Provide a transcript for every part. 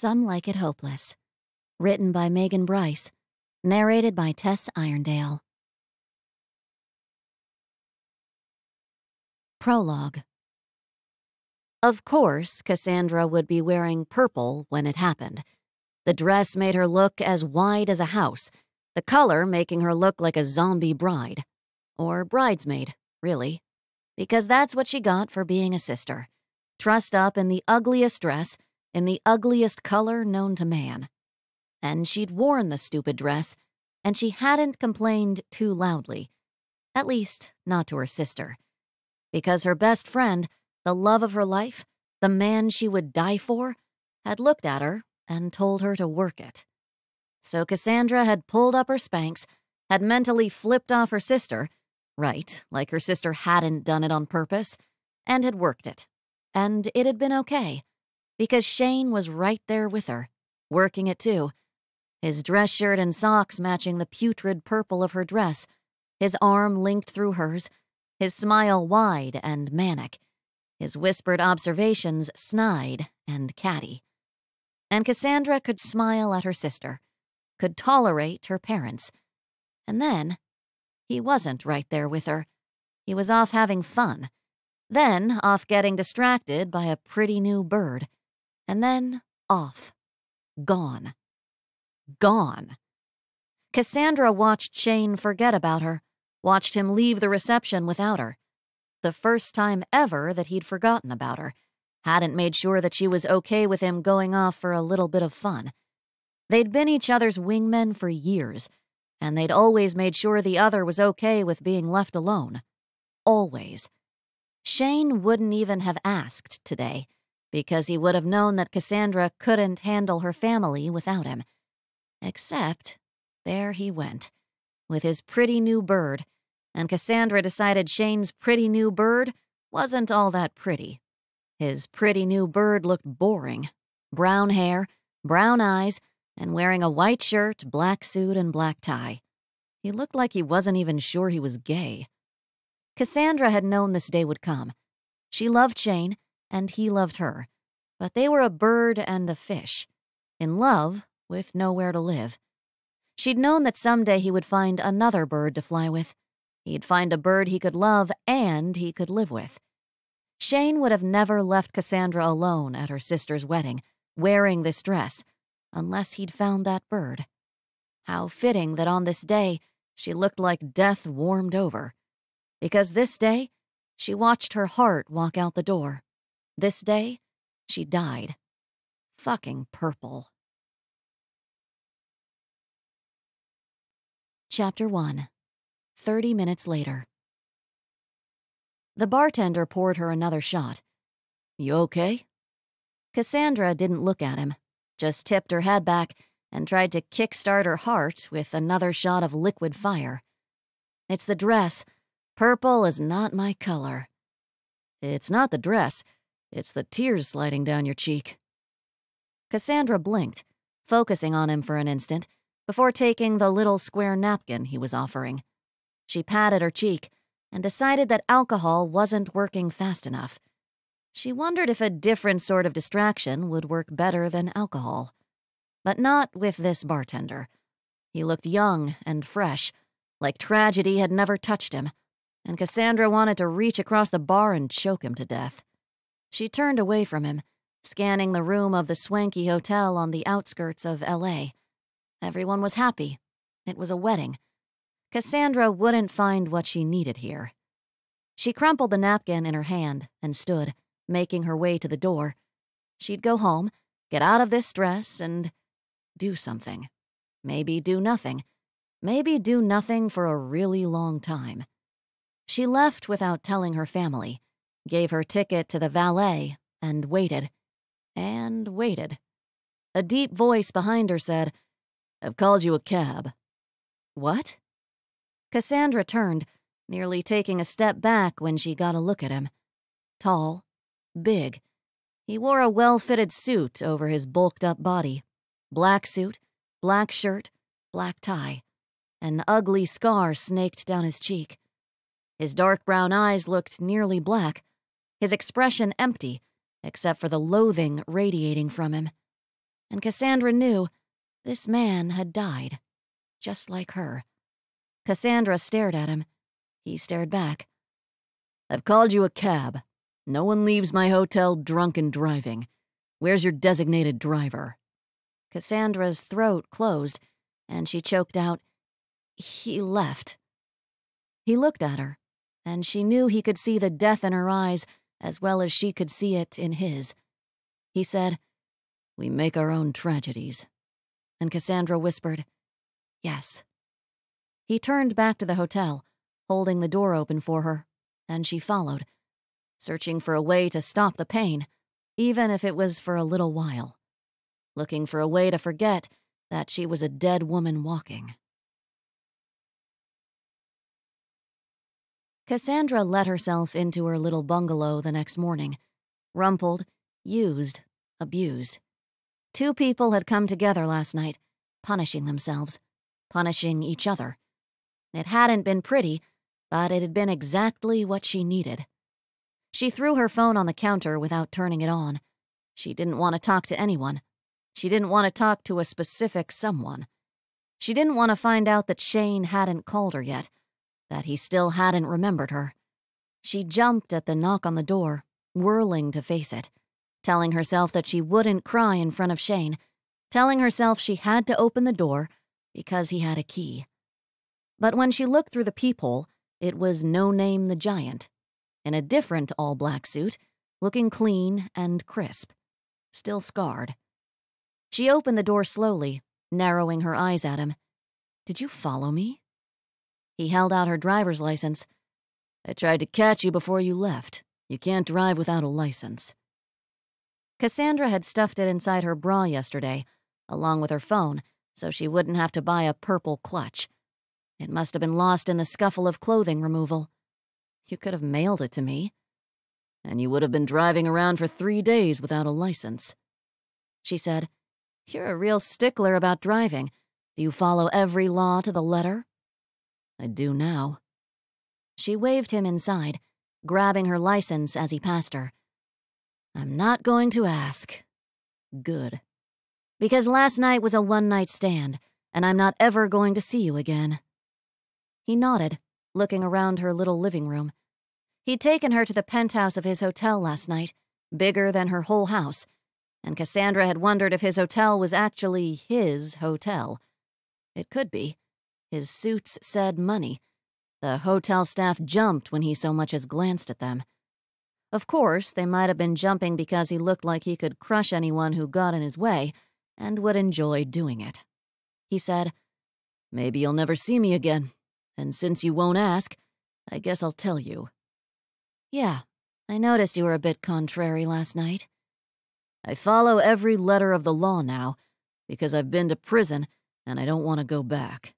Some Like It Hopeless. Written by Megan Bryce. Narrated by Tess Irondale. Prologue. Of course, Cassandra would be wearing purple when it happened. The dress made her look as wide as a house, the color making her look like a zombie bride. Or bridesmaid, really. Because that's what she got for being a sister. Trussed up in the ugliest dress, in the ugliest color known to man. And she'd worn the stupid dress, and she hadn't complained too loudly. At least, not to her sister. Because her best friend, the love of her life, the man she would die for, had looked at her and told her to work it. So Cassandra had pulled up her Spanx, had mentally flipped off her sister, right, like her sister hadn't done it on purpose, and had worked it. And it had been okay because Shane was right there with her, working it too. His dress shirt and socks matching the putrid purple of her dress, his arm linked through hers, his smile wide and manic, his whispered observations snide and catty. And Cassandra could smile at her sister, could tolerate her parents. And then, he wasn't right there with her. He was off having fun. Then, off getting distracted by a pretty new bird and then off. Gone. Gone. Cassandra watched Shane forget about her, watched him leave the reception without her. The first time ever that he'd forgotten about her, hadn't made sure that she was okay with him going off for a little bit of fun. They'd been each other's wingmen for years, and they'd always made sure the other was okay with being left alone. Always. Shane wouldn't even have asked today because he would have known that Cassandra couldn't handle her family without him. Except, there he went, with his pretty new bird, and Cassandra decided Shane's pretty new bird wasn't all that pretty. His pretty new bird looked boring. Brown hair, brown eyes, and wearing a white shirt, black suit, and black tie. He looked like he wasn't even sure he was gay. Cassandra had known this day would come. She loved Shane, and he loved her, but they were a bird and a fish, in love with nowhere to live. She'd known that someday he would find another bird to fly with. He'd find a bird he could love and he could live with. Shane would have never left Cassandra alone at her sister's wedding, wearing this dress, unless he'd found that bird. How fitting that on this day she looked like death warmed over. Because this day, she watched her heart walk out the door. This day, she died. Fucking purple. Chapter 1 30 minutes later. The bartender poured her another shot. You okay? Cassandra didn't look at him, just tipped her head back and tried to kickstart her heart with another shot of liquid fire. It's the dress. Purple is not my color. It's not the dress. It's the tears sliding down your cheek. Cassandra blinked, focusing on him for an instant, before taking the little square napkin he was offering. She patted her cheek and decided that alcohol wasn't working fast enough. She wondered if a different sort of distraction would work better than alcohol. But not with this bartender. He looked young and fresh, like tragedy had never touched him, and Cassandra wanted to reach across the bar and choke him to death. She turned away from him, scanning the room of the swanky hotel on the outskirts of L.A. Everyone was happy. It was a wedding. Cassandra wouldn't find what she needed here. She crumpled the napkin in her hand and stood, making her way to the door. She'd go home, get out of this dress, and do something. Maybe do nothing. Maybe do nothing for a really long time. She left without telling her family gave her ticket to the valet, and waited. And waited. A deep voice behind her said, I've called you a cab. What? Cassandra turned, nearly taking a step back when she got a look at him. Tall, big. He wore a well fitted suit over his bulked up body. Black suit, black shirt, black tie. An ugly scar snaked down his cheek. His dark brown eyes looked nearly black, his expression empty, except for the loathing radiating from him. And Cassandra knew this man had died, just like her. Cassandra stared at him. He stared back. I've called you a cab. No one leaves my hotel drunk and driving. Where's your designated driver? Cassandra's throat closed, and she choked out, He left. He looked at her, and she knew he could see the death in her eyes as well as she could see it in his. He said, We make our own tragedies. And Cassandra whispered, Yes. He turned back to the hotel, holding the door open for her, and she followed, searching for a way to stop the pain, even if it was for a little while, looking for a way to forget that she was a dead woman walking. Cassandra let herself into her little bungalow the next morning, rumpled, used, abused. Two people had come together last night, punishing themselves, punishing each other. It hadn't been pretty, but it had been exactly what she needed. She threw her phone on the counter without turning it on. She didn't want to talk to anyone. She didn't want to talk to a specific someone. She didn't want to find out that Shane hadn't called her yet that he still hadn't remembered her. She jumped at the knock on the door, whirling to face it, telling herself that she wouldn't cry in front of Shane, telling herself she had to open the door because he had a key. But when she looked through the peephole, it was No Name the Giant, in a different all black suit, looking clean and crisp, still scarred. She opened the door slowly, narrowing her eyes at him. Did you follow me? He held out her driver's license. I tried to catch you before you left. You can't drive without a license. Cassandra had stuffed it inside her bra yesterday, along with her phone, so she wouldn't have to buy a purple clutch. It must have been lost in the scuffle of clothing removal. You could have mailed it to me. And you would have been driving around for three days without a license. She said, You're a real stickler about driving. Do you follow every law to the letter? I do now. She waved him inside, grabbing her license as he passed her. I'm not going to ask. Good. Because last night was a one night stand, and I'm not ever going to see you again. He nodded, looking around her little living room. He'd taken her to the penthouse of his hotel last night, bigger than her whole house, and Cassandra had wondered if his hotel was actually his hotel. It could be. His suits said money. The hotel staff jumped when he so much as glanced at them. Of course, they might have been jumping because he looked like he could crush anyone who got in his way, and would enjoy doing it. He said, Maybe you'll never see me again, and since you won't ask, I guess I'll tell you. Yeah, I noticed you were a bit contrary last night. I follow every letter of the law now, because I've been to prison and I don't want to go back.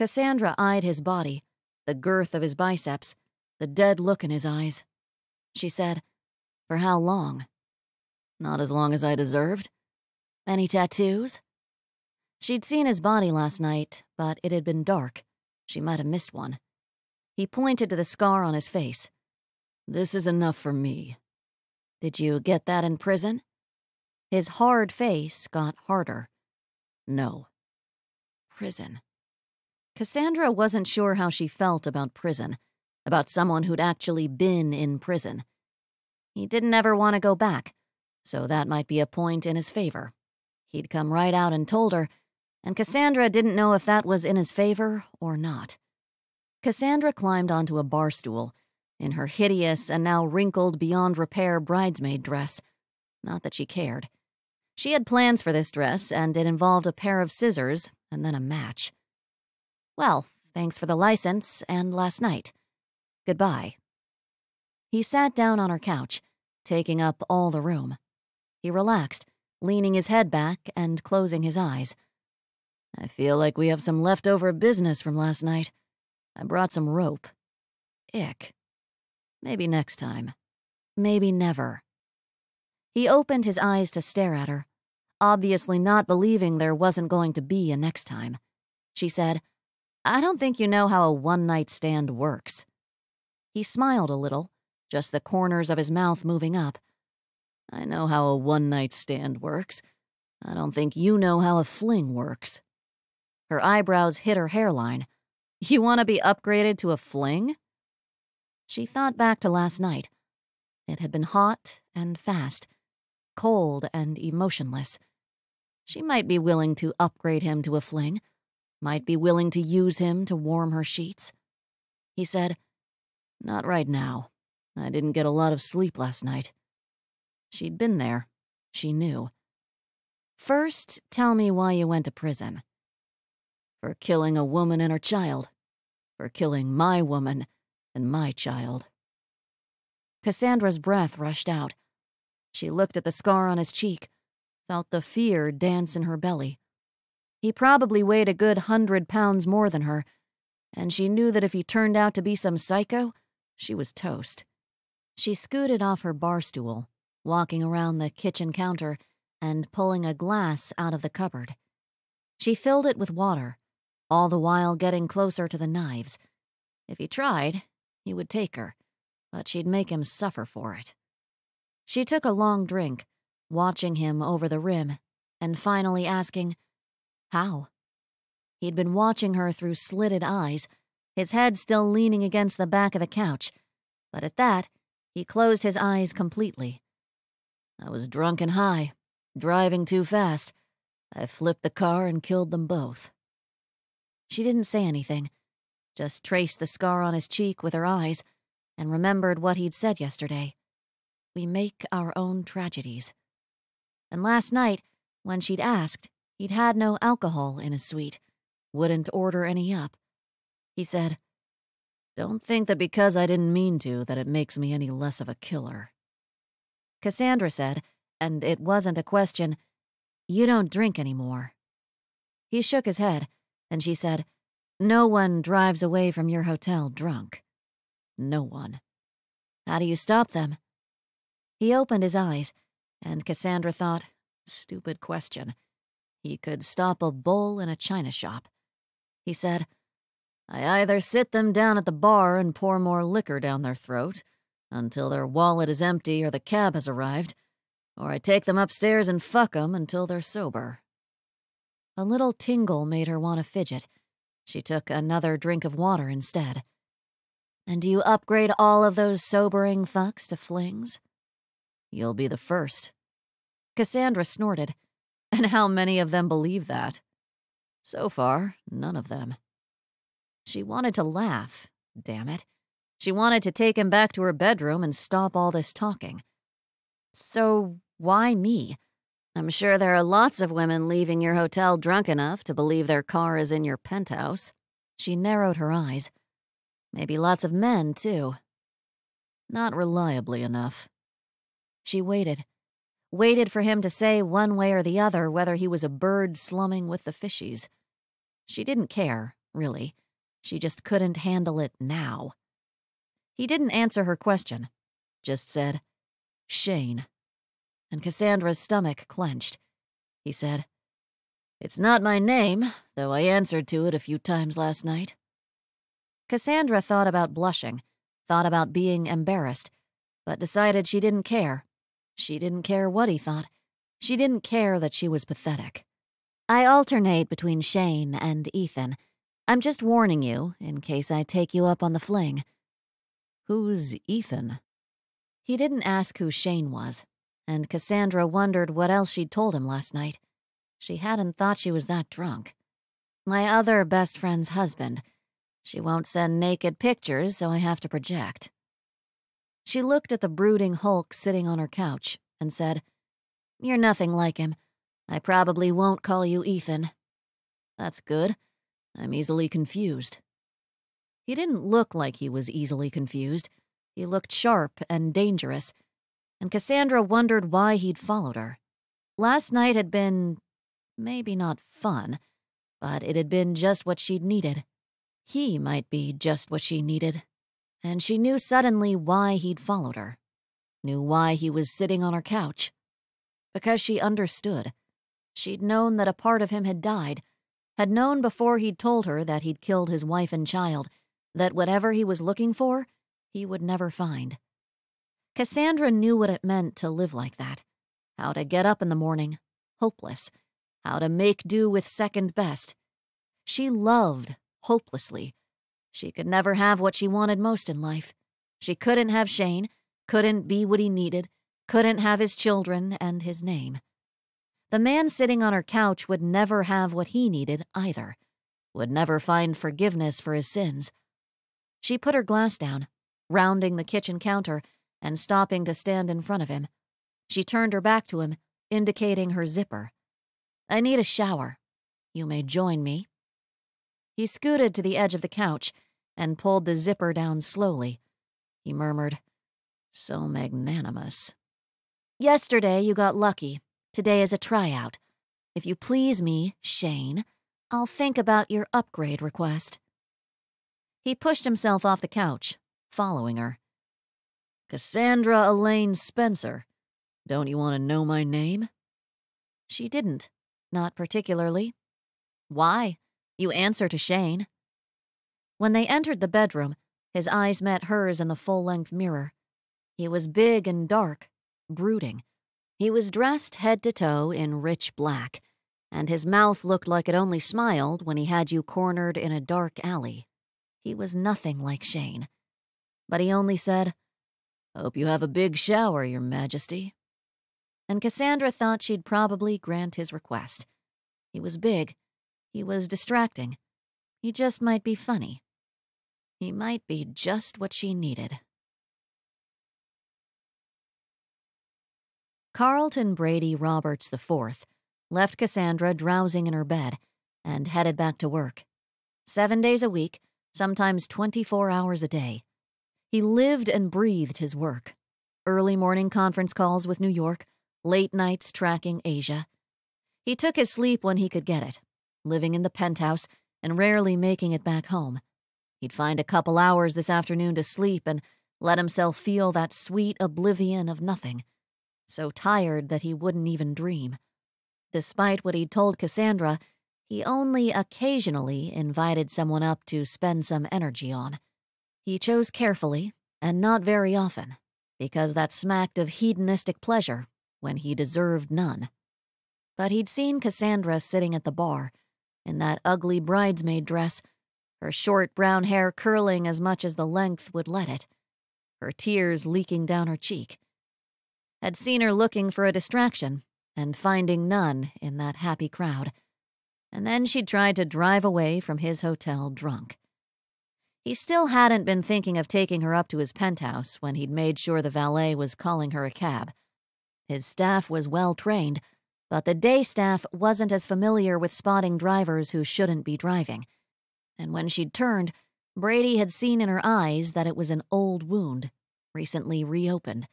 Cassandra eyed his body, the girth of his biceps, the dead look in his eyes. She said, For how long? Not as long as I deserved. Any tattoos? She'd seen his body last night, but it had been dark. She might have missed one. He pointed to the scar on his face. This is enough for me. Did you get that in prison? His hard face got harder. No. Prison. Cassandra wasn't sure how she felt about prison, about someone who'd actually been in prison. He didn't ever want to go back, so that might be a point in his favor. He'd come right out and told her, and Cassandra didn't know if that was in his favor or not. Cassandra climbed onto a bar stool, in her hideous and now wrinkled beyond repair bridesmaid dress. Not that she cared. She had plans for this dress, and it involved a pair of scissors and then a match. Well, thanks for the license and last night. Goodbye. He sat down on her couch, taking up all the room. He relaxed, leaning his head back and closing his eyes. I feel like we have some leftover business from last night. I brought some rope. Ick. Maybe next time. Maybe never. He opened his eyes to stare at her, obviously not believing there wasn't going to be a next time. She said, I don't think you know how a one night stand works. He smiled a little, just the corners of his mouth moving up. I know how a one night stand works. I don't think you know how a fling works. Her eyebrows hit her hairline. You want to be upgraded to a fling? She thought back to last night. It had been hot and fast, cold and emotionless. She might be willing to upgrade him to a fling, might be willing to use him to warm her sheets. He said, Not right now. I didn't get a lot of sleep last night. She'd been there. She knew. First, tell me why you went to prison. For killing a woman and her child. For killing my woman and my child. Cassandra's breath rushed out. She looked at the scar on his cheek, felt the fear dance in her belly. He probably weighed a good hundred pounds more than her, and she knew that if he turned out to be some psycho, she was toast. She scooted off her bar stool, walking around the kitchen counter and pulling a glass out of the cupboard. She filled it with water, all the while getting closer to the knives. If he tried, he would take her, but she'd make him suffer for it. She took a long drink, watching him over the rim, and finally asking, How? He'd been watching her through slitted eyes, his head still leaning against the back of the couch, but at that, he closed his eyes completely. I was drunk and high, driving too fast. I flipped the car and killed them both. She didn't say anything, just traced the scar on his cheek with her eyes and remembered what he'd said yesterday. We make our own tragedies. And last night, when she'd asked, he'd had no alcohol in his suite, wouldn't order any up. He said, Don't think that because I didn't mean to that it makes me any less of a killer. Cassandra said, and it wasn't a question, You don't drink anymore. He shook his head, and she said, No one drives away from your hotel drunk. No one. How do you stop them? He opened his eyes, and Cassandra thought, Stupid question. He could stop a bull in a china shop. He said, I either sit them down at the bar and pour more liquor down their throat until their wallet is empty or the cab has arrived, or I take them upstairs and fuck fuck 'em until they're sober. A little tingle made her want to fidget. She took another drink of water instead. And do you upgrade all of those sobering fucks to flings? You'll be the first. Cassandra snorted. And how many of them believe that? So far, none of them. She wanted to laugh, damn it. She wanted to take him back to her bedroom and stop all this talking. So, why me? I'm sure there are lots of women leaving your hotel drunk enough to believe their car is in your penthouse. She narrowed her eyes. Maybe lots of men, too. Not reliably enough. She waited. Waited for him to say one way or the other whether he was a bird slumming with the fishies. She didn't care, really. She just couldn't handle it now. He didn't answer her question, just said, Shane. And Cassandra's stomach clenched. He said, It's not my name, though I answered to it a few times last night. Cassandra thought about blushing, thought about being embarrassed, but decided she didn't care. She didn't care what he thought. She didn't care that she was pathetic. I alternate between Shane and Ethan. I'm just warning you, in case I take you up on the fling. Who's Ethan? He didn't ask who Shane was, and Cassandra wondered what else she'd told him last night. She hadn't thought she was that drunk. My other best friend's husband. She won't send naked pictures, so I have to project. She looked at the brooding hulk sitting on her couch and said, You're nothing like him. I probably won't call you Ethan. That's good. I'm easily confused. He didn't look like he was easily confused. He looked sharp and dangerous, and Cassandra wondered why he'd followed her. Last night had been maybe not fun, but it had been just what she'd needed. He might be just what she needed. And she knew suddenly why he'd followed her. Knew why he was sitting on her couch. Because she understood. She'd known that a part of him had died, had known before he'd told her that he'd killed his wife and child, that whatever he was looking for, he would never find. Cassandra knew what it meant to live like that, how to get up in the morning, hopeless, how to make do with second best. She loved hopelessly. She could never have what she wanted most in life. She couldn't have Shane, couldn't be what he needed, couldn't have his children and his name. The man sitting on her couch would never have what he needed either, would never find forgiveness for his sins. She put her glass down, rounding the kitchen counter and stopping to stand in front of him. She turned her back to him, indicating her zipper. I need a shower. You may join me. He scooted to the edge of the couch and pulled the zipper down slowly. He murmured, So magnanimous. Yesterday you got lucky. Today is a tryout. If you please me, Shane, I'll think about your upgrade request. He pushed himself off the couch, following her. Cassandra Elaine Spencer. Don't you want to know my name? She didn't. Not particularly. Why? You answer to Shane. When they entered the bedroom, his eyes met hers in the full length mirror. He was big and dark, brooding. He was dressed head to toe in rich black, and his mouth looked like it only smiled when he had you cornered in a dark alley. He was nothing like Shane. But he only said, Hope you have a big shower, Your Majesty. And Cassandra thought she'd probably grant his request. He was big. He was distracting. He just might be funny. He might be just what she needed. Carlton Brady Roberts IV left Cassandra drowsing in her bed and headed back to work. Seven days a week, sometimes 24 hours a day. He lived and breathed his work. Early morning conference calls with New York, late nights tracking Asia. He took his sleep when he could get it, living in the penthouse and rarely making it back home. He'd find a couple hours this afternoon to sleep and let himself feel that sweet oblivion of nothing, so tired that he wouldn't even dream. Despite what he'd told Cassandra, he only occasionally invited someone up to spend some energy on. He chose carefully, and not very often, because that smacked of hedonistic pleasure when he deserved none. But he'd seen Cassandra sitting at the bar, in that ugly bridesmaid dress, her short brown hair curling as much as the length would let it, her tears leaking down her cheek. Had seen her looking for a distraction, and finding none in that happy crowd. And then she'd tried to drive away from his hotel drunk. He still hadn't been thinking of taking her up to his penthouse when he'd made sure the valet was calling her a cab. His staff was well trained, but the day staff wasn't as familiar with spotting drivers who shouldn't be driving. And when she'd turned, Brady had seen in her eyes that it was an old wound, recently reopened,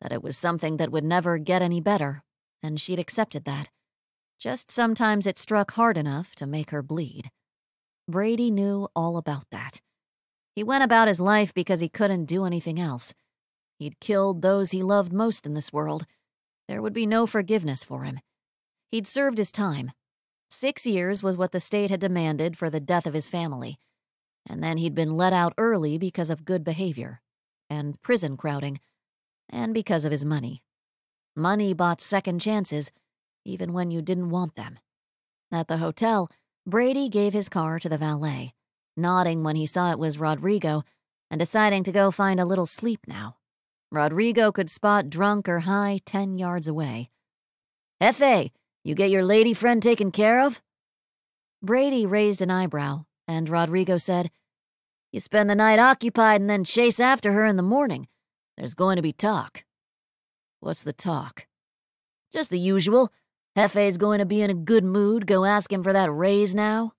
that it was something that would never get any better, and she'd accepted that. Just sometimes it struck hard enough to make her bleed. Brady knew all about that. He went about his life because he couldn't do anything else. He'd killed those he loved most in this world. There would be no forgiveness for him. He'd served his time. Six years was what the state had demanded for the death of his family. And then he'd been let out early because of good behavior, and prison crowding, and because of his money. Money bought second chances, even when you didn't want them. At the hotel, Brady gave his car to the valet nodding when he saw it was Rodrigo, and deciding to go find a little sleep now. Rodrigo could spot drunk or high ten yards away. Hefe, you get your lady friend taken care of? Brady raised an eyebrow, and Rodrigo said, You spend the night occupied and then chase after her in the morning. There's going to be talk. What's the talk? Just the usual. Hefe's going to be in a good mood, go ask him for that raise now.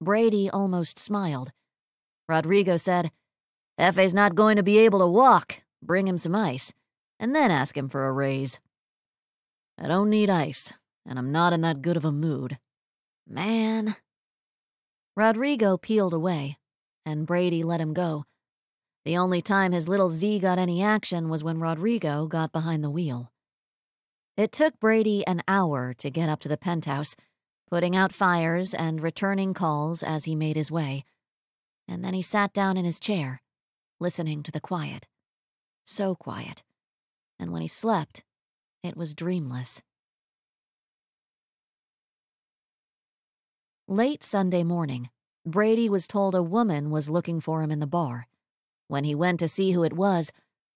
Brady almost smiled. Rodrigo said, Hefe's not going to be able to walk. Bring him some ice, and then ask him for a raise. I don't need ice, and I'm not in that good of a mood. Man. Rodrigo peeled away, and Brady let him go. The only time his little Z got any action was when Rodrigo got behind the wheel. It took Brady an hour to get up to the penthouse putting out fires and returning calls as he made his way. And then he sat down in his chair, listening to the quiet. So quiet. And when he slept, it was dreamless. Late Sunday morning, Brady was told a woman was looking for him in the bar. When he went to see who it was,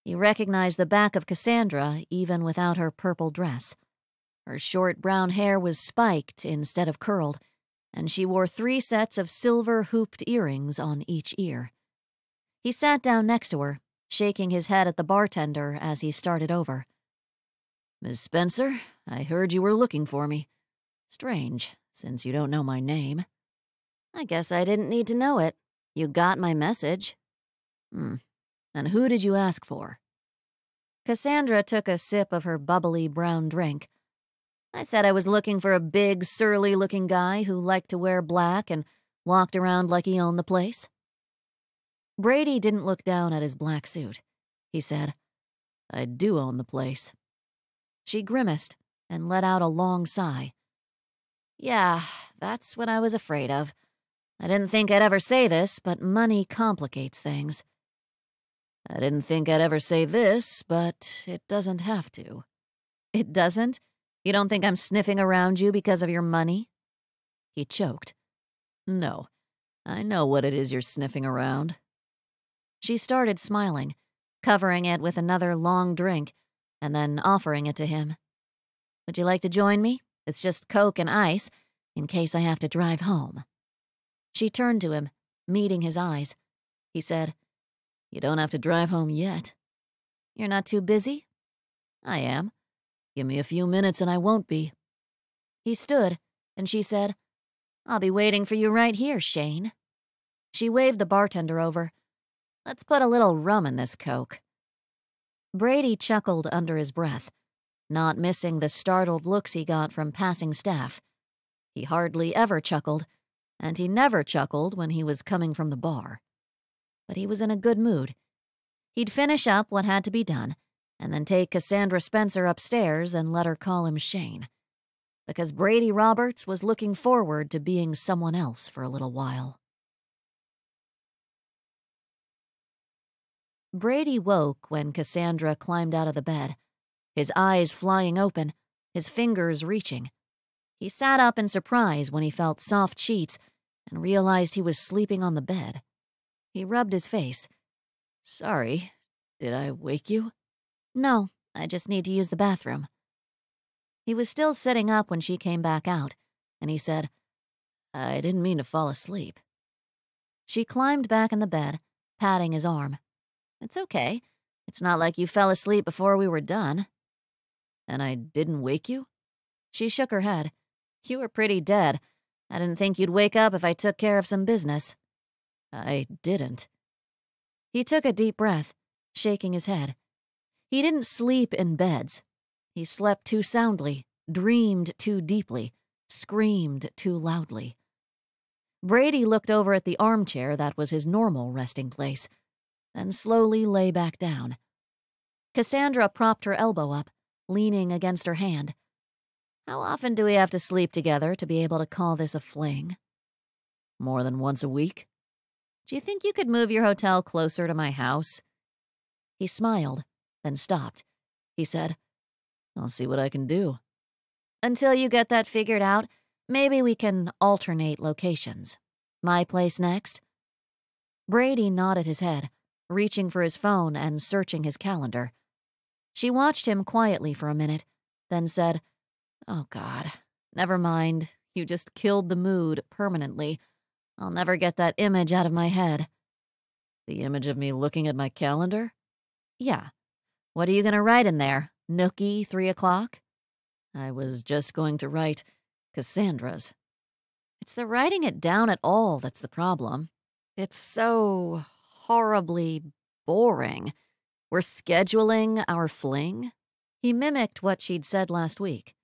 he recognized the back of Cassandra even without her purple dress. Her short brown hair was spiked instead of curled, and she wore three sets of silver hooped earrings on each ear. He sat down next to her, shaking his head at the bartender as he started over. Miss Spencer, I heard you were looking for me. Strange, since you don't know my name. I guess I didn't need to know it. You got my message. Hmm. And who did you ask for? Cassandra took a sip of her bubbly brown drink. I said I was looking for a big, surly looking guy who liked to wear black and walked around like he owned the place. Brady didn't look down at his black suit. He said, I do own the place. She grimaced and let out a long sigh. Yeah, that's what I was afraid of. I didn't think I'd ever say this, but money complicates things. I didn't think I'd ever say this, but it doesn't have to. It doesn't? You don't think I'm sniffing around you because of your money? He choked. No, I know what it is you're sniffing around. She started smiling, covering it with another long drink, and then offering it to him. Would you like to join me? It's just Coke and ice, in case I have to drive home. She turned to him, meeting his eyes. He said, You don't have to drive home yet. You're not too busy? I am. Give me a few minutes and I won't be. He stood, and she said, I'll be waiting for you right here, Shane. She waved the bartender over. Let's put a little rum in this Coke. Brady chuckled under his breath, not missing the startled looks he got from passing staff. He hardly ever chuckled, and he never chuckled when he was coming from the bar. But he was in a good mood. He'd finish up what had to be done, and then take Cassandra Spencer upstairs and let her call him Shane. Because Brady Roberts was looking forward to being someone else for a little while. Brady woke when Cassandra climbed out of the bed, his eyes flying open, his fingers reaching. He sat up in surprise when he felt soft sheets and realized he was sleeping on the bed. He rubbed his face. Sorry, did I wake you? No, I just need to use the bathroom. He was still sitting up when she came back out, and he said, I didn't mean to fall asleep. She climbed back in the bed, patting his arm. It's okay. It's not like you fell asleep before we were done. And I didn't wake you? She shook her head. You were pretty dead. I didn't think you'd wake up if I took care of some business. I didn't. He took a deep breath, shaking his head. He didn't sleep in beds. He slept too soundly, dreamed too deeply, screamed too loudly. Brady looked over at the armchair that was his normal resting place then slowly lay back down. Cassandra propped her elbow up, leaning against her hand. How often do we have to sleep together to be able to call this a fling? More than once a week? Do you think you could move your hotel closer to my house? He smiled, then stopped. He said, I'll see what I can do. Until you get that figured out, maybe we can alternate locations. My place next? Brady nodded his head, reaching for his phone and searching his calendar. She watched him quietly for a minute, then said, Oh, God, never mind. You just killed the mood permanently. I'll never get that image out of my head. The image of me looking at my calendar? Yeah. What are you going to write in there? Nookie, three o'clock? I was just going to write Cassandra's. It's the writing it down at all that's the problem. It's so horribly boring. We're scheduling our fling? He mimicked what she'd said last week.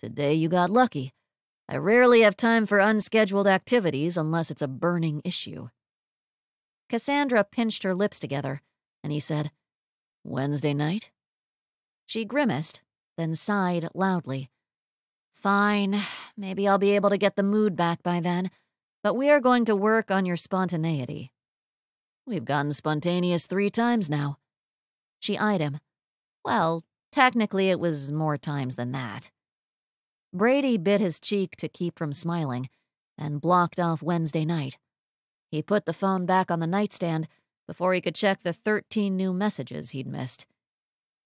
Today you got lucky. I rarely have time for unscheduled activities unless it's a burning issue. Cassandra pinched her lips together, and he said, Wednesday night? She grimaced, then sighed loudly. Fine, maybe I'll be able to get the mood back by then, but we are going to work on your spontaneity. We've gotten spontaneous three times now. She eyed him. Well, technically it was more times than that. Brady bit his cheek to keep from smiling, and blocked off Wednesday night. He put the phone back on the nightstand before he could check the 13 new messages he'd missed.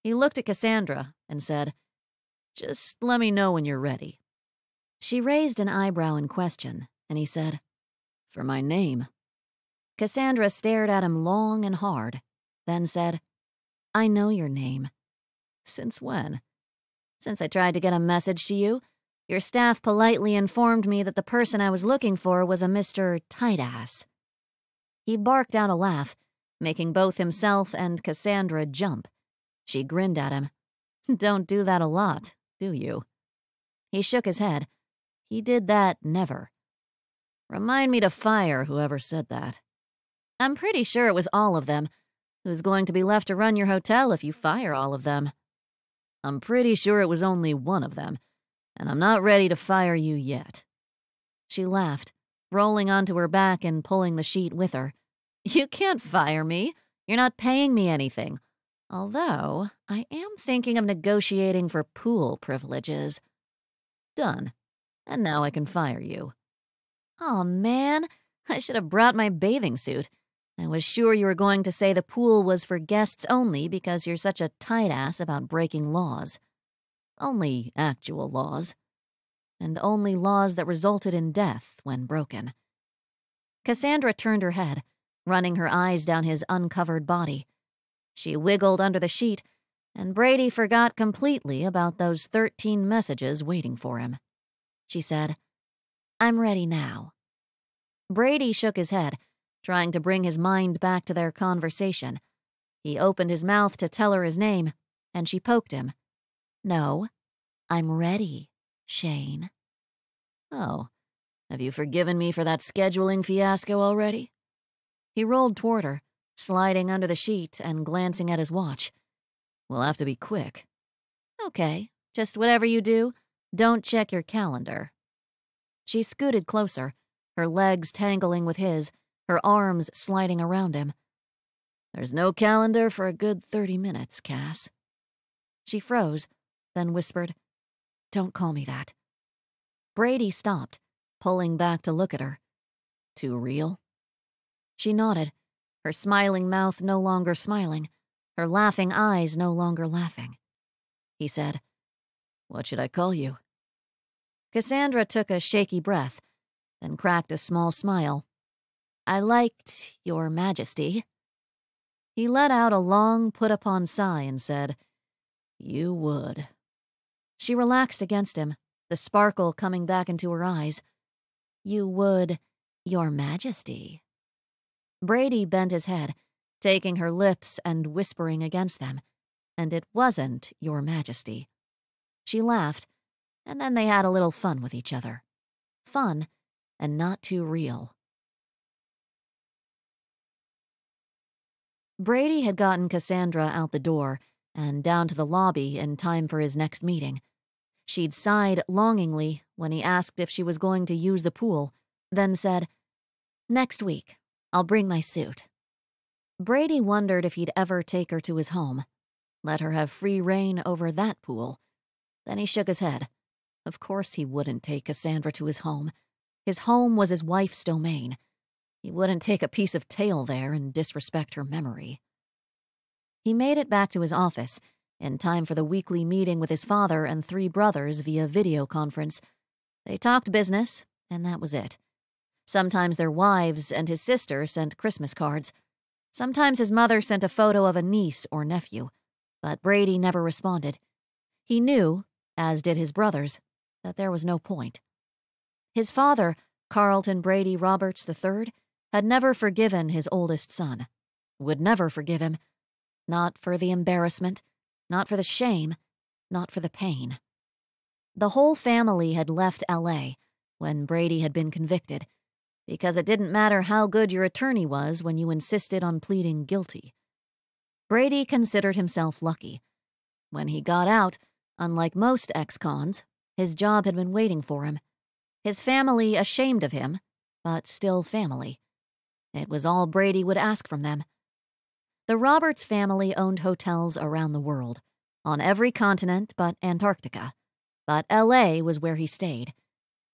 He looked at Cassandra and said, Just let me know when you're ready. She raised an eyebrow in question, and he said, For my name. Cassandra stared at him long and hard, then said, I know your name. Since when? Since I tried to get a message to you. Your staff politely informed me that the person I was looking for was a Mr. Tightass. He barked out a laugh, making both himself and Cassandra jump. She grinned at him. Don't do that a lot, do you? He shook his head. He did that never. Remind me to fire whoever said that. I'm pretty sure it was all of them. Who's going to be left to run your hotel if you fire all of them? I'm pretty sure it was only one of them, and I'm not ready to fire you yet. She laughed, rolling onto her back and pulling the sheet with her. You can't fire me. You're not paying me anything. Although, I am thinking of negotiating for pool privileges. Done. And now I can fire you. Oh man, I should have brought my bathing suit. I was sure you were going to say the pool was for guests only because you're such a tight ass about breaking laws. Only actual laws. And only laws that resulted in death when broken. Cassandra turned her head, running her eyes down his uncovered body. She wiggled under the sheet, and Brady forgot completely about those 13 messages waiting for him. She said, I'm ready now. Brady shook his head, trying to bring his mind back to their conversation. He opened his mouth to tell her his name, and she poked him. No, I'm ready, Shane. Oh, have you forgiven me for that scheduling fiasco already? He rolled toward her, sliding under the sheet and glancing at his watch. We'll have to be quick. Okay, just whatever you do, don't check your calendar. She scooted closer, her legs tangling with his, her arms sliding around him. There's no calendar for a good 30 minutes, Cass. She froze, then whispered, Don't call me that. Brady stopped, pulling back to look at her. Too real? She nodded, her smiling mouth no longer smiling, her laughing eyes no longer laughing. He said, What should I call you? Cassandra took a shaky breath, then cracked a small smile. I liked your majesty. He let out a long, put upon sigh and said, You would. She relaxed against him, the sparkle coming back into her eyes. You would, your majesty. Brady bent his head, taking her lips and whispering against them, and it wasn't your majesty. She laughed, and then they had a little fun with each other. Fun, and not too real. Brady had gotten Cassandra out the door and down to the lobby in time for his next meeting. She'd sighed longingly when he asked if she was going to use the pool, then said, Next week. I'll bring my suit. Brady wondered if he'd ever take her to his home, let her have free reign over that pool. Then he shook his head. Of course he wouldn't take Cassandra to his home. His home was his wife's domain. He wouldn't take a piece of tail there and disrespect her memory. He made it back to his office in time for the weekly meeting with his father and three brothers via video conference. They talked business, and that was it. Sometimes their wives and his sister sent Christmas cards. Sometimes his mother sent a photo of a niece or nephew. But Brady never responded. He knew, as did his brothers, that there was no point. His father, Carlton Brady Roberts III, had never forgiven his oldest son, would never forgive him. Not for the embarrassment, not for the shame, not for the pain. The whole family had left L.A. when Brady had been convicted because it didn't matter how good your attorney was when you insisted on pleading guilty. Brady considered himself lucky. When he got out, unlike most ex cons, his job had been waiting for him. His family ashamed of him, but still family. It was all Brady would ask from them. The Roberts family owned hotels around the world, on every continent but Antarctica. But LA was where he stayed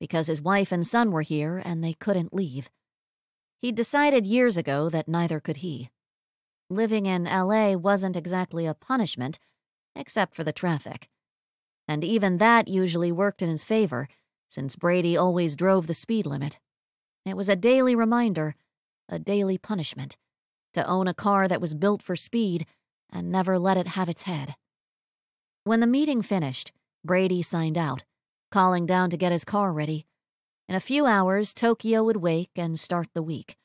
because his wife and son were here and they couldn't leave. He'd decided years ago that neither could he. Living in LA wasn't exactly a punishment, except for the traffic. And even that usually worked in his favor, since Brady always drove the speed limit. It was a daily reminder, a daily punishment, to own a car that was built for speed and never let it have its head. When the meeting finished, Brady signed out, calling down to get his car ready. In a few hours, Tokyo would wake and start the week.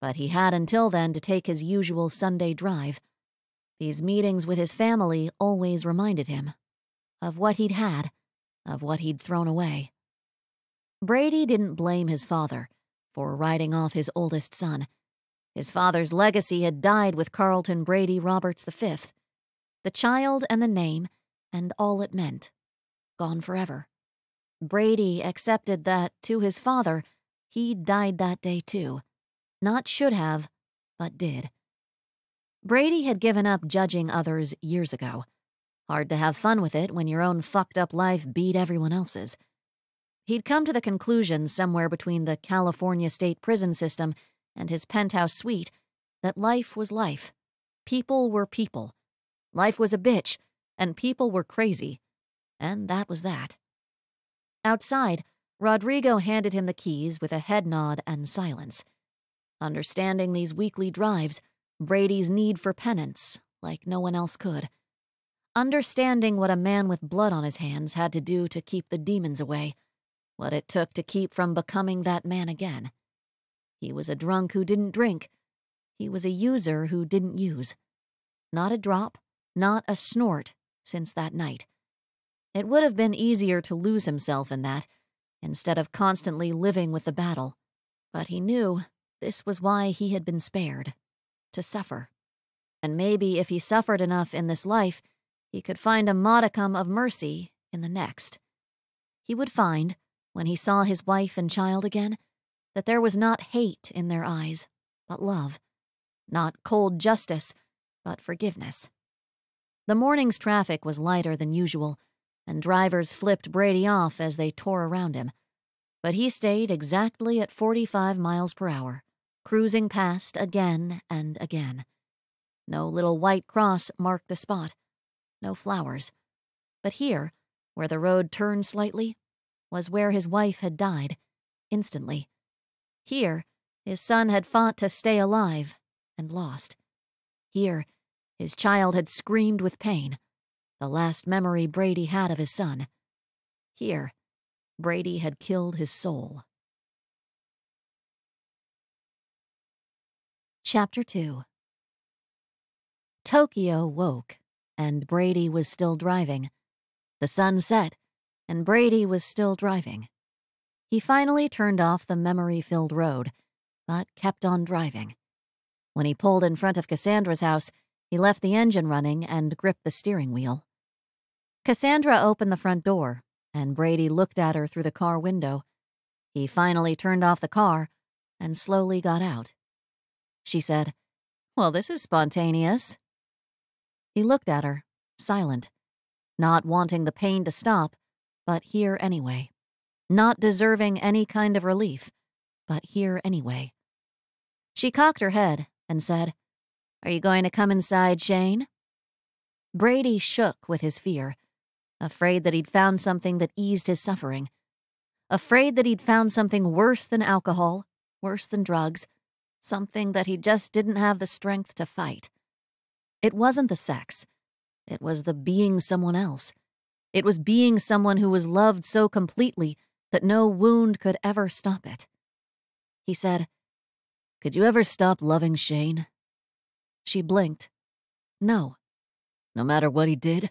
But he had until then to take his usual Sunday drive. These meetings with his family always reminded him of what he'd had, of what he'd thrown away. Brady didn't blame his father for riding off his oldest son. His father's legacy had died with Carlton Brady Roberts V. The child and the name, and all it meant, gone forever. Brady accepted that, to his father, he died that day too. Not should have, but did. Brady had given up judging others years ago. Hard to have fun with it when your own fucked up life beat everyone else's. He'd come to the conclusion somewhere between the California state prison system and his penthouse suite that life was life. People were people. Life was a bitch, and people were crazy. And that was that. Outside, Rodrigo handed him the keys with a head nod and silence. Understanding these weekly drives, Brady's need for penance, like no one else could. Understanding what a man with blood on his hands had to do to keep the demons away, what it took to keep from becoming that man again. He was a drunk who didn't drink. He was a user who didn't use. Not a drop, not a snort, since that night. It would have been easier to lose himself in that, instead of constantly living with the battle. But he knew this was why he had been spared to suffer. And maybe if he suffered enough in this life, he could find a modicum of mercy in the next. He would find, when he saw his wife and child again, that there was not hate in their eyes, but love. Not cold justice, but forgiveness. The morning's traffic was lighter than usual, and drivers flipped Brady off as they tore around him. But he stayed exactly at 45 miles per hour, cruising past again and again. No little white cross marked the spot, no flowers. But here, where the road turned slightly, was where his wife had died, instantly. Here, his son had fought to stay alive and lost. Here, his child had screamed with pain the last memory Brady had of his son. Here, Brady had killed his soul. Chapter 2 Tokyo woke, and Brady was still driving. The sun set, and Brady was still driving. He finally turned off the memory filled road, but kept on driving. When he pulled in front of Cassandra's house, he left the engine running and gripped the steering wheel. Cassandra opened the front door, and Brady looked at her through the car window. He finally turned off the car and slowly got out. She said, Well, this is spontaneous. He looked at her, silent, not wanting the pain to stop, but here anyway. Not deserving any kind of relief, but here anyway. She cocked her head and said, Are you going to come inside, Shane? Brady shook with his fear afraid that he'd found something that eased his suffering, afraid that he'd found something worse than alcohol, worse than drugs, something that he just didn't have the strength to fight. It wasn't the sex, it was the being someone else. It was being someone who was loved so completely that no wound could ever stop it. He said, Could you ever stop loving Shane? She blinked. No. No matter what he did?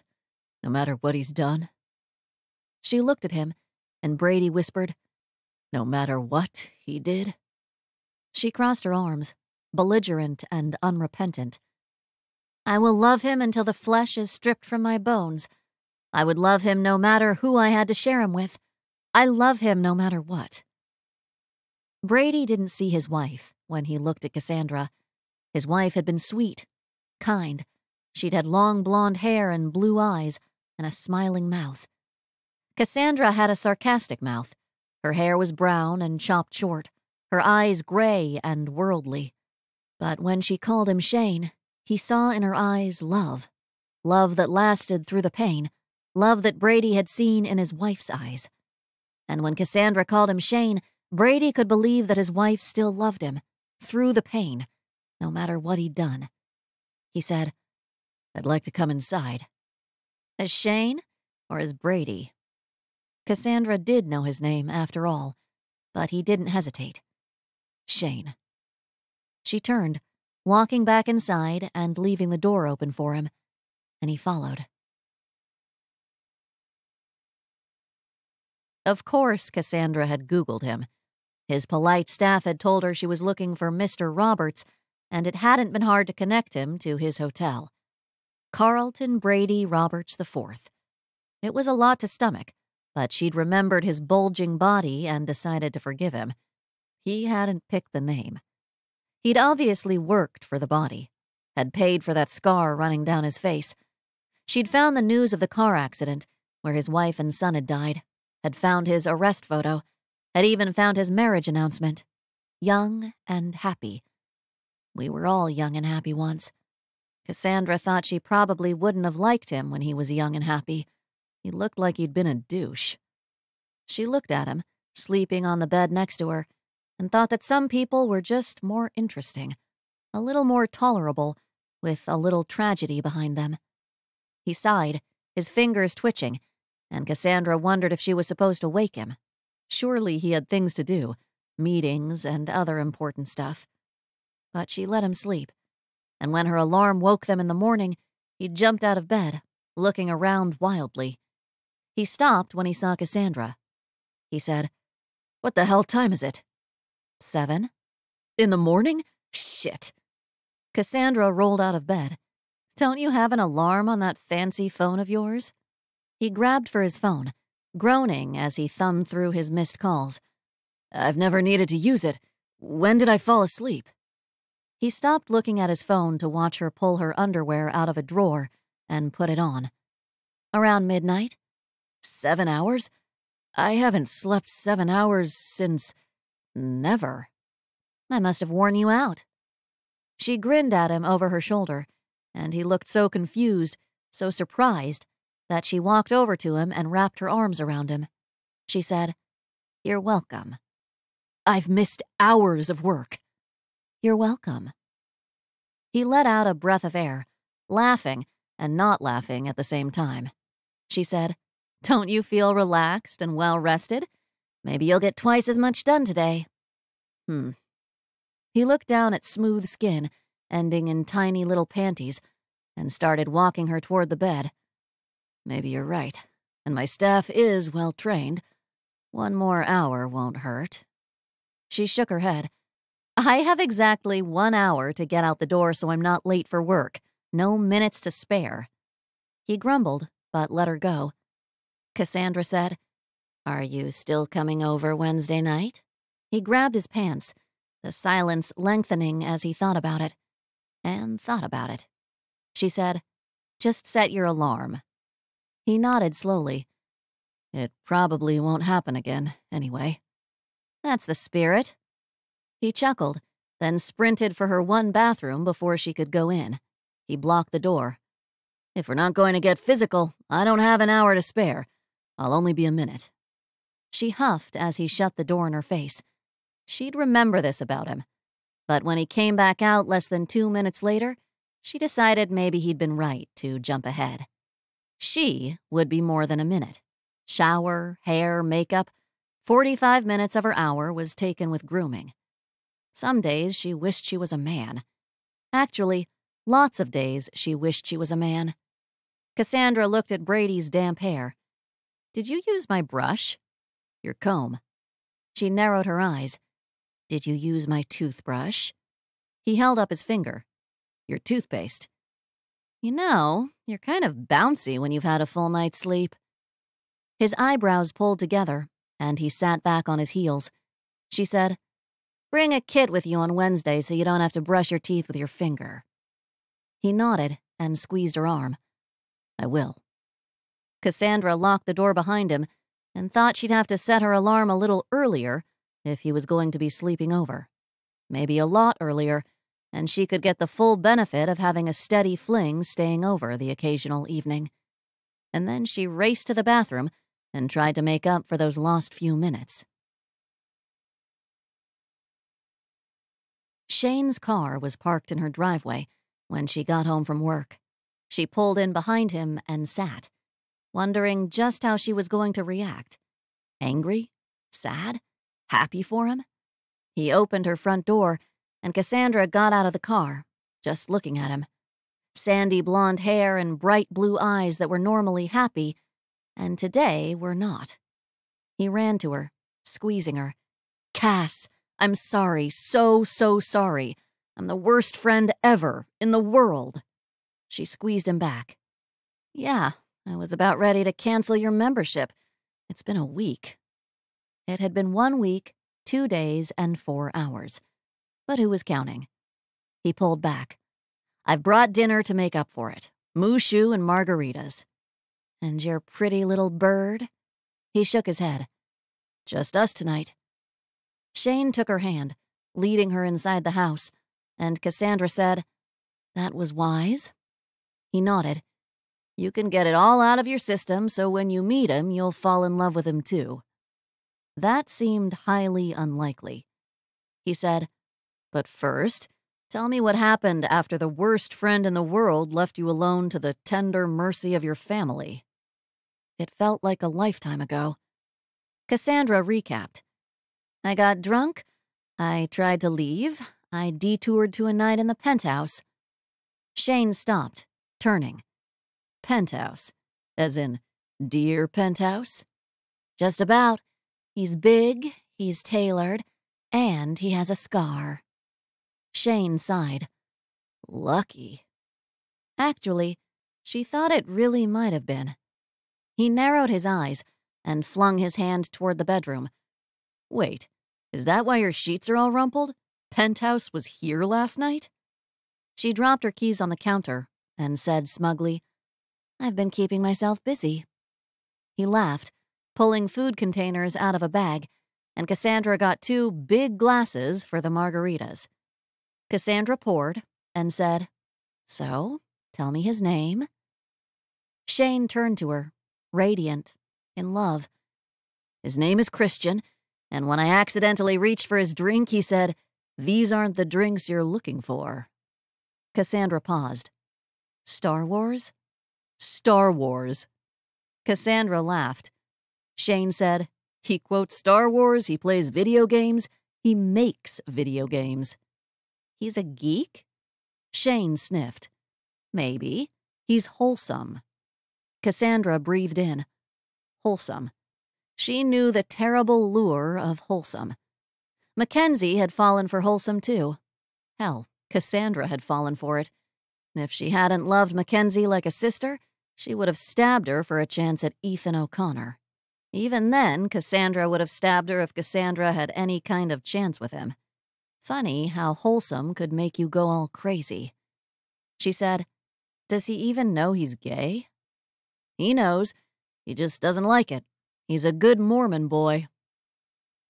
no matter what he's done? She looked at him, and Brady whispered, No matter what he did? She crossed her arms, belligerent and unrepentant. I will love him until the flesh is stripped from my bones. I would love him no matter who I had to share him with. I love him no matter what. Brady didn't see his wife when he looked at Cassandra. His wife had been sweet, kind. She'd had long blonde hair and blue eyes, and a smiling mouth. Cassandra had a sarcastic mouth, Her hair was brown and chopped short, her eyes gray and worldly. But when she called him Shane, he saw in her eyes love. Love that lasted through the pain, love that Brady had seen in his wife's eyes. And when Cassandra called him Shane, Brady could believe that his wife still loved him, through the pain, no matter what he'd done. He said, I'd like to come inside. As Shane or as Brady? Cassandra did know his name, after all, but he didn't hesitate. Shane. She turned, walking back inside and leaving the door open for him, and he followed. Of course, Cassandra had Googled him. His polite staff had told her she was looking for Mr. Roberts, and it hadn't been hard to connect him to his hotel. Carlton Brady Roberts IV. It was a lot to stomach, but she'd remembered his bulging body and decided to forgive him. He hadn't picked the name. He'd obviously worked for the body, had paid for that scar running down his face. She'd found the news of the car accident, where his wife and son had died, had found his arrest photo, had even found his marriage announcement. Young and happy. We were all young and happy once. Cassandra thought she probably wouldn't have liked him when he was young and happy. He looked like he'd been a douche. She looked at him, sleeping on the bed next to her, and thought that some people were just more interesting, a little more tolerable, with a little tragedy behind them. He sighed, his fingers twitching, and Cassandra wondered if she was supposed to wake him. Surely he had things to do, meetings and other important stuff. But she let him sleep, and when her alarm woke them in the morning, he jumped out of bed, looking around wildly. He stopped when he saw Cassandra. He said, What the hell time is it? Seven? In the morning? Shit. Cassandra rolled out of bed. Don't you have an alarm on that fancy phone of yours? He grabbed for his phone, groaning as he thumbed through his missed calls. I've never needed to use it. When did I fall asleep? He stopped looking at his phone to watch her pull her underwear out of a drawer and put it on. Around midnight? Seven hours? I haven't slept seven hours since. Never. I must have worn you out. She grinned at him over her shoulder, and he looked so confused, so surprised, that she walked over to him and wrapped her arms around him. She said, You're welcome. I've missed hours of work. You're welcome. He let out a breath of air, laughing and not laughing at the same time. She said, Don't you feel relaxed and well rested? Maybe you'll get twice as much done today. Hmm. He looked down at smooth skin, ending in tiny little panties, and started walking her toward the bed. Maybe you're right, and my staff is well trained. One more hour won't hurt. She shook her head. I have exactly one hour to get out the door so I'm not late for work. No minutes to spare. He grumbled, but let her go. Cassandra said, Are you still coming over Wednesday night? He grabbed his pants, the silence lengthening as he thought about it. And thought about it. She said, Just set your alarm. He nodded slowly. It probably won't happen again, anyway. That's the spirit. He chuckled, then sprinted for her one bathroom before she could go in. He blocked the door. If we're not going to get physical, I don't have an hour to spare. I'll only be a minute. She huffed as he shut the door in her face. She'd remember this about him. But when he came back out less than two minutes later, she decided maybe he'd been right to jump ahead. She would be more than a minute. Shower, hair, makeup. 45 minutes of her hour was taken with grooming. Some days she wished she was a man. Actually, lots of days she wished she was a man. Cassandra looked at Brady's damp hair. Did you use my brush? Your comb. She narrowed her eyes. Did you use my toothbrush? He held up his finger. Your toothpaste. You know, you're kind of bouncy when you've had a full night's sleep. His eyebrows pulled together, and he sat back on his heels. She said, Bring a kit with you on Wednesday so you don't have to brush your teeth with your finger. He nodded and squeezed her arm. I will. Cassandra locked the door behind him, and thought she'd have to set her alarm a little earlier if he was going to be sleeping over. Maybe a lot earlier, and she could get the full benefit of having a steady fling staying over the occasional evening. And then she raced to the bathroom and tried to make up for those lost few minutes. Shane's car was parked in her driveway when she got home from work. She pulled in behind him and sat, wondering just how she was going to react. Angry? Sad? Happy for him? He opened her front door, and Cassandra got out of the car, just looking at him. Sandy blonde hair and bright blue eyes that were normally happy, and today were not. He ran to her, squeezing her. Cass, I'm sorry, so, so sorry. I'm the worst friend ever in the world. She squeezed him back. Yeah, I was about ready to cancel your membership. It's been a week. It had been one week, two days, and four hours. But who was counting? He pulled back. I've brought dinner to make up for it. Moo shu and margaritas. And your pretty little bird? He shook his head. Just us tonight. Shane took her hand, leading her inside the house, and Cassandra said, That was wise. He nodded. You can get it all out of your system so when you meet him, you'll fall in love with him too. That seemed highly unlikely. He said, But first, tell me what happened after the worst friend in the world left you alone to the tender mercy of your family. It felt like a lifetime ago. Cassandra recapped. I got drunk. I tried to leave. I detoured to a night in the penthouse. Shane stopped, turning. Penthouse, as in dear penthouse? Just about. He's big, he's tailored, and he has a scar. Shane sighed. Lucky. Actually, she thought it really might have been. He narrowed his eyes and flung his hand toward the bedroom. Wait, is that why your sheets are all rumpled? Penthouse was here last night? She dropped her keys on the counter and said smugly, I've been keeping myself busy. He laughed, pulling food containers out of a bag, and Cassandra got two big glasses for the margaritas. Cassandra poured and said, So, tell me his name. Shane turned to her, radiant, in love. His name is Christian, and when I accidentally reached for his drink, he said, These aren't the drinks you're looking for. Cassandra paused. Star Wars? Star Wars. Cassandra laughed. Shane said, He quotes Star Wars, he plays video games, he makes video games. He's a geek? Shane sniffed. Maybe. He's wholesome. Cassandra breathed in. Wholesome. She knew the terrible lure of wholesome. Mackenzie had fallen for wholesome too. Hell, Cassandra had fallen for it. If she hadn't loved Mackenzie like a sister, she would have stabbed her for a chance at Ethan O'Connor. Even then, Cassandra would have stabbed her if Cassandra had any kind of chance with him. Funny how wholesome could make you go all crazy. She said, Does he even know he's gay? He knows. He just doesn't like it. He's a good Mormon boy.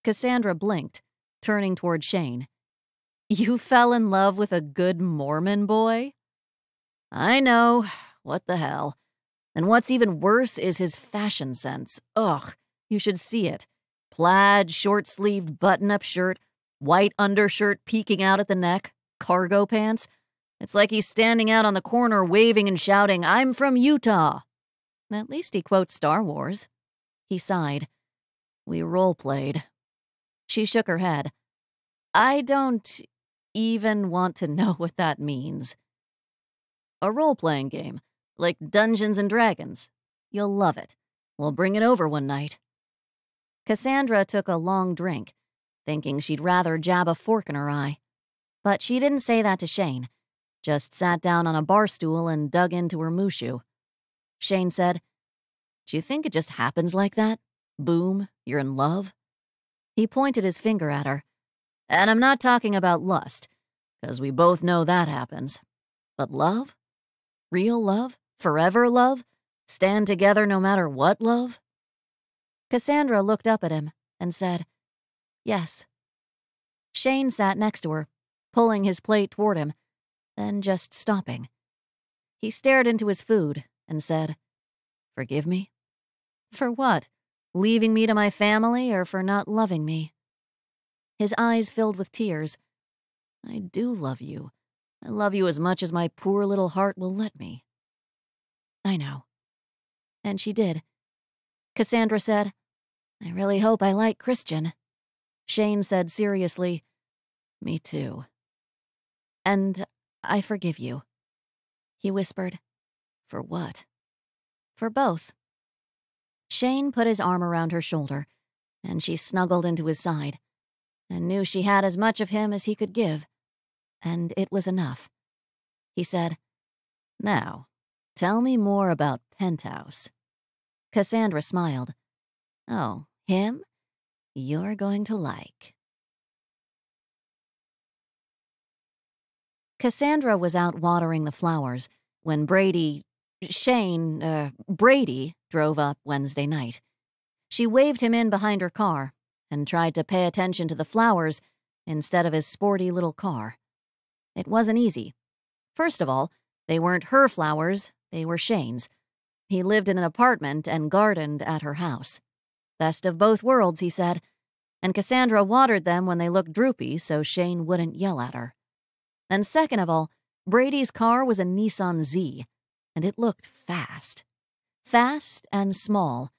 Cassandra blinked, turning toward Shane. You fell in love with a good Mormon boy? I know. What the hell? And what's even worse is his fashion sense. Ugh, you should see it. Plaid, short sleeved button up shirt, white undershirt peeking out at the neck, cargo pants. It's like he's standing out on the corner waving and shouting, I'm from Utah. At least he quotes Star Wars. He sighed. We role-played. She shook her head. I don't even want to know what that means. A role-playing game, like Dungeons and Dragons. You'll love it. We'll bring it over one night. Cassandra took a long drink, thinking she'd rather jab a fork in her eye. But she didn't say that to Shane, just sat down on a bar stool and dug into her moo shu. Shane said, do you think it just happens like that? Boom, you're in love? He pointed his finger at her. And I'm not talking about lust, because we both know that happens. But love? Real love? Forever love? Stand together no matter what love? Cassandra looked up at him and said, Yes. Shane sat next to her, pulling his plate toward him, then just stopping. He stared into his food and said, Forgive me? For what? Leaving me to my family or for not loving me? His eyes filled with tears. I do love you. I love you as much as my poor little heart will let me. I know. And she did. Cassandra said, I really hope I like Christian. Shane said seriously, Me too. And I forgive you. He whispered, For what? For both. Shane put his arm around her shoulder, and she snuggled into his side, and knew she had as much of him as he could give, and it was enough. He said, Now, tell me more about Penthouse. Cassandra smiled. Oh, him? You're going to like. Cassandra was out watering the flowers when Brady, Shane, uh, Brady drove up Wednesday night. She waved him in behind her car and tried to pay attention to the flowers instead of his sporty little car. It wasn't easy. First of all, they weren't her flowers, they were Shane's. He lived in an apartment and gardened at her house. Best of both worlds, he said, and Cassandra watered them when they looked droopy so Shane wouldn't yell at her. And second of all, Brady's car was a Nissan Z, and it looked fast. Fast and small,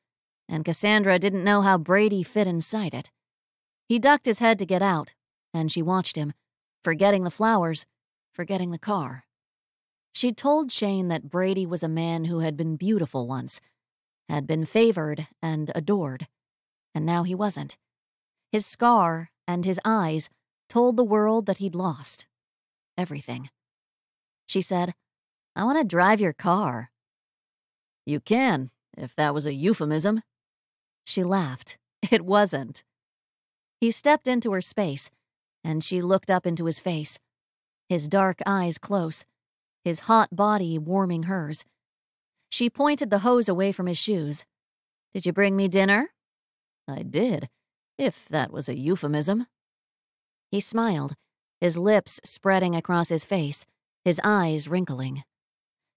and Cassandra didn't know how Brady fit inside it. He ducked his head to get out, and she watched him, forgetting the flowers, forgetting the car. She'd told Shane that Brady was a man who had been beautiful once, had been favored and adored, and now he wasn't. His scar and his eyes told the world that he'd lost everything. She said, I want to drive your car. You can, if that was a euphemism. She laughed. It wasn't. He stepped into her space, and she looked up into his face, his dark eyes close, his hot body warming hers. She pointed the hose away from his shoes. Did you bring me dinner? I did, if that was a euphemism. He smiled, his lips spreading across his face, his eyes wrinkling.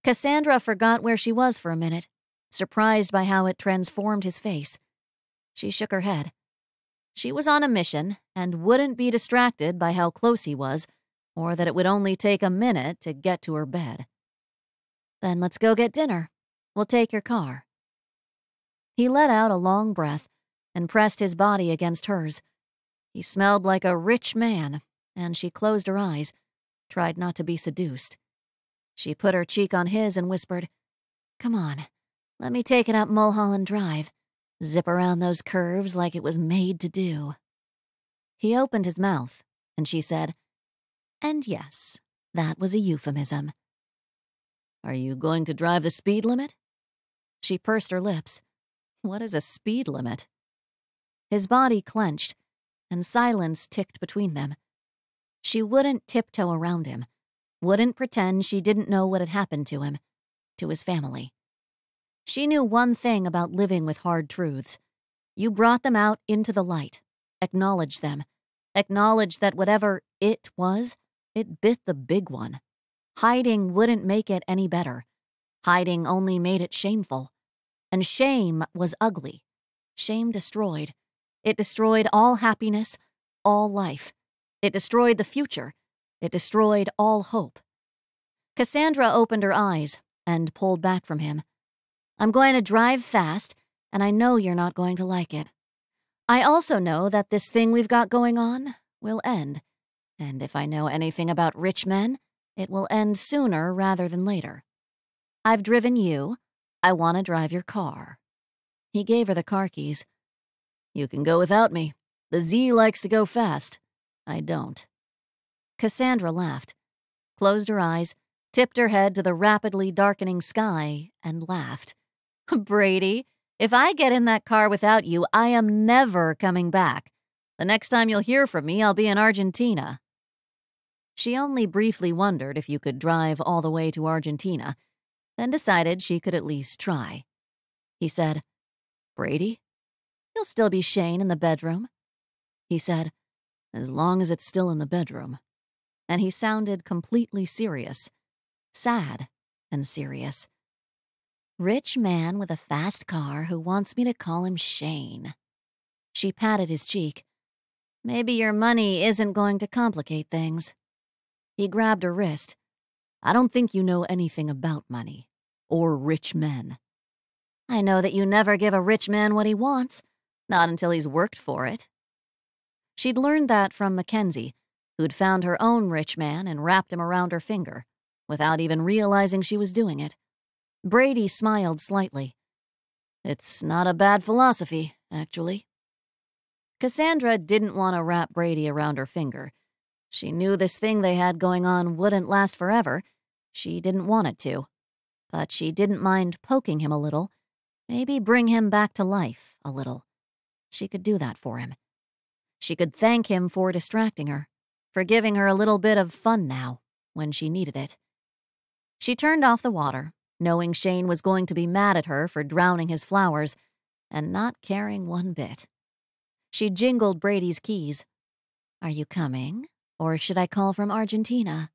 Cassandra forgot where she was for a minute, surprised by how it transformed his face. She shook her head. She was on a mission and wouldn't be distracted by how close he was, or that it would only take a minute to get to her bed. Then let's go get dinner. We'll take your car. He let out a long breath and pressed his body against hers. He smelled like a rich man, and she closed her eyes, tried not to be seduced. She put her cheek on his and whispered, Come on, let me take it up Mulholland Drive. Zip around those curves like it was made to do. He opened his mouth, and she said, And yes, that was a euphemism. Are you going to drive the speed limit? She pursed her lips. What is a speed limit? His body clenched, and silence ticked between them. She wouldn't tiptoe around him, wouldn't pretend she didn't know what had happened to him, to his family. She knew one thing about living with hard truths. You brought them out into the light, acknowledged them, acknowledged that whatever it was, it bit the big one. Hiding wouldn't make it any better. Hiding only made it shameful. And shame was ugly. Shame destroyed. It destroyed all happiness, all life. It destroyed the future. It destroyed all hope. Cassandra opened her eyes and pulled back from him. I'm going to drive fast, and I know you're not going to like it. I also know that this thing we've got going on will end, and if I know anything about rich men, it will end sooner rather than later. I've driven you. I want to drive your car. He gave her the car keys. You can go without me. The Z likes to go fast. I don't. Cassandra laughed, closed her eyes, tipped her head to the rapidly darkening sky, and laughed. Brady, if I get in that car without you, I am never coming back. The next time you'll hear from me, I'll be in Argentina. She only briefly wondered if you could drive all the way to Argentina, then decided she could at least try. He said, Brady? You'll still be Shane in the bedroom. He said, As long as it's still in the bedroom. And he sounded completely serious, sad and serious. Rich man with a fast car who wants me to call him Shane. She patted his cheek. Maybe your money isn't going to complicate things. He grabbed her wrist. I don't think you know anything about money. Or rich men. I know that you never give a rich man what he wants, not until he's worked for it. She'd learned that from Mackenzie, who'd found her own rich man and wrapped him around her finger, without even realizing she was doing it. Brady smiled slightly. It's not a bad philosophy, actually. Cassandra didn't want to wrap Brady around her finger. She knew this thing they had going on wouldn't last forever. She didn't want it to. But she didn't mind poking him a little, maybe bring him back to life a little. She could do that for him. She could thank him for distracting her, for giving her a little bit of fun now, when she needed it. She turned off the water, knowing Shane was going to be mad at her for drowning his flowers, and not caring one bit. She jingled Brady's keys. Are you coming? Or should I call from Argentina?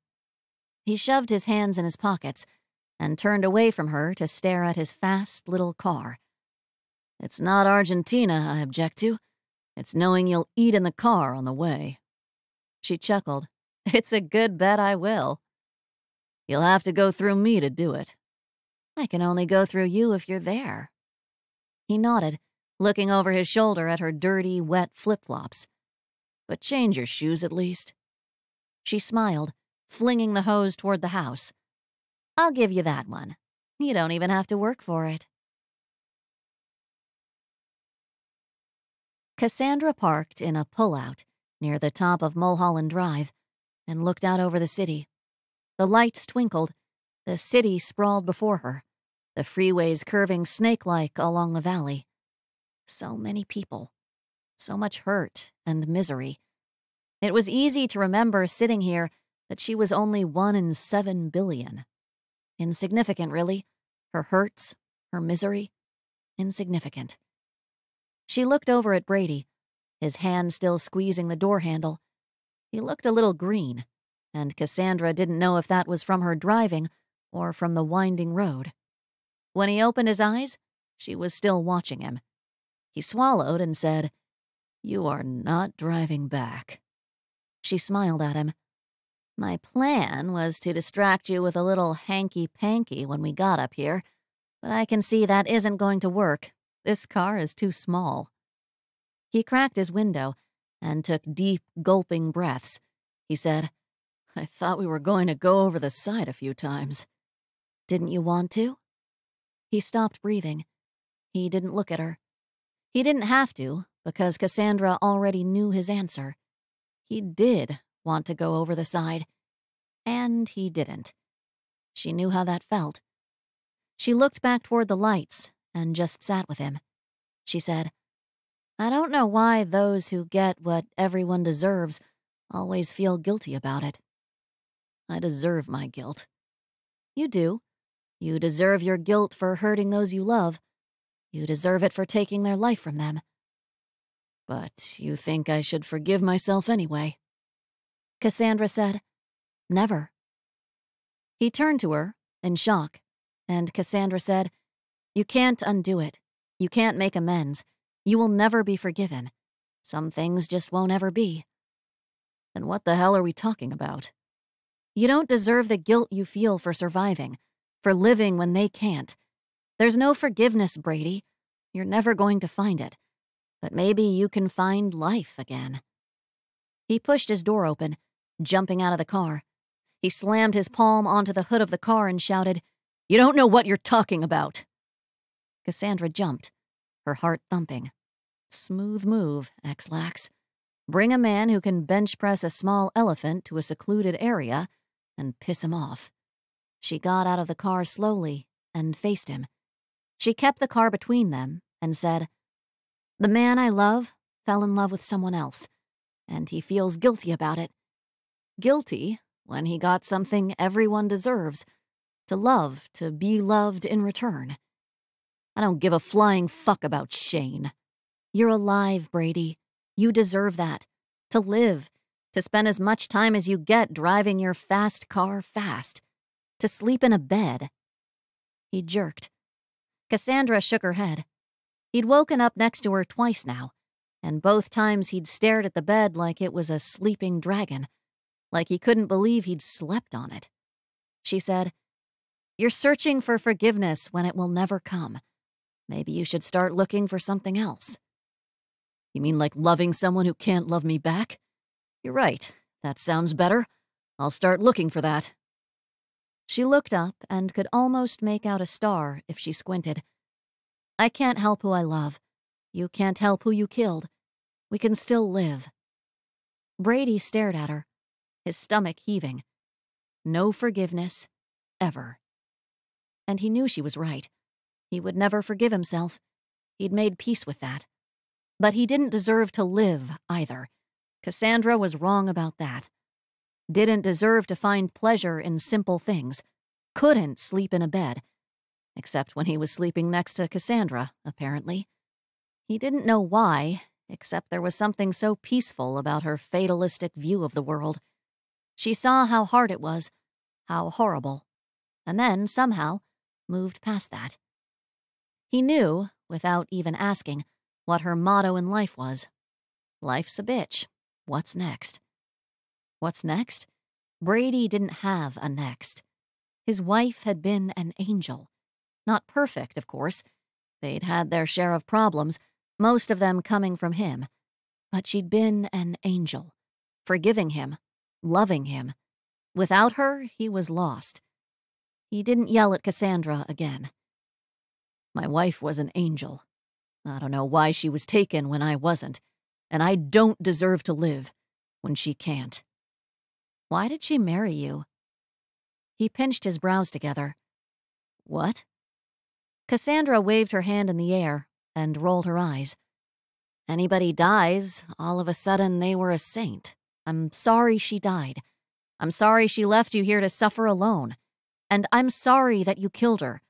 He shoved his hands in his pockets and turned away from her to stare at his fast little car. It's not Argentina I object to. It's knowing you'll eat in the car on the way. She chuckled. It's a good bet I will. You'll have to go through me to do it. I can only go through you if you're there. He nodded, looking over his shoulder at her dirty, wet flip-flops. But change your shoes at least. She smiled, flinging the hose toward the house. I'll give you that one. You don't even have to work for it. Cassandra parked in a pullout near the top of Mulholland Drive and looked out over the city. The lights twinkled. The city sprawled before her, the freeways curving snake-like along the valley. So many people. So much hurt and misery. It was easy to remember sitting here that she was only one in seven billion. Insignificant, really. Her hurts, her misery. Insignificant. She looked over at Brady, his hand still squeezing the door handle. He looked a little green, and Cassandra didn't know if that was from her driving or from the winding road. When he opened his eyes, she was still watching him. He swallowed and said, You are not driving back. She smiled at him. My plan was to distract you with a little hanky-panky when we got up here, but I can see that isn't going to work. This car is too small. He cracked his window and took deep, gulping breaths. He said, I thought we were going to go over the side a few times. Didn't you want to? He stopped breathing. He didn't look at her. He didn't have to, because Cassandra already knew his answer. He did want to go over the side. And he didn't. She knew how that felt. She looked back toward the lights and just sat with him. She said, I don't know why those who get what everyone deserves always feel guilty about it. I deserve my guilt. You do. You deserve your guilt for hurting those you love. You deserve it for taking their life from them. But you think I should forgive myself anyway? Cassandra said, Never. He turned to her, in shock, and Cassandra said, You can't undo it. You can't make amends. You will never be forgiven. Some things just won't ever be. Then what the hell are we talking about? You don't deserve the guilt you feel for surviving, for living when they can't, there's no forgiveness, Brady. You're never going to find it. But maybe you can find life again. He pushed his door open, jumping out of the car. He slammed his palm onto the hood of the car and shouted, You don't know what you're talking about. Cassandra jumped, her heart thumping. Smooth move, Ex-Lax. Bring a man who can bench press a small elephant to a secluded area and piss him off. She got out of the car slowly and faced him. She kept the car between them and said, The man I love fell in love with someone else, and he feels guilty about it. Guilty when he got something everyone deserves to love, to be loved in return. I don't give a flying fuck about Shane. You're alive, Brady. You deserve that. To live. To spend as much time as you get driving your fast car fast. To sleep in a bed. He jerked. Cassandra shook her head. He'd woken up next to her twice now, and both times he'd stared at the bed like it was a sleeping dragon, like he couldn't believe he'd slept on it. She said, You're searching for forgiveness when it will never come. Maybe you should start looking for something else. You mean like loving someone who can't love me back? You're right. That sounds better. I'll start looking for that. She looked up and could almost make out a star if she squinted. I can't help who I love. You can't help who you killed. We can still live. Brady stared at her, his stomach heaving. No forgiveness, ever. And he knew she was right. He would never forgive himself. He'd made peace with that. But he didn't deserve to live, either. Cassandra was wrong about that. Didn't deserve to find pleasure in simple things. Couldn't sleep in a bed except when he was sleeping next to Cassandra, apparently. He didn't know why, except there was something so peaceful about her fatalistic view of the world. She saw how hard it was, how horrible, and then, somehow, moved past that. He knew, without even asking, what her motto in life was. Life's a bitch. What's next? What's next? Brady didn't have a next. His wife had been an angel. Not perfect, of course. They'd had their share of problems, most of them coming from him. But she'd been an angel, forgiving him, loving him. Without her, he was lost. He didn't yell at Cassandra again. My wife was an angel. I don't know why she was taken when I wasn't, and I don't deserve to live when she can't. Why did she marry you? He pinched his brows together. What? Cassandra waved her hand in the air and rolled her eyes. Anybody dies, all of a sudden they were a saint. I'm sorry she died. I'm sorry she left you here to suffer alone. And I'm sorry that you killed her.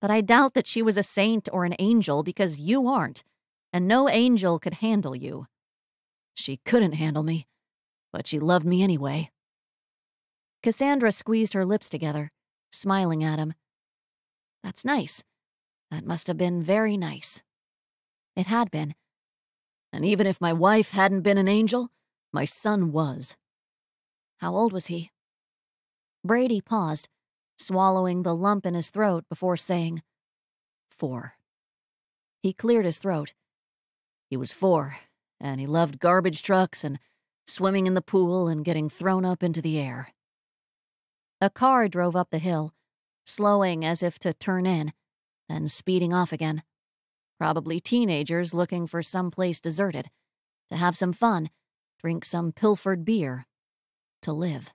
But I doubt that she was a saint or an angel because you aren't, and no angel could handle you. She couldn't handle me, but she loved me anyway. Cassandra squeezed her lips together, smiling at him. That's nice. That must have been very nice. It had been. And even if my wife hadn't been an angel, my son was. How old was he? Brady paused, swallowing the lump in his throat before saying, Four. He cleared his throat. He was four, and he loved garbage trucks and swimming in the pool and getting thrown up into the air. A car drove up the hill, slowing as if to turn in, then speeding off again. Probably teenagers looking for some place deserted, to have some fun, drink some pilfered beer, to live.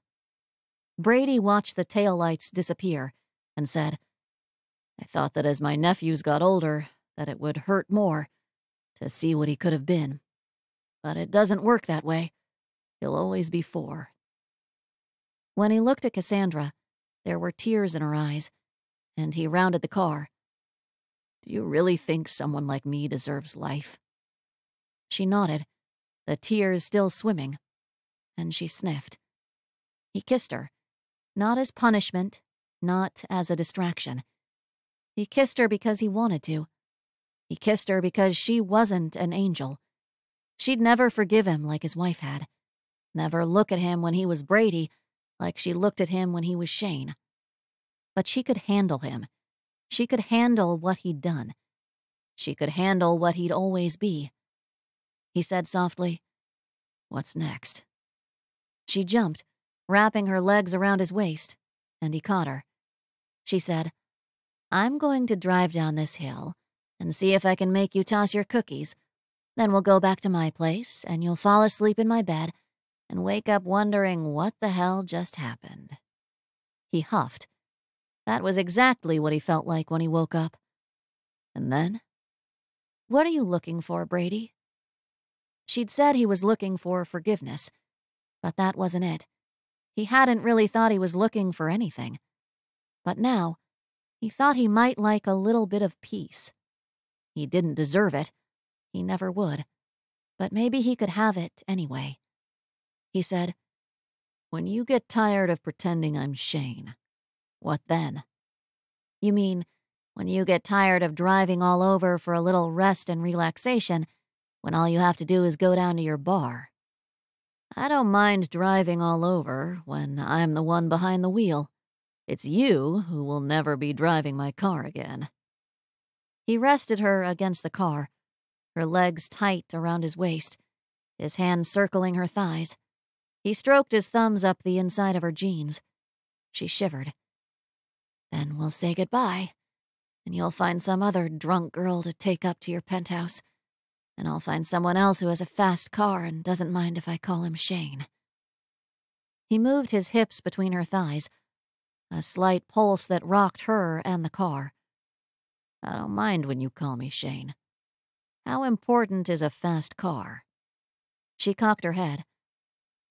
Brady watched the taillights disappear and said, I thought that as my nephews got older, that it would hurt more to see what he could have been. But it doesn't work that way. He'll always be four. When he looked at Cassandra, there were tears in her eyes, and he rounded the car. Do you really think someone like me deserves life? She nodded, the tears still swimming, and she sniffed. He kissed her, not as punishment, not as a distraction. He kissed her because he wanted to. He kissed her because she wasn't an angel. She'd never forgive him like his wife had, never look at him when he was Brady like she looked at him when he was Shane. But she could handle him she could handle what he'd done. She could handle what he'd always be. He said softly, What's next? She jumped, wrapping her legs around his waist, and he caught her. She said, I'm going to drive down this hill and see if I can make you toss your cookies. Then we'll go back to my place, and you'll fall asleep in my bed and wake up wondering what the hell just happened. He huffed that was exactly what he felt like when he woke up. And then? What are you looking for, Brady? She'd said he was looking for forgiveness, but that wasn't it. He hadn't really thought he was looking for anything. But now, he thought he might like a little bit of peace. He didn't deserve it, He never would. But maybe he could have it anyway. He said, When you get tired of pretending I'm Shane, what then? You mean when you get tired of driving all over for a little rest and relaxation, when all you have to do is go down to your bar? I don't mind driving all over when I'm the one behind the wheel. It's you who will never be driving my car again. He rested her against the car, her legs tight around his waist, his hands circling her thighs. He stroked his thumbs up the inside of her jeans. She shivered. Then we'll say goodbye, and you'll find some other drunk girl to take up to your penthouse and I'll find someone else who has a fast car and doesn't mind if I call him Shane. He moved his hips between her thighs, a slight pulse that rocked her and the car. I don't mind when you call me Shane. How important is a fast car? She cocked her head.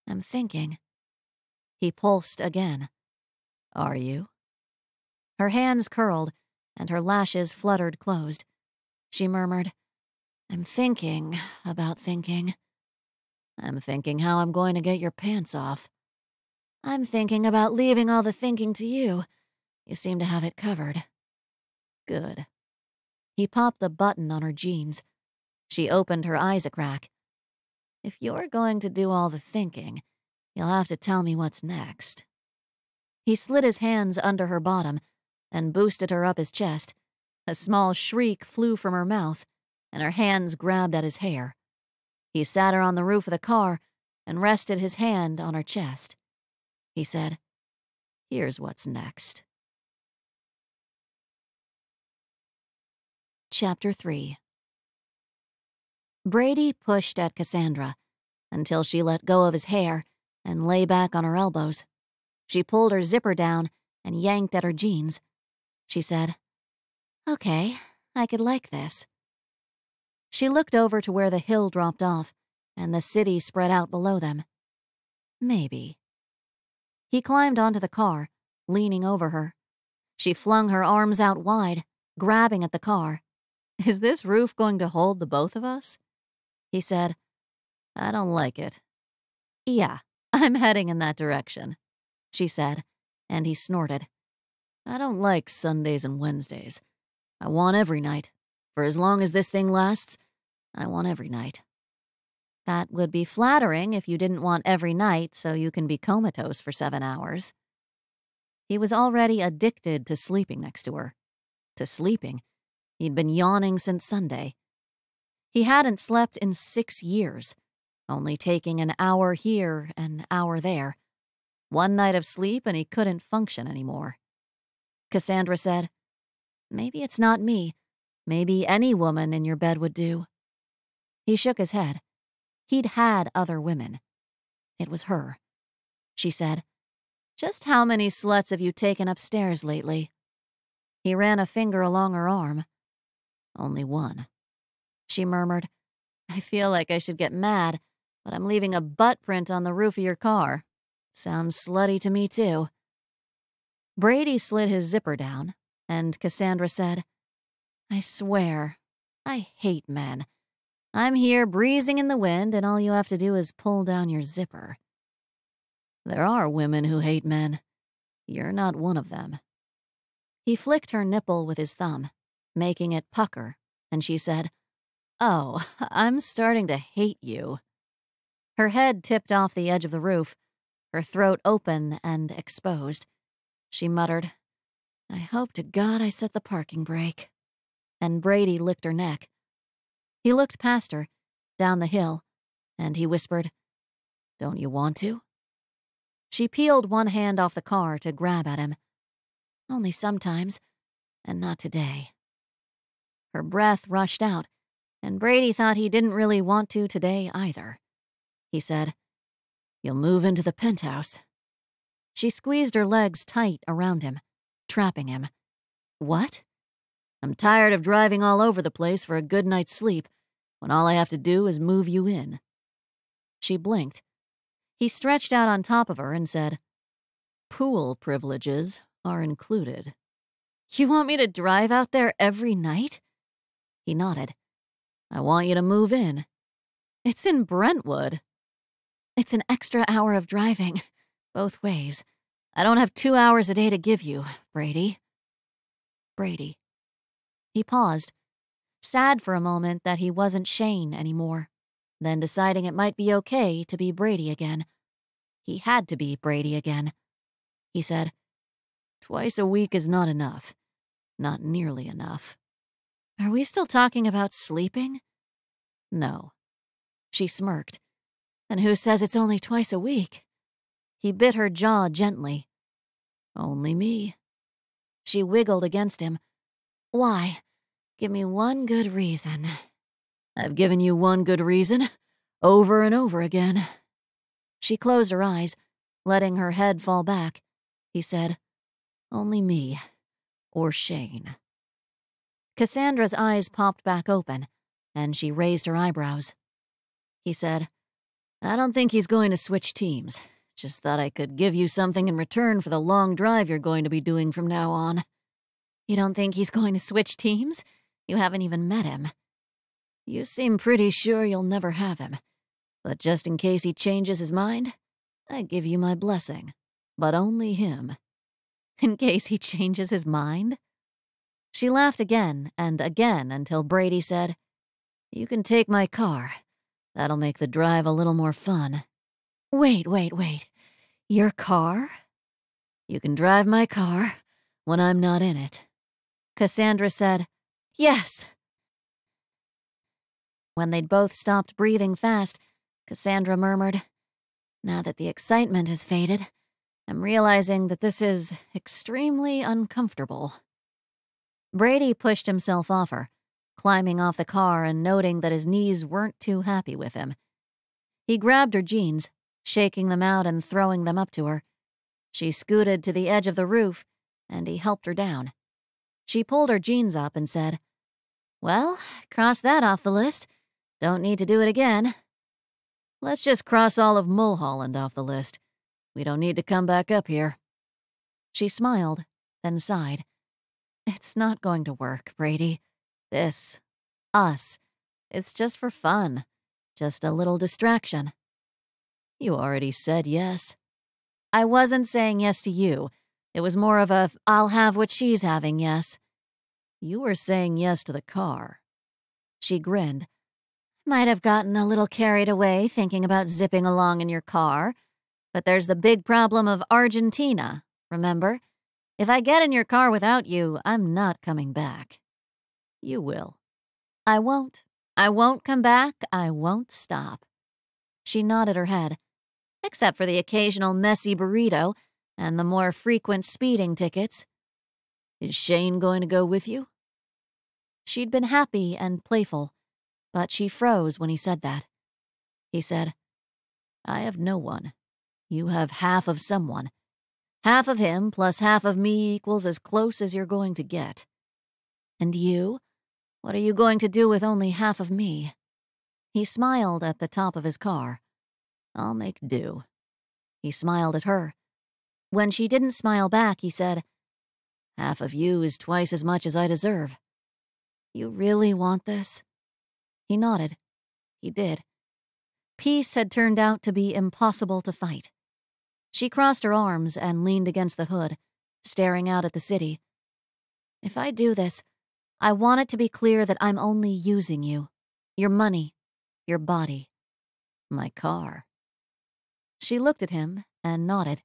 I'm thinking. He pulsed again. Are you? Her hands curled, and her lashes fluttered closed. She murmured, I'm thinking about thinking. I'm thinking how I'm going to get your pants off. I'm thinking about leaving all the thinking to you. You seem to have it covered. Good. He popped the button on her jeans. She opened her eyes a crack. If you're going to do all the thinking, you'll have to tell me what's next. He slid his hands under her bottom and boosted her up his chest. A small shriek flew from her mouth and her hands grabbed at his hair. He sat her on the roof of the car and rested his hand on her chest. He said, Here's what's next. Chapter 3 Brady pushed at Cassandra until she let go of his hair and lay back on her elbows. She pulled her zipper down and yanked at her jeans. She said, Okay, I could like this. She looked over to where the hill dropped off and the city spread out below them. Maybe. He climbed onto the car, leaning over her. She flung her arms out wide, grabbing at the car. Is this roof going to hold the both of us? He said, I don't like it. Yeah, I'm heading in that direction, she said, and he snorted. I don't like Sundays and Wednesdays. I want every night. For as long as this thing lasts, I want every night. That would be flattering if you didn't want every night so you can be comatose for seven hours. He was already addicted to sleeping next to her. To sleeping. He'd been yawning since Sunday. He hadn't slept in six years, only taking an hour here, an hour there. One night of sleep and he couldn't function anymore. Cassandra said, Maybe it's not me. Maybe any woman in your bed would do. He shook his head. He'd had other women. It was her. She said, Just how many sluts have you taken upstairs lately? He ran a finger along her arm. Only one. She murmured, I feel like I should get mad, but I'm leaving a butt print on the roof of your car. Sounds slutty to me, too. Brady slid his zipper down, and Cassandra said, I swear, I hate men. I'm here breezing in the wind, and all you have to do is pull down your zipper. There are women who hate men. You're not one of them. He flicked her nipple with his thumb, making it pucker, and she said, Oh, I'm starting to hate you. Her head tipped off the edge of the roof, her throat open and exposed. She muttered, I hope to God I set the parking brake and Brady licked her neck. He looked past her, down the hill, and he whispered, Don't you want to? She peeled one hand off the car to grab at him. Only sometimes, and not today. Her breath rushed out, and Brady thought he didn't really want to today either. He said, You'll move into the penthouse. She squeezed her legs tight around him, trapping him. What? I'm tired of driving all over the place for a good night's sleep when all I have to do is move you in. She blinked. He stretched out on top of her and said, Pool privileges are included. You want me to drive out there every night? He nodded. I want you to move in. It's in Brentwood. It's an extra hour of driving, both ways. I don't have two hours a day to give you, Brady. Brady. He paused, sad for a moment that he wasn't Shane anymore, then deciding it might be okay to be Brady again. He had to be Brady again. He said, Twice a week is not enough. Not nearly enough. Are we still talking about sleeping? No. She smirked. And who says it's only twice a week? He bit her jaw gently. Only me. She wiggled against him. Why? Give me one good reason. I've given you one good reason, over and over again. She closed her eyes, letting her head fall back. He said, Only me. Or Shane. Cassandra's eyes popped back open, and she raised her eyebrows. He said, I don't think he's going to switch teams. Just thought I could give you something in return for the long drive you're going to be doing from now on. You don't think he's going to switch teams? You haven't even met him. You seem pretty sure you'll never have him. But just in case he changes his mind, I give you my blessing. But only him. In case he changes his mind? She laughed again and again until Brady said, You can take my car. That'll make the drive a little more fun. Wait, wait, wait. Your car? You can drive my car when I'm not in it. Cassandra said, Yes. When they'd both stopped breathing fast, Cassandra murmured, Now that the excitement has faded, I'm realizing that this is extremely uncomfortable. Brady pushed himself off her, climbing off the car and noting that his knees weren't too happy with him. He grabbed her jeans, shaking them out and throwing them up to her. She scooted to the edge of the roof, and he helped her down. She pulled her jeans up and said, Well, cross that off the list. Don't need to do it again. Let's just cross all of Mulholland off the list. We don't need to come back up here. She smiled, then sighed. It's not going to work, Brady. This. Us. It's just for fun. Just a little distraction. You already said yes. I wasn't saying yes to you. It was more of a, I'll have what she's having yes. You were saying yes to the car. She grinned. Might have gotten a little carried away thinking about zipping along in your car. But there's the big problem of Argentina, remember? If I get in your car without you, I'm not coming back. You will. I won't. I won't come back. I won't stop. She nodded her head except for the occasional messy burrito and the more frequent speeding tickets. Is Shane going to go with you? She'd been happy and playful, but she froze when he said that. He said, I have no one. You have half of someone. Half of him plus half of me equals as close as you're going to get. And you? What are you going to do with only half of me? He smiled at the top of his car. I'll make do. He smiled at her. When she didn't smile back, he said, Half of you is twice as much as I deserve. You really want this? He nodded. He did. Peace had turned out to be impossible to fight. She crossed her arms and leaned against the hood, staring out at the city. If I do this, I want it to be clear that I'm only using you. Your money. Your body. My car. She looked at him and nodded.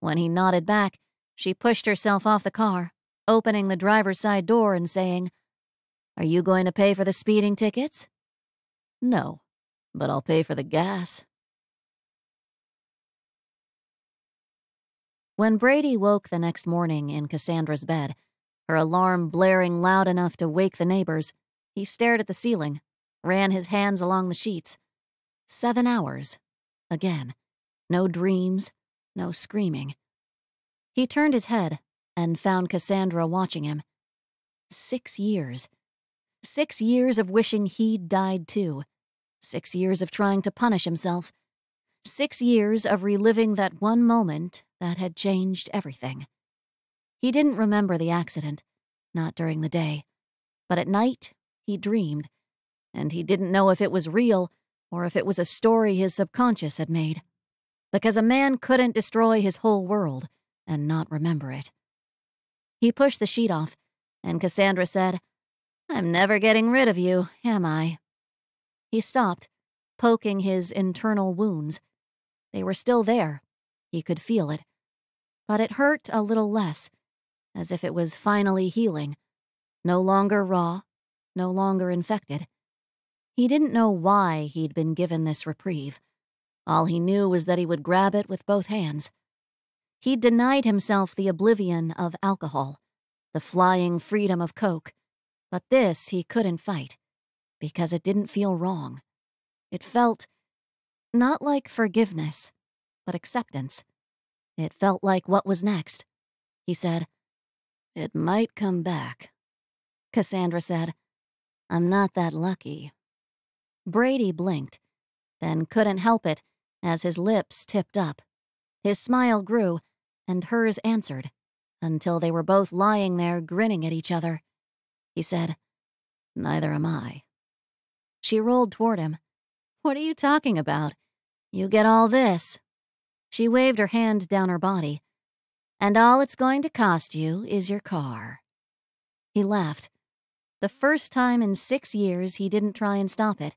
When he nodded back, she pushed herself off the car, opening the driver's side door and saying, Are you going to pay for the speeding tickets? No, but I'll pay for the gas. When Brady woke the next morning in Cassandra's bed, her alarm blaring loud enough to wake the neighbors, he stared at the ceiling, ran his hands along the sheets. Seven hours. Again. No dreams, no screaming. He turned his head and found Cassandra watching him. Six years. Six years of wishing he'd died too. Six years of trying to punish himself. Six years of reliving that one moment that had changed everything. He didn't remember the accident, not during the day. But at night, he dreamed. and he didn't know if it was real or if it was a story his subconscious had made. Because a man couldn't destroy his whole world and not remember it. He pushed the sheet off, and Cassandra said, I'm never getting rid of you, am I? He stopped, poking his internal wounds. They were still there. He could feel it. But it hurt a little less, as if it was finally healing. No longer raw, no longer infected. He didn't know why he'd been given this reprieve. All he knew was that he would grab it with both hands. He denied himself the oblivion of alcohol, the flying freedom of Coke, but this he couldn't fight, because it didn't feel wrong. It felt not like forgiveness, but acceptance. It felt like what was next. He said, It might come back. Cassandra said, I'm not that lucky. Brady blinked, then couldn't help it as his lips tipped up. His smile grew, and hers answered, until they were both lying there grinning at each other. He said, Neither am I. She rolled toward him. What are you talking about? You get all this. She waved her hand down her body. And all it's going to cost you is your car. He laughed. The first time in six years he didn't try and stop it.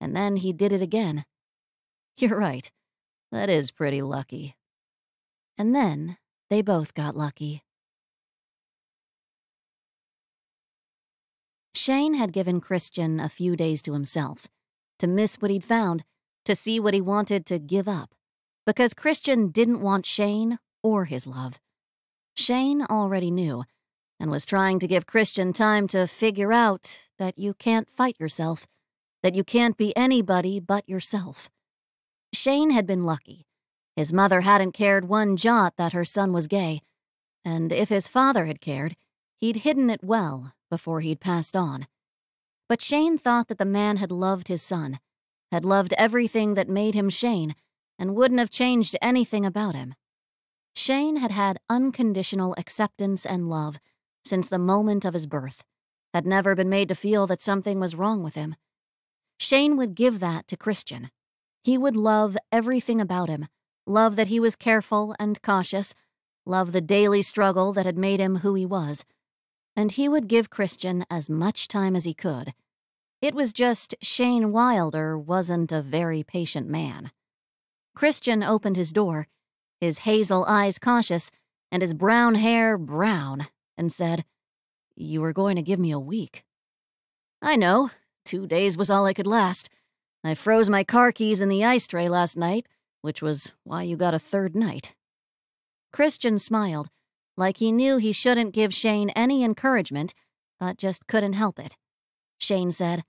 And then he did it again. You're right. That is pretty lucky. And then they both got lucky. Shane had given Christian a few days to himself, to miss what he'd found, to see what he wanted to give up, because Christian didn't want Shane or his love. Shane already knew, and was trying to give Christian time to figure out that you can't fight yourself, that you can't be anybody but yourself. Shane had been lucky. His mother hadn't cared one jot that her son was gay, and if his father had cared, he'd hidden it well before he'd passed on. But Shane thought that the man had loved his son, had loved everything that made him Shane, and wouldn't have changed anything about him. Shane had had unconditional acceptance and love since the moment of his birth, had never been made to feel that something was wrong with him. Shane would give that to Christian. He would love everything about him, love that he was careful and cautious, love the daily struggle that had made him who he was, and he would give Christian as much time as he could. It was just Shane Wilder wasn't a very patient man. Christian opened his door, his hazel eyes cautious, and his brown hair brown, and said, You were going to give me a week. I know. Two days was all I could last. I froze my car keys in the ice tray last night, which was why you got a third night. Christian smiled, like he knew he shouldn't give Shane any encouragement, but just couldn't help it. Shane said,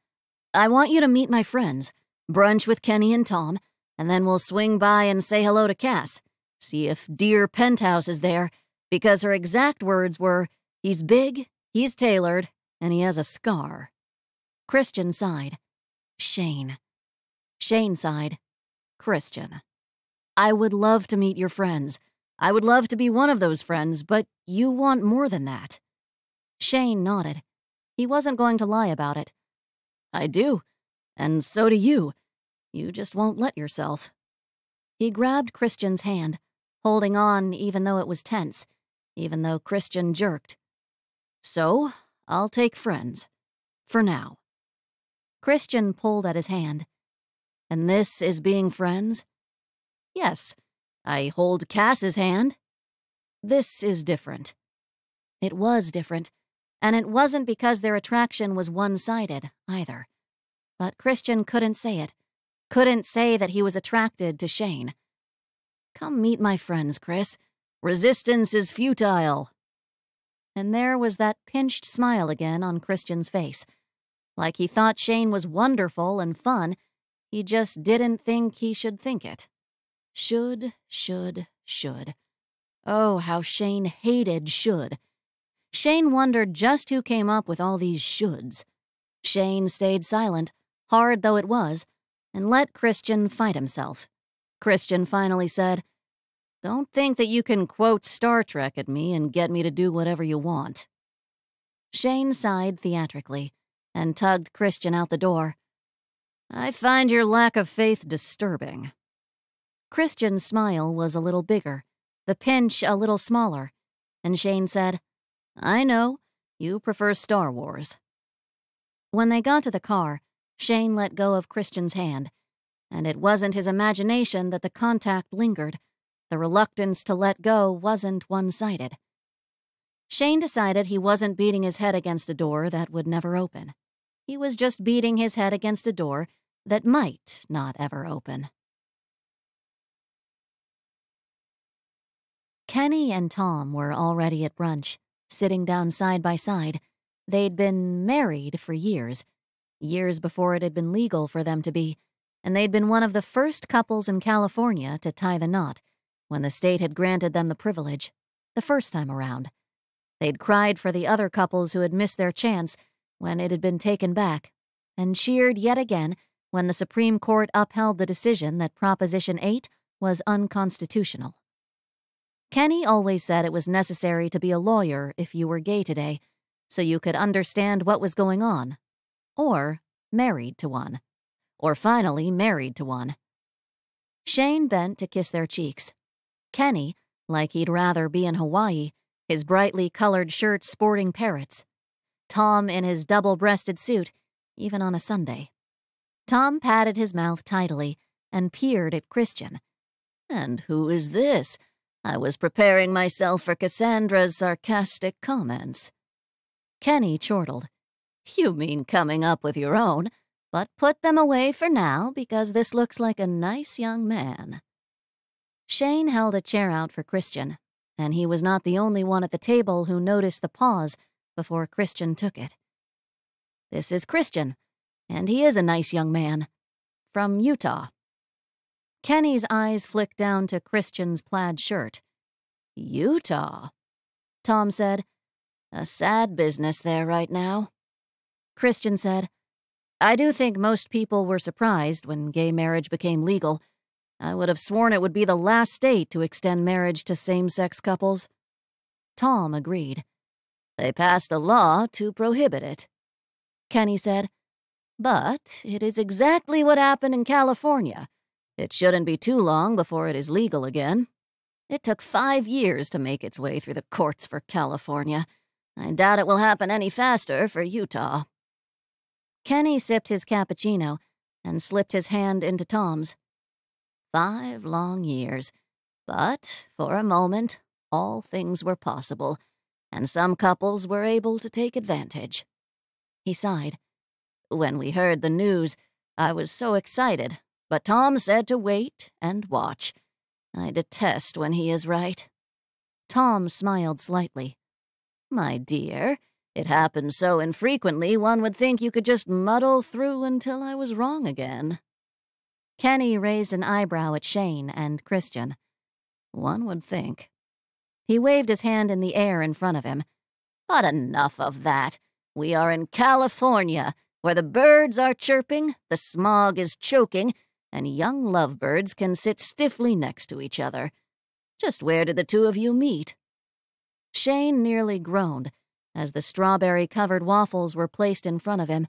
I want you to meet my friends, brunch with Kenny and Tom, and then we'll swing by and say hello to Cass, see if dear Penthouse is there, because her exact words were, he's big, he's tailored, and he has a scar. Christian sighed. Shane. Shane sighed. Christian. I would love to meet your friends, I would love to be one of those friends, but you want more than that. Shane nodded. He wasn't going to lie about it. I do, and so do you. You just won't let yourself. He grabbed Christian's hand, holding on even though it was tense, even though Christian jerked. So, I'll take friends. For now. Christian pulled at his hand. And this is being friends? Yes, I hold Cass's hand. This is different. It was different, and it wasn't because their attraction was one sided, either. But Christian couldn't say it, couldn't say that he was attracted to Shane. Come meet my friends, Chris. Resistance is futile. And there was that pinched smile again on Christian's face. Like he thought Shane was wonderful and fun, he just didn't think he should think it. Should, should, should. Oh, how Shane hated should. Shane wondered just who came up with all these shoulds. Shane stayed silent, hard though it was, and let Christian fight himself. Christian finally said, Don't think that you can quote Star Trek at me and get me to do whatever you want. Shane sighed theatrically. and tugged Christian out the door. I find your lack of faith disturbing. Christian's smile was a little bigger, the pinch a little smaller, and Shane said, I know, you prefer Star Wars. When they got to the car, Shane let go of Christian's hand, and it wasn't his imagination that the contact lingered. The reluctance to let go wasn't one sided. Shane decided he wasn't beating his head against a door that would never open. He was just beating his head against a door that might not ever open. Kenny and Tom were already at brunch, sitting down side by side. They'd been married for years, years before it had been legal for them to be, and they'd been one of the first couples in California to tie the knot when the state had granted them the privilege, the first time around. They'd cried for the other couples who had missed their chance when it had been taken back, and cheered yet again when the Supreme Court upheld the decision that Proposition 8 was unconstitutional. Kenny always said it was necessary to be a lawyer if you were gay today, so you could understand what was going on. Or married to one. Or finally married to one. Shane bent to kiss their cheeks. Kenny, like he'd rather be in Hawaii, his brightly colored shirt sporting parrots. Tom in his double breasted suit, even on a Sunday. Tom patted his mouth tidily and peered at Christian. And who is this? I was preparing myself for Cassandra's sarcastic comments. Kenny chortled. You mean coming up with your own, but put them away for now because this looks like a nice young man. Shane held a chair out for Christian and he was not the only one at the table who noticed the pause before Christian took it. This is Christian, and he is a nice young man. From Utah. Kenny's eyes flicked down to Christian's plaid shirt. Utah? Tom said. A sad business there right now. Christian said, I do think most people were surprised when gay marriage became legal I would have sworn it would be the last state to extend marriage to same sex couples. Tom agreed. They passed a law to prohibit it. Kenny said, But it is exactly what happened in California. It shouldn't be too long before it is legal again. It took five years to make its way through the courts for California. I doubt it will happen any faster for Utah. Kenny sipped his cappuccino and slipped his hand into Tom's. Five long years. But, for a moment, all things were possible, and some couples were able to take advantage. He sighed. When we heard the news, I was so excited, but Tom said to wait and watch. I detest when he is right. Tom smiled slightly. My dear, it happens so infrequently one would think you could just muddle through until I was wrong again. Kenny raised an eyebrow at Shane and Christian. One would think. He waved his hand in the air in front of him. But enough of that. We are in California, where the birds are chirping, the smog is choking, and young lovebirds can sit stiffly next to each other. Just where did the two of you meet? Shane nearly groaned as the strawberry covered waffles were placed in front of him.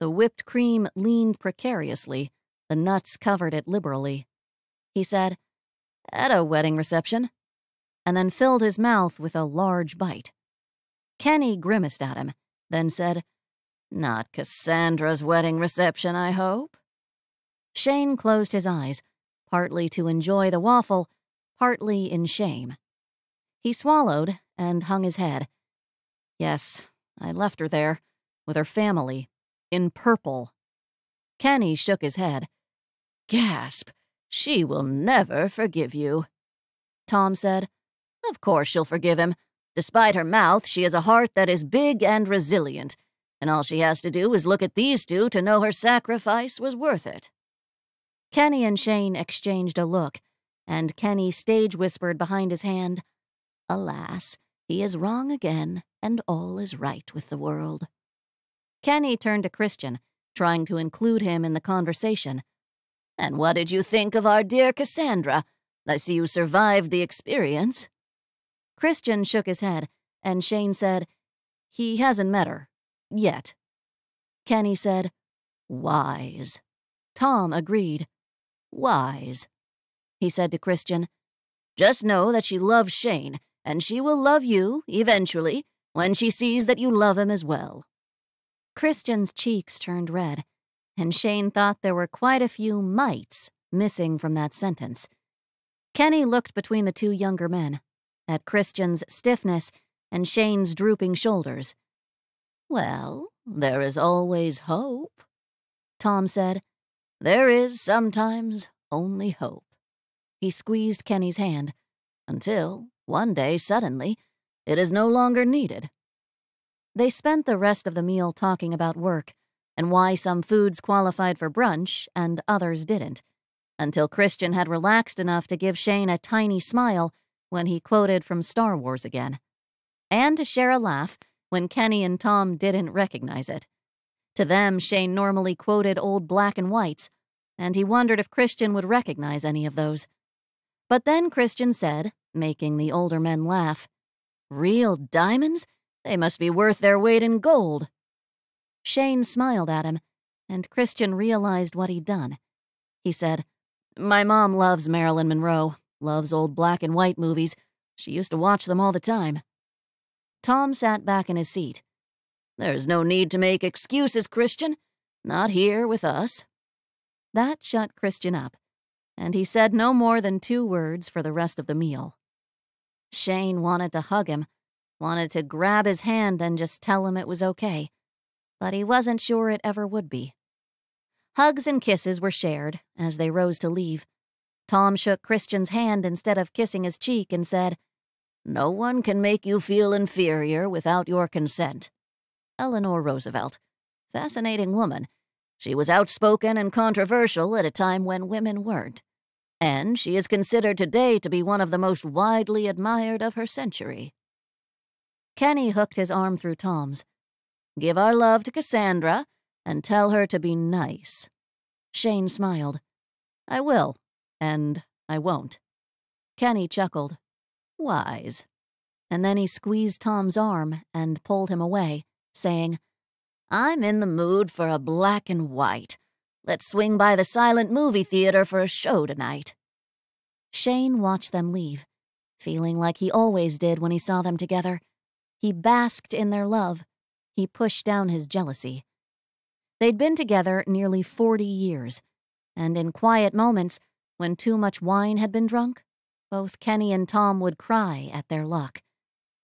The whipped cream leaned precariously the nuts covered it liberally. He said, At a wedding reception, and then filled his mouth with a large bite. Kenny grimaced at him, then said, Not Cassandra's wedding reception, I hope? Shane closed his eyes, partly to enjoy the waffle, partly in shame. He swallowed and hung his head. Yes, I left her there, with her family, in purple. Kenny shook his head. Gasp! She will never forgive you. Tom said, Of course she'll forgive him. Despite her mouth, she has a heart that is big and resilient, and all she has to do is look at these two to know her sacrifice was worth it. Kenny and Shane exchanged a look, and Kenny stage whispered behind his hand, Alas, he is wrong again, and all is right with the world. Kenny turned to Christian, trying to include him in the conversation. And what did you think of our dear Cassandra? I see you survived the experience. Christian shook his head, and Shane said, He hasn't met her. Yet. Kenny said, Wise. Tom agreed. Wise. He said to Christian, Just know that she loves Shane, and she will love you, eventually, when she sees that you love him as well. Christian's cheeks turned red, and Shane thought there were quite a few mites missing from that sentence. Kenny looked between the two younger men, at Christian's stiffness and Shane's drooping shoulders. Well, there is always hope, Tom said. There is sometimes only hope. He squeezed Kenny's hand until, one day, suddenly, it is no longer needed. They spent the rest of the meal talking about work and why some foods qualified for brunch and others didn't, until Christian had relaxed enough to give Shane a tiny smile when he quoted from Star Wars again, and to share a laugh when Kenny and Tom didn't recognize it. To them, Shane normally quoted old black and whites, and he wondered if Christian would recognize any of those. But then Christian said, making the older men laugh, Real diamonds? They must be worth their weight in gold. Shane smiled at him, and Christian realized what he'd done. He said, My mom loves Marilyn Monroe, loves old black and white movies. She used to watch them all the time. Tom sat back in his seat. There's no need to make excuses, Christian. Not here with us. That shut Christian up, and he said no more than two words for the rest of the meal. Shane wanted to hug him, wanted to grab his hand and just tell him it was okay, but he wasn't sure it ever would be. Hugs and kisses were shared as they rose to leave. Tom shook Christian's hand instead of kissing his cheek and said, No one can make you feel inferior without your consent. Eleanor Roosevelt. Fascinating woman. She was outspoken and controversial at a time when women weren't. And she is considered today to be one of the most widely admired of her century. Kenny hooked his arm through Tom's. Give our love to Cassandra and tell her to be nice. Shane smiled. I will, and I won't. Kenny chuckled. Wise. And then he squeezed Tom's arm and pulled him away, saying, I'm in the mood for a black and white. Let's swing by the silent movie theater for a show tonight. Shane watched them leave, feeling like he always did when he saw them together. He basked in their love. He pushed down his jealousy. They'd been together nearly 40 years, and in quiet moments, when too much wine had been drunk, both Kenny and Tom would cry at their luck.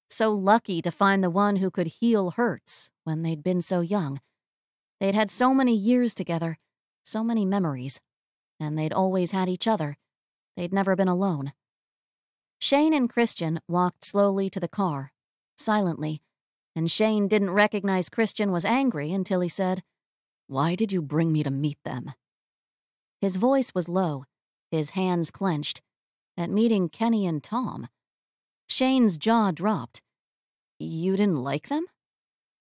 So lucky to find the one who could heal hurts when they'd been so young. They'd had so many years together, so many memories, and they'd always had each other. They'd never been alone. Shane and Christian walked slowly to the car, silently, and Shane didn't recognize Christian was angry until he said, Why did you bring me to meet them? His voice was low, his hands clenched, at meeting Kenny and Tom. Shane's jaw dropped. You didn't like them?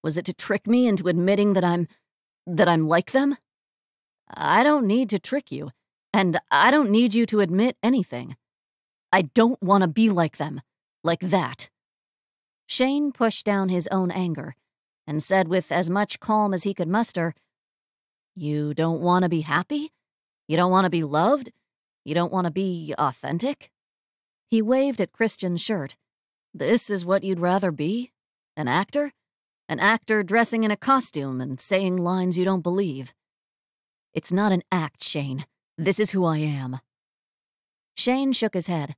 Was it to trick me into admitting that I'm. that I'm like them? I don't need to trick you, and I don't need you to admit anything. I don't want to be like them. Like that. Shane pushed down his own anger and said with as much calm as he could muster, You don't want to be happy? You don't want to be loved? You don't want to be authentic? He waved at Christian's shirt. This is what you'd rather be? An actor? An actor dressing in a costume and saying lines you don't believe. It's not an act, Shane. This is who I am. Shane shook his head.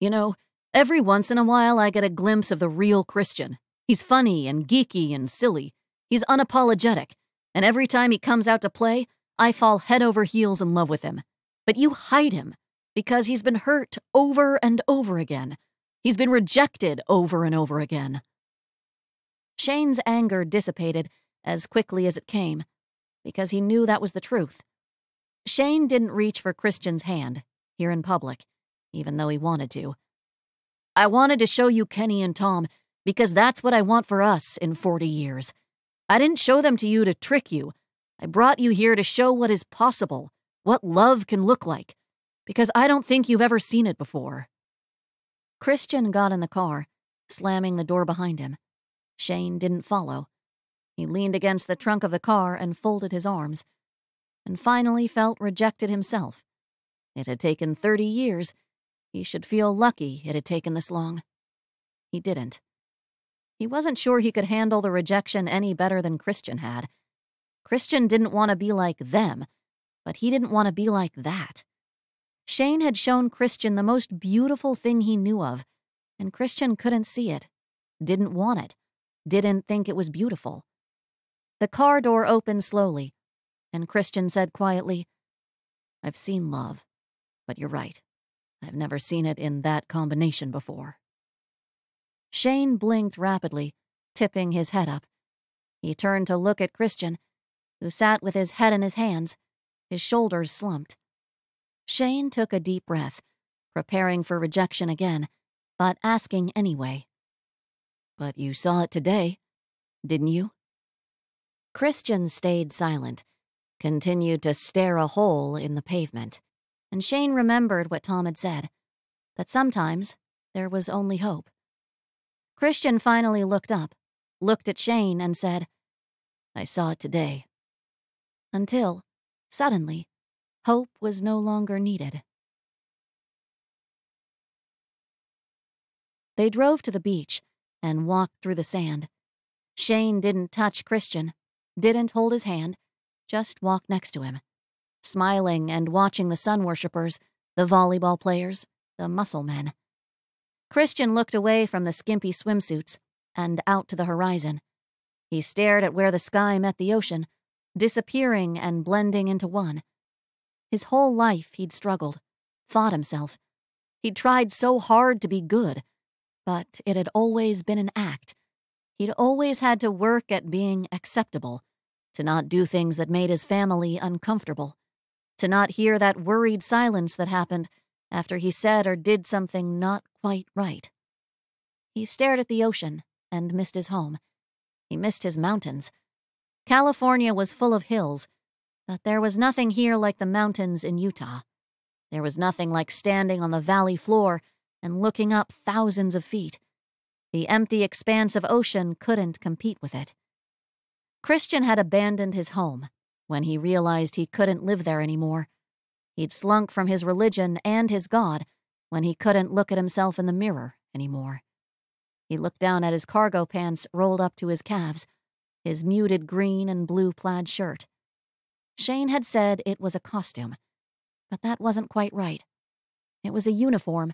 You know, every once in a while I get a glimpse of the real Christian. He's funny and geeky and silly. He's unapologetic. And every time he comes out to play, I fall head over heels in love with him. But you hide him because he's been hurt over and over again. He's been rejected over and over again. Shane's anger dissipated as quickly as it came because he knew that was the truth. Shane didn't reach for Christian's hand here in public, even though he wanted to. I wanted to show you Kenny and Tom because that's what I want for us in 40 years. I didn't show them to you to trick you. I brought you here to show what is possible what love can look like, because I don't think you've ever seen it before. Christian got in the car, slamming the door behind him. Shane didn't follow. He leaned against the trunk of the car and folded his arms, and finally felt rejected himself. It had taken 30 years. He should feel lucky it had taken this long. He didn't. He wasn't sure he could handle the rejection any better than Christian had. Christian didn't want to be like them, but he didn't want to be like that. Shane had shown Christian the most beautiful thing he knew of, and Christian couldn't see it, didn't want it, didn't think it was beautiful. The car door opened slowly, and Christian said quietly, I've seen love, but you're right. I've never seen it in that combination before. Shane blinked rapidly, tipping his head up. He turned to look at Christian, who sat with his head in his hands, his shoulders slumped. Shane took a deep breath, preparing for rejection again, but asking anyway. But you saw it today, didn't you? Christian stayed silent, continued to stare a hole in the pavement, and Shane remembered what Tom had said that sometimes there was only hope. Christian finally looked up, looked at Shane, and said, I saw it today. Until, suddenly, hope was no longer needed. They drove to the beach and walked through the sand. Shane didn't touch Christian, didn't hold his hand, just walked next to him, smiling and watching the sun worshippers, the volleyball players, the muscle men. Christian looked away from the skimpy swimsuits and out to the horizon. He stared at where the sky met the ocean, disappearing and blending into one. His whole life he'd struggled, fought himself. He'd tried so hard to be good, but it had always been an act, He'd always had to work at being acceptable, to not do things that made his family uncomfortable, to not hear that worried silence that happened after he said or did something not quite right. He stared at the ocean and missed his home. He missed his mountains. California was full of hills, but there was nothing here like the mountains in Utah. There was nothing like standing on the valley floor and looking up thousands of feet. The empty expanse of ocean couldn't compete with it. Christian had abandoned his home when he realized he couldn't live there anymore. He'd slunk from his religion and his God when he couldn't look at himself in the mirror anymore. He looked down at his cargo pants rolled up to his calves, his muted green and blue plaid shirt. Shane had said it was a costume, but that wasn't quite right. It was a uniform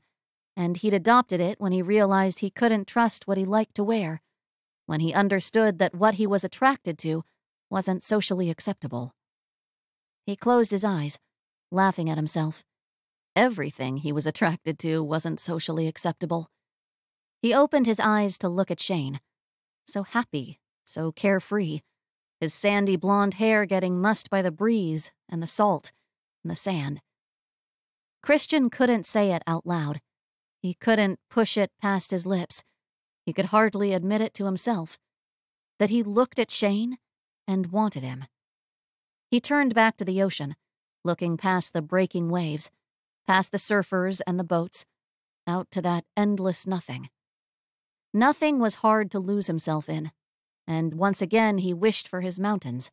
and he'd adopted it when he realized he couldn't trust what he liked to wear, when he understood that what he was attracted to wasn't socially acceptable. He closed his eyes, laughing at himself. Everything he was attracted to wasn't socially acceptable. He opened his eyes to look at Shane. So happy, so carefree, his sandy blonde hair getting mussed by the breeze and the salt and the sand. Christian couldn't say it out loud. He couldn't push it past his lips. He could hardly admit it to himself. That he looked at Shane and wanted him. He turned back to the ocean, looking past the breaking waves, past the surfers and the boats, out to that endless nothing. Nothing was hard to lose himself in, and once again he wished for his mountains.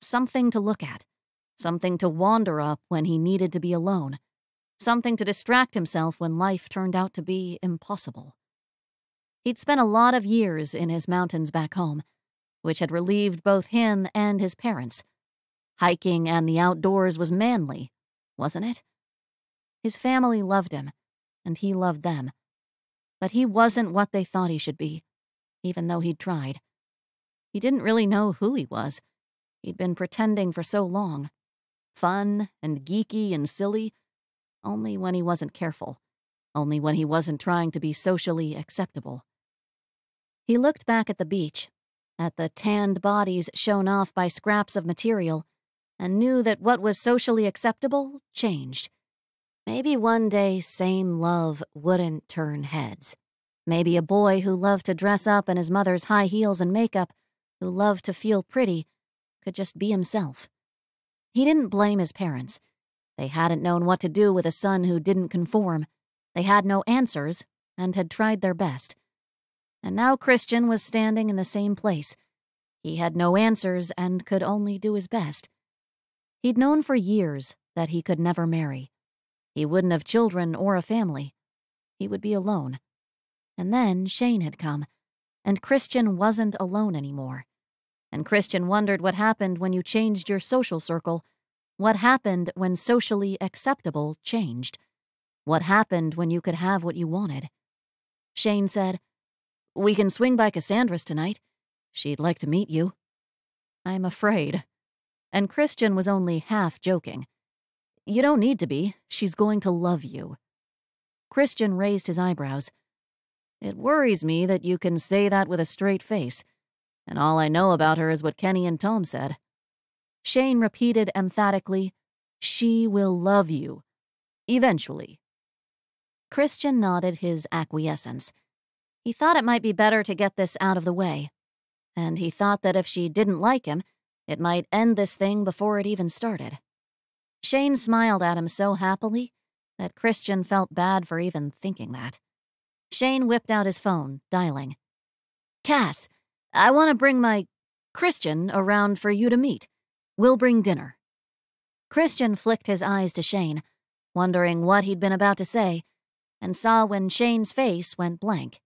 Something to look at, something to wander up when he needed to be alone something to distract himself when life turned out to be impossible. He'd spent a lot of years in his mountains back home, which had relieved both him and his parents. Hiking and the outdoors was manly, wasn't it? His family loved him, and he loved them. But he wasn't what they thought he should be, even though he'd tried. He didn't really know who he was. He'd been pretending for so long. Fun and geeky and silly, only when he wasn't careful, only when he wasn't trying to be socially acceptable. He looked back at the beach, at the tanned bodies shown off by scraps of material, and knew that what was socially acceptable changed. Maybe one day same love wouldn't turn heads. Maybe a boy who loved to dress up in his mother's high heels and makeup, who loved to feel pretty, could just be himself. He didn't blame his parents. They hadn't known what to do with a son who didn't conform. They had no answers and had tried their best. And now Christian was standing in the same place, He had no answers and could only do his best. He'd known for years that he could never marry. He wouldn't have children or a family. He would be alone. And then Shane had come, and Christian wasn't alone anymore. And Christian wondered what happened when you changed your social circle, what happened when socially acceptable changed, what happened when you could have what you wanted. Shane said, We can swing by Cassandra's tonight. She'd like to meet you. I'm afraid. And Christian was only half joking. You don't need to be. She's going to love you. Christian raised his eyebrows. It worries me that you can say that with a straight face, and all I know about her is what Kenny and Tom said. Shane repeated emphatically, She will love you. Eventually. Christian nodded his acquiescence. He thought it might be better to get this out of the way, and he thought that if she didn't like him, it might end this thing before it even started. Shane smiled at him so happily that Christian felt bad for even thinking that. Shane whipped out his phone, dialing. Cass, I want to bring my Christian around for you to meet. We'll bring dinner. Christian flicked his eyes to Shane, wondering what he'd been about to say, and saw when Shane's face went blank.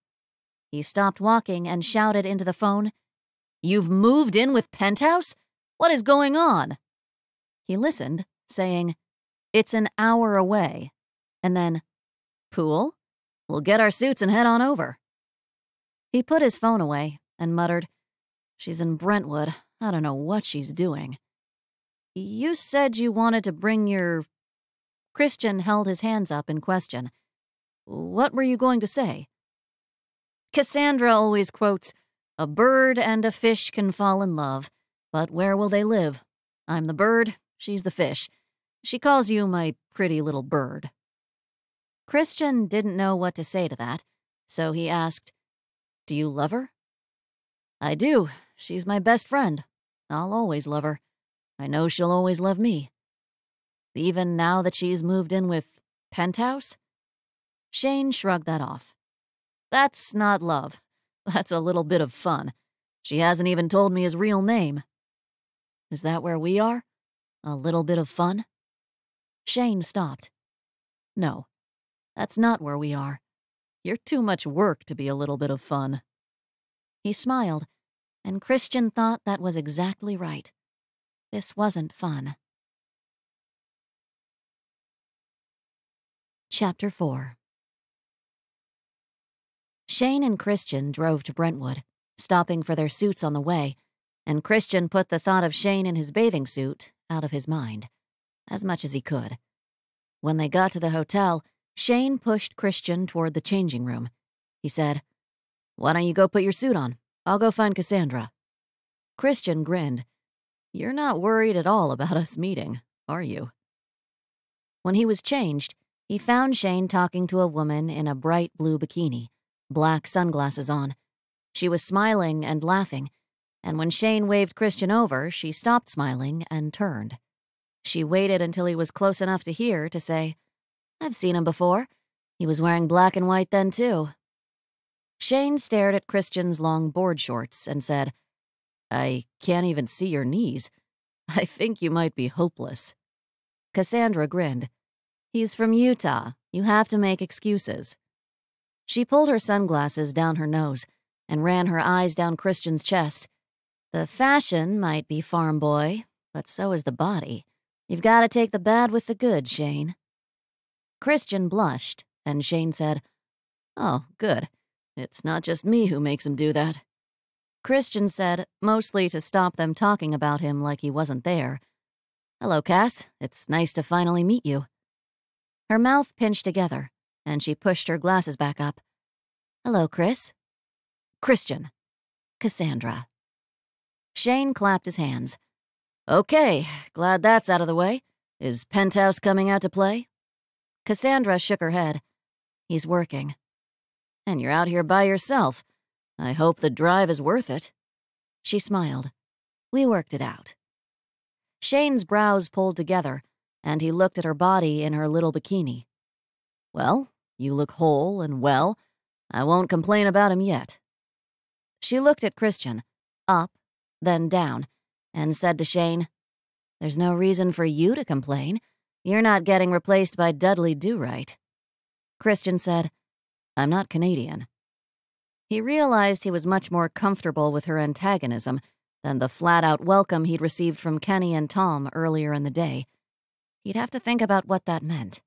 He stopped walking and shouted into the phone, You've moved in with Penthouse? What is going on? He listened, saying, It's an hour away. And then, Pool? We'll get our suits and head on over. He put his phone away and muttered, She's in Brentwood. I don't know what she's doing. You said you wanted to bring your. Christian held his hands up in question. What were you going to say? Cassandra always quotes, A bird and a fish can fall in love. But where will they live? I'm the bird, she's the fish. She calls you my pretty little bird. Christian didn't know what to say to that, so he asked, Do you love her? I do. She's my best friend. I'll always love her. I know she'll always love me. Even now that she's moved in with Penthouse? Shane shrugged that off. That's not love. That's a little bit of fun. She hasn't even told me his real name. Is that where we are? A little bit of fun? Shane stopped. No, that's not where we are. You're too much work to be a little bit of fun. He smiled, and Christian thought that was exactly right. This wasn't fun. Chapter 4 Shane and Christian drove to Brentwood, stopping for their suits on the way and Christian put the thought of Shane in his bathing suit out of his mind, as much as he could. When they got to the hotel, Shane pushed Christian toward the changing room. He said, Why don't you go put your suit on? I'll go find Cassandra. Christian grinned. You're not worried at all about us meeting, are you? When he was changed, he found Shane talking to a woman in a bright blue bikini, black sunglasses on. She was smiling and laughing, and when Shane waved Christian over, she stopped smiling and turned. She waited until he was close enough to hear to say, I've seen him before. He was wearing black and white then, too. Shane stared at Christian's long board shorts and said, I can't even see your knees. I think you might be hopeless. Cassandra grinned. He's from Utah. You have to make excuses. She pulled her sunglasses down her nose and ran her eyes down Christian's chest. The fashion might be farm boy, but so is the body. You've got to take the bad with the good, Shane. Christian blushed, and Shane said, Oh, good. It's not just me who makes him do that. Christian said, mostly to stop them talking about him like he wasn't there. Hello, Cass. It's nice to finally meet you. Her mouth pinched together, and she pushed her glasses back up. Hello, Chris. Christian. Cassandra. Shane clapped his hands. Okay, glad that's out of the way. Is Penthouse coming out to play? Cassandra shook her head. He's working. And you're out here by yourself. I hope the drive is worth it. She smiled. We worked it out. Shane's brows pulled together, and he looked at her body in her little bikini. Well, you look whole and well. I won't complain about him yet. She looked at Christian, up then down, and said to Shane, There's no reason for you to complain. You're not getting replaced by Dudley Do Right. Christian said, I'm not Canadian. He realized he was much more comfortable with her antagonism than the flat out welcome he'd received from Kenny and Tom earlier in the day. He'd have to think about what that meant.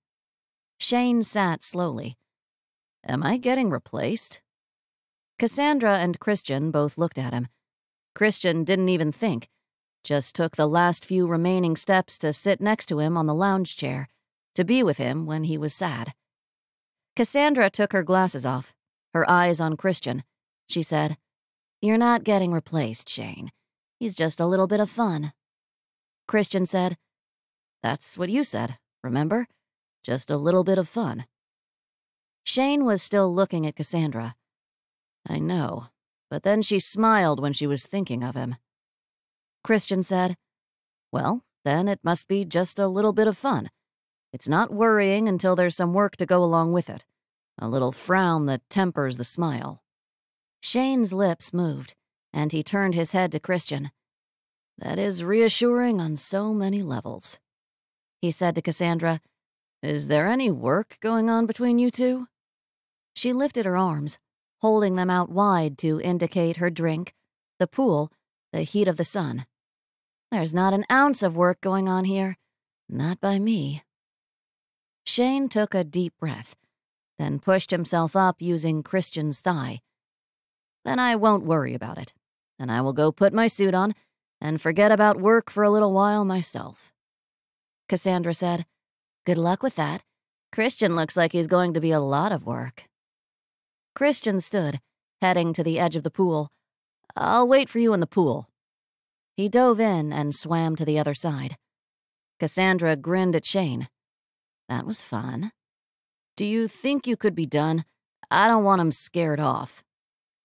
Shane sat slowly. Am I getting replaced? Cassandra and Christian both looked at him. Christian didn't even think, just took the last few remaining steps to sit next to him on the lounge chair, to be with him when he was sad. Cassandra took her glasses off, her eyes on Christian. She said, You're not getting replaced, Shane. He's just a little bit of fun. Christian said, That's what you said, remember? Just a little bit of fun. Shane was still looking at Cassandra. I know, but then she smiled when she was thinking of him. Christian said, Well, then it must be just a little bit of fun. It's not worrying until there's some work to go along with it. A little frown that tempers the smile. Shane's lips moved, and he turned his head to Christian. That is reassuring on so many levels. He said to Cassandra, Is there any work going on between you two? She lifted her arms, holding them out wide to indicate her drink, the pool, the heat of the sun. There's not an ounce of work going on here. Not by me. Shane took a deep breath, then pushed himself up using Christian's thigh. Then I won't worry about it, and I will go put my suit on and forget about work for a little while myself. Cassandra said, Good luck with that. Christian looks like he's going to be a lot of work. Christian stood, heading to the edge of the pool. I'll wait for you in the pool. He dove in and swam to the other side. Cassandra grinned at Shane. That was fun. Do you think you could be done? I don't want him scared off.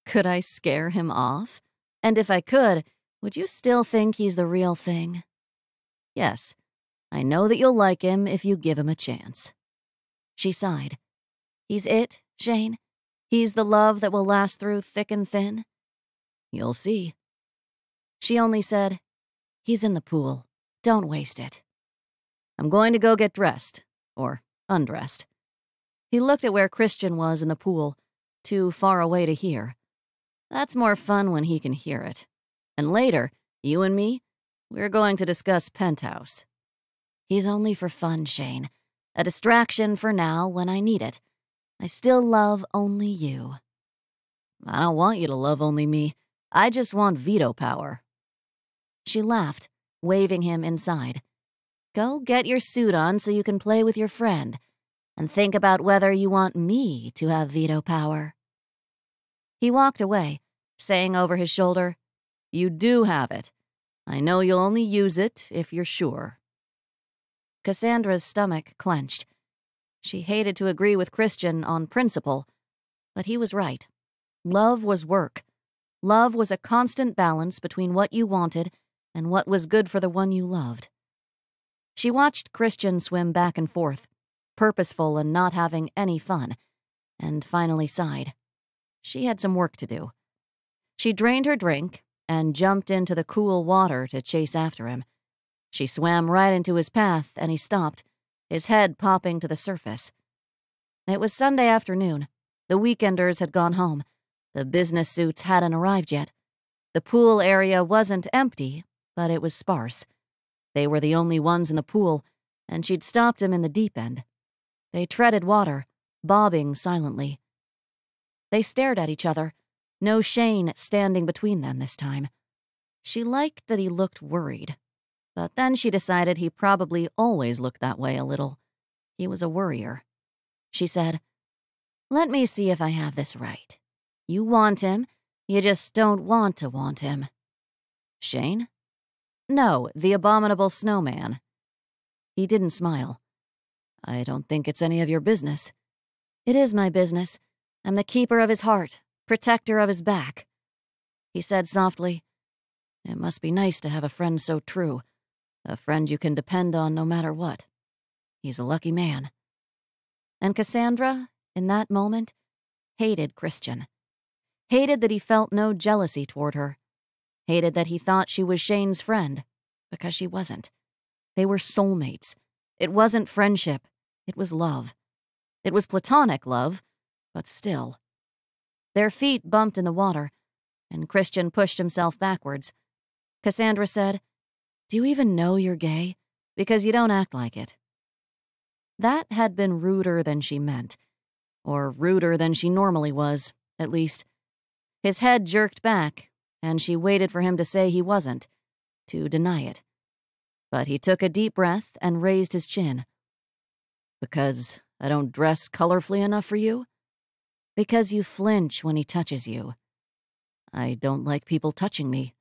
Could I scare him off? And if I could, would you still think he's the real thing? Yes, I know that you'll like him if you give him a chance. She sighed. He's it, Shane? He's the love that will last through thick and thin? You'll see. She only said, He's in the pool. Don't waste it. I'm going to go get dressed, or undressed. He looked at where Christian was in the pool, too far away to hear. That's more fun when he can hear it. And later, you and me, we're going to discuss Penthouse. He's only for fun, Shane. A distraction for now when I need it. I still love only you. I don't want you to love only me. I just want veto power. She laughed, waving him inside. Go get your suit on so you can play with your friend, and think about whether you want me to have veto power. He walked away, saying over his shoulder, You do have it. I know you'll only use it if you're sure. Cassandra's stomach clenched. She hated to agree with Christian on principle, but he was right. Love was work. Love was a constant balance between what you wanted and what was good for the one you loved. She watched Christian swim back and forth, purposeful and not having any fun, and finally sighed. She had some work to do. She drained her drink and jumped into the cool water to chase after him. She swam right into his path and he stopped, his head popping to the surface. It was Sunday afternoon. The weekenders had gone home. The business suits hadn't arrived yet. The pool area wasn't empty, but it was sparse. They were the only ones in the pool, and she'd stopped him in the deep end. They treaded water, bobbing silently. They stared at each other, no Shane standing between them this time. She liked that he looked worried. But then she decided he probably always looked that way a little. He was a worrier. She said, Let me see if I have this right. You want him, you just don't want to want him. Shane? No, the abominable snowman. He didn't smile. I don't think it's any of your business. It is my business. I'm the keeper of his heart, protector of his back. He said softly, It must be nice to have a friend so true a friend you can depend on no matter what. He's a lucky man. And Cassandra, in that moment, hated Christian. Hated that he felt no jealousy toward her. hated that he thought she was Shane's friend, because she wasn't. They were soulmates. It wasn't friendship, it was love. It was platonic love, but still. Their feet bumped in the water, and Christian pushed himself backwards. Cassandra said, Do you even know you're gay? Because you don't act like it. That had been ruder than she meant, or ruder than she normally was, at least. His head jerked back, and she waited for him to say he wasn't, to deny it. But he took a deep breath and raised his chin. Because I don't dress colorfully enough for you? Because you flinch when he touches you. I don't like people touching me.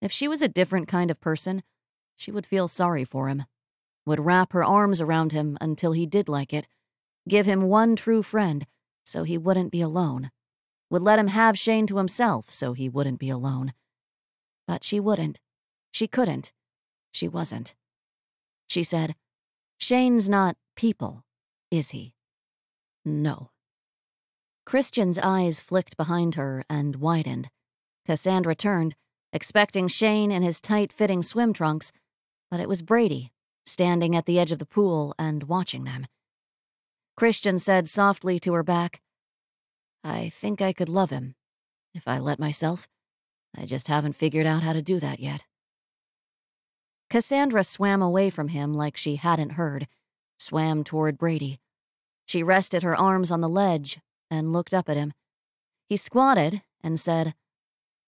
If she was a different kind of person, she would feel sorry for him, would wrap her arms around him until he did like it, give him one true friend so he wouldn't be alone, would let him have Shane to himself so he wouldn't be alone. But she wouldn't. She couldn't. She wasn't. She said, Shane's not people, is he? No. Christian's eyes flicked behind her and widened. Cassandra turned, expecting Shane in his tight fitting swim trunks, but it was Brady, standing at the edge of the pool and watching them. Christian said softly to her back, I think I could love him, if I let myself. I just haven't figured out how to do that yet. Cassandra swam away from him like she hadn't heard, swam toward Brady. She rested her arms on the ledge and looked up at him. He squatted and said,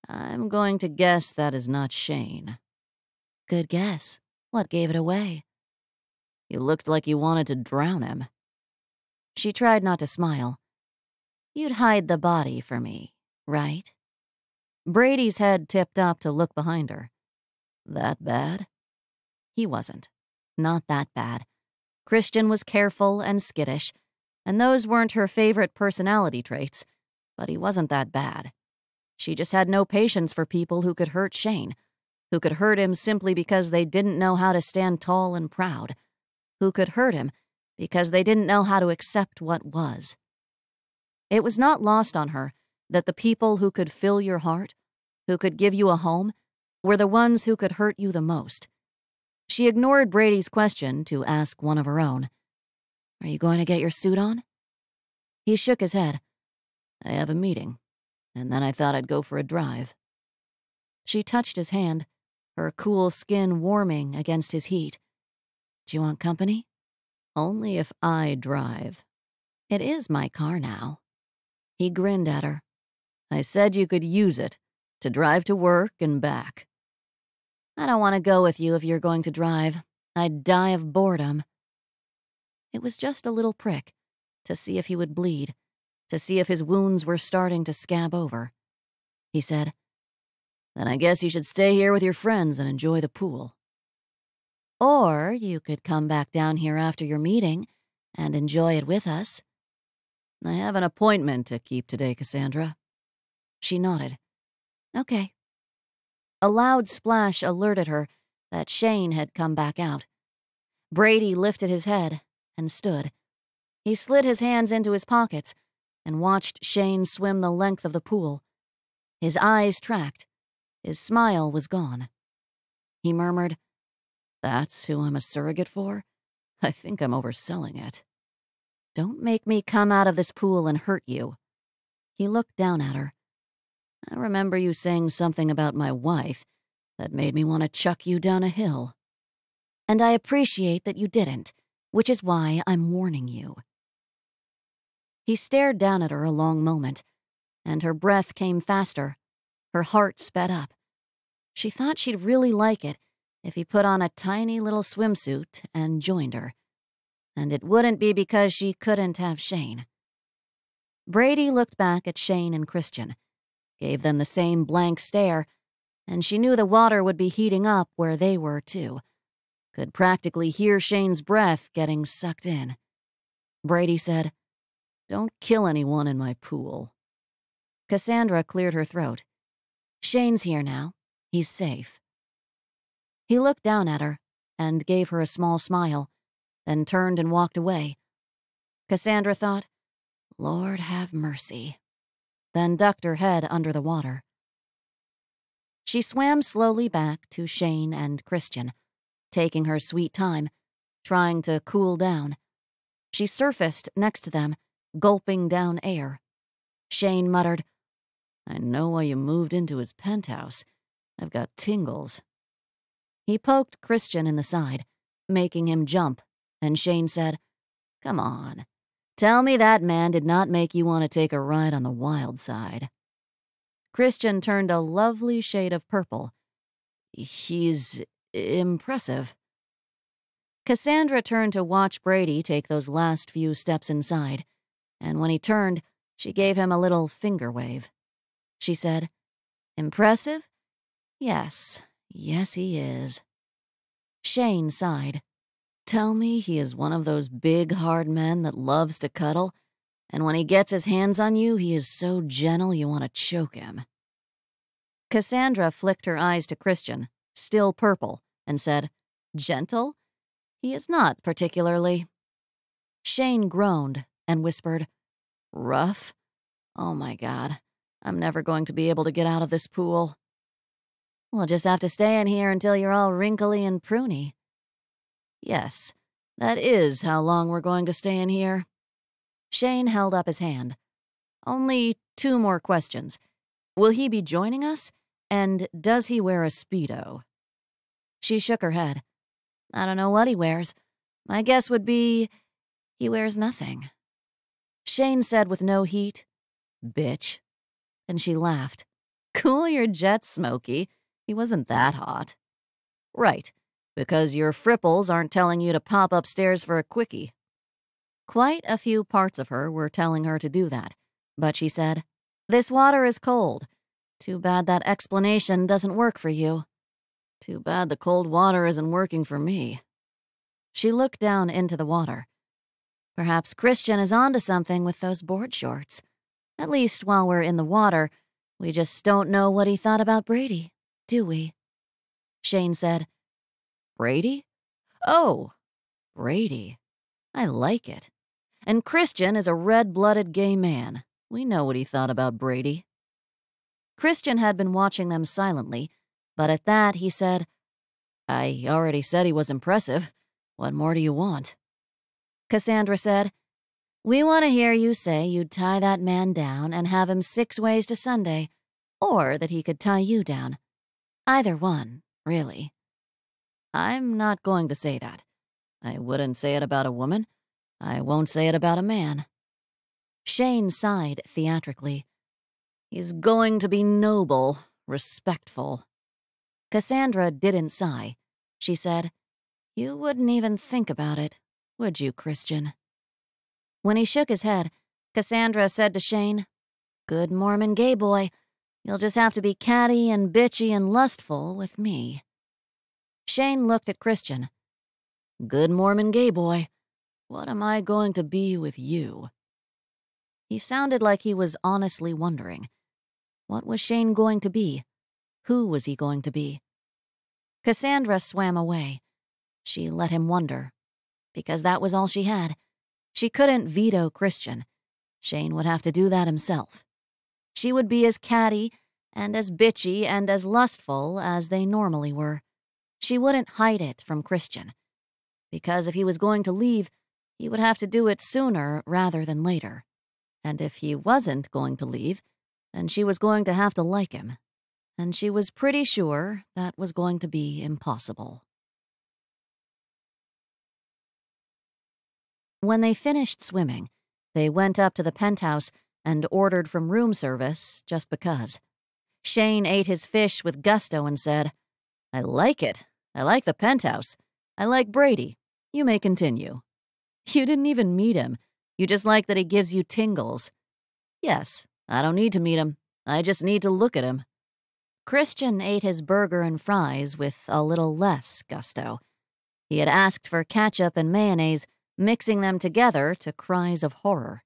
I'm going to guess that is not Shane. Good guess. What gave it away? You looked like you wanted to drown him. She tried not to smile. You'd hide the body for me, right? Brady's head tipped up to look behind her. That bad? He wasn't. Not that bad. Christian was careful and skittish, and those weren't her favorite personality traits, but he wasn't that bad. She just had no patience for people who could hurt Shane, who could hurt him simply because they didn't know how to stand tall and proud, who could hurt him because they didn't know how to accept what was. It was not lost on her that the people who could fill your heart, who could give you a home, were the ones who could hurt you the most. She ignored Brady's question to ask one of her own. Are you going to get your suit on? He shook his head. I have a meeting, and then I thought I'd go for a drive. She touched his hand, her cool skin warming against his heat. Do you want company? Only if I drive. It is my car now. He grinned at her. I said you could use it to drive to work and back. I don't want to go with you if you're going to drive. I'd die of boredom. It was just a little prick, to see if he would bleed, to see if his wounds were starting to scab over. He said, Then I guess you should stay here with your friends and enjoy the pool. Or you could come back down here after your meeting and enjoy it with us. I have an appointment to keep today, Cassandra. She nodded. Okay. A loud splash alerted her that Shane had come back out. Brady lifted his head and stood. He slid his hands into his pockets and watched Shane swim the length of the pool. His eyes tracked. His smile was gone. He murmured, That's who I'm a surrogate for? I think I'm overselling it. Don't make me come out of this pool and hurt you. He looked down at her. I remember you saying something about my wife that made me want to chuck you down a hill. And I appreciate that you didn't which is why I'm warning you. He stared down at her a long moment, and her breath came faster. Her heart sped up. She thought she'd really like it if he put on a tiny little swimsuit and joined her. And it wouldn't be because she couldn't have Shane. Brady looked back at Shane and Christian, gave them the same blank stare, and she knew the water would be heating up where they were, too could practically hear Shane's breath getting sucked in. Brady said, Don't kill anyone in my pool. Cassandra cleared her throat. Shane's here now. He's safe. He looked down at her and gave her a small smile, then turned and walked away. Cassandra thought, Lord have mercy, then ducked her head under the water. She swam slowly back to Shane and Christian, taking her sweet time, trying to cool down. She surfaced next to them, gulping down air. Shane muttered, I know why you moved into his penthouse. I've got tingles. He poked Christian in the side, making him jump, and Shane said, Come on. Tell me that man did not make you want to take a ride on the wild side. Christian turned a lovely shade of purple. He's impressive. Cassandra turned to watch Brady take those last few steps inside, and when he turned, she gave him a little finger wave. She said, Impressive? Yes, yes, he is. Shane sighed. Tell me he is one of those big, hard men that loves to cuddle, and when he gets his hands on you, he is so gentle you want to choke him. Cassandra flicked her eyes to Christian, still purple, and said, Gentle? He is not particularly. Shane groaned and whispered, Rough? Oh my god, I'm never going to be able to get out of this pool. We'll just have to stay in here until you're all wrinkly and pruny. Yes, that is how long we're going to stay in here. Shane held up his hand. Only two more questions. Will he be joining us? And does he wear a Speedo? She shook her head. I don't know what he wears. My guess would be he wears nothing. Shane said with no heat, Bitch. And she laughed. Cool your jets, Smokey. He wasn't that hot. Right, because your fripples aren't telling you to pop upstairs for a quickie. Quite a few parts of her were telling her to do that, but she said, This water is cold. Too bad that explanation doesn't work for you. Too bad the cold water isn't working for me. She looked down into the water. Perhaps Christian is onto something with those board shorts. At least while we're in the water, we just don't know what he thought about Brady, do we? Shane said, Brady? Oh, Brady. I like it. And Christian is a red blooded gay man. We know what he thought about Brady. Christian had been watching them silently, but at that he said, I already said he was impressive. What more do you want? Cassandra said, We want to hear you say you'd tie that man down and have him six ways to Sunday, or that he could tie you down. Either one, really. I'm not going to say that. I wouldn't say it about a woman. I won't say it about a man. Shane sighed theatrically. He's going to be noble, respectful. Cassandra didn't sigh. She said, You wouldn't even think about it, would you, Christian? When he shook his head, Cassandra said to Shane, Good Mormon gay boy, you'll just have to be catty and bitchy and lustful with me. Shane looked at Christian. Good Mormon gay boy, what am I going to be with you? He sounded like he was honestly wondering. What was Shane going to be? Who was he going to be? Cassandra swam away. She let him wonder. Because that was all she had. She couldn't veto Christian. Shane would have to do that himself. She would be as catty and as bitchy and as lustful as they normally were. She wouldn't hide it from Christian. Because if he was going to leave, he would have to do it sooner rather than later. And if he wasn't going to leave, then she was going to have to like him. And she was pretty sure that was going to be impossible. When they finished swimming, they went up to the penthouse and ordered from room service just because. Shane ate his fish with gusto and said, I like it. I like the penthouse. I like Brady. You may continue. You didn't even meet him. You just like that he gives you tingles. Yes, I don't need to meet him. I just need to look at him. Christian ate his burger and fries with a little less gusto. He had asked for ketchup and mayonnaise, mixing them together to cries of horror.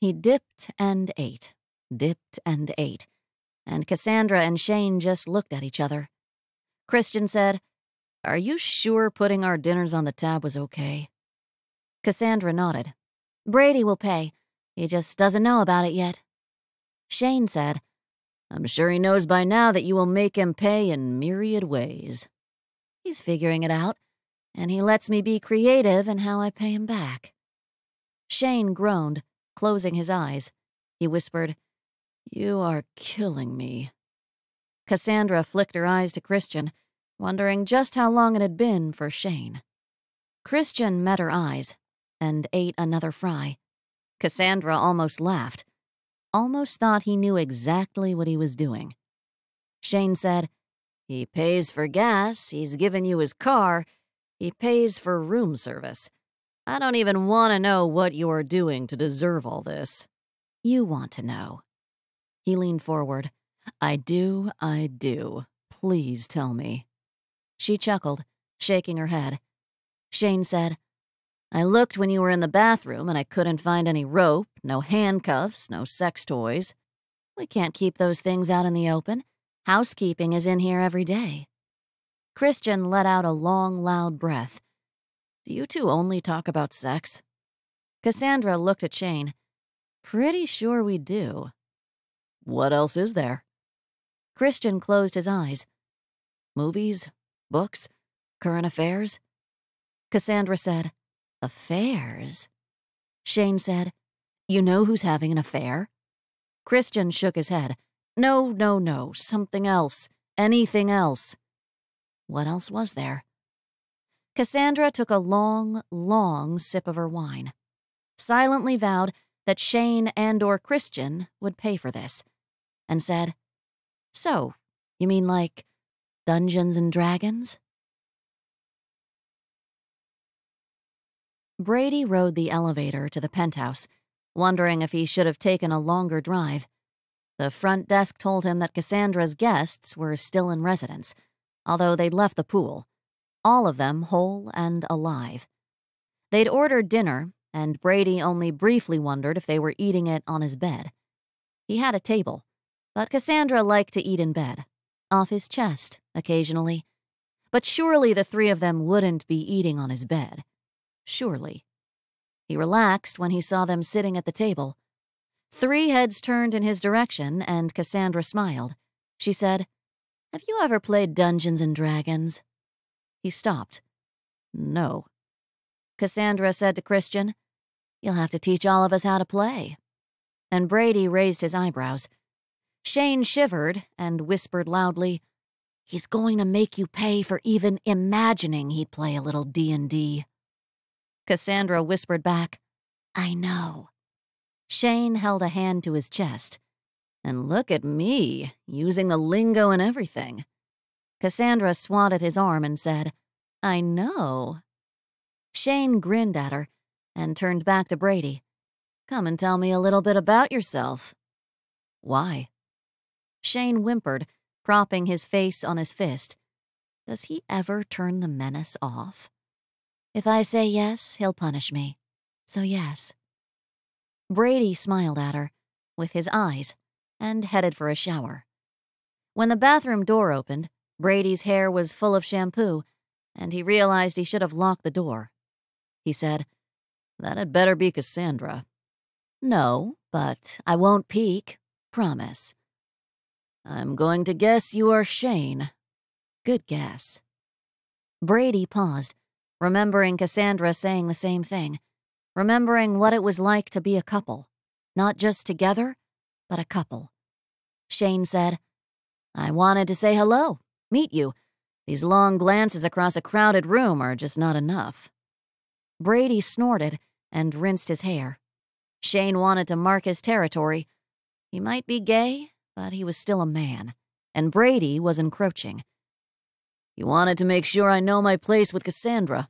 He dipped and ate, dipped and ate, and Cassandra and Shane just looked at each other. Christian said, Are you sure putting our dinners on the tab was okay? Cassandra nodded. Brady will pay. He just doesn't know about it yet. Shane said, I'm sure he knows by now that you will make him pay in myriad ways. He's figuring it out, and he lets me be creative in how I pay him back. Shane groaned, closing his eyes. He whispered, You are killing me. Cassandra flicked her eyes to Christian, wondering just how long it had been for Shane. Christian met her eyes and ate another fry. Cassandra almost laughed, almost thought he knew exactly what he was doing. Shane said, He pays for gas, he's given you his car, he pays for room service. I don't even want to know what you're doing to deserve all this. You want to know. He leaned forward. I do, I do. Please tell me. She chuckled, shaking her head. Shane said, I looked when you were in the bathroom and I couldn't find any rope, no handcuffs, no sex toys. We can't keep those things out in the open. Housekeeping is in here every day. Christian let out a long, loud breath. Do you two only talk about sex? Cassandra looked at Shane. Pretty sure we do. What else is there? Christian closed his eyes. Movies? Books? Current affairs? Cassandra said, Affairs? Shane said, You know who's having an affair? Christian shook his head. No, no, no, something else. Anything else. What else was there? Cassandra took a long, long sip of her wine, silently vowed that Shane and or Christian would pay for this, and said, So, you mean like Dungeons and Dragons? Brady rode the elevator to the penthouse, wondering if he should have taken a longer drive. The front desk told him that Cassandra's guests were still in residence, although they'd left the pool, all of them whole and alive. They'd ordered dinner, and Brady only briefly wondered if they were eating it on his bed. He had a table, but Cassandra liked to eat in bed, off his chest, occasionally. But surely the three of them wouldn't be eating on his bed. Surely. He relaxed when he saw them sitting at the table. Three heads turned in his direction, and Cassandra smiled. She said, Have you ever played Dungeons and Dragons? He stopped. No. Cassandra said to Christian, You'll have to teach all of us how to play. And Brady raised his eyebrows. Shane shivered and whispered loudly, He's going to make you pay for even imagining he'd play a little D&D. Cassandra whispered back, I know. Shane held a hand to his chest. And look at me, using the lingo and everything. Cassandra swatted his arm and said, I know. Shane grinned at her and turned back to Brady. Come and tell me a little bit about yourself. Why? Shane whimpered, propping his face on his fist. Does he ever turn the menace off? If I say yes, he'll punish me. So yes. Brady smiled at her, with his eyes, and headed for a shower. When the bathroom door opened, Brady's hair was full of shampoo, and he realized he should have locked the door. He said, That had better be Cassandra. No, but I won't peek. Promise. I'm going to guess you are Shane. Good guess. Brady paused, remembering Cassandra saying the same thing, remembering what it was like to be a couple, not just together, but a couple. Shane said, I wanted to say hello, meet you. These long glances across a crowded room are just not enough. Brady snorted and rinsed his hair. Shane wanted to mark his territory. He might be gay, but he was still a man, and Brady was encroaching. You wanted to make sure I know my place with Cassandra.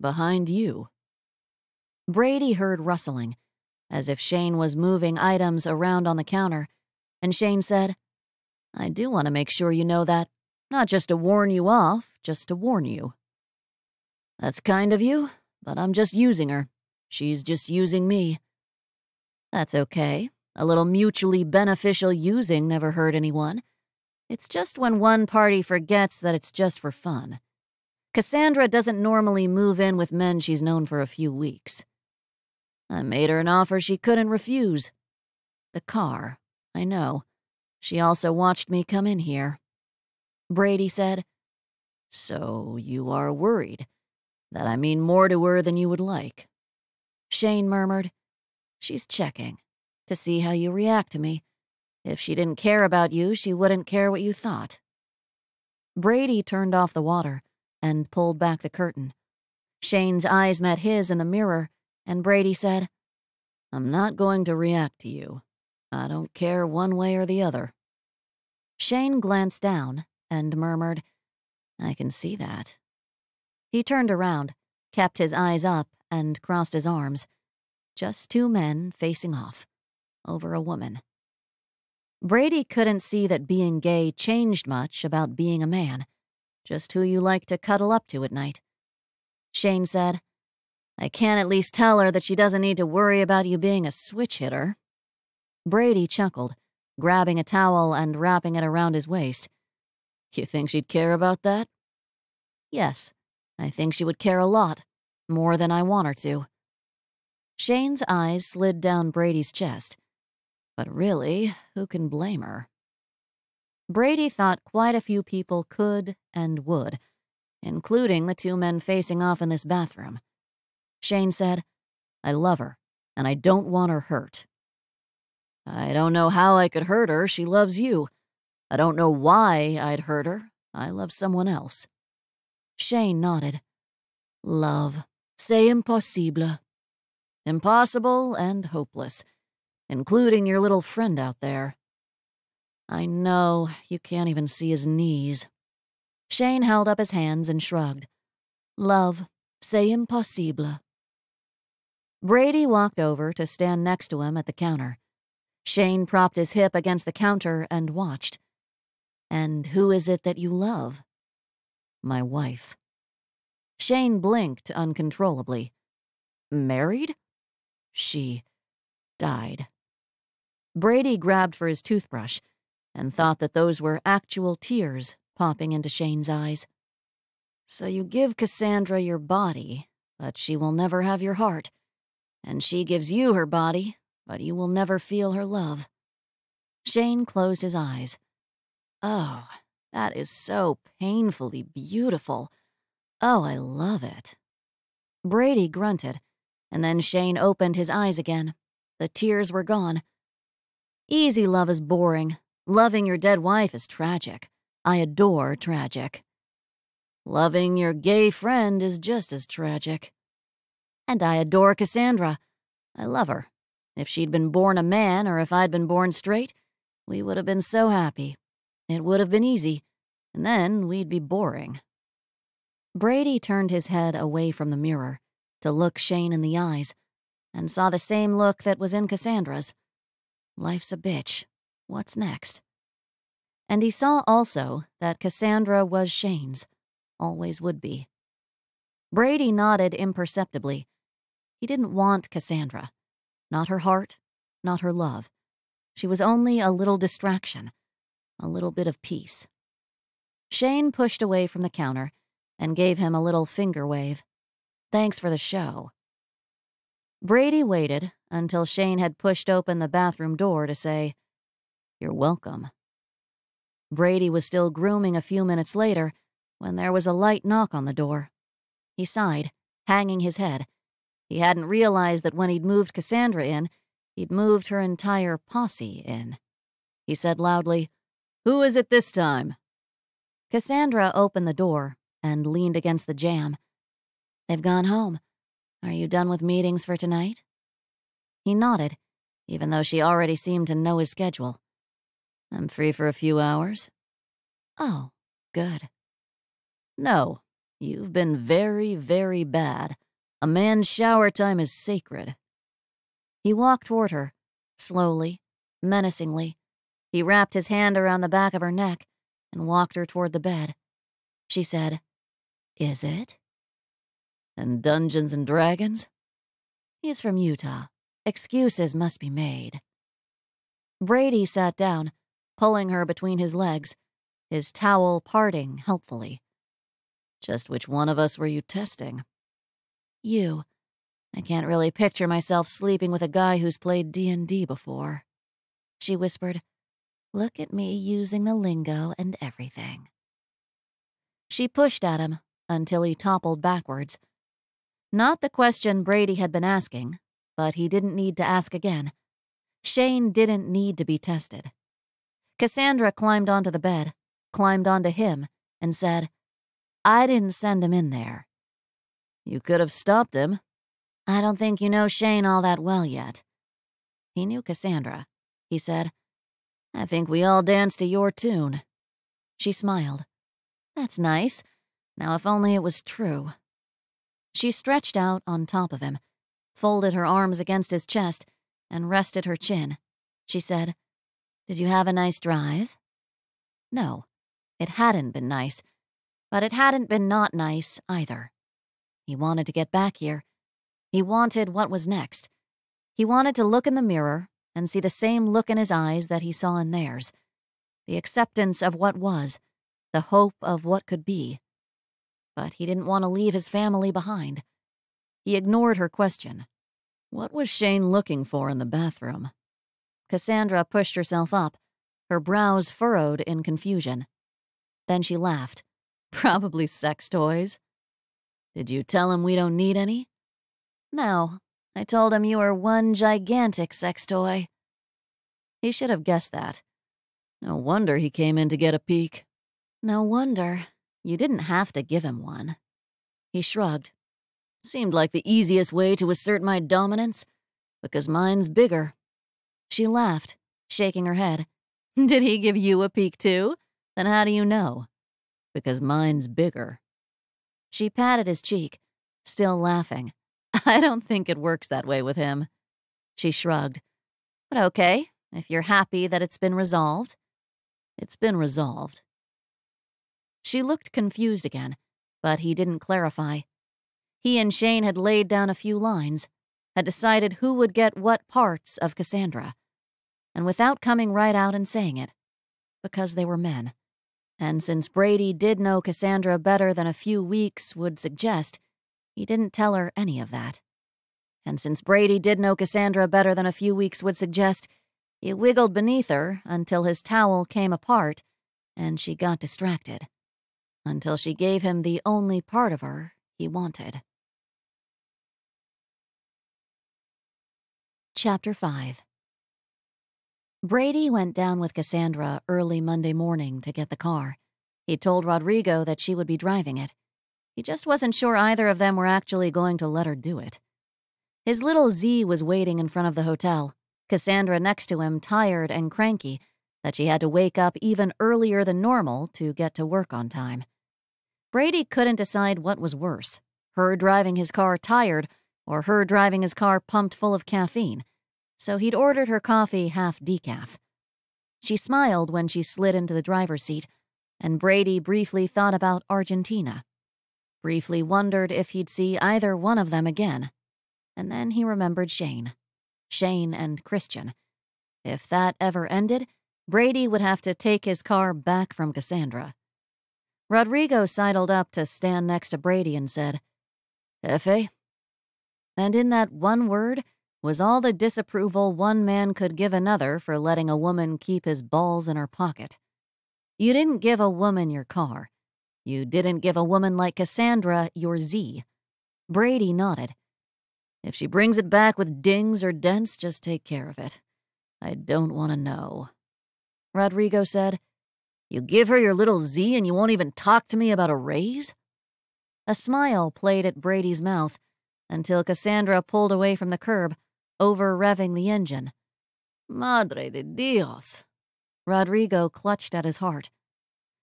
Behind you. Brady heard rustling, as if Shane was moving items around on the counter, and Shane said, I do want to make sure you know that. Not just to warn you off, just to warn you. That's kind of you, but I'm just using her. She's just using me. That's okay. A little mutually beneficial using never hurt anyone. It's just when one party forgets that it's just for fun. Cassandra doesn't normally move in with men she's known for a few weeks. I made her an offer she couldn't refuse. The car, I know. She also watched me come in here. Brady said, So you are worried that I mean more to her than you would like. Shane murmured, She's checking to see how you react to me. If she didn't care about you, she wouldn't care what you thought. Brady turned off the water and pulled back the curtain. Shane's eyes met his in the mirror, and Brady said, I'm not going to react to you. I don't care one way or the other. Shane glanced down and murmured, I can see that. He turned around, kept his eyes up, and crossed his arms. Just two men facing off, over a woman. Brady couldn't see that being gay changed much about being a man, just who you like to cuddle up to at night. Shane said, I can at least tell her that she doesn't need to worry about you being a switch hitter. Brady chuckled, grabbing a towel and wrapping it around his waist. You think she'd care about that? Yes, I think she would care a lot, more than I want her to. Shane's eyes slid down Brady's chest, but really, who can blame her? Brady thought quite a few people could and would, including the two men facing off in this bathroom. Shane said, I love her, and I don't want her hurt. I don't know how I could hurt her. She loves you. I don't know why I'd hurt her. I love someone else. Shane nodded. Love. C'est impossible. Impossible and hopeless including your little friend out there. I know, you can't even see his knees. Shane held up his hands and shrugged. Love, c'est impossible. Brady walked over to stand next to him at the counter. Shane propped his hip against the counter and watched. And who is it that you love? My wife. Shane blinked uncontrollably. Married? She died. Brady grabbed for his toothbrush and thought that those were actual tears popping into Shane's eyes. So you give Cassandra your body, but she will never have your heart. And she gives you her body, but you will never feel her love. Shane closed his eyes. Oh, that is so painfully beautiful. Oh, I love it. Brady grunted, and then Shane opened his eyes again. The tears were gone, Easy love is boring. Loving your dead wife is tragic. I adore tragic. Loving your gay friend is just as tragic. And I adore Cassandra. I love her. If she'd been born a man or if I'd been born straight, we would have been so happy. It would have been easy, and then we'd be boring. Brady turned his head away from the mirror to look Shane in the eyes and saw the same look that was in Cassandra's Life's a bitch. What's next? And he saw also that Cassandra was Shane's, always would be. Brady nodded imperceptibly. He didn't want Cassandra. Not her heart, not her love. She was only a little distraction, a little bit of peace. Shane pushed away from the counter and gave him a little finger wave. Thanks for the show. Brady waited until Shane had pushed open the bathroom door to say, You're welcome. Brady was still grooming a few minutes later when there was a light knock on the door. He sighed, hanging his head. He hadn't realized that when he'd moved Cassandra in, he'd moved her entire posse in. He said loudly, Who is it this time? Cassandra opened the door and leaned against the jamb. They've gone home. Are you done with meetings for tonight? He nodded, even though she already seemed to know his schedule. I'm free for a few hours. Oh, good. No, you've been very, very bad. A man's shower time is sacred. He walked toward her, slowly, menacingly. He wrapped his hand around the back of her neck and walked her toward the bed. She said, Is it? And Dungeons and Dragons? He's from Utah. Excuses must be made. Brady sat down, pulling her between his legs, his towel parting helpfully. Just which one of us were you testing? You. I can't really picture myself sleeping with a guy who's played D&D before. She whispered, Look at me using the lingo and everything. She pushed at him until he toppled backwards. Not the question Brady had been asking, but he didn't need to ask again. Shane didn't need to be tested. Cassandra climbed onto the bed, climbed onto him, and said, I didn't send him in there. You could have stopped him. I don't think you know Shane all that well yet. He knew Cassandra. He said, I think we all dance to your tune. She smiled. That's nice. Now, if only it was true. She stretched out on top of him, folded her arms against his chest, and rested her chin. She said, Did you have a nice drive? No, it hadn't been nice, but it hadn't been not nice either. He wanted to get back here. He wanted what was next. He wanted to look in the mirror and see the same look in his eyes that he saw in theirs the acceptance of what was, the hope of what could be. But he didn't want to leave his family behind. He ignored her question. What was Shane looking for in the bathroom? Cassandra pushed herself up, her brows furrowed in confusion. Then she laughed. Probably sex toys. Did you tell him we don't need any? No, I told him you were one gigantic sex toy. He should have guessed that. No wonder he came in to get a peek. No wonder. You didn't have to give him one. He shrugged. Seemed like the easiest way to assert my dominance, because mine's bigger. She laughed, shaking her head. Did he give you a peek too? Then how do you know? Because mine's bigger. She patted his cheek, still laughing. I don't think it works that way with him. She shrugged. But okay, if you're happy that it's been resolved. It's been resolved. She looked confused again, but he didn't clarify. He and Shane had laid down a few lines, had decided who would get what parts of Cassandra. And without coming right out and saying it, because they were men. And since Brady did know Cassandra better than a few weeks would suggest, he didn't tell her any of that. And since Brady did know Cassandra better than a few weeks would suggest, he wiggled beneath her until his towel came apart and she got distracted. Until she gave him the only part of her he wanted. Chapter 5 Brady went down with Cassandra early Monday morning to get the car. He told Rodrigo that she would be driving it. He just wasn't sure either of them were actually going to let her do it. His little Z was waiting in front of the hotel, Cassandra next to him, tired and cranky that she had to wake up even earlier than normal to get to work on time. Brady couldn't decide what was worse her driving his car tired or her driving his car pumped full of caffeine, so he'd ordered her coffee half decaf. She smiled when she slid into the driver's seat, and Brady briefly thought about Argentina briefly wondered if he'd see either one of them again. And then he remembered Shane. Shane and Christian. If that ever ended, Brady would have to take his car back from Cassandra. Rodrigo sidled up to stand next to Brady and said, Jefe? And in that one word was all the disapproval one man could give another for letting a woman keep his balls in her pocket. You didn't give a woman your car. You didn't give a woman like Cassandra your Z. Brady nodded. If she brings it back with dings or dents, just take care of it. I don't want to know. Rodrigo said, You give her your little Z and you won't even talk to me about a raise? A smile played at Brady's mouth until Cassandra pulled away from the curb, over revving the engine. Madre de Dios. Rodrigo clutched at his heart.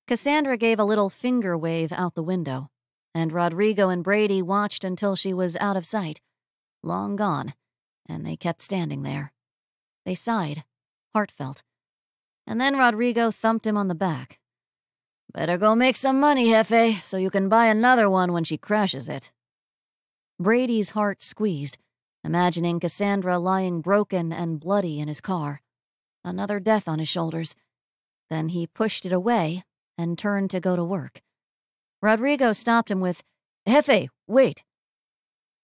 Cassandra gave a little finger wave out the window, and Rodrigo and Brady watched until she was out of sight, long gone, and they kept standing there. They sighed, heartfelt. And then Rodrigo thumped him on the back. Better go make some money, Jefe, so you can buy another one when she crashes it. Brady's heart squeezed, imagining Cassandra lying broken and bloody in his car. Another death on his shoulders. Then he pushed it away and turned to go to work. Rodrigo stopped him with, Jefe, wait.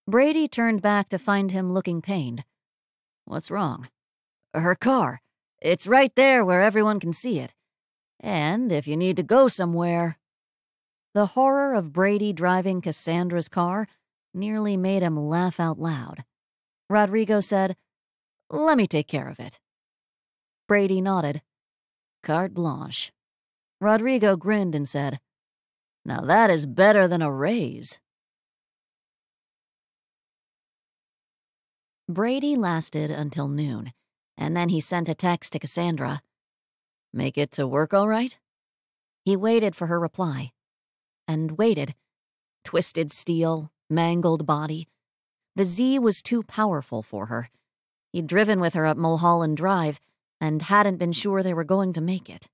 Brady turned back to find him looking pained. What's wrong? Her car. It's right there where everyone can see it. And if you need to go somewhere. The horror of Brady driving Cassandra's car nearly made him laugh out loud. Rodrigo said, Let me take care of it. Brady nodded. Carte blanche. Rodrigo grinned and said, Now that is better than a raise. Brady lasted until noon, and then he sent a text to Cassandra. Make it to work all right? He waited for her reply. And waited. Twisted steel, mangled body. The Z was too powerful for her. He'd driven with her up Mulholland Drive and hadn't been sure they were going to make it.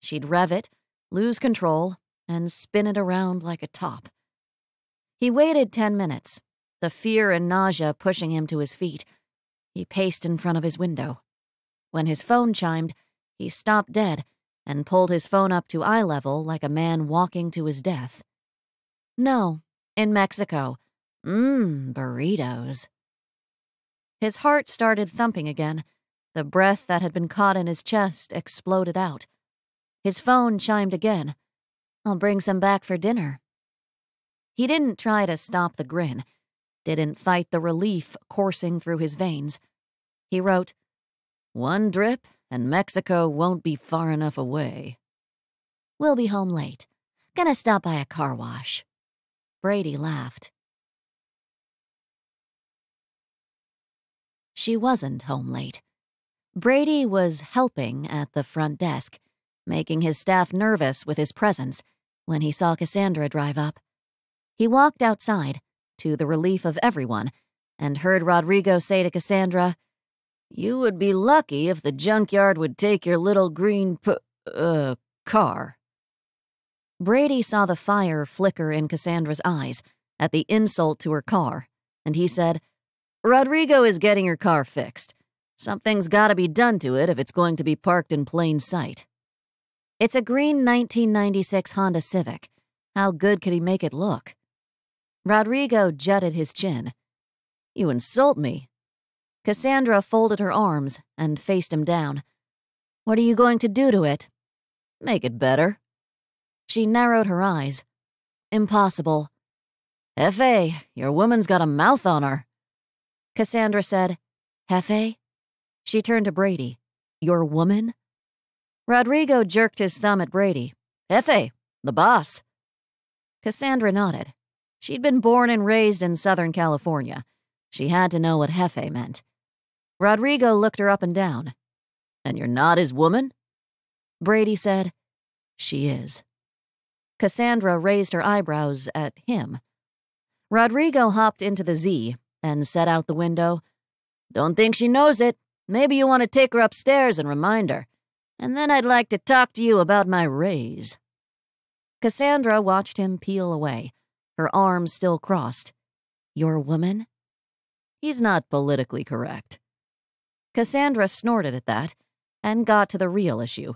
She'd rev it, lose control, and spin it around like a top. He waited ten minutes, the fear and nausea pushing him to his feet. He paced in front of his window. When his phone chimed, he stopped dead and pulled his phone up to eye level like a man walking to his death. No, in Mexico. Mmm, burritos. His heart started thumping again. The breath that had been caught in his chest exploded out. His phone chimed again. I'll bring some back for dinner. He didn't try to stop the grin, didn't fight the relief coursing through his veins. He wrote, One drip, and Mexico won't be far enough away. We'll be home late. Gonna stop by a car wash. Brady laughed. She wasn't home late. Brady was helping at the front desk, making his staff nervous with his presence when he saw Cassandra drive up. He walked outside, to the relief of everyone, and heard Rodrigo say to Cassandra, You would be lucky if the junkyard would take your little green p- uh, car. Brady saw the fire flicker in Cassandra's eyes at the insult to her car, and he said, Rodrigo is getting your car fixed. Something's gotta be done to it if it's going to be parked in plain sight. It's a green 1996 Honda Civic. How good could he make it look? Rodrigo jutted his chin. You insult me. Cassandra folded her arms and faced him down. What are you going to do to it? Make it better. She narrowed her eyes. Impossible. Jefe, your woman's got a mouth on her. Cassandra said, Jefe? She turned to Brady. Your woman? Rodrigo jerked his thumb at Brady. Jefe, the boss. Cassandra nodded. She'd been born and raised in Southern California. She had to know what Jefe meant. Rodrigo looked her up and down. And you're not his woman? Brady said, She is. Cassandra raised her eyebrows at him. Rodrigo hopped into the Z and set out the window. Don't think she knows it. Maybe you want to take her upstairs and remind her. And then I'd like to talk to you about my raise. Cassandra watched him peel away, her arms still crossed. Your woman? He's not politically correct. Cassandra snorted at that and got to the real issue.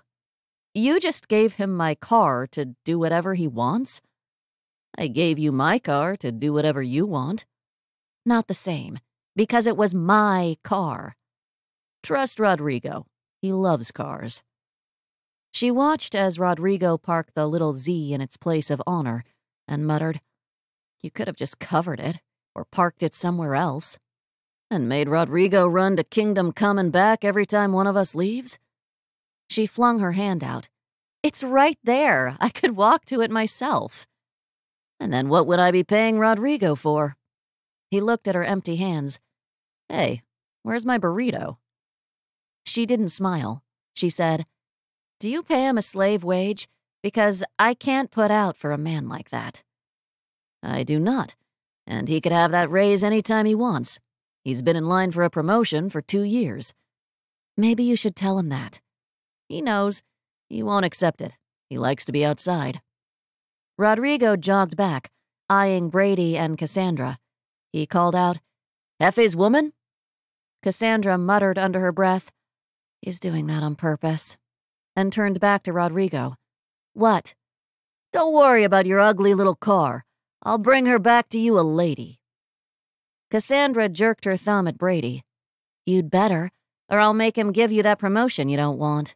You just gave him my car to do whatever he wants? I gave you my car to do whatever you want. Not the same, because it was my car. Trust Rodrigo. He loves cars. She watched as Rodrigo parked the little Z in its place of honor and muttered, You could have just covered it or parked it somewhere else. And made Rodrigo run to Kingdom Come and back every time one of us leaves? She flung her hand out. It's right there. I could walk to it myself. And then what would I be paying Rodrigo for? He looked at her empty hands. Hey, where's my burrito? She didn't smile. She said, Do you pay him a slave wage? Because I can't put out for a man like that. I do not, and he could have that raise any time he wants. He's been in line for a promotion for two years. Maybe you should tell him that. He knows. He won't accept it. He likes to be outside. Rodrigo jogged back, eyeing Brady and Cassandra. He called out, Jefe's woman? Cassandra muttered under her breath, He's doing that on purpose, and turned back to Rodrigo. What? Don't worry about your ugly little car. I'll bring her back to you a lady. Cassandra jerked her thumb at Brady. You'd better. or I'll make him give you that promotion you don't want.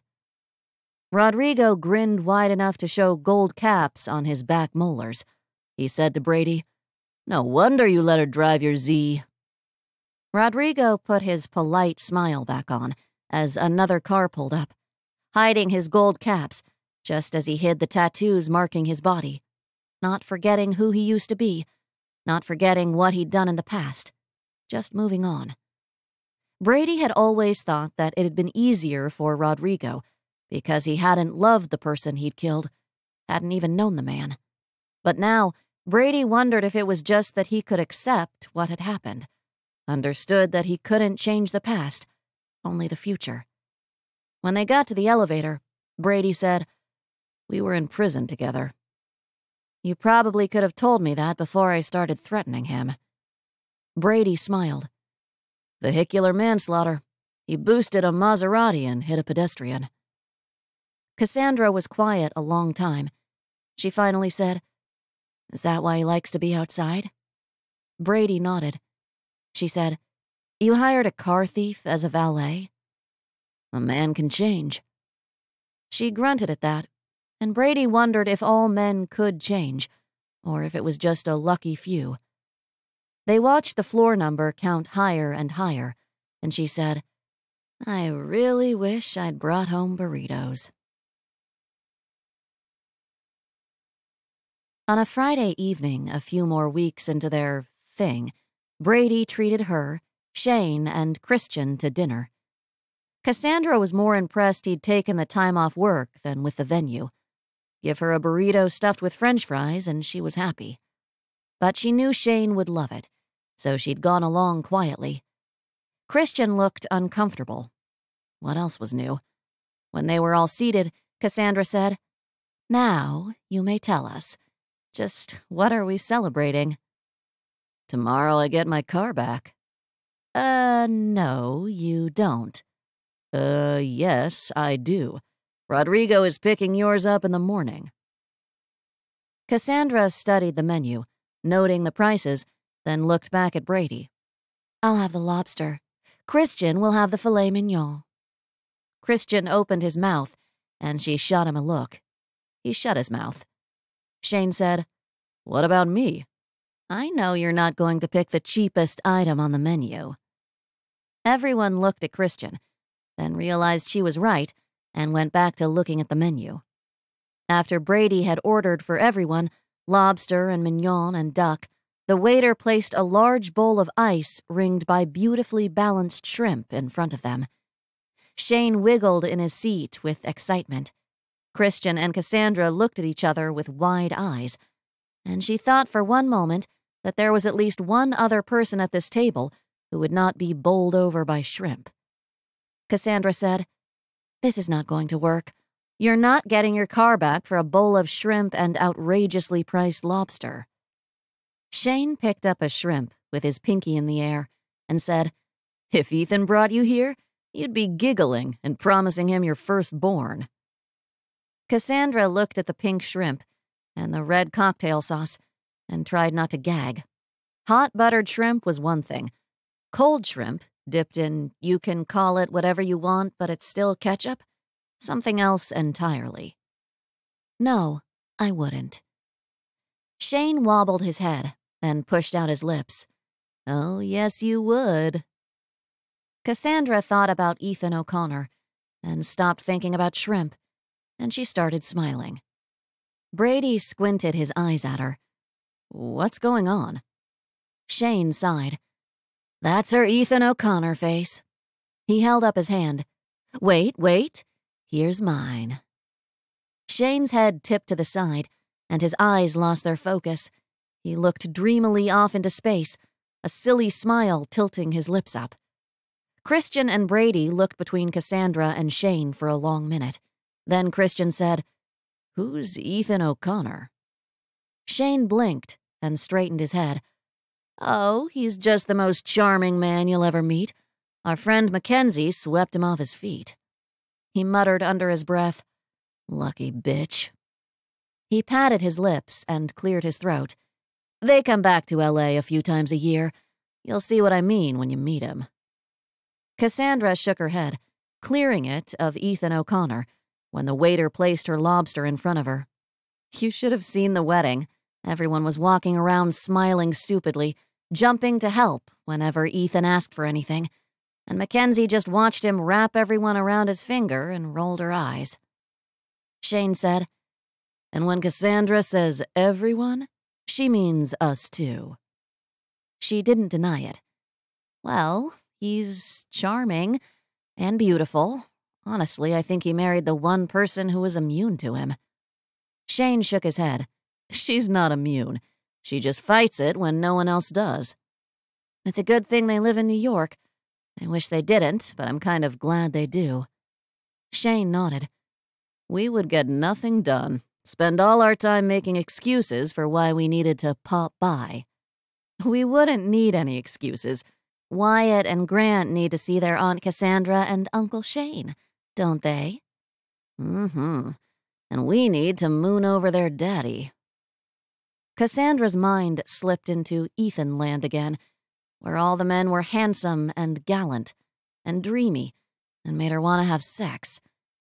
Rodrigo grinned wide enough to show gold caps on his back molars. He said to Brady, No wonder you let her drive your Z. Rodrigo put his polite smile back on as another car pulled up, hiding his gold caps just as he hid the tattoos marking his body, not forgetting who he used to be, not forgetting what he'd done in the past, just moving on. Brady had always thought that it had been easier for Rodrigo because he hadn't loved the person he'd killed, hadn't even known the man. But now, Brady wondered if it was just that he could accept what had happened, understood that he couldn't change the past, only the future. When they got to the elevator, Brady said, We were in prison together. You probably could have told me that before I started threatening him. Brady smiled. Vehicular manslaughter. He boosted a Maserati and hit a pedestrian. Cassandra was quiet a long time. She finally said, Is that why he likes to be outside? Brady nodded. She said, You hired a car thief as a valet? A man can change. She grunted at that, and Brady wondered if all men could change, or if it was just a lucky few. They watched the floor number count higher and higher, and she said, I really wish I'd brought home burritos. On a Friday evening, a few more weeks into their thing, Brady treated her, Shane, and Christian to dinner. Cassandra was more impressed he'd taken the time off work than with the venue. Give her a burrito stuffed with french fries, and she was happy. But she knew Shane would love it, so she'd gone along quietly. Christian looked uncomfortable. What else was new? When they were all seated, Cassandra said, Now you may tell us. Just what are we celebrating? Tomorrow I get my car back. Uh, no, you don't. Uh, yes, I do. Rodrigo is picking yours up in the morning. Cassandra studied the menu, noting the prices, then looked back at Brady. I'll have the lobster. Christian will have the filet mignon. Christian opened his mouth, and she shot him a look. He shut his mouth. Shane said, What about me? I know you're not going to pick the cheapest item on the menu. Everyone looked at Christian, then realized she was right and went back to looking at the menu. After Brady had ordered for everyone lobster and mignon and duck, the waiter placed a large bowl of ice ringed by beautifully balanced shrimp in front of them. Shane wiggled in his seat with excitement. Christian and Cassandra looked at each other with wide eyes, and she thought for one moment that there was at least one other person at this table who would not be bowled over by shrimp. Cassandra said, This is not going to work. You're not getting your car back for a bowl of shrimp and outrageously priced lobster. Shane picked up a shrimp with his pinky in the air and said, If Ethan brought you here, you'd be giggling and promising him your firstborn. Cassandra looked at the pink shrimp and the red cocktail sauce and tried not to gag. Hot buttered shrimp was one thing. Cold shrimp, dipped in you can call it whatever you want, but it's still ketchup, something else entirely. No, I wouldn't. Shane wobbled his head and pushed out his lips. Oh, yes, you would. Cassandra thought about Ethan O'Connor and stopped thinking about shrimp, and she started smiling. Brady squinted his eyes at her. What's going on? Shane sighed. That's her Ethan O'Connor face. He held up his hand. Wait, wait. Here's mine. Shane's head tipped to the side, and his eyes lost their focus. He looked dreamily off into space, a silly smile tilting his lips up. Christian and Brady looked between Cassandra and Shane for a long minute. Then Christian said, Who's Ethan O'Connor? Shane blinked and straightened his head. Oh, he's just the most charming man you'll ever meet. Our friend Mackenzie swept him off his feet. He muttered under his breath, Lucky bitch. He patted his lips and cleared his throat. They come back to L.A. a few times a year. You'll see what I mean when you meet him. Cassandra shook her head, clearing it of Ethan O'Connor, when the waiter placed her lobster in front of her. You should have seen the wedding. Everyone was walking around smiling stupidly, jumping to help whenever Ethan asked for anything, and Mackenzie just watched him wrap everyone around his finger and rolled her eyes. Shane said, And when Cassandra says everyone, she means us too. She didn't deny it. Well, he's charming and beautiful. Honestly, I think he married the one person who was immune to him. Shane shook his head. She's not immune. She just fights it when no one else does. It's a good thing they live in New York. I wish they didn't, but I'm kind of glad they do. Shane nodded. We would get nothing done, spend all our time making excuses for why we needed to pop by. We wouldn't need any excuses. Wyatt and Grant need to see their Aunt Cassandra and Uncle Shane, don't they? Mm hmm. And we need to moon over their daddy. Cassandra's mind slipped into Ethan land again, where all the men were handsome and gallant and dreamy and made her want to have sex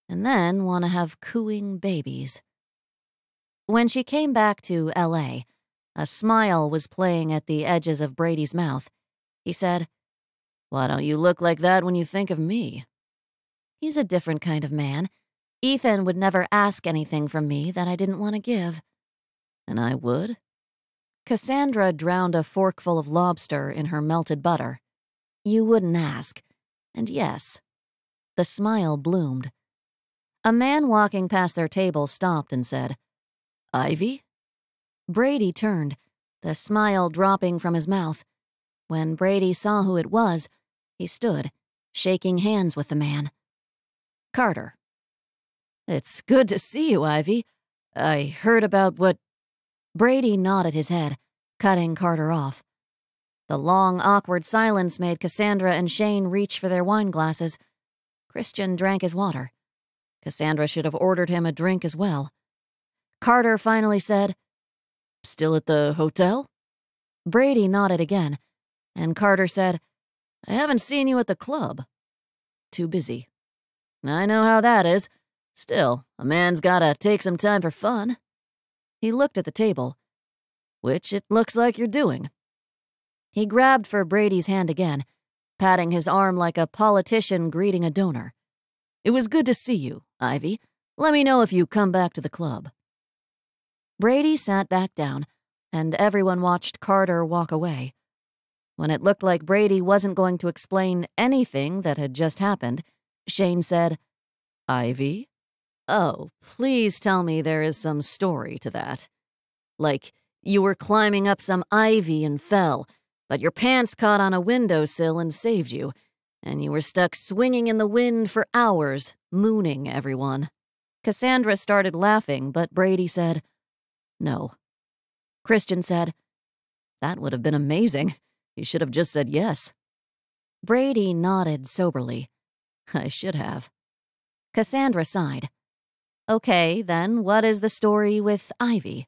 and then want to have cooing babies. When she came back to L.A., a smile was playing at the edges of Brady's mouth. He said, Why don't you look like that when you think of me? He's a different kind of man. Ethan would never ask anything from me that I didn't want to give. And I would? Cassandra drowned a forkful of lobster in her melted butter. You wouldn't ask. And yes. The smile bloomed. A man walking past their table stopped and said, Ivy? Brady turned, the smile dropping from his mouth. When Brady saw who it was, he stood, shaking hands with the man. Carter. It's good to see you, Ivy. I heard about what. Brady nodded his head, cutting Carter off. The long, awkward silence made Cassandra and Shane reach for their wine glasses. Christian drank his water. Cassandra should have ordered him a drink as well. Carter finally said, Still at the hotel? Brady nodded again, and Carter said, I haven't seen you at the club. Too busy. I know how that is. Still, a man's gotta take some time for fun. He looked at the table, which it looks like you're doing. He grabbed for Brady's hand again, patting his arm like a politician greeting a donor. It was good to see you, Ivy. Let me know if you come back to the club. Brady sat back down, and everyone watched Carter walk away. When it looked like Brady wasn't going to explain anything that had just happened, Shane said, Ivy? Oh, please tell me there is some story to that. Like, you were climbing up some ivy and fell, but your pants caught on a windowsill and saved you, and you were stuck swinging in the wind for hours, mooning everyone. Cassandra started laughing, but Brady said, No. Christian said, That would have been amazing. You should have just said yes. Brady nodded soberly. I should have. Cassandra sighed. Okay, then, what is the story with Ivy?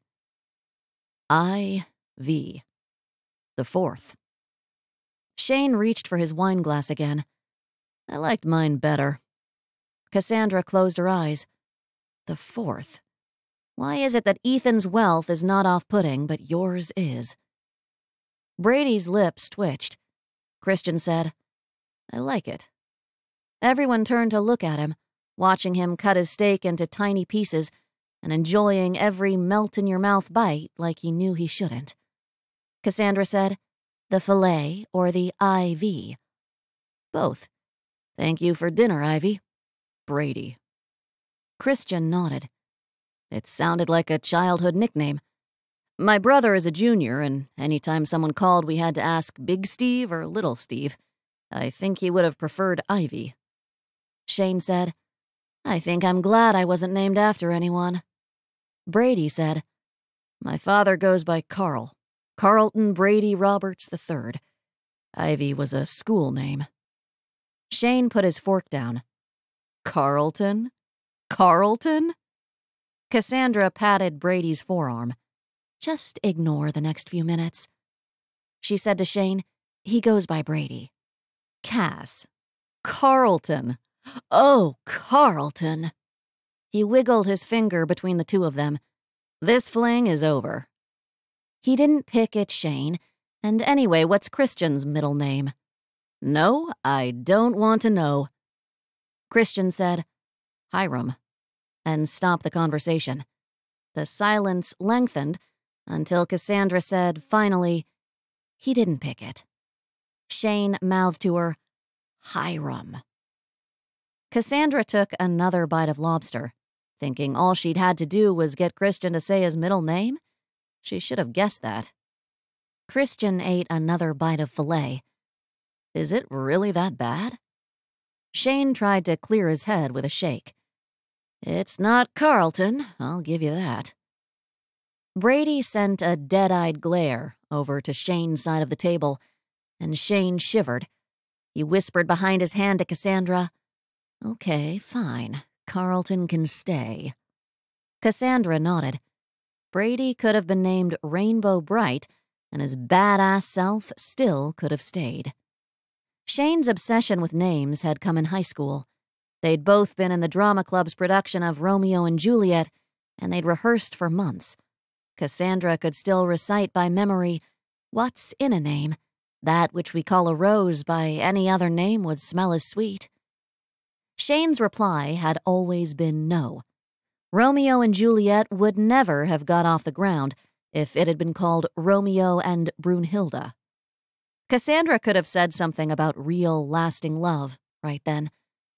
I-V. The fourth. Shane reached for his wine glass again. I liked mine better. Cassandra closed her eyes. The fourth. Why is it that Ethan's wealth is not off putting, but yours is? Brady's lips twitched. Christian said, I like it. Everyone turned to look at him, watching him cut his steak into tiny pieces and enjoying every melt in your mouth bite like he knew he shouldn't. Cassandra said, the filet or the IV? Both. Thank you for dinner, Ivy. Brady. Christian nodded. It sounded like a childhood nickname. My brother is a junior, and any time someone called, we had to ask Big Steve or Little Steve. I think he would have preferred Ivy. Shane said, I think I'm glad I wasn't named after anyone. Brady said, My father goes by Carl. Carlton Brady Roberts III. Ivy was a school name. Shane put his fork down. Carlton? Carlton? Cassandra patted Brady's forearm. Just ignore the next few minutes. She said to Shane, He goes by Brady. Cass. Carlton. Oh, Carlton. He wiggled his finger between the two of them. This fling is over. He didn't pick at Shane, and anyway, what's Christian's middle name? No, I don't want to know. Christian said, Hiram, and stopped the conversation. The silence lengthened until Cassandra said, finally, he didn't pick it. Shane mouthed to her, Hiram. Cassandra took another bite of lobster, thinking all she'd had to do was get Christian to say his middle name. She should have guessed that. Christian ate another bite of filet. Is it really that bad? Shane tried to clear his head with a shake. It's not Carlton, I'll give you that. Brady sent a dead eyed glare over to Shane's side of the table, and Shane shivered. He whispered behind his hand to Cassandra, Okay, fine. Carlton can stay. Cassandra nodded. Brady could have been named Rainbow Brite, and his badass self still could have stayed. Shane's obsession with names had come in high school. They'd both been in the drama club's production of Romeo and Juliet, and they'd rehearsed for months. Cassandra could still recite by memory, What's in a name? That which we call a rose by any other name would smell as sweet. Shane's reply had always been no. Romeo and Juliet would never have got off the ground if it had been called Romeo and Brunhilde. Cassandra could have said something about real, lasting love right then,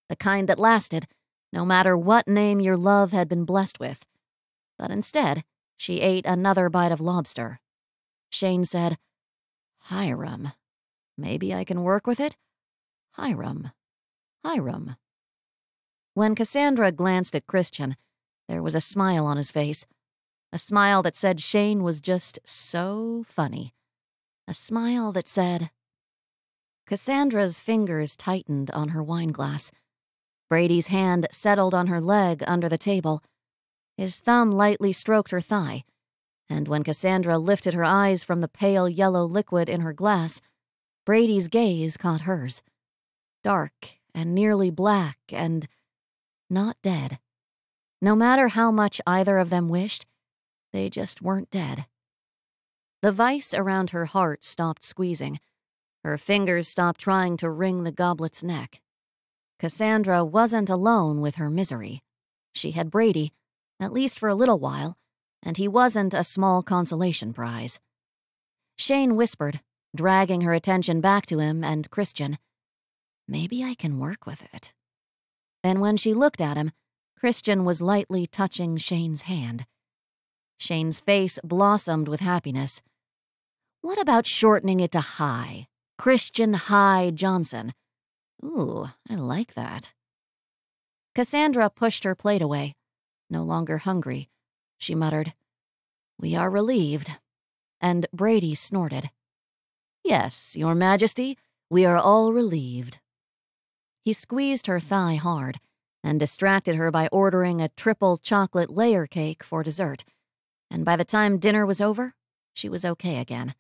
the kind that lasted, no matter what name your love had been blessed with. But instead, she ate another bite of lobster. Shane said, Hiram. Maybe I can work with it? Hiram. Hiram. When Cassandra glanced at Christian, there was a smile on his face. A smile that said Shane was just so funny. A smile that said. Cassandra's fingers tightened on her wineglass. Brady's hand settled on her leg under the table. His thumb lightly stroked her thigh, and when Cassandra lifted her eyes from the pale yellow liquid in her glass, Brady's gaze caught hers. Dark and nearly black and not dead. No matter how much either of them wished, they just weren't dead. The vice around her heart stopped squeezing. Her fingers stopped trying to wring the goblet's neck. Cassandra wasn't alone with her misery. She had Brady, at least for a little while, and he wasn't a small consolation prize. Shane whispered, dragging her attention back to him and Christian. Maybe I can work with it. And when she looked at him, Christian was lightly touching Shane's hand. Shane's face blossomed with happiness. What about shortening it to High? Christian High Johnson. Ooh, I like that. Cassandra pushed her plate away no longer hungry. She muttered, We are relieved. And Brady snorted. Yes, Your Majesty, we are all relieved. He squeezed her thigh hard and distracted her by ordering a triple chocolate layer cake for dessert. And by the time dinner was over, she was okay again.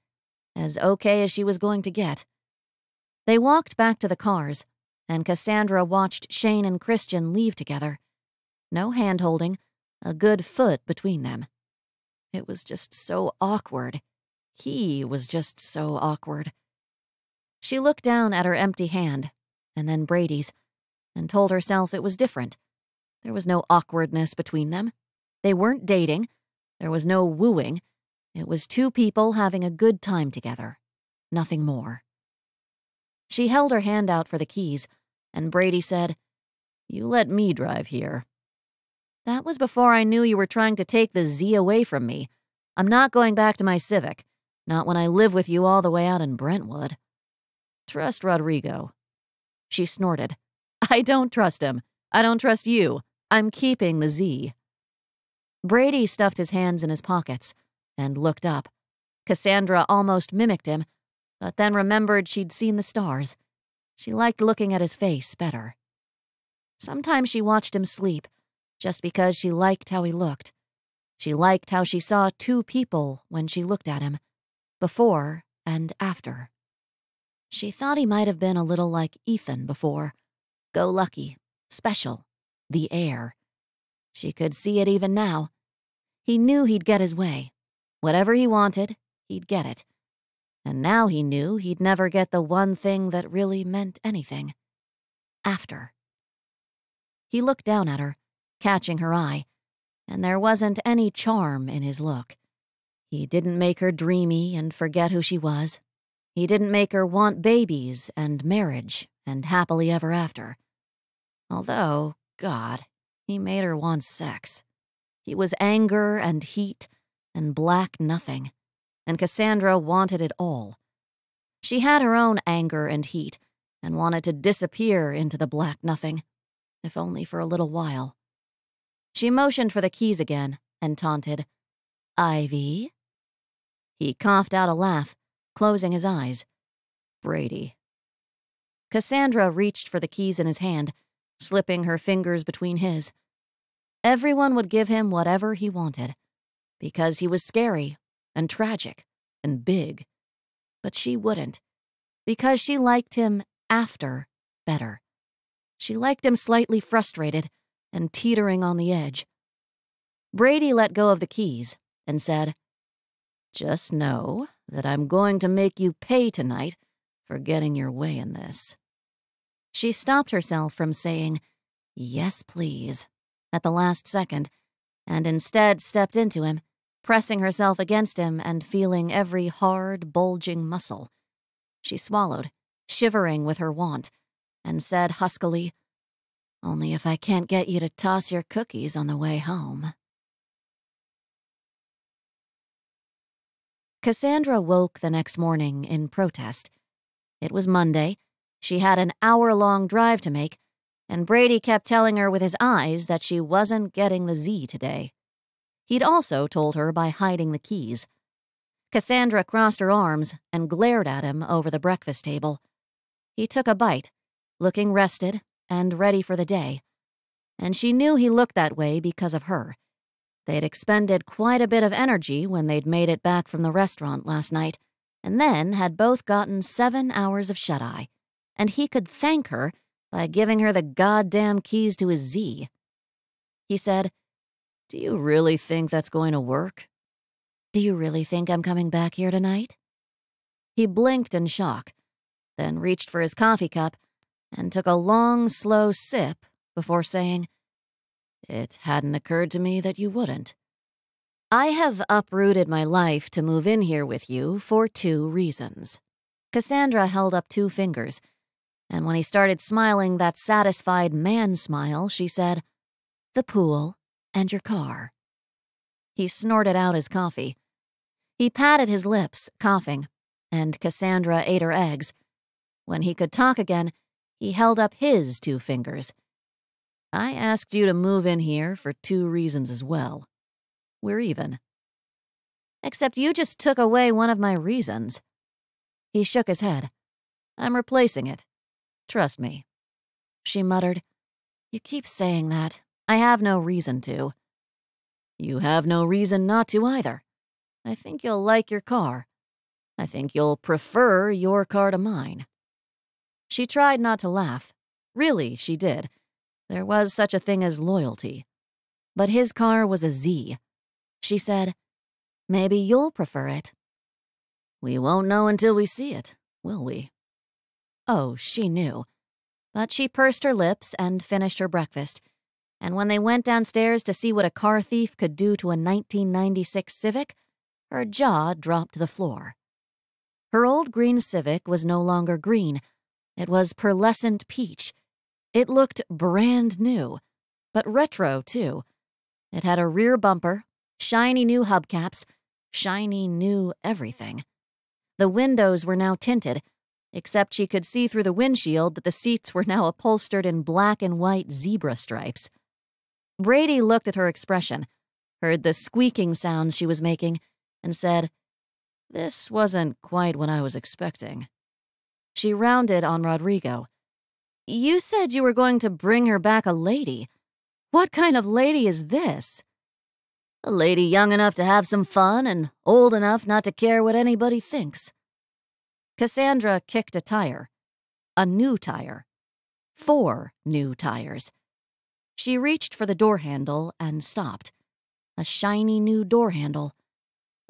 As okay as she was going to get. They walked back to the cars, and Cassandra watched Shane and Christian leave together. No hand holding, a good foot between them. It was just so awkward. He was just so awkward. She looked down at her empty hand, and then Brady's, and told herself it was different. There was no awkwardness between them. They weren't dating. There was no wooing. It was two people having a good time together. Nothing more. She held her hand out for the keys, and Brady said, You let me drive here. That was before I knew you were trying to take the Z away from me. I'm not going back to my Civic. Not when I live with you all the way out in Brentwood. Trust Rodrigo. She snorted. I don't trust him. I don't trust you. I'm keeping the Z. Brady stuffed his hands in his pockets and looked up. Cassandra almost mimicked him, but then remembered she'd seen the stars. She liked looking at his face better. Sometimes she watched him sleep just because she liked how he looked. She liked how she saw two people when she looked at him, before and after. She thought he might have been a little like Ethan before, go lucky, special, the heir. She could see it even now. He knew he'd get his way. Whatever he wanted, he'd get it. And now he knew he'd never get the one thing that really meant anything. After. He looked down at her, catching her eye, and there wasn't any charm in his look. He didn't make her dreamy and forget who she was. He didn't make her want babies and marriage and happily ever after. Although, God, he made her want sex. He was anger and heat and black nothing, and Cassandra wanted it all. She had her own anger and heat and wanted to disappear into the black nothing, if only for a little while. She motioned for the keys again and taunted, Ivy? He coughed out a laugh, closing his eyes. Brady. Cassandra reached for the keys in his hand, slipping her fingers between his. Everyone would give him whatever he wanted, because he was scary and tragic and big. But she wouldn't, because she liked him after better. She liked him slightly frustrated and teetering on the edge. Brady let go of the keys and said, Just know that I'm going to make you pay tonight for getting your way in this. She stopped herself from saying, Yes, please, at the last second, and instead stepped into him, pressing herself against him and feeling every hard, bulging muscle. She swallowed, shivering with her want, and said huskily, only if I can't get you to toss your cookies on the way home. Cassandra woke the next morning in protest. It was Monday. She had an hour long drive to make, and Brady kept telling her with his eyes that she wasn't getting the Z today. He'd also told her by hiding the keys. Cassandra crossed her arms and glared at him over the breakfast table. He took a bite, looking rested and ready for the day. And she knew he looked that way because of her. They'd expended quite a bit of energy when they'd made it back from the restaurant last night, and then had both gotten seven hours of shut eye. And he could thank her by giving her the goddamn keys to his Z. He said, Do you really think that's going to work? Do you really think I'm coming back here tonight? He blinked in shock, then reached for his coffee cup and took a long, slow sip before saying, It hadn't occurred to me that you wouldn't. I have uprooted my life to move in here with you for two reasons. Cassandra held up two fingers, and when he started smiling that satisfied man smile, she said, The pool and your car. He snorted out his coffee. He patted his lips, coughing, and Cassandra ate her eggs. When he could talk again, he held up his two fingers. I asked you to move in here for two reasons as well. We're even. Except you just took away one of my reasons. He shook his head. I'm replacing it. Trust me. She muttered, You keep saying that. I have no reason to. You have no reason not to either. I think you'll like your car. I think you'll prefer your car to mine. She tried not to laugh. Really, she did. There was such a thing as loyalty. But his car was a Z. She said, Maybe you'll prefer it. We won't know until we see it, will we? Oh, she knew. But she pursed her lips and finished her breakfast. And when they went downstairs to see what a car thief could do to a 1996 Civic, her jaw dropped to the floor. Her old green Civic was no longer green, it was pearlescent peach. It looked brand new, but retro, too. It had a rear bumper, shiny new hubcaps, shiny new everything. The windows were now tinted, except she could see through the windshield that the seats were now upholstered in black and white zebra stripes. Brady looked at her expression, heard the squeaking sounds she was making, and said, This wasn't quite what I was expecting. She rounded on Rodrigo. You said you were going to bring her back a lady. What kind of lady is this? A lady young enough to have some fun and old enough not to care what anybody thinks. Cassandra kicked a tire. A new tire. Four new tires. She reached for the door handle and stopped. A shiny new door handle.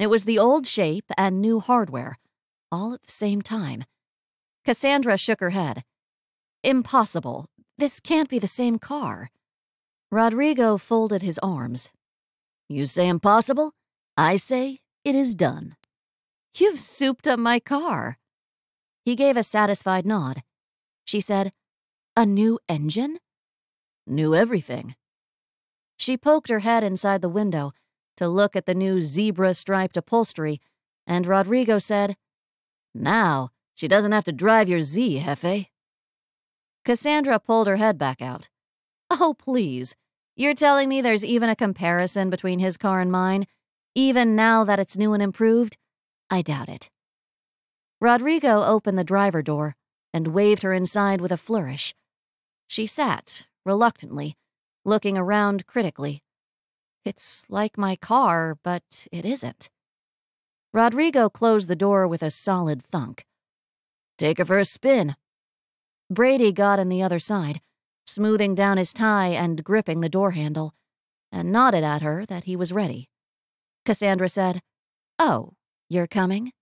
It was the old shape and new hardware, all at the same time. Cassandra shook her head. Impossible. This can't be the same car. Rodrigo folded his arms. You say impossible? I say it is done. You've souped up my car. He gave a satisfied nod. She said, A new engine? New everything. She poked her head inside the window to look at the new zebra striped upholstery, and Rodrigo said, Now she doesn't have to drive your Z, Jefe. Cassandra pulled her head back out. Oh, please. You're telling me there's even a comparison between his car and mine, even now that it's new and improved? I doubt it. Rodrigo opened the driver door and waved her inside with a flourish. She sat, reluctantly, looking around critically. It's like my car, but it isn't. Rodrigo closed the door with a solid thunk. Take her for a spin. Brady got in the other side, smoothing down his tie and gripping the door handle, and nodded at her that he was ready. Cassandra said, Oh, you're coming?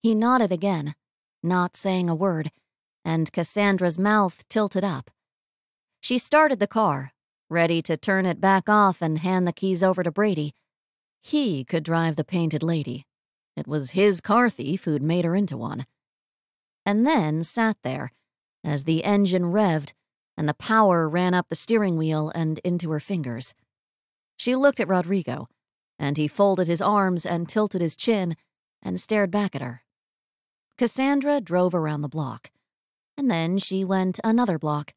He nodded again, not saying a word, and Cassandra's mouth tilted up. She started the car, ready to turn it back off and hand the keys over to Brady. He could drive the painted lady. It was his car thief who'd made her into one. And then sat there as the engine revved and the power ran up the steering wheel and into her fingers. She looked at Rodrigo, and he folded his arms and tilted his chin and stared back at her. Cassandra drove around the block. And then she went another block.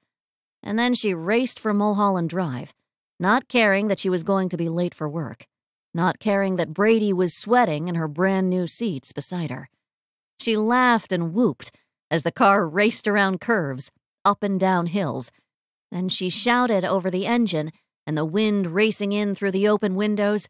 And then she raced for Mulholland Drive, not caring that she was going to be late for work, not caring that Brady was sweating in her brand new seats beside her. She laughed and whooped as the car raced around curves, up and down hills. Then she shouted over the engine and the wind racing in through the open windows.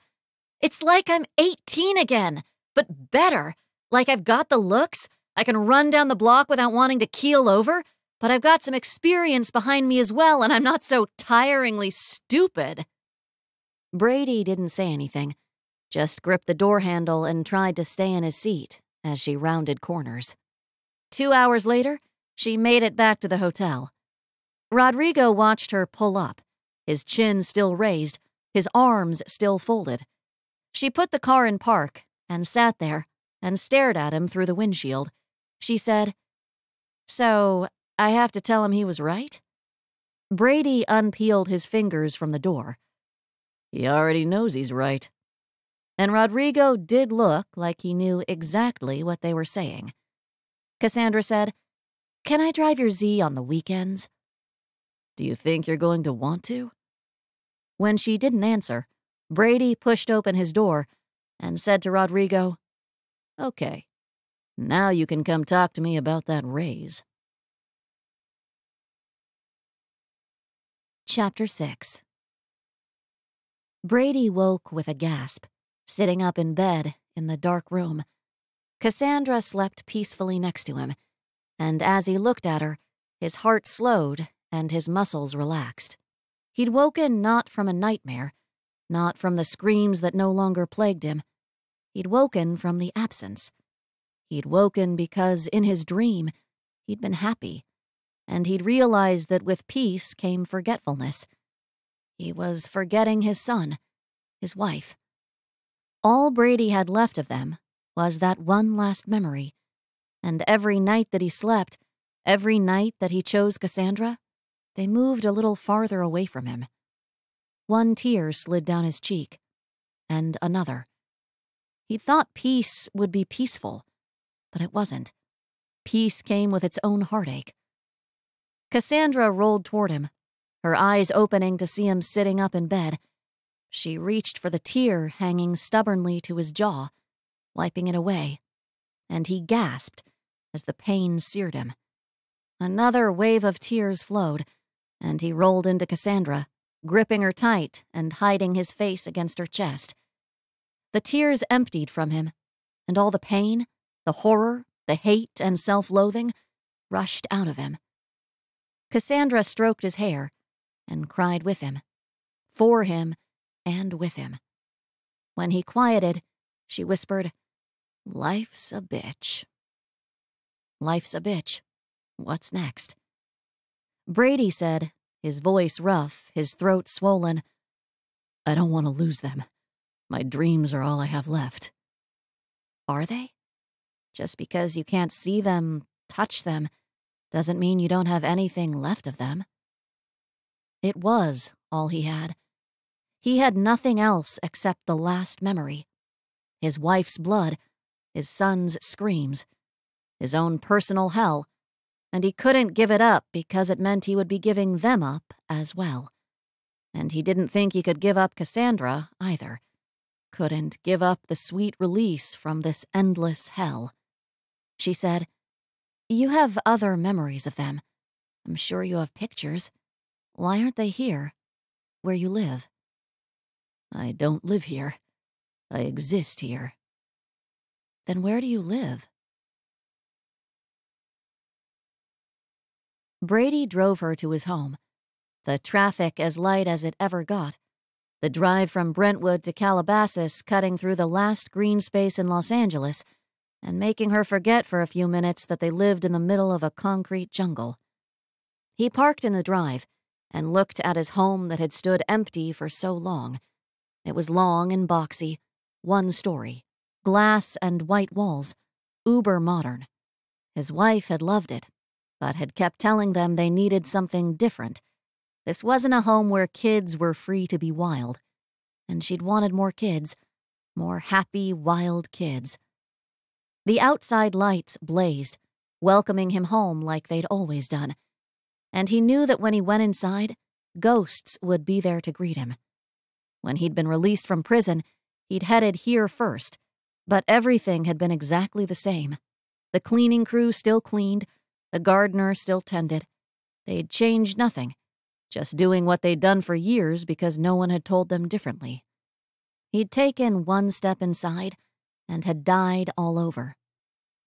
It's like I'm 18 again, but better. Like I've got the looks, I can run down the block without wanting to keel over, but I've got some experience behind me as well, and I'm not so tiringly stupid. Brady didn't say anything, just gripped the door handle and tried to stay in his seat as she rounded corners. Two hours later, she made it back to the hotel. Rodrigo watched her pull up, his chin still raised, his arms still folded. She put the car in park and sat there and stared at him through the windshield. She said, So, I have to tell him he was right? Brady unpeeled his fingers from the door. He already knows he's right. And Rodrigo did look like he knew exactly what they were saying. Cassandra said, Can I drive your Z on the weekends? Do you think you're going to want to? When she didn't answer, Brady pushed open his door and said to Rodrigo, Okay. Now you can come talk to me about that raise. Chapter 6 Brady woke with a gasp, sitting up in bed in the dark room. Cassandra slept peacefully next to him, and as he looked at her, his heart slowed and his muscles relaxed. He'd woken not from a nightmare, not from the screams that no longer plagued him. He'd woken from the absence He'd woken because, in his dream, he'd been happy, and he'd realized that with peace came forgetfulness. He was forgetting his son, his wife. All Brady had left of them was that one last memory, and every night that he slept, every night that he chose Cassandra, they moved a little farther away from him. One tear slid down his cheek, and another. He thought peace would be peaceful, but it wasn't. Peace came with its own heartache. Cassandra rolled toward him, her eyes opening to see him sitting up in bed. She reached for the tear hanging stubbornly to his jaw, wiping it away, and he gasped as the pain seared him. Another wave of tears flowed, and he rolled into Cassandra, gripping her tight and hiding his face against her chest. The tears emptied from him, and all the pain, the horror, the hate, and self loathing rushed out of him. Cassandra stroked his hair and cried with him, for him and with him. When he quieted, she whispered, Life's a bitch. Life's a bitch. What's next? Brady said, his voice rough, his throat swollen, I don't want to lose them. My dreams are all I have left. Are they? Just because you can't see them, touch them, doesn't mean you don't have anything left of them. It was all he had. He had nothing else except the last memory his wife's blood, his son's screams, his own personal hell, and he couldn't give it up because it meant he would be giving them up as well. And he didn't think he could give up Cassandra either. Couldn't give up the sweet release from this endless hell. She said, You have other memories of them. I'm sure you have pictures. Why aren't they here, where you live? I don't live here. I exist here. Then where do you live? Brady drove her to his home, the traffic as light as it ever got, the drive from Brentwood to Calabasas cutting through the last green space in Los Angeles and making her forget for a few minutes that they lived in the middle of a concrete jungle. He parked in the drive and looked at his home that had stood empty for so long it was long and boxy, one story, glass and white walls, uber modern. His wife had loved it, but had kept telling them they needed something different. This wasn't a home where kids were free to be wild, and she'd wanted more kids, more happy, wild kids. The outside lights blazed, welcoming him home like they'd always done, and he knew that when he went inside, ghosts would be there to greet him. When he'd been released from prison, he'd headed here first, but everything had been exactly the same. The cleaning crew still cleaned, the gardener still tended. They'd changed nothing, just doing what they'd done for years because no one had told them differently. He'd taken one step inside and had died all over.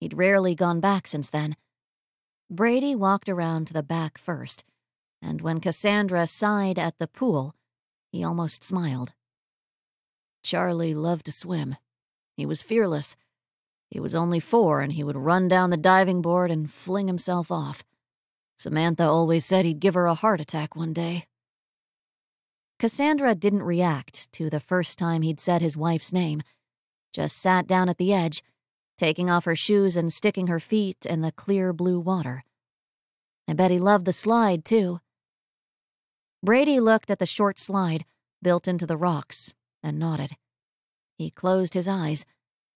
He'd rarely gone back since then. Brady walked around to the back first, and when Cassandra sighed at the pool, he almost smiled. Charlie loved to swim. He was fearless. He was only four, and he would run down the diving board and fling himself off. Samantha always said he'd give her a heart attack one day. Cassandra didn't react to the first time he'd said his wife's name, just sat down at the edge, taking off her shoes and sticking her feet in the clear blue water. I bet he loved the slide, too. Brady looked at the short slide built into the rocks and nodded. He closed his eyes,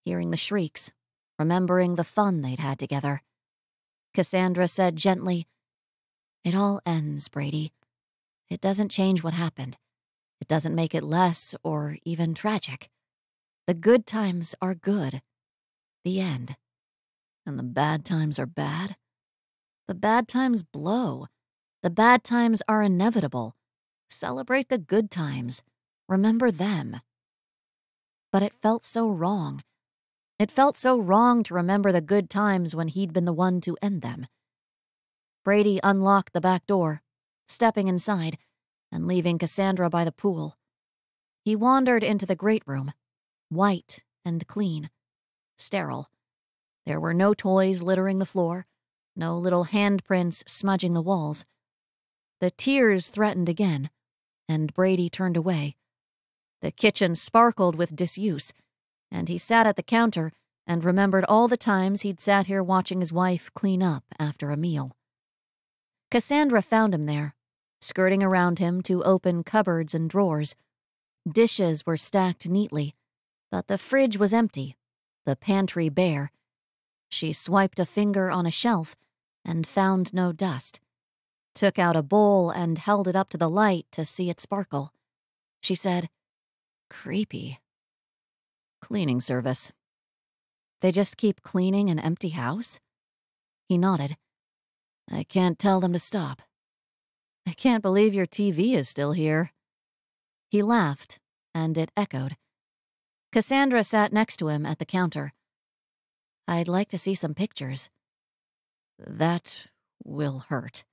hearing the shrieks, remembering the fun they'd had together. Cassandra said gently, It all ends, Brady. It doesn't change what happened. It doesn't make it less or even tragic. The good times are good. The end. And the bad times are bad. The bad times blow. The bad times are inevitable. Celebrate the good times. Remember them. But it felt so wrong. It felt so wrong to remember the good times when he'd been the one to end them. Brady unlocked the back door, stepping inside and leaving Cassandra by the pool. He wandered into the great room, white and clean, sterile. There were no toys littering the floor, no little handprints smudging the walls. The tears threatened again, and Brady turned away. The kitchen sparkled with disuse, and he sat at the counter and remembered all the times he'd sat here watching his wife clean up after a meal. Cassandra found him there, skirting around him to open cupboards and drawers. Dishes were stacked neatly, but the fridge was empty, the pantry bare. She swiped a finger on a shelf and found no dust took out a bowl and held it up to the light to see it sparkle. She said, Creepy. Cleaning service. They just keep cleaning an empty house? He nodded. I can't tell them to stop. I can't believe your TV is still here. He laughed, and it echoed. Cassandra sat next to him at the counter. I'd like to see some pictures. That will hurt.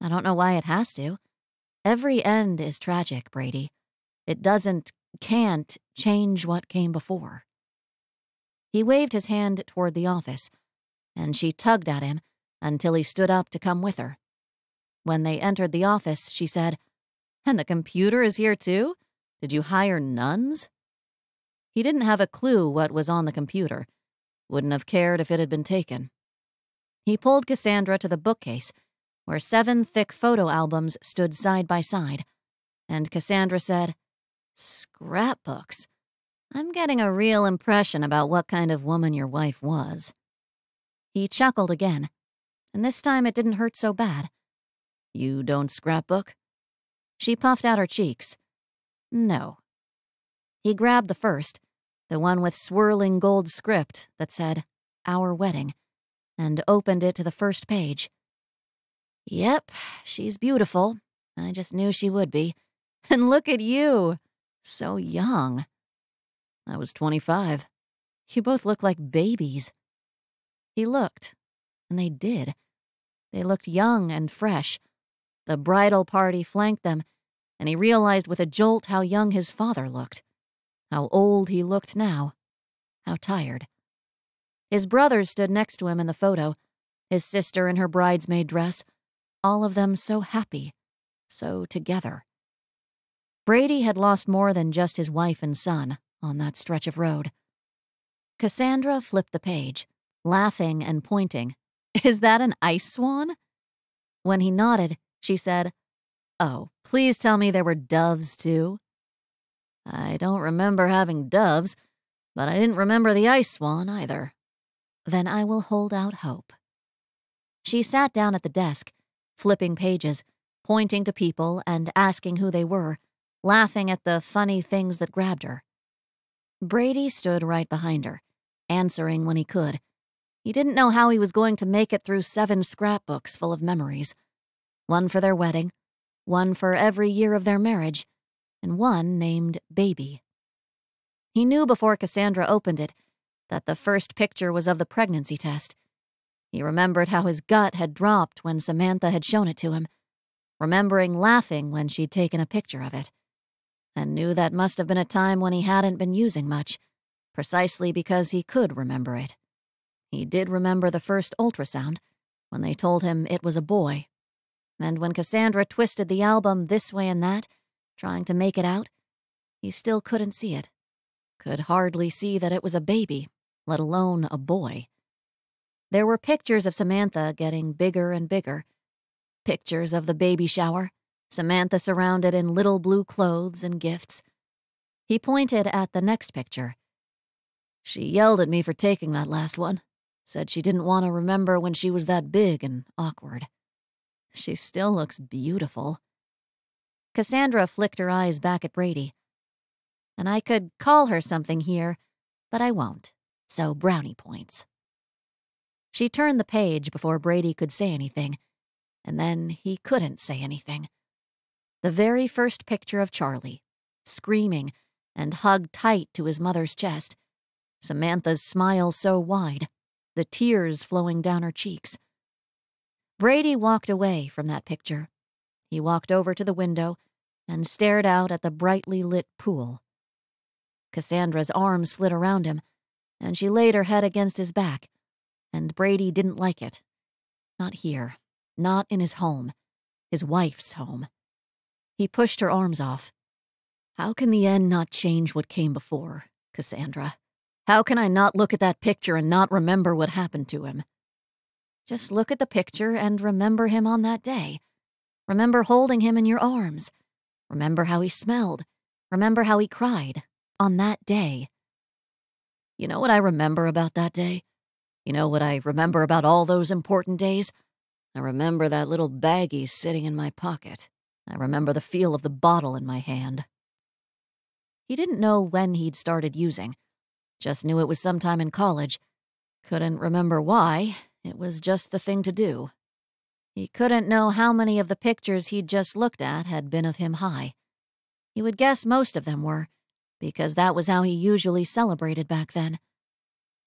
I don't know why it has to. Every end is tragic, Brady. It doesn't, can't change what came before. He waved his hand toward the office, and she tugged at him until he stood up to come with her. When they entered the office, she said, And the computer is here too? Did you hire nuns? He didn't have a clue what was on the computer. Wouldn't have cared if it had been taken. He pulled Cassandra to the bookcase, where seven thick photo albums stood side by side, and Cassandra said, Scrapbooks. I'm getting a real impression about what kind of woman your wife was. He chuckled again, and this time it didn't hurt so bad. You don't scrapbook? She puffed out her cheeks. No. He grabbed the first, the one with swirling gold script that said, Our Wedding, and opened it to the first page. Yep, she's beautiful. I just knew she would be. And look at you! So young. I was 25. You both look like babies. He looked, and they did. They looked young and fresh. The bridal party flanked them, and he realized with a jolt how young his father looked. How old he looked now. How tired. His brothers stood next to him in the photo, his sister in her bridesmaid dress, all of them so happy, so together. Brady had lost more than just his wife and son on that stretch of road. Cassandra flipped the page, laughing and pointing. Is that an ice swan? When he nodded, she said, Oh, please tell me there were doves too. I don't remember having doves, but I didn't remember the ice swan either. Then I will hold out hope. She sat down at the desk, flipping pages, pointing to people and asking who they were, laughing at the funny things that grabbed her. Brady stood right behind her, answering when he could. He didn't know how he was going to make it through seven scrapbooks full of memories one for their wedding, one for every year of their marriage, and one named Baby. He knew before Cassandra opened it that the first picture was of the pregnancy test. He remembered how his gut had dropped when Samantha had shown it to him, remembering laughing when she'd taken a picture of it and knew that must have been a time when he hadn't been using much, precisely because he could remember it. He did remember the first ultrasound, when they told him it was a boy. And when Cassandra twisted the album this way and that, trying to make it out, he still couldn't see it. Could hardly see that it was a baby, let alone a boy. There were pictures of Samantha getting bigger and bigger. Pictures of the baby shower, Samantha surrounded in little blue clothes and gifts. He pointed at the next picture. She yelled at me for taking that last one. Said she didn't want to remember when she was that big and awkward. She still looks beautiful. Cassandra flicked her eyes back at Brady. And I could call her something here, but I won't, so brownie points. She turned the page before Brady could say anything, and then he couldn't say anything. The very first picture of Charlie, screaming and hugged tight to his mother's chest. Samantha's smile so wide, the tears flowing down her cheeks. Brady walked away from that picture. He walked over to the window and stared out at the brightly lit pool. Cassandra's arms slid around him, and she laid her head against his back, and Brady didn't like it. Not here, not in his home, his wife's home. He pushed her arms off. How can the end not change what came before, Cassandra? How can I not look at that picture and not remember what happened to him? Just look at the picture and remember him on that day. Remember holding him in your arms. Remember how he smelled. Remember how he cried on that day. You know what I remember about that day? You know what I remember about all those important days? I remember that little baggie sitting in my pocket. I remember the feel of the bottle in my hand. He didn't know when he'd started using, just knew it was sometime in college. Couldn't remember why, it was just the thing to do. He couldn't know how many of the pictures he'd just looked at had been of him high. He would guess most of them were, because that was how he usually celebrated back then.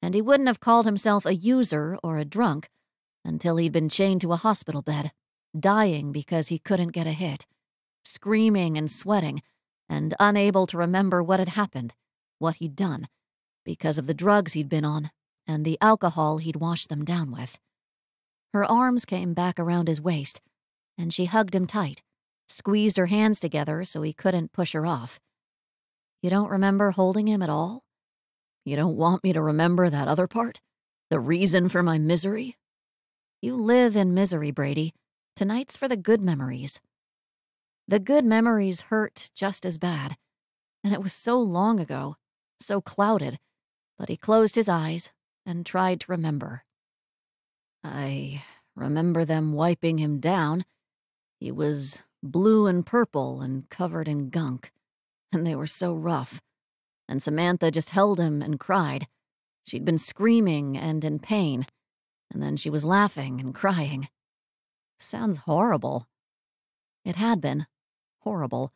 And he wouldn't have called himself a user or a drunk until he'd been chained to a hospital bed dying because he couldn't get a hit, screaming and sweating, and unable to remember what had happened, what he'd done, because of the drugs he'd been on and the alcohol he'd washed them down with. Her arms came back around his waist, and she hugged him tight, squeezed her hands together so he couldn't push her off. You don't remember holding him at all? You don't want me to remember that other part? The reason for my misery? You live in misery, Brady. Tonight's for the good memories. The good memories hurt just as bad, and it was so long ago, so clouded, but he closed his eyes and tried to remember. I remember them wiping him down. He was blue and purple and covered in gunk, and they were so rough. And Samantha just held him and cried. She'd been screaming and in pain, and then she was laughing and crying. Sounds horrible. It had been. Horrible.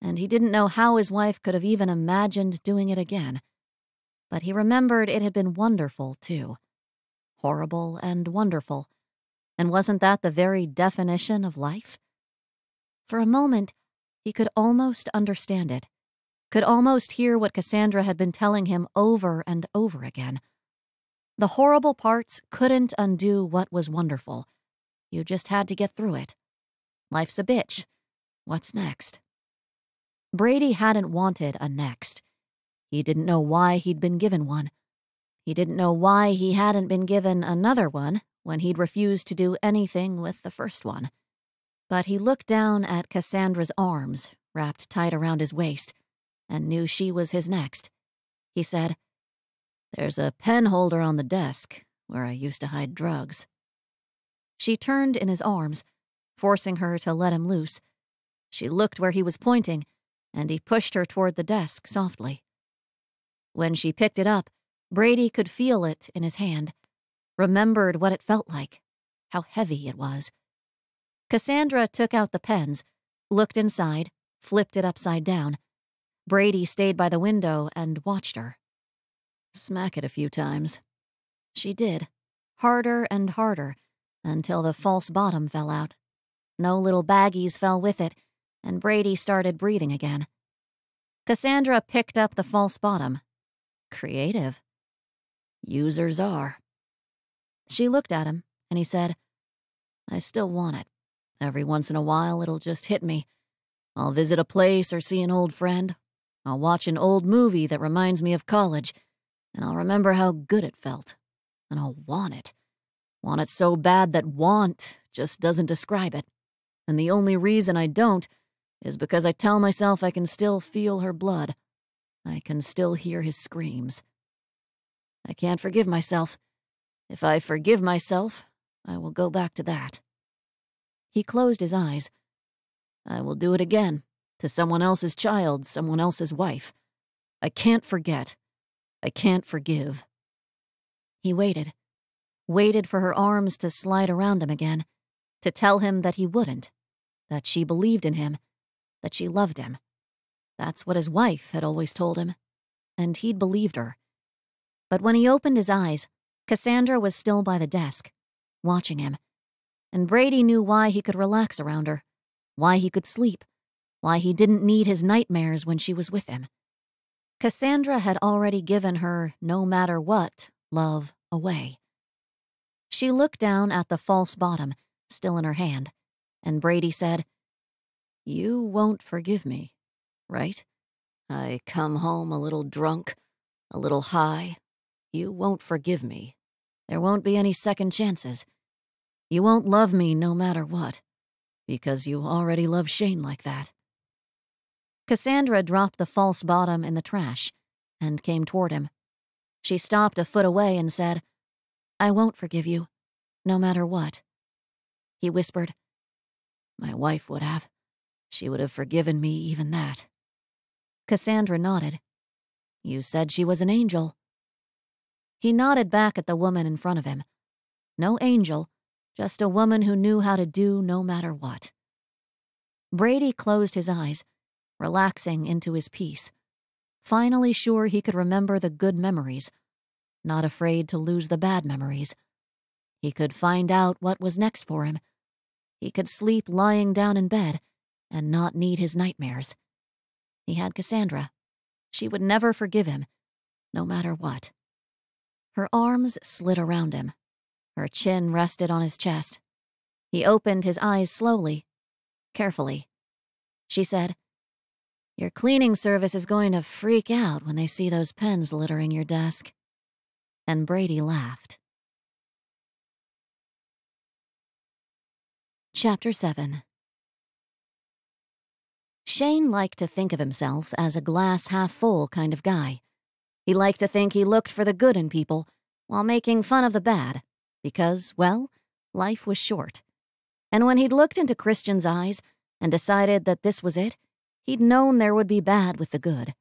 And he didn't know how his wife could have even imagined doing it again. But he remembered it had been wonderful, too. Horrible and wonderful. And wasn't that the very definition of life? For a moment, he could almost understand it, could almost hear what Cassandra had been telling him over and over again. The horrible parts couldn't undo what was wonderful. You just had to get through it. Life's a bitch. What's next? Brady hadn't wanted a next. He didn't know why he'd been given one. He didn't know why he hadn't been given another one when he'd refused to do anything with the first one. But he looked down at Cassandra's arms, wrapped tight around his waist, and knew she was his next. He said, There's a pen holder on the desk where I used to hide drugs. She turned in his arms, forcing her to let him loose. She looked where he was pointing, and he pushed her toward the desk softly. When she picked it up, Brady could feel it in his hand, remembered what it felt like, how heavy it was. Cassandra took out the pens, looked inside, flipped it upside down. Brady stayed by the window and watched her. Smack it a few times. She did, harder and harder, until the false bottom fell out. No little baggies fell with it, and Brady started breathing again. Cassandra picked up the false bottom. Creative. Users are. She looked at him, and he said, I still want it. Every once in a while, it'll just hit me. I'll visit a place or see an old friend. I'll watch an old movie that reminds me of college, and I'll remember how good it felt. And I'll want it. Want it so bad that want just doesn't describe it. And the only reason I don't is because I tell myself I can still feel her blood. I can still hear his screams. I can't forgive myself. If I forgive myself, I will go back to that. He closed his eyes. I will do it again, to someone else's child, someone else's wife. I can't forget. I can't forgive. He waited, waited for her arms to slide around him again, to tell him that he wouldn't, that she believed in him, that she loved him. That's what his wife had always told him, and he'd believed her. But when he opened his eyes, Cassandra was still by the desk, watching him. And Brady knew why he could relax around her, why he could sleep, why he didn't need his nightmares when she was with him. Cassandra had already given her no matter what love away. She looked down at the false bottom, still in her hand, and Brady said, You won't forgive me, right? I come home a little drunk, a little high. You won't forgive me. There won't be any second chances. You won't love me no matter what, because you already love Shane like that. Cassandra dropped the false bottom in the trash and came toward him. She stopped a foot away and said, I won't forgive you, no matter what. He whispered, My wife would have. She would have forgiven me even that. Cassandra nodded. You said she was an angel. He nodded back at the woman in front of him. No angel, just a woman who knew how to do no matter what. Brady closed his eyes, relaxing into his peace, finally sure he could remember the good memories, not afraid to lose the bad memories. He could find out what was next for him, He could sleep lying down in bed and not need his nightmares. He had Cassandra. She would never forgive him, no matter what. Her arms slid around him. Her chin rested on his chest. He opened his eyes slowly, carefully. She said, Your cleaning service is going to freak out when they see those pens littering your desk. And Brady laughed. Chapter 7 Shane liked to think of himself as a glass half full kind of guy. He liked to think he looked for the good in people while making fun of the bad, because, well, life was short. And when he'd looked into Christian's eyes and decided that this was it, he'd known there would be bad with the good.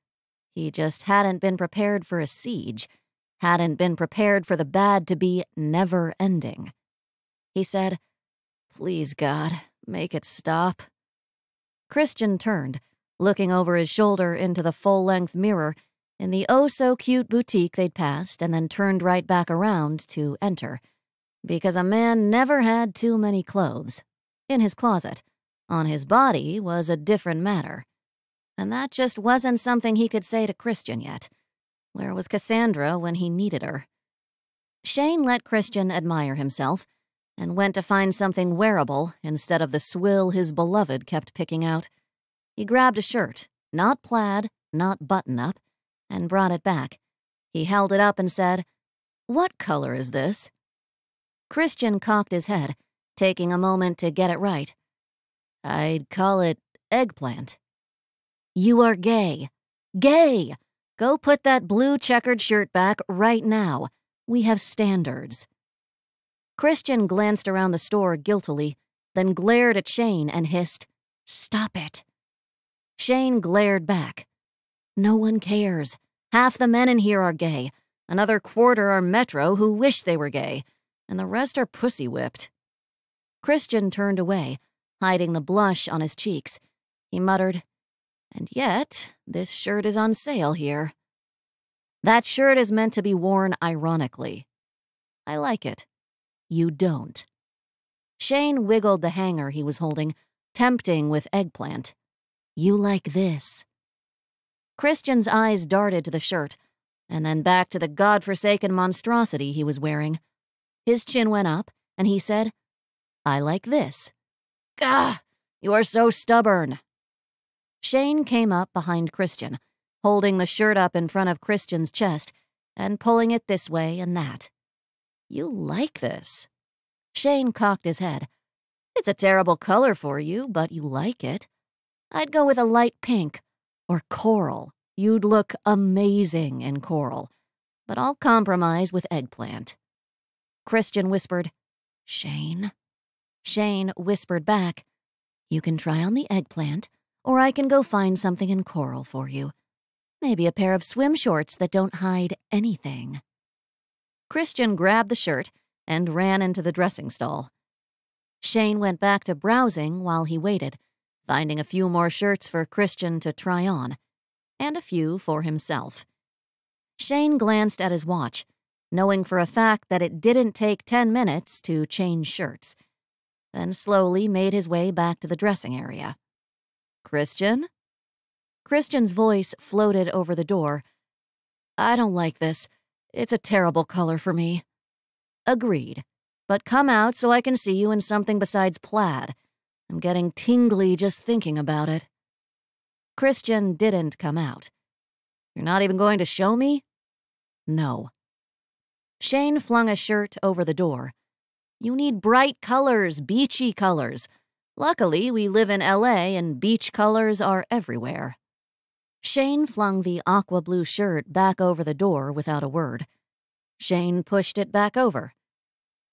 He just hadn't been prepared for a siege, hadn't been prepared for the bad to be never ending. He said, Please, God, make it stop. Christian turned, looking over his shoulder into the full length mirror in the oh so cute boutique they'd passed, and then turned right back around to enter. Because a man never had too many clothes. In his closet. On his body was a different matter. And that just wasn't something he could say to Christian yet. Where was Cassandra when he needed her? Shane let Christian admire himself and went to find something wearable instead of the swill his beloved kept picking out. He grabbed a shirt, not plaid, not button up, and brought it back. He held it up and said, What color is this? Christian cocked his head, taking a moment to get it right. I'd call it eggplant. You are gay. Gay! Go put that blue checkered shirt back right now. We have standards. Christian glanced around the store guiltily, then glared at Shane and hissed, Stop it. Shane glared back. No one cares. Half the men in here are gay. Another quarter are metro who wish they were gay. And the rest are pussy whipped. Christian turned away, hiding the blush on his cheeks. He muttered, And yet, this shirt is on sale here. That shirt is meant to be worn ironically. I like it. You don't. Shane wiggled the hanger he was holding, tempting with eggplant. You like this. Christian's eyes darted to the shirt, and then back to the god-forsaken monstrosity he was wearing. His chin went up, and he said, I like this. Gah! You are so stubborn. Shane came up behind Christian, holding the shirt up in front of Christian's chest and pulling it this way and that. You like this. Shane cocked his head. It's a terrible color for you, but you like it. I'd go with a light pink or coral. You'd look amazing in coral. But I'll compromise with eggplant. Christian whispered, Shane? Shane whispered back, You can try on the eggplant, or I can go find something in coral for you. Maybe a pair of swim shorts that don't hide anything. Christian grabbed the shirt and ran into the dressing stall. Shane went back to browsing while he waited, finding a few more shirts for Christian to try on, and a few for himself. Shane glanced at his watch, knowing for a fact that it didn't take ten minutes to change shirts, then slowly made his way back to the dressing area. Christian? Christian's voice floated over the door. I don't like this. It's a terrible color for me. Agreed. But come out so I can see you in something besides plaid. I'm getting tingly just thinking about it. Christian didn't come out. You're not even going to show me? No. Shane flung a shirt over the door. You need bright colors, beachy colors. Luckily, we live in LA and beach colors are everywhere. Shane flung the aqua blue shirt back over the door without a word. Shane pushed it back over.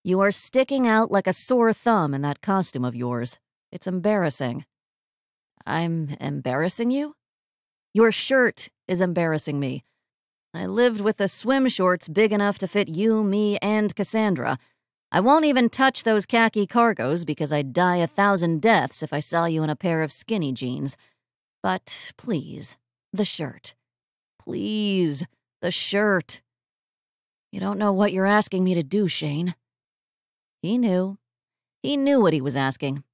You are sticking out like a sore thumb in that costume of yours. It's embarrassing. I'm embarrassing you? Your shirt is embarrassing me. I lived with the swim shorts big enough to fit you, me, and Cassandra. I won't even touch those khaki cargos because I'd die a thousand deaths if I saw you in a pair of skinny jeans. But please, the shirt. Please, the shirt. You don't know what you're asking me to do, Shane. He knew. He knew what he was asking,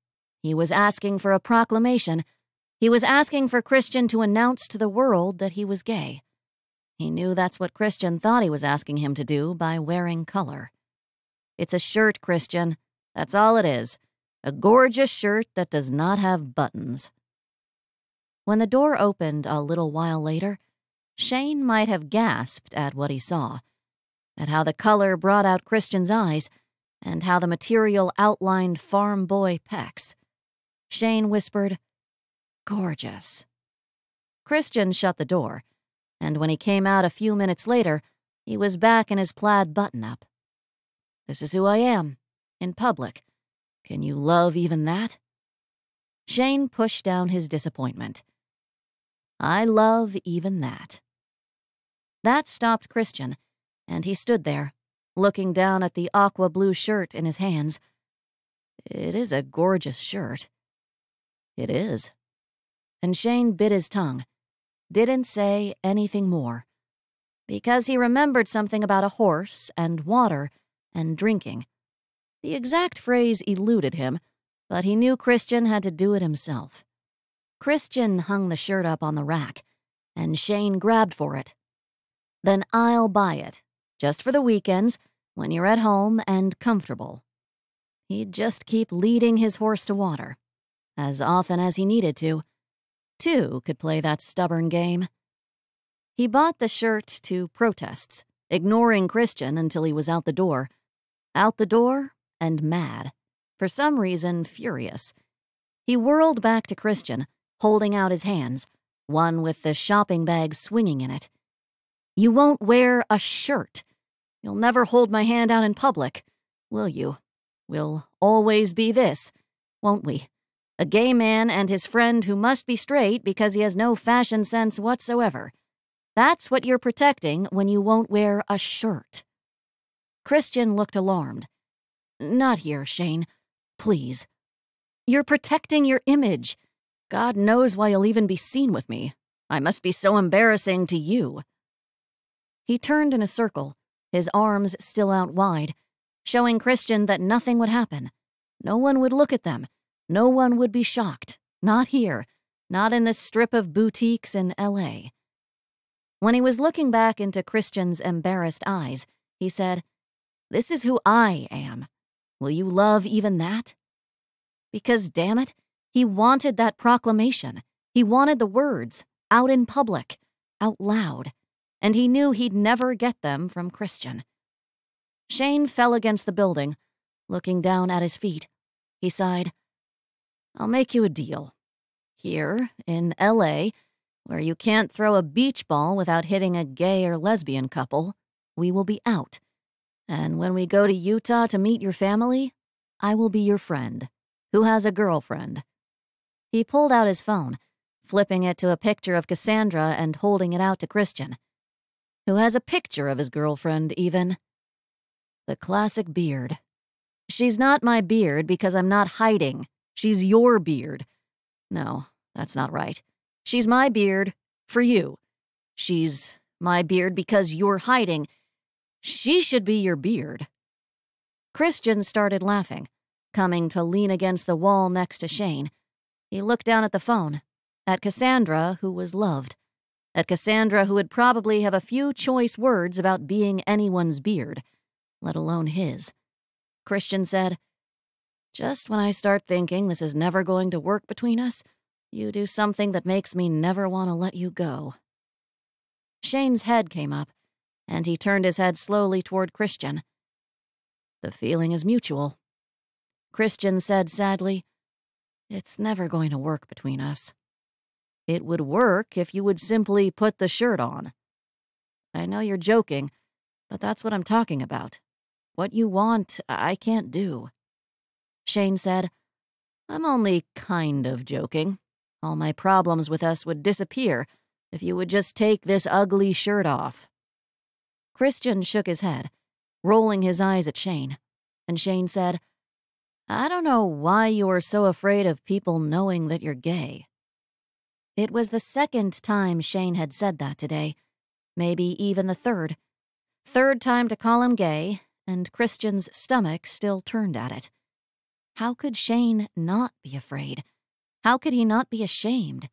He was asking for a proclamation. He was asking for Christian to announce to the world that he was gay. He knew that's what Christian thought he was asking him to do by wearing color. It's a shirt, Christian. That's all it is. A gorgeous shirt that does not have buttons. When the door opened a little while later, Shane might have gasped at what he saw, at how the color brought out Christian's eyes, and how the material outlined farm boy pecs. Shane whispered, Gorgeous. Christian shut the door, and when he came out a few minutes later, he was back in his plaid button up. This is who I am, in public. Can you love even that? Shane pushed down his disappointment. I love even that. That stopped Christian, and he stood there, looking down at the aqua blue shirt in his hands. It is a gorgeous shirt. It is. And Shane bit his tongue, didn't say anything more, because he remembered something about a horse and water and drinking. The exact phrase eluded him, but he knew Christian had to do it himself. Christian hung the shirt up on the rack, and Shane grabbed for it. Then I'll buy it, just for the weekends, when you're at home and comfortable. He'd just keep leading his horse to water, as often as he needed to. Two could play that stubborn game. He bought the shirt to protests, ignoring Christian until he was out the door. Out the door and mad. For some reason, furious. He whirled back to Christian, holding out his hands, one with the shopping bag swinging in it. You won't wear a shirt. You'll never hold my hand out in public, will you? We'll always be this, won't we? A gay man and his friend who must be straight because he has no fashion sense whatsoever. That's what you're protecting when you won't wear a shirt. Christian looked alarmed. Not here, Shane. Please. You're protecting your image. God knows why you'll even be seen with me. I must be so embarrassing to you. He turned in a circle, his arms still out wide, showing Christian that nothing would happen. No one would look at them. No one would be shocked. Not here. Not in this strip of boutiques in L.A. When he was looking back into Christian's embarrassed eyes, he said, This is who I am. Will you love even that? Because, damn it, he wanted that proclamation. He wanted the words, out in public, out loud, and he knew he'd never get them from Christian. Shane fell against the building, looking down at his feet. He sighed, I'll make you a deal. Here, in L.A., where you can't throw a beach ball without hitting a gay or lesbian couple, we will be out. And when we go to Utah to meet your family, I will be your friend, who has a girlfriend. He pulled out his phone, flipping it to a picture of Cassandra and holding it out to Christian, who has a picture of his girlfriend, even. The classic beard. She's not my beard because I'm not hiding, She's your beard. No, that's not right. She's my beard for you. She's my beard because you're hiding. She should be your beard. Christian started laughing, coming to lean against the wall next to Shane. He looked down at the phone, at Cassandra, who was loved, at Cassandra, who would probably have a few choice words about being anyone's beard, let alone his. Christian said, just when I start thinking this is never going to work between us, you do something that makes me never want to let you go. Shane's head came up, and he turned his head slowly toward Christian. The feeling is mutual. Christian said sadly, It's never going to work between us. It would work if you would simply put the shirt on. I know you're joking, but that's what I'm talking about. What you want, I can't do. Shane said, I'm only kind of joking. All my problems with us would disappear if you would just take this ugly shirt off. Christian shook his head, rolling his eyes at Shane, and Shane said, I don't know why you're so afraid of people knowing that you're gay. It was the second time Shane had said that today, maybe even the third. Third time to call him gay, and Christian's stomach still turned at it. How could Shane not be afraid? How could he not be ashamed?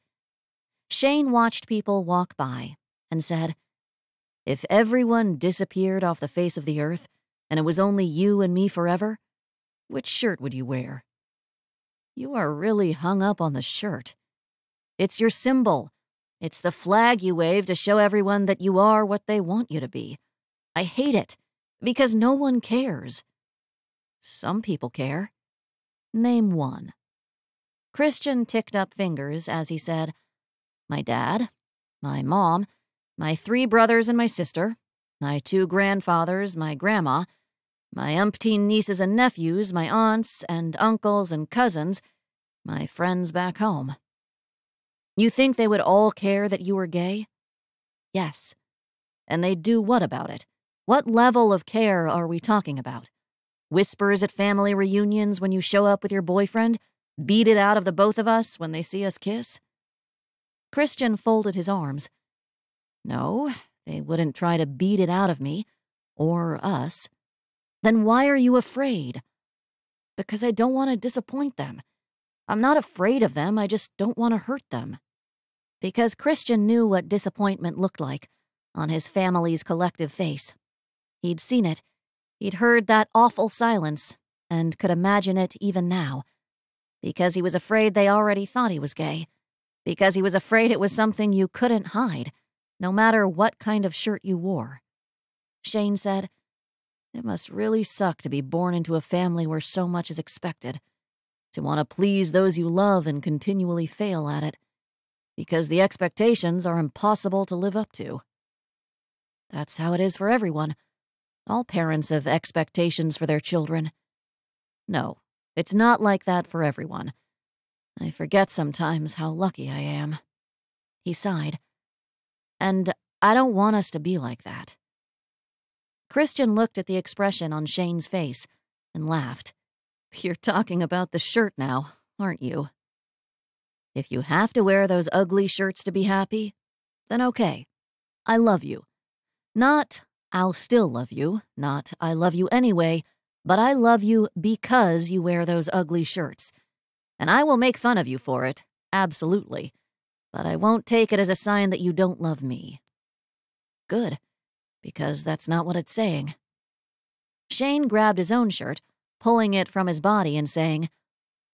Shane watched people walk by and said, If everyone disappeared off the face of the earth and it was only you and me forever, which shirt would you wear? You are really hung up on the shirt. It's your symbol. It's the flag you wave to show everyone that you are what they want you to be. I hate it, because no one cares. Some people care. Name one. Christian ticked up fingers as he said, My dad, my mom, my three brothers and my sister, my two grandfathers, my grandma, my umpteen nieces and nephews, my aunts and uncles and cousins, my friends back home. You think they would all care that you were gay? Yes. And they'd do what about it? What level of care are we talking about? Whispers at family reunions when you show up with your boyfriend? Beat it out of the both of us when they see us kiss? Christian folded his arms. No, they wouldn't try to beat it out of me. Or us. Then why are you afraid? Because I don't want to disappoint them. I'm not afraid of them, I just don't want to hurt them. Because Christian knew what disappointment looked like on his family's collective face. He'd seen it, he'd heard that awful silence, and could imagine it even now. Because he was afraid they already thought he was gay. Because he was afraid it was something you couldn't hide, no matter what kind of shirt you wore. Shane said, it must really suck to be born into a family where so much is expected, to want to please those you love and continually fail at it, because the expectations are impossible to live up to. That's how it is for everyone. All parents have expectations for their children. No, it's not like that for everyone. I forget sometimes how lucky I am. He sighed. And I don't want us to be like that. Christian looked at the expression on Shane's face and laughed. You're talking about the shirt now, aren't you? If you have to wear those ugly shirts to be happy, then okay. I love you. Not, I'll still love you, not, I love you anyway, but I love you because you wear those ugly shirts. And I will make fun of you for it, absolutely. But I won't take it as a sign that you don't love me. Good because that's not what it's saying. Shane grabbed his own shirt, pulling it from his body and saying,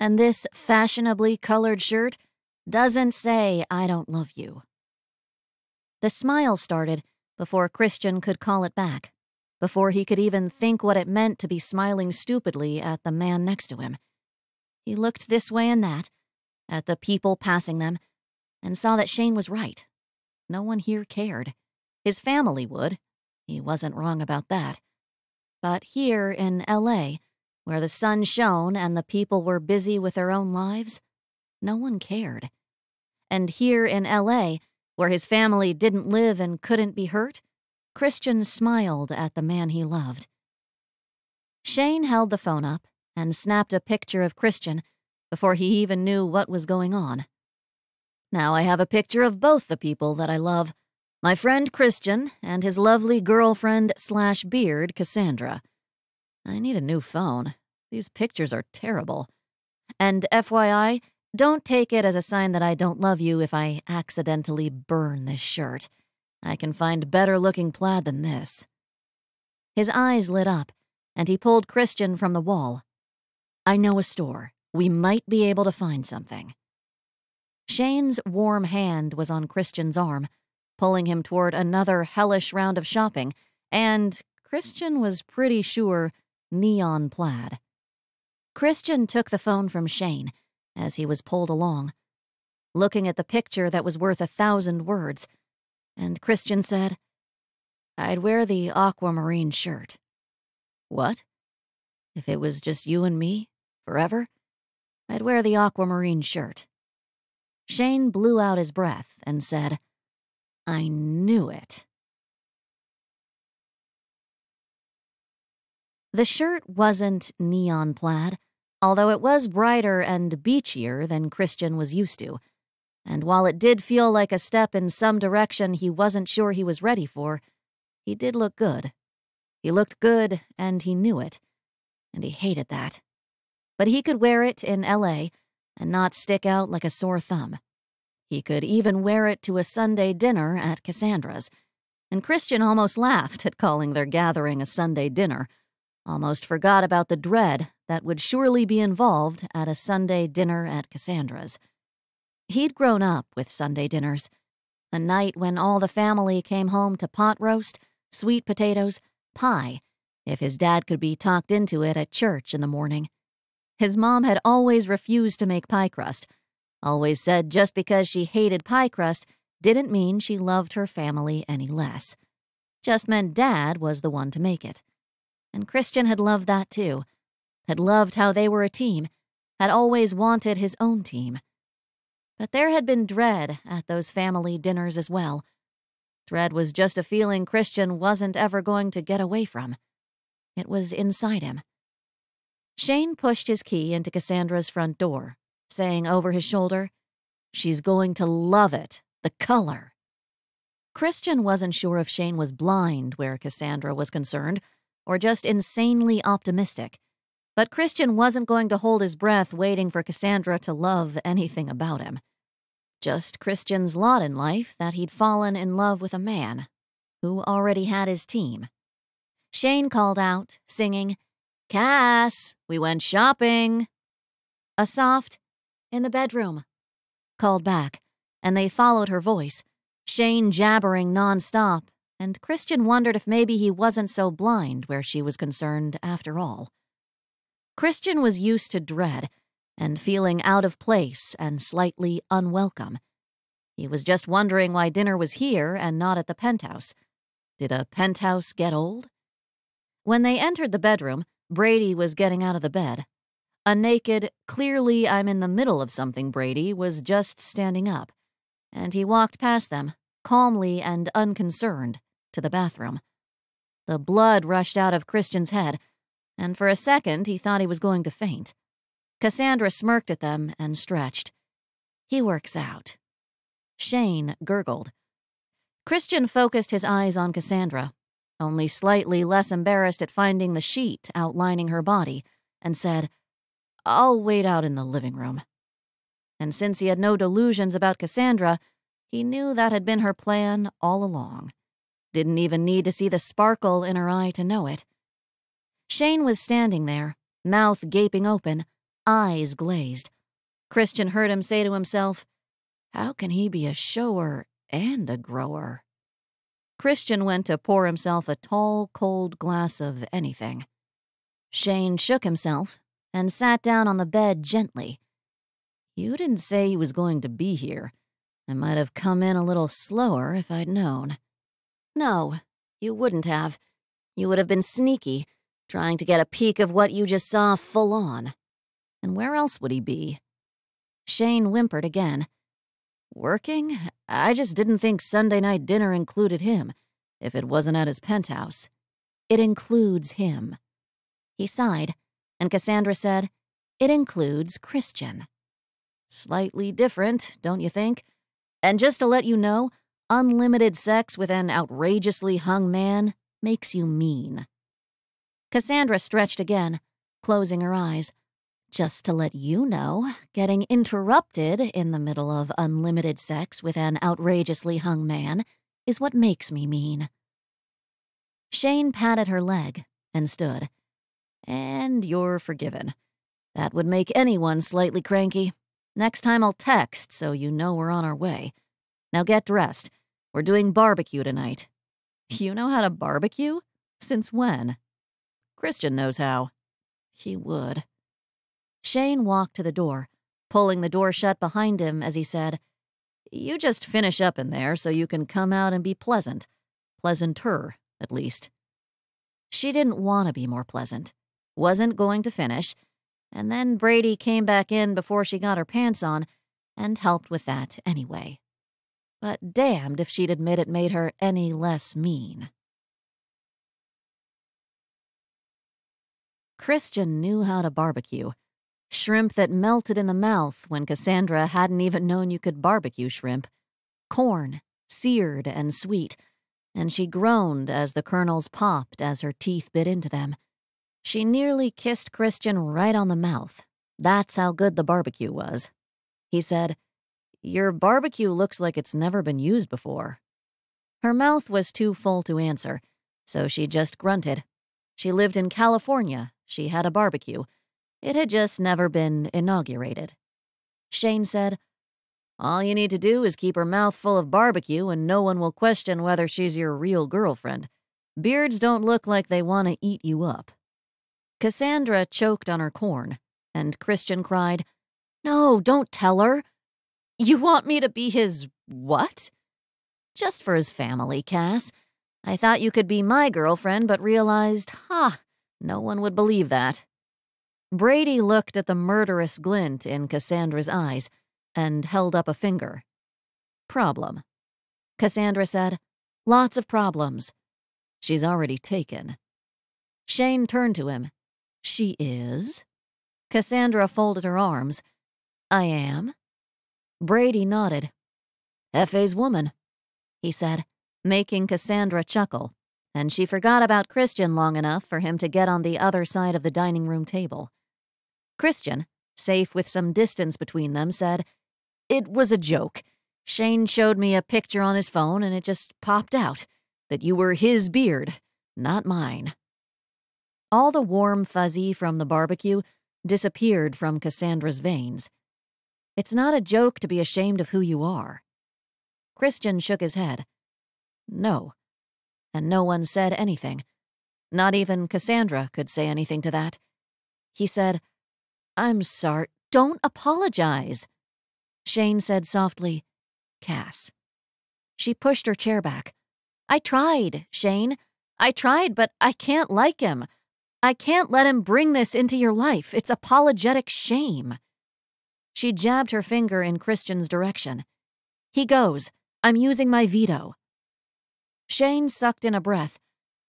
And this fashionably colored shirt doesn't say I don't love you. The smile started before Christian could call it back, before he could even think what it meant to be smiling stupidly at the man next to him. He looked this way and that, at the people passing them, and saw that Shane was right. No one here cared. His family would, he wasn't wrong about that. But here in L.A., where the sun shone and the people were busy with their own lives, no one cared. And here in L.A., where his family didn't live and couldn't be hurt, Christian smiled at the man he loved. Shane held the phone up and snapped a picture of Christian before he even knew what was going on. Now I have a picture of both the people that I love, my friend Christian and his lovely girlfriend slash beard, Cassandra. I need a new phone. These pictures are terrible. And FYI, don't take it as a sign that I don't love you if I accidentally burn this shirt. I can find better looking plaid than this. His eyes lit up, and he pulled Christian from the wall. I know a store. We might be able to find something. Shane's warm hand was on Christian's arm, pulling him toward another hellish round of shopping, and Christian was pretty sure neon plaid. Christian took the phone from Shane as he was pulled along, looking at the picture that was worth a thousand words, and Christian said, I'd wear the aquamarine shirt. What? If it was just you and me, forever? I'd wear the aquamarine shirt. Shane blew out his breath and said, I knew it. The shirt wasn't neon plaid, although it was brighter and beachier than Christian was used to. And while it did feel like a step in some direction he wasn't sure he was ready for, he did look good. He looked good, and he knew it. And he hated that. but he could wear it in LA and not stick out like a sore thumb. He could even wear it to a Sunday dinner at Cassandra's, and Christian almost laughed at calling their gathering a Sunday dinner, almost forgot about the dread that would surely be involved at a Sunday dinner at Cassandra's. He'd grown up with Sunday dinners, a night when all the family came home to pot roast, sweet potatoes, pie, if his dad could be talked into it at church in the morning. His mom had always refused to make pie crust, always said just because she hated pie crust didn't mean she loved her family any less. Just meant dad was the one to make it. And Christian had loved that too, had loved how they were a team, had always wanted his own team. But there had been dread at those family dinners as well. Dread was just a feeling Christian wasn't ever going to get away from. It was inside him. Shane pushed his key into Cassandra's front door, saying over his shoulder, She's going to love it, the color. Christian wasn't sure if Shane was blind where Cassandra was concerned, or just insanely optimistic. But Christian wasn't going to hold his breath waiting for Cassandra to love anything about him. Just Christian's lot in life that he'd fallen in love with a man who already had his team. Shane called out, singing, Cass, we went shopping. A soft, in the bedroom, called back, and they followed her voice, Shane jabbering nonstop, and Christian wondered if maybe he wasn't so blind where she was concerned after all. Christian was used to dread and feeling out of place and slightly unwelcome. He was just wondering why dinner was here and not at the penthouse. Did a penthouse get old? When they entered the bedroom, Brady was getting out of the bed. A naked, clearly I'm in the middle of something Brady was just standing up, and he walked past them, calmly and unconcerned, to the bathroom. The blood rushed out of Christian's head, and for a second he thought he was going to faint. Cassandra smirked at them and stretched. He works out. Shane gurgled. Christian focused his eyes on Cassandra, only slightly less embarrassed at finding the sheet outlining her body, and said, I'll wait out in the living room. And since he had no delusions about Cassandra, he knew that had been her plan all along. Didn't even need to see the sparkle in her eye to know it. Shane was standing there, mouth gaping open, eyes glazed. Christian heard him say to himself, How can he be a shower and a grower? Christian went to pour himself a tall, cold glass of anything. Shane shook himself and sat down on the bed gently. You didn't say he was going to be here. I might have come in a little slower if I'd known. No, you wouldn't have. You would have been sneaky, trying to get a peek of what you just saw full on. And where else would he be? Shane whimpered again. Working? I just didn't think Sunday night dinner included him, if it wasn't at his penthouse. It includes him. He sighed, and Cassandra said, It includes Christian. Slightly different, don't you think? And just to let you know, unlimited sex with an outrageously hung man makes you mean. Cassandra stretched again, closing her eyes. Just to let you know, getting interrupted in the middle of unlimited sex with an outrageously hung man is what makes me mean. Shane patted her leg and stood. And you're forgiven. That would make anyone slightly cranky. Next time I'll text so you know we're on our way. Now get dressed. We're doing barbecue tonight. You know how to barbecue? Since when? Christian knows how. He would. Shane walked to the door, pulling the door shut behind him as he said, You just finish up in there so you can come out and be pleasant. Pleasanter, at least. She didn't want to be more pleasant, wasn't going to finish, and then Brady came back in before she got her pants on and helped with that anyway. But damned if she'd admit it made her any less mean. Christian knew how to barbecue, Shrimp that melted in the mouth when Cassandra hadn't even known you could barbecue shrimp. Corn, seared and sweet, and she groaned as the kernels popped as her teeth bit into them. She nearly kissed Christian right on the mouth That's how good the barbecue was. He said, Your barbecue looks like it's never been used before. Her mouth was too full to answer, so she just grunted. She lived in California. She had a barbecue. It had just never been inaugurated. Shane said, All you need to do is keep her mouth full of barbecue, and no one will question whether she's your real girlfriend. Beards don't look like they want to eat you up. Cassandra choked on her corn, and Christian cried, No, don't tell her. You want me to be his what? Just for his family, Cass. I thought you could be my girlfriend, but realized, ha, huh, no one would believe that. Brady looked at the murderous glint in Cassandra's eyes and held up a finger. Problem. Cassandra said, Lots of problems. She's already taken. Shane turned to him. She is? Cassandra folded her arms. I am. Brady nodded. Jefe's woman, he said, making Cassandra chuckle, and she forgot about Christian long enough for him to get on the other side of the dining room table. Christian, safe with some distance between them, said, It was a joke. Shane showed me a picture on his phone and it just popped out that you were his beard, not mine. All the warm fuzzy from the barbecue disappeared from Cassandra's veins. It's not a joke to be ashamed of who you are. Christian shook his head. No. And no one said anything. Not even Cassandra could say anything to that. He said, I'm sorry. Don't apologize. Shane said softly, Cass. She pushed her chair back. I tried, Shane. I tried, but I can't like him. I can't let him bring this into your life. It's apologetic shame. She jabbed her finger in Christian's direction. He goes. I'm using my veto. Shane sucked in a breath,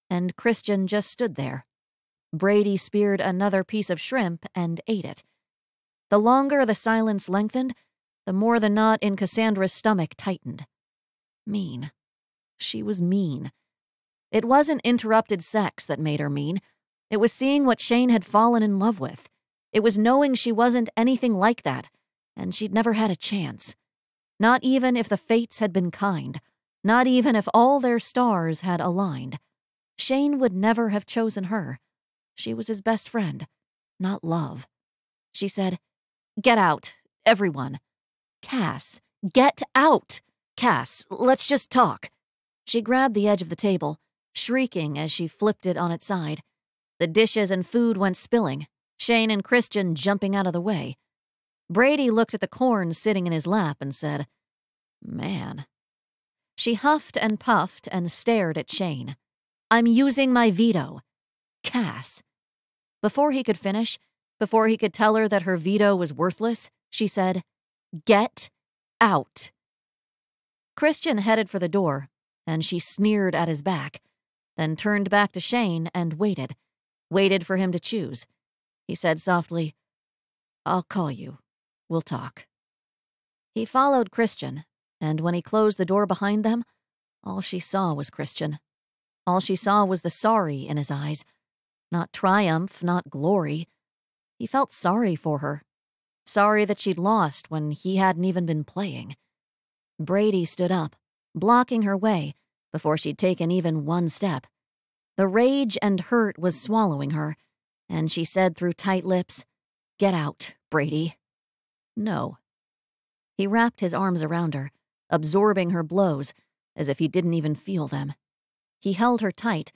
and Christian just stood there, Brady speared another piece of shrimp and ate it. The longer the silence lengthened, the more the knot in Cassandra's stomach tightened. Mean. She was mean. It wasn't interrupted sex that made her mean. It was seeing what Shane had fallen in love with. It was knowing she wasn't anything like that, and she'd never had a chance. Not even if the fates had been kind. Not even if all their stars had aligned. Shane would never have chosen her. She was his best friend, not love. She said, Get out, everyone. Cass, get out! Cass, let's just talk. She grabbed the edge of the table, shrieking as she flipped it on its side. The dishes and food went spilling, Shane and Christian jumping out of the way. Brady looked at the corn sitting in his lap and said, Man. She huffed and puffed and stared at Shane. I'm using my veto. Cass. Before he could finish, before he could tell her that her veto was worthless, she said, Get out. Christian headed for the door, and she sneered at his back, then turned back to Shane and waited, waited for him to choose. He said softly, I'll call you. We'll talk. He followed Christian, and when he closed the door behind them, all she saw was Christian. All she saw was the sorry in his eyes. Not triumph, not glory. He felt sorry for her. Sorry that she'd lost when he hadn't even been playing. Brady stood up, blocking her way before she'd taken even one step. The rage and hurt was swallowing her, and she said through tight lips, Get out, Brady. No. He wrapped his arms around her, absorbing her blows as if he didn't even feel them. He held her tight,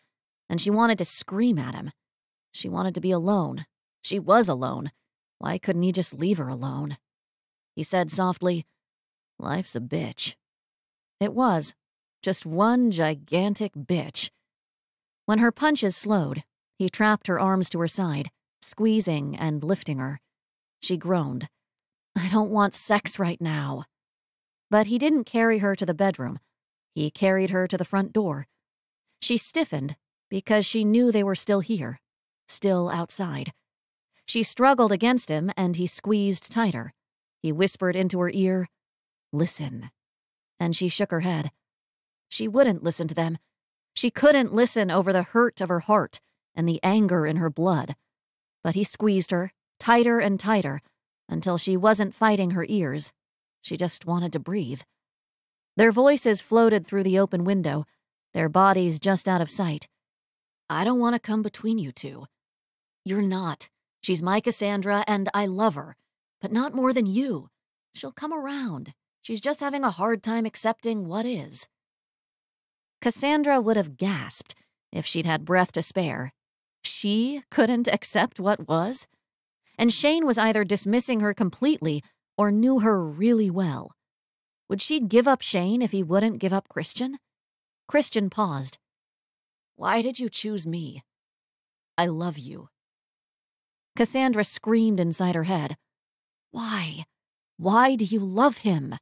and she wanted to scream at him. She wanted to be alone. She was alone. Why couldn't he just leave her alone? He said softly, Life's a bitch. It was. Just one gigantic bitch. When her punches slowed, he trapped her arms to her side, squeezing and lifting her. She groaned. I don't want sex right now. But he didn't carry her to the bedroom. He carried her to the front door, she stiffened because she knew they were still here, still outside. She struggled against him and he squeezed tighter. He whispered into her ear, Listen. And she shook her head. She wouldn't listen to them. She couldn't listen over the hurt of her heart and the anger in her blood. But he squeezed her, tighter and tighter, until she wasn't fighting her ears. She just wanted to breathe. Their voices floated through the open window, their bodies just out of sight. I don't want to come between you two. You're not. She's my Cassandra, and I love her. But not more than you. She'll come around. She's just having a hard time accepting what is. Cassandra would have gasped if she'd had breath to spare. She couldn't accept what was? And Shane was either dismissing her completely or knew her really well. Would she give up Shane if he wouldn't give up Christian? Christian paused. Why did you choose me? I love you. Cassandra screamed inside her head. Why? Why do you love him?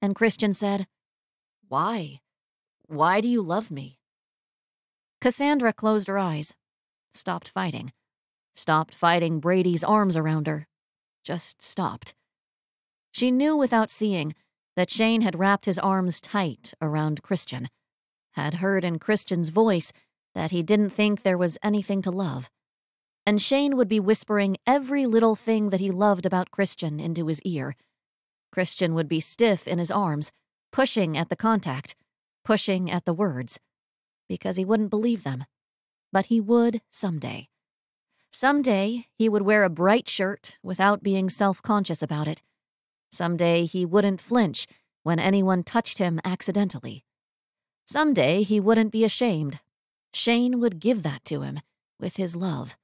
And Christian said, Why? Why do you love me? Cassandra closed her eyes, stopped fighting, stopped fighting Brady's arms around her, just stopped. She knew without seeing that Shane had wrapped his arms tight around Christian, had heard in Christian's voice that he didn't think there was anything to love. And Shane would be whispering every little thing that he loved about Christian into his ear. Christian would be stiff in his arms, pushing at the contact, pushing at the words, because he wouldn't believe them. But he would someday. Someday he would wear a bright shirt without being self conscious about it Someday he wouldn't flinch when anyone touched him accidentally. Someday he wouldn't be ashamed. Shane would give that to him with his love.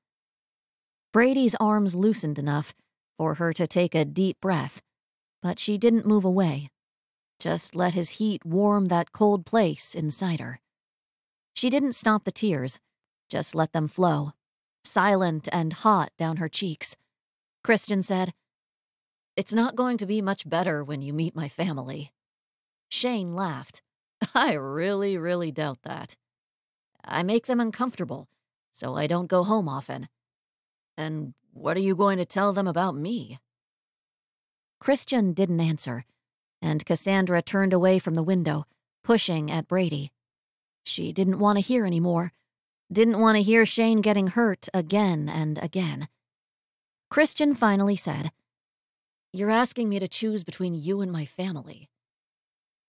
Brady's arms loosened enough for her to take a deep breath, but she didn't move away. Just let his heat warm that cold place inside her. She didn't stop the tears, just let them flow, silent and hot down her cheeks. Christian said, it's not going to be much better when you meet my family. Shane laughed. I really, really doubt that. I make them uncomfortable, so I don't go home often. And what are you going to tell them about me? Christian didn't answer, and Cassandra turned away from the window, pushing at Brady. She didn't want to hear any more, didn't want to hear Shane getting hurt again and again. Christian finally said, you're asking me to choose between you and my family.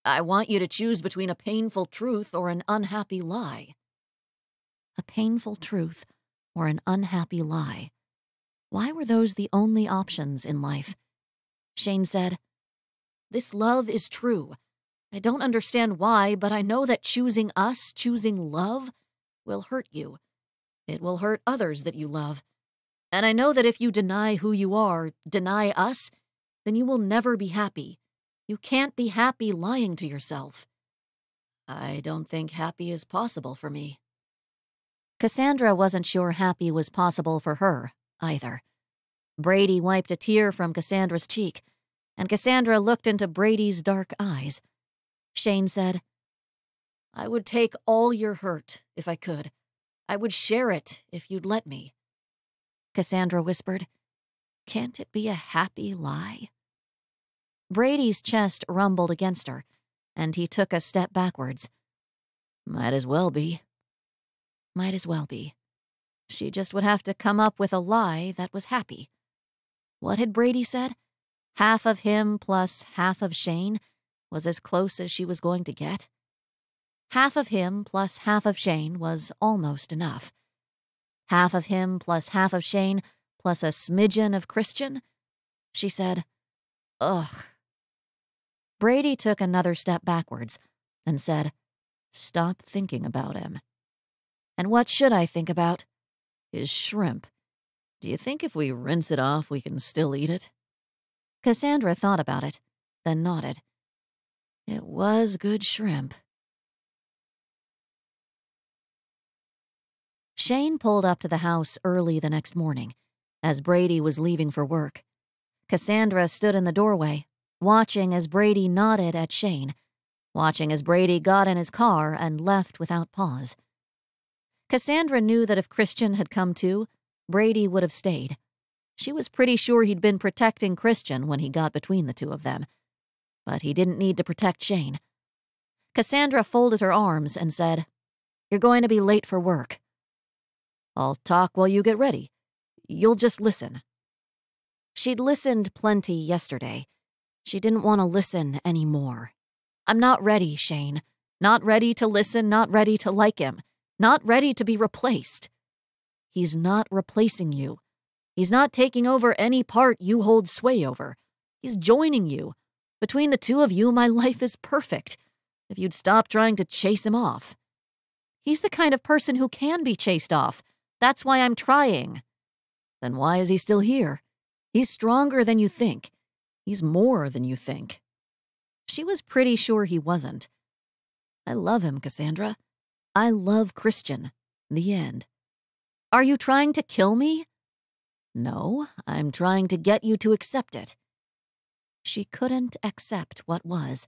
I want you to choose between a painful truth or an unhappy lie. A painful truth or an unhappy lie. Why were those the only options in life? Shane said, This love is true. I don't understand why, but I know that choosing us, choosing love, will hurt you. It will hurt others that you love. And I know that if you deny who you are, deny us, then you will never be happy. You can't be happy lying to yourself. I don't think happy is possible for me. Cassandra wasn't sure happy was possible for her, either. Brady wiped a tear from Cassandra's cheek, and Cassandra looked into Brady's dark eyes. Shane said, I would take all your hurt if I could. I would share it if you'd let me. Cassandra whispered, can't it be a happy lie? Brady's chest rumbled against her, and he took a step backwards. Might as well be. Might as well be. She just would have to come up with a lie that was happy. What had Brady said? Half of him plus half of Shane was as close as she was going to get. Half of him plus half of Shane was almost enough. Half of him plus half of Shane plus a smidgen of Christian? She said, Ugh. Brady took another step backwards and said, Stop thinking about him. And what should I think about? His shrimp. Do you think if we rinse it off, we can still eat it? Cassandra thought about it, then nodded. It was good shrimp. Shane pulled up to the house early the next morning as Brady was leaving for work. Cassandra stood in the doorway, watching as Brady nodded at Shane, watching as Brady got in his car and left without pause. Cassandra knew that if Christian had come too, Brady would have stayed. She was pretty sure he'd been protecting Christian when he got between the two of them. But he didn't need to protect Shane. Cassandra folded her arms and said, You're going to be late for work. I'll talk while you get ready, You'll just listen. She'd listened plenty yesterday. She didn't want to listen anymore. I'm not ready, Shane. Not ready to listen, not ready to like him, not ready to be replaced. He's not replacing you. He's not taking over any part you hold sway over. He's joining you. Between the two of you, my life is perfect. If you'd stop trying to chase him off. He's the kind of person who can be chased off. That's why I'm trying. Then why is he still here? He's stronger than you think. He's more than you think. She was pretty sure he wasn't. I love him, Cassandra. I love Christian. The end. Are you trying to kill me? No, I'm trying to get you to accept it. She couldn't accept what was.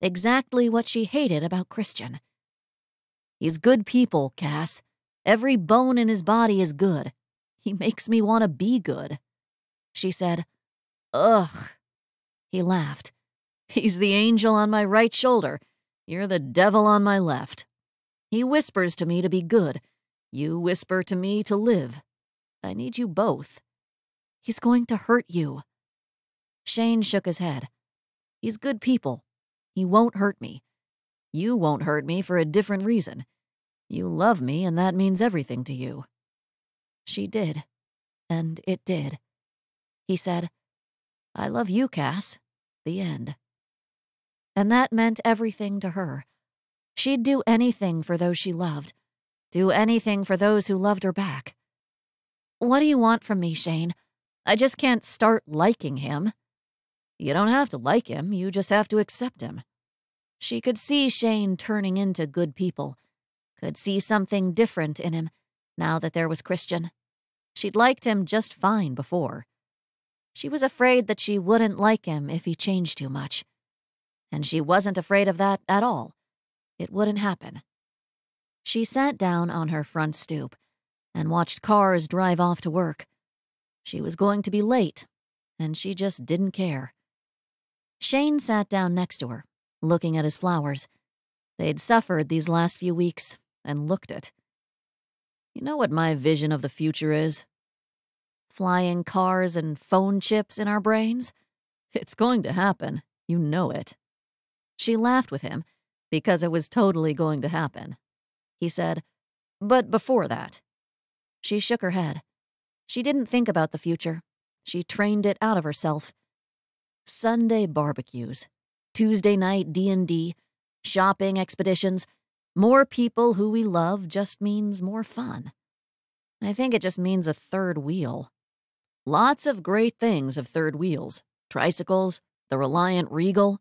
Exactly what she hated about Christian. He's good people, Cass. Every bone in his body is good. He makes me want to be good. She said, Ugh. He laughed. He's the angel on my right shoulder. You're the devil on my left. He whispers to me to be good. You whisper to me to live. I need you both. He's going to hurt you. Shane shook his head. He's good people. He won't hurt me. You won't hurt me for a different reason. You love me, and that means everything to you. She did. And it did. He said, I love you, Cass. The end. And that meant everything to her. She'd do anything for those she loved, do anything for those who loved her back. What do you want from me, Shane? I just can't start liking him. You don't have to like him, you just have to accept him. She could see Shane turning into good people, could see something different in him now that there was Christian. She'd liked him just fine before. She was afraid that she wouldn't like him if he changed too much. And she wasn't afraid of that at all. It wouldn't happen. She sat down on her front stoop and watched cars drive off to work. She was going to be late, and she just didn't care. Shane sat down next to her, looking at his flowers. They'd suffered these last few weeks, and looked it. You know what my vision of the future is? Flying cars and phone chips in our brains? It's going to happen. You know it. She laughed with him because it was totally going to happen. He said, But before that. She shook her head. She didn't think about the future. She trained it out of herself. Sunday barbecues, Tuesday night D&D, shopping expeditions, more people who we love just means more fun. I think it just means a third wheel. Lots of great things of third wheels. Tricycles, the Reliant Regal.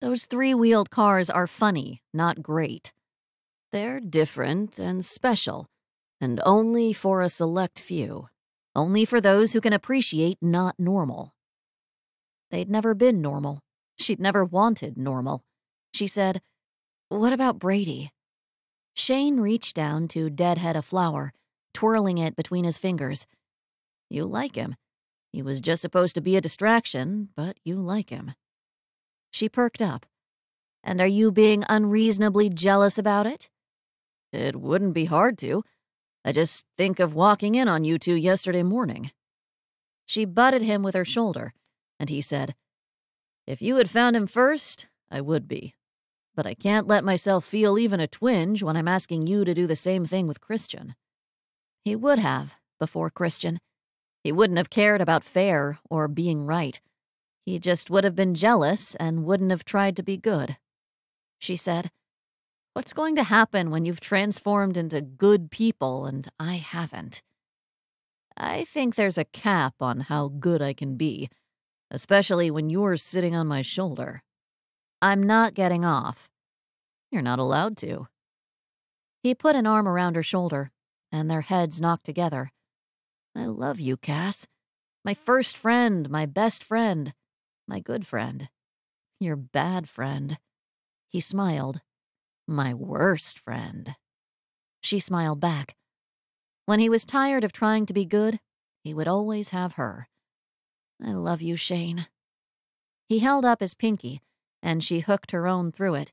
Those three-wheeled cars are funny, not great. They're different and special, and only for a select few. Only for those who can appreciate not normal. They'd never been normal. She'd never wanted normal. She said, What about Brady? Shane reached down to deadhead a flower, twirling it between his fingers. You like him. He was just supposed to be a distraction, but you like him. She perked up. And are you being unreasonably jealous about it? It wouldn't be hard to. I just think of walking in on you two yesterday morning. She butted him with her shoulder, and he said, If you had found him first, I would be but I can't let myself feel even a twinge when I'm asking you to do the same thing with Christian. He would have, before Christian. He wouldn't have cared about fair or being right. He just would have been jealous and wouldn't have tried to be good. She said, What's going to happen when you've transformed into good people and I haven't? I think there's a cap on how good I can be, especially when you're sitting on my shoulder. I'm not getting off. You're not allowed to. He put an arm around her shoulder, and their heads knocked together. I love you, Cass. My first friend, my best friend, my good friend. Your bad friend. He smiled. My worst friend. She smiled back. When he was tired of trying to be good, he would always have her. I love you, Shane. He held up his pinky and she hooked her own through it.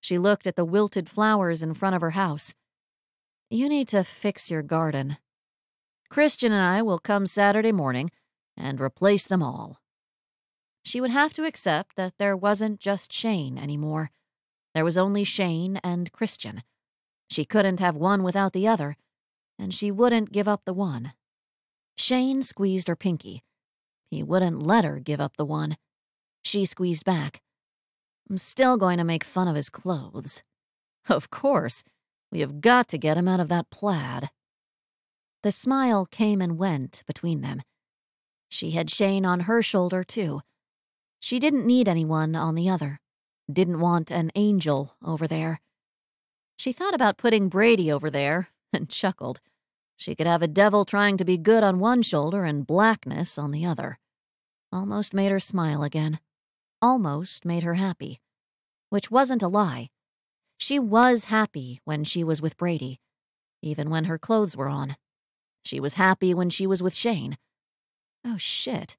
She looked at the wilted flowers in front of her house. You need to fix your garden. Christian and I will come Saturday morning. and replace them all. She would have to accept that there wasn't just Shane anymore. There was only Shane and Christian. She couldn't have one without the other, and she wouldn't give up the one. Shane squeezed her pinky. He wouldn't let her give up the one. She squeezed back. I'm still going to make fun of his clothes. Of course. We have got to get him out of that plaid. The smile came and went between them. She had Shane on her shoulder, too. She didn't need anyone on the other. Didn't want an angel over there. She thought about putting Brady over there and chuckled. She could have a devil trying to be good on one shoulder and blackness on the other. Almost made her smile again. Almost made her happy. Which wasn't a lie. She was happy when she was with Brady, even when her clothes were on. She was happy when she was with Shane. Oh, shit.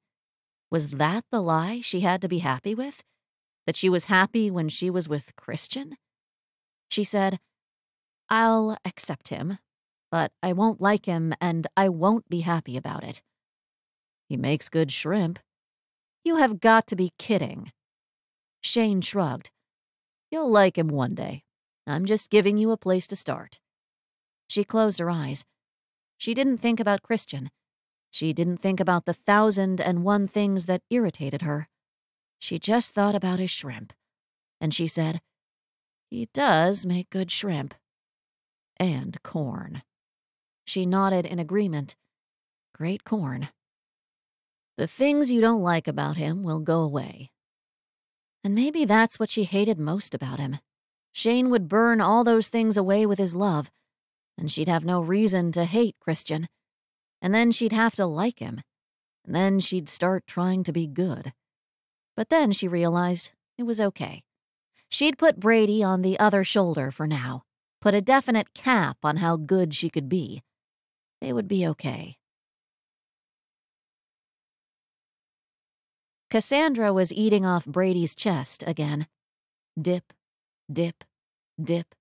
Was that the lie she had to be happy with? That she was happy when she was with Christian? She said, I'll accept him, but I won't like him and I won't be happy about it. He makes good shrimp. You have got to be kidding. Shane shrugged. You'll like him one day. I'm just giving you a place to start. She closed her eyes. She didn't think about Christian. She didn't think about the thousand and one things that irritated her. She just thought about his shrimp. And she said, He does make good shrimp. And corn. She nodded in agreement. Great corn. The things you don't like about him will go away. And maybe that's what she hated most about him. Shane would burn all those things away with his love and she'd have no reason to hate Christian. And then she'd have to like him. And then she'd start trying to be good. But then she realized it was okay. She'd put Brady on the other shoulder for now, put a definite cap on how good she could be. They would be okay. Cassandra was eating off Brady's chest again. Dip, dip, dip,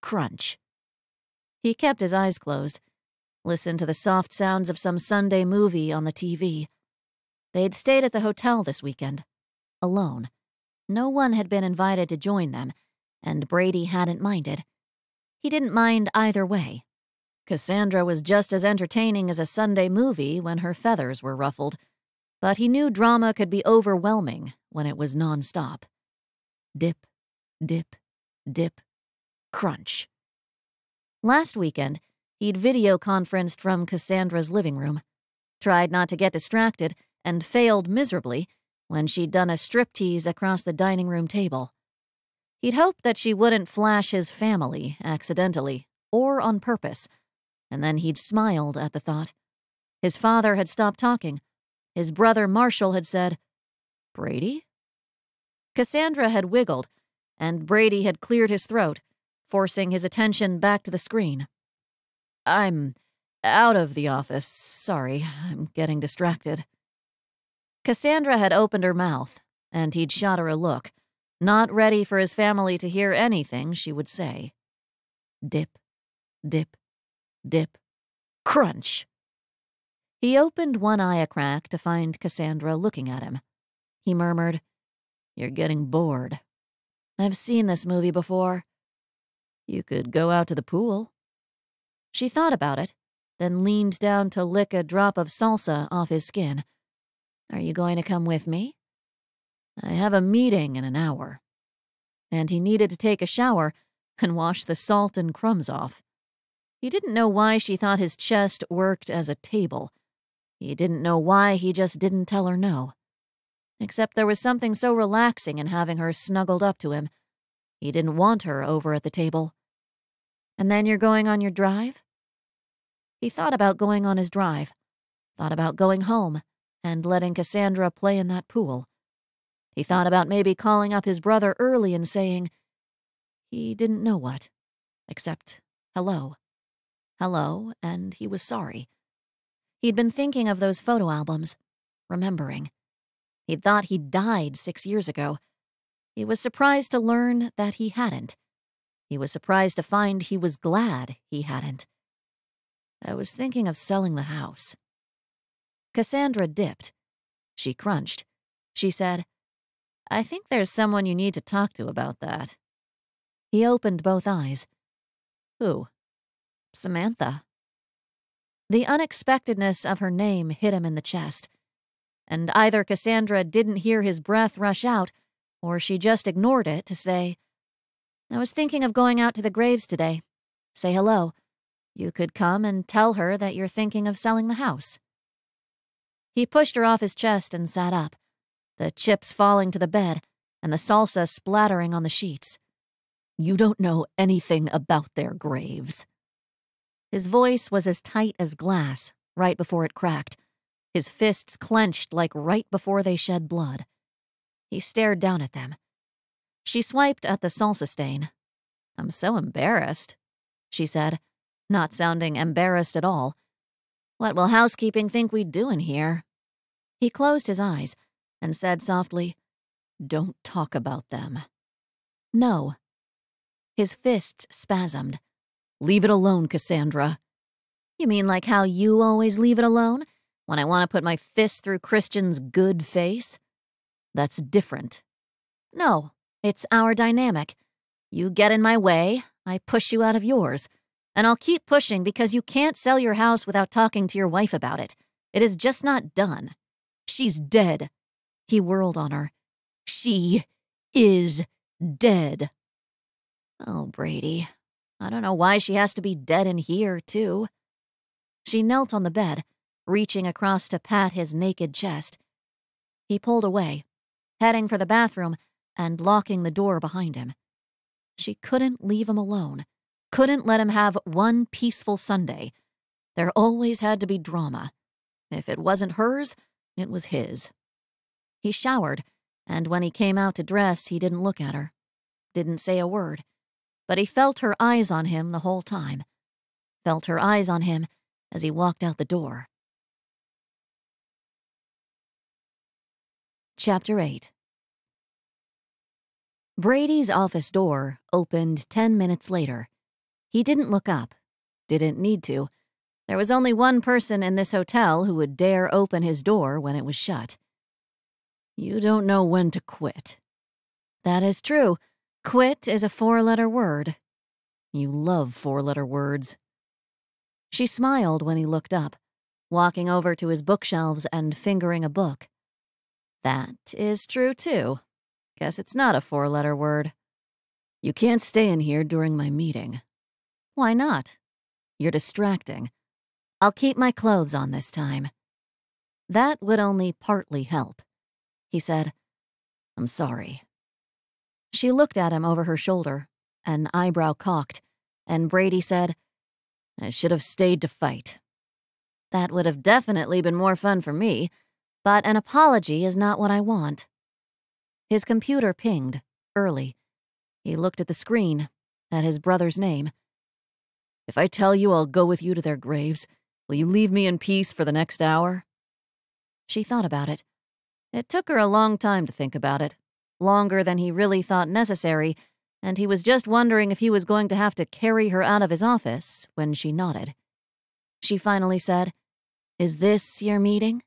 crunch. He kept his eyes closed, listened to the soft sounds of some Sunday movie on the TV. They'd stayed at the hotel this weekend, alone. No one had been invited to join them, and Brady hadn't minded. He didn't mind either way. Cassandra was just as entertaining as a Sunday movie when her feathers were ruffled, but he knew drama could be overwhelming when it was nonstop. Dip, dip, dip, crunch. Last weekend, he'd video conferenced from Cassandra's living room, tried not to get distracted, and failed miserably when she'd done a striptease across the dining room table. He'd hoped that she wouldn't flash his family accidentally or on purpose, and then he'd smiled at the thought. His father had stopped talking. His brother Marshall had said, Brady? Cassandra had wiggled, and Brady had cleared his throat forcing his attention back to the screen. I'm out of the office. Sorry, I'm getting distracted. Cassandra had opened her mouth, and he'd shot her a look, not ready for his family to hear anything she would say. Dip, dip, dip, crunch. He opened one eye a crack to find Cassandra looking at him. He murmured, You're getting bored. I've seen this movie before. You could go out to the pool. She thought about it, then leaned down to lick a drop of salsa off his skin. Are you going to come with me? I have a meeting in an hour. And he needed to take a shower and wash the salt and crumbs off. He didn't know why she thought his chest worked as a table. He didn't know why he just didn't tell her no. Except there was something so relaxing in having her snuggled up to him. He didn't want her over at the table. And then you're going on your drive? He thought about going on his drive, thought about going home and letting Cassandra play in that pool. He thought about maybe calling up his brother early and saying, he didn't know what, except hello. Hello, and he was sorry. He'd been thinking of those photo albums, remembering. He'd thought he'd died six years ago. He was surprised to learn that he hadn't. He was surprised to find he was glad he hadn't. I was thinking of selling the house. Cassandra dipped. She crunched. She said, I think there's someone you need to talk to about that. He opened both eyes. Who? Samantha. The unexpectedness of her name hit him in the chest, and either Cassandra didn't hear his breath rush out, or she just ignored it to say, I was thinking of going out to the graves today. Say hello. You could come and tell her that you're thinking of selling the house. He pushed her off his chest and sat up, the chips falling to the bed and the salsa splattering on the sheets. You don't know anything about their graves. His voice was as tight as glass right before it cracked, his fists clenched like right before they shed blood. He stared down at them. She swiped at the salsa stain. I'm so embarrassed, she said, not sounding embarrassed at all. What will housekeeping think we do in here? He closed his eyes and said softly, Don't talk about them. No. His fists spasmed. Leave it alone, Cassandra. You mean like how you always leave it alone? When I want to put my fist through Christian's good face? That's different. No, it's our dynamic. You get in my way, I push you out of yours. And I'll keep pushing because you can't sell your house without talking to your wife about it. It is just not done. She's dead. He whirled on her. She is dead. Oh, Brady. I don't know why she has to be dead in here, too. She knelt on the bed, reaching across to pat his naked chest. He pulled away, heading for the bathroom and locking the door behind him. She couldn't leave him alone, couldn't let him have one peaceful Sunday. There always had to be drama. If it wasn't hers, it was his. He showered, and when he came out to dress, he didn't look at her, didn't say a word, but he felt her eyes on him the whole time, felt her eyes on him as he walked out the door. Chapter 8 Brady's office door opened ten minutes later. He didn't look up, didn't need to. There was only one person in this hotel who would dare open his door when it was shut. You don't know when to quit. That is true. Quit is a four letter word. You love four letter words. She smiled when he looked up, walking over to his bookshelves and fingering a book. That is true, too. Guess it's not a four letter word. You can't stay in here during my meeting. Why not? You're distracting. I'll keep my clothes on this time. That would only partly help. He said, I'm sorry. She looked at him over her shoulder, an eyebrow cocked, and Brady said, I should have stayed to fight. That would have definitely been more fun for me, but an apology is not what I want. His computer pinged, early. He looked at the screen, at his brother's name. If I tell you I'll go with you to their graves, will you leave me in peace for the next hour? She thought about it. It took her a long time to think about it, longer than he really thought necessary, and he was just wondering if he was going to have to carry her out of his office when she nodded. She finally said, Is this your meeting?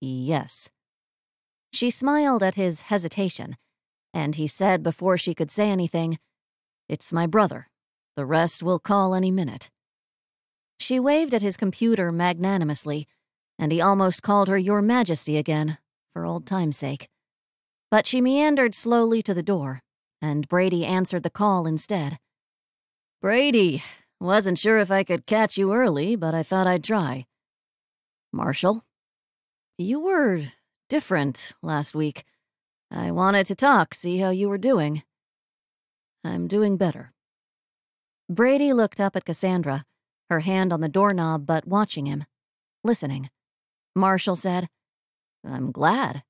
Yes. She smiled at his hesitation, and he said before she could say anything, It's my brother. The rest will call any minute. She waved at his computer magnanimously, and he almost called her Your Majesty again for old time's sake. But she meandered slowly to the door, and Brady answered the call instead. Brady, wasn't sure if I could catch you early, but I thought I'd try. Marshall? You were different last week. I wanted to talk, see how you were doing. I'm doing better. Brady looked up at Cassandra, her hand on the doorknob but watching him, listening. Marshall said, I'm glad.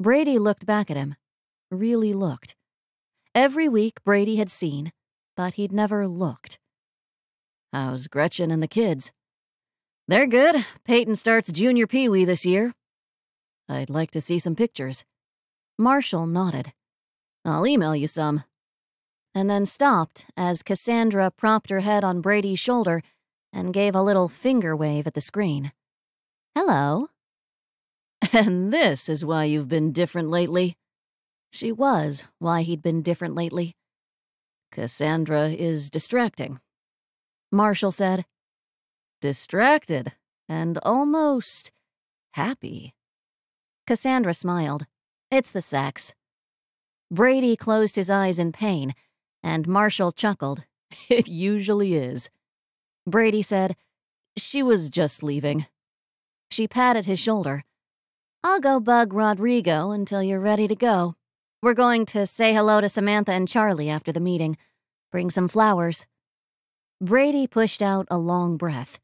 Brady looked back at him, really looked. Every week Brady had seen, but he'd never looked. How's Gretchen and the kids? They're good. Peyton starts junior pee wee this year. I'd like to see some pictures. Marshall nodded. I'll email you some. And then stopped as Cassandra propped her head on Brady's shoulder and gave a little finger wave at the screen. Hello. And this is why you've been different lately. She was why he'd been different lately. Cassandra is distracting. Marshall said. Distracted and almost happy. Cassandra smiled. It's the sex. Brady closed his eyes in pain, and Marshall chuckled. It usually is. Brady said, She was just leaving. She patted his shoulder. I'll go bug Rodrigo until you're ready to go. We're going to say hello to Samantha and Charlie after the meeting. Bring some flowers. Brady pushed out a long breath.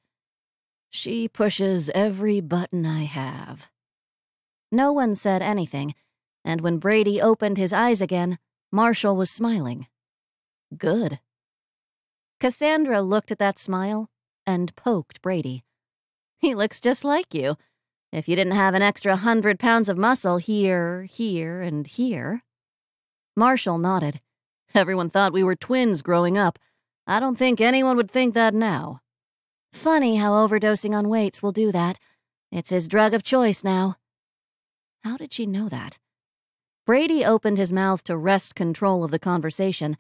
She pushes every button I have. No one said anything, and when Brady opened his eyes again, Marshall was smiling. Good. Cassandra looked at that smile and poked Brady. He looks just like you. If you didn't have an extra hundred pounds of muscle here, here, and here. Marshall nodded. Everyone thought we were twins growing up. I don't think anyone would think that now. Funny how overdosing on weights will do that. It's his drug of choice now. How did she know that? Brady opened his mouth to wrest control of the conversation,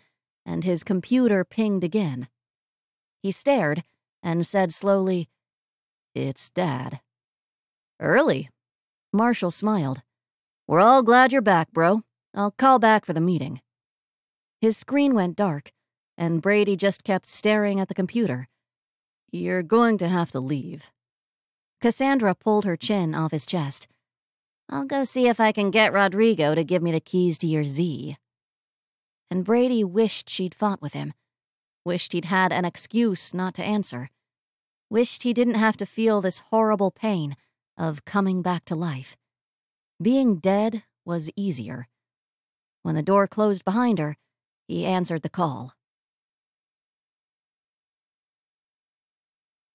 and his computer pinged again. He stared and said slowly, It's Dad. Early. Marshall smiled. We're all glad you're back, bro. I'll call back for the meeting. His screen went dark, and Brady just kept staring at the computer. You're going to have to leave. Cassandra pulled her chin off his chest. I'll go see if I can get Rodrigo to give me the keys to your Z. And Brady wished she'd fought with him. Wished he'd had an excuse not to answer. Wished he didn't have to feel this horrible pain of coming back to life. Being dead was easier. When the door closed behind her, he answered the call.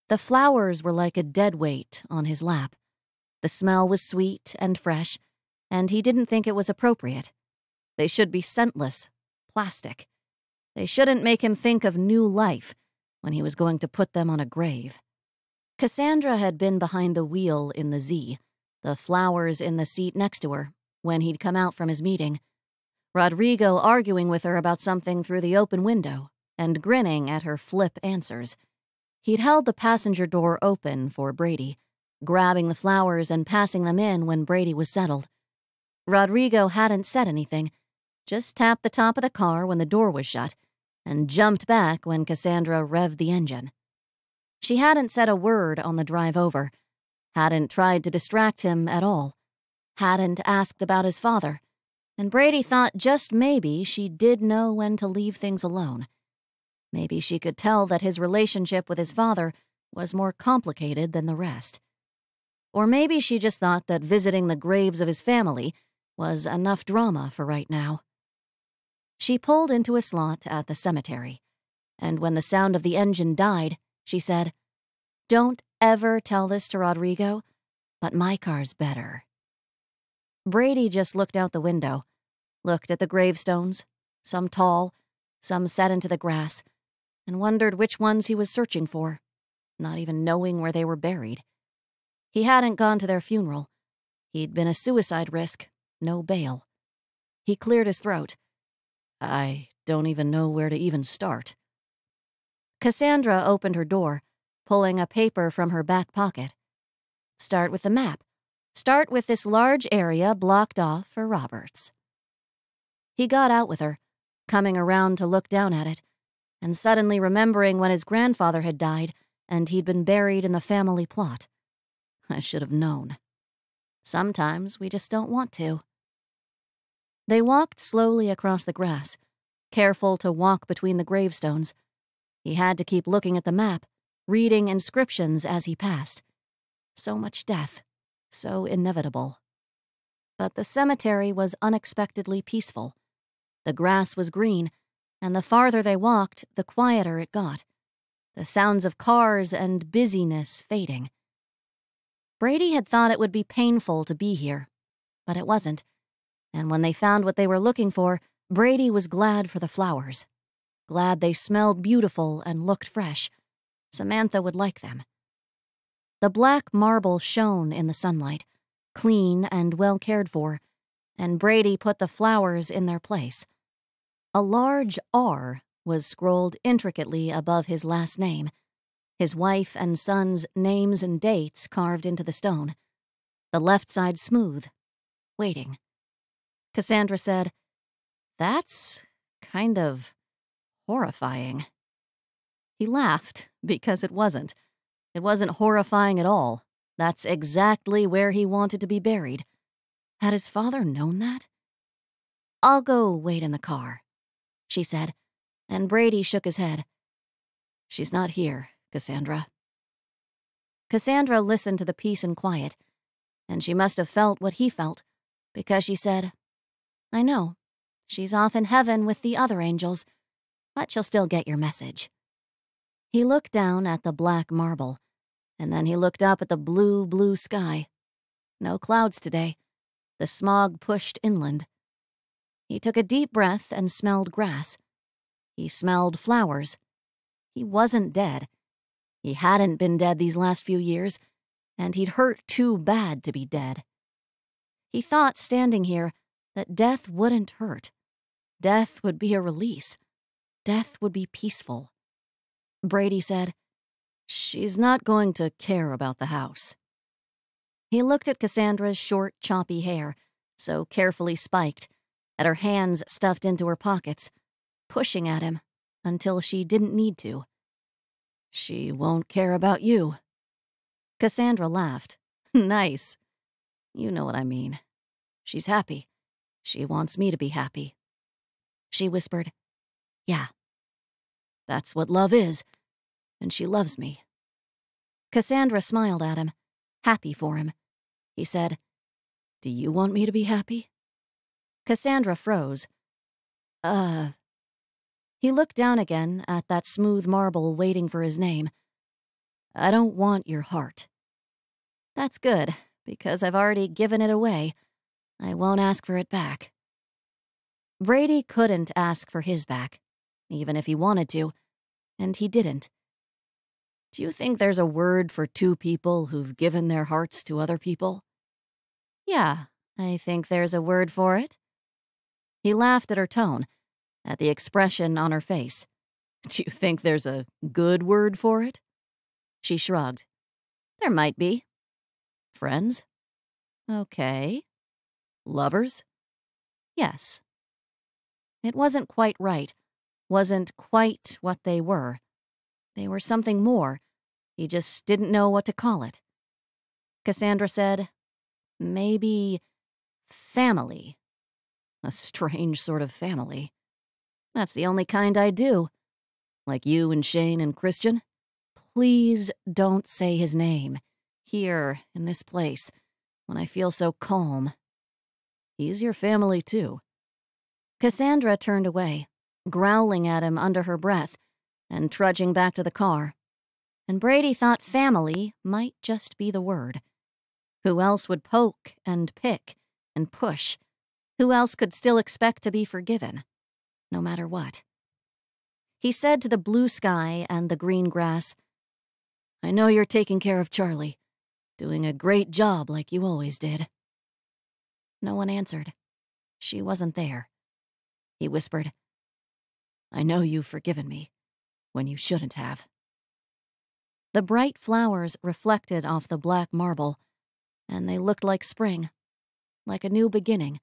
The flowers were like a dead weight on his lap. The smell was sweet and fresh, and he didn't think it was appropriate. They should be scentless, plastic. They shouldn't make him think of new life when he was going to put them on a grave. Cassandra had been behind the wheel in the Z, the flowers in the seat next to her, when he'd come out from his meeting. Rodrigo arguing with her about something through the open window and grinning at her flip answers. He'd held the passenger door open for Brady, grabbing the flowers and passing them in when Brady was settled. Rodrigo hadn't said anything, just tapped the top of the car when the door was shut, and jumped back when Cassandra revved the engine. She hadn't said a word on the drive over, hadn't tried to distract him at all, hadn't asked about his father, and Brady thought just maybe she did know when to leave things alone. Maybe she could tell that his relationship with his father was more complicated than the rest. Or maybe she just thought that visiting the graves of his family was enough drama for right now. She pulled into a slot at the cemetery, and when the sound of the engine died, she said, Don't ever tell this to Rodrigo, but my car's better. Brady just looked out the window, looked at the gravestones, some tall, some set into the grass, and wondered which ones he was searching for, not even knowing where they were buried. He hadn't gone to their funeral. He'd been a suicide risk, no bail. He cleared his throat. I don't even know where to even start. Cassandra opened her door, pulling a paper from her back pocket. Start with the map. Start with this large area blocked off for Roberts. He got out with her, coming around to look down at it and suddenly remembering when his grandfather had died and he'd been buried in the family plot. I should have known. Sometimes we just don't want to. They walked slowly across the grass, careful to walk between the gravestones. He had to keep looking at the map, reading inscriptions as he passed. So much death, so inevitable. But the cemetery was unexpectedly peaceful. The grass was green, and the farther they walked, the quieter it got, the sounds of cars and busyness fading. Brady had thought it would be painful to be here, but it wasn't, and when they found what they were looking for, Brady was glad for the flowers. Glad they smelled beautiful and looked fresh. Samantha would like them. The black marble shone in the sunlight, clean and well cared for, and Brady put the flowers in their place. A large R was scrolled intricately above his last name, his wife and son's names and dates carved into the stone, the left side smooth, waiting. Cassandra said, That's kind of horrifying. He laughed because it wasn't. It wasn't horrifying at all. That's exactly where he wanted to be buried. Had his father known that? I'll go wait in the car, she said, and Brady shook his head. She's not here, Cassandra. Cassandra listened to the peace and quiet, and she must have felt what he felt, because she said, I know. She's off in heaven with the other angels, but she'll still get your message. He looked down at the black marble, and then he looked up at the blue, blue sky. No clouds today. The smog pushed inland. He took a deep breath and smelled grass. He smelled flowers. He wasn't dead. He hadn't been dead these last few years, and he'd hurt too bad to be dead. He thought, standing here, that death wouldn't hurt. Death would be a release. Death would be peaceful. Brady said, She's not going to care about the house. He looked at Cassandra's short, choppy hair, so carefully spiked, at her hands stuffed into her pockets, pushing at him until she didn't need to. She won't care about you. Cassandra laughed. nice. You know what I mean. She's happy. She wants me to be happy. She whispered, Yeah, that's what love is, and she loves me. Cassandra smiled at him, happy for him. He said, Do you want me to be happy? Cassandra froze. Uh. He looked down again at that smooth marble waiting for his name. I don't want your heart. That's good, because I've already given it away. I won't ask for it back. Brady couldn't ask for his back even if he wanted to, and he didn't. Do you think there's a word for two people who've given their hearts to other people? Yeah, I think there's a word for it. He laughed at her tone, at the expression on her face. Do you think there's a good word for it? She shrugged. There might be. Friends? Okay. Lovers? Yes. It wasn't quite right, wasn't quite what they were. They were something more. He just didn't know what to call it. Cassandra said, Maybe family. A strange sort of family. That's the only kind I do. Like you and Shane and Christian. Please don't say his name. Here, in this place, when I feel so calm. He's your family, too. Cassandra turned away growling at him under her breath, and trudging back to the car. And Brady thought family might just be the word. Who else would poke and pick and push? Who else could still expect to be forgiven, no matter what? He said to the blue sky and the green grass, I know you're taking care of Charlie, doing a great job like you always did. No one answered. She wasn't there. He whispered, I know you've forgiven me, when you shouldn't have. The bright flowers reflected off the black marble, and they looked like spring, like a new beginning.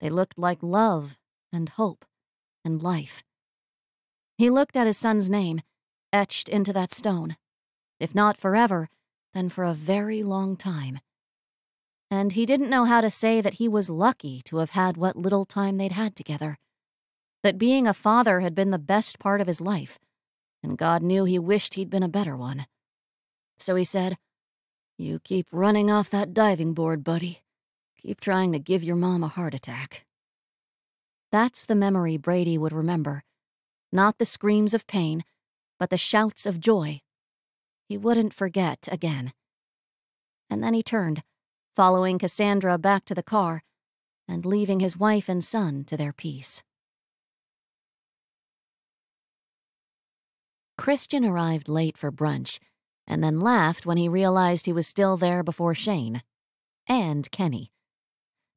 They looked like love and hope and life. He looked at his son's name, etched into that stone. If not forever, then for a very long time. And he didn't know how to say that he was lucky to have had what little time they'd had together that being a father had been the best part of his life, and God knew he wished he'd been a better one. So he said, You keep running off that diving board, buddy. Keep trying to give your mom a heart attack. That's the memory Brady would remember. Not the screams of pain, but the shouts of joy. He wouldn't forget again. And then he turned, following Cassandra back to the car, and leaving his wife and son to their peace. Christian arrived late for brunch, and then laughed when he realized he was still there before Shane. And Kenny.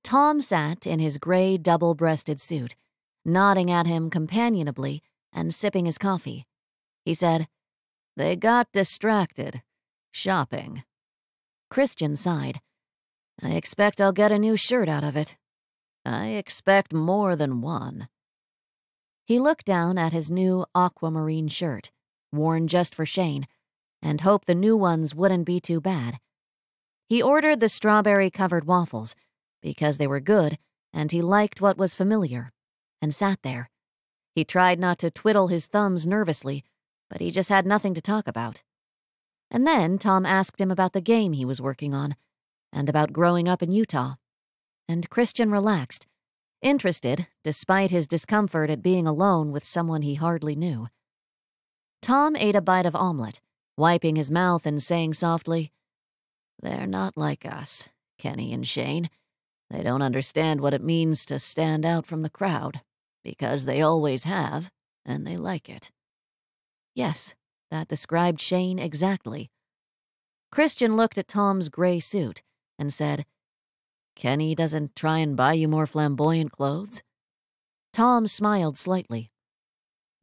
Tom sat in his gray double breasted suit, nodding at him companionably and sipping his coffee. He said, They got distracted. Shopping. Christian sighed. I expect I'll get a new shirt out of it. I expect more than one. He looked down at his new aquamarine shirt, worn just for Shane, and hoped the new ones wouldn't be too bad. He ordered the strawberry covered waffles because they were good and he liked what was familiar, and sat there. He tried not to twiddle his thumbs nervously, but he just had nothing to talk about. And then Tom asked him about the game he was working on, and about growing up in Utah. And Christian relaxed, interested despite his discomfort at being alone with someone he hardly knew. Tom ate a bite of omelet, wiping his mouth and saying softly, They're not like us, Kenny and Shane. They don't understand what it means to stand out from the crowd, because they always have, and they like it. Yes, that described Shane exactly. Christian looked at Tom's gray suit and said, Kenny doesn't try and buy you more flamboyant clothes? Tom smiled slightly.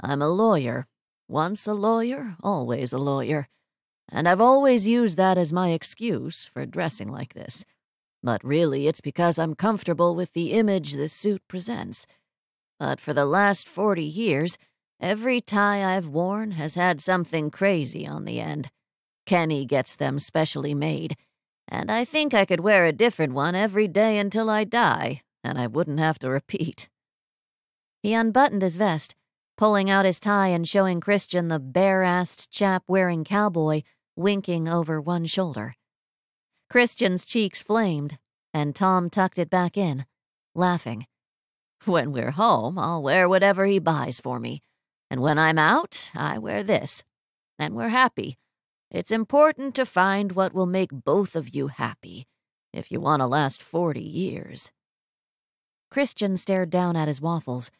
I'm a lawyer. Once a lawyer, always a lawyer. And I've always used that as my excuse for dressing like this. But really, it's because I'm comfortable with the image this suit presents. But for the last forty years, every tie I've worn has had something crazy on the end. Kenny gets them specially made, and I think I could wear a different one every day until I die, and I wouldn't have to repeat. He unbuttoned his vest, pulling out his tie and showing Christian the bare-assed chap wearing cowboy winking over one shoulder. Christian's cheeks flamed, and Tom tucked it back in, laughing. When we're home, I'll wear whatever he buys for me, and when I'm out, I wear this. And we're happy. It's important to find what will make both of you happy, if you want to last forty years. Christian stared down at his waffles.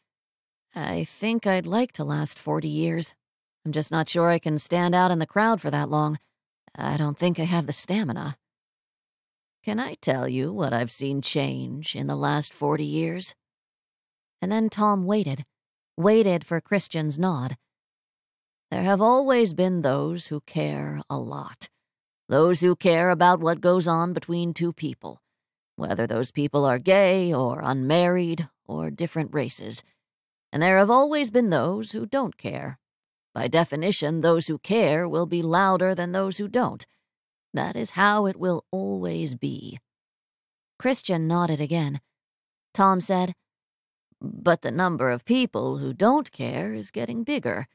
I think I'd like to last forty years. I'm just not sure I can stand out in the crowd for that long. I don't think I have the stamina. Can I tell you what I've seen change in the last 40 years? And then Tom waited, waited for Christian's nod. There have always been those who care a lot, those who care about what goes on between two people, whether those people are gay or unmarried or different races. And there have always been those who don't care. By definition, those who care will be louder than those who don't that is how it will always be. Christian nodded again. Tom said, But the number of people who don't care is getting bigger,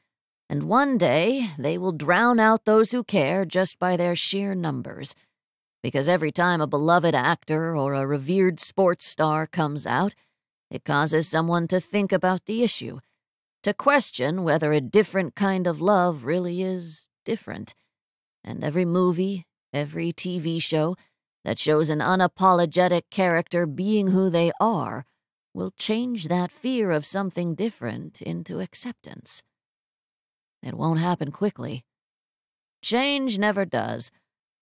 and one day they will drown out those who care just by their sheer numbers. Because every time a beloved actor or a revered sports star comes out, it causes someone to think about the issue, to question whether a different kind of love really is different. And every movie, Every TV show that shows an unapologetic character being who they are will change that fear of something different into acceptance. It won't happen quickly. Change never does,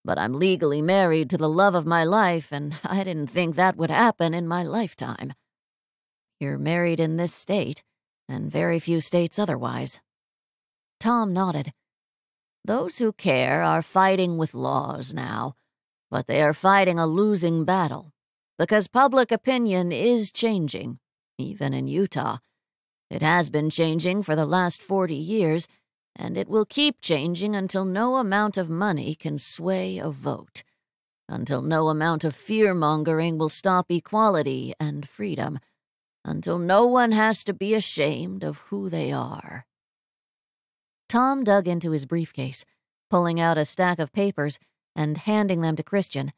but I'm legally married to the love of my life, and I didn't think that would happen in my lifetime. You're married in this state, and very few states otherwise. Tom nodded. Those who care are fighting with laws now, but they are fighting a losing battle because public opinion is changing, even in Utah. It has been changing for the last 40 years, and it will keep changing until no amount of money can sway a vote, until no amount of fear mongering will stop equality and freedom, until no one has to be ashamed of who they are. Tom dug into his briefcase, pulling out a stack of papers and handing them to Christian.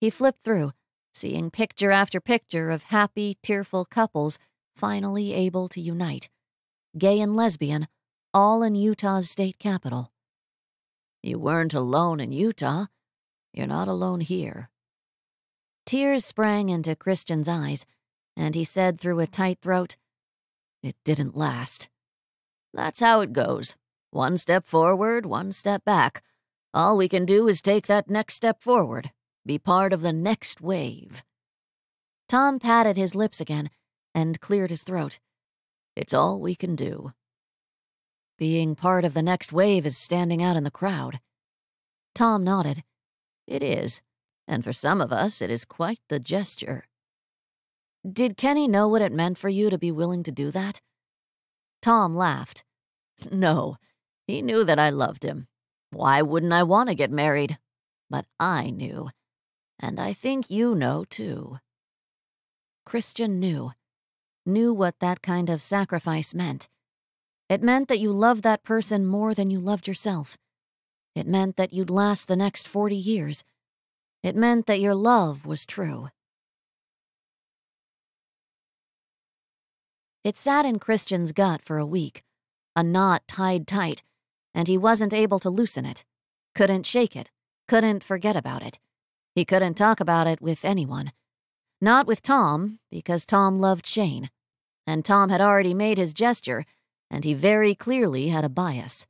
He flipped through, seeing picture after picture of happy, tearful couples finally able to unite. Gay and lesbian, all in Utah's state capital. You weren't alone in Utah. You're not alone here. Tears sprang into Christian's eyes, and he said through a tight throat, It didn't last. That's how it goes. One step forward, one step back. All we can do is take that next step forward, be part of the next wave. Tom patted his lips again and cleared his throat. It's all we can do. Being part of the next wave is standing out in the crowd. Tom nodded. It is, and for some of us, it is quite the gesture. Did Kenny know what it meant for you to be willing to do that? Tom laughed. No, he knew that I loved him. Why wouldn't I want to get married? But I knew. And I think you know, too. Christian knew. Knew what that kind of sacrifice meant. It meant that you loved that person more than you loved yourself. It meant that you'd last the next 40 years. It meant that your love was true. It sat in Christian's gut for a week, a knot tied tight, and he wasn't able to loosen it. Couldn't shake it. Couldn't forget about it. He couldn't talk about it with anyone. Not with Tom, because Tom loved Shane. And Tom had already made his gesture, and he very clearly had a bias.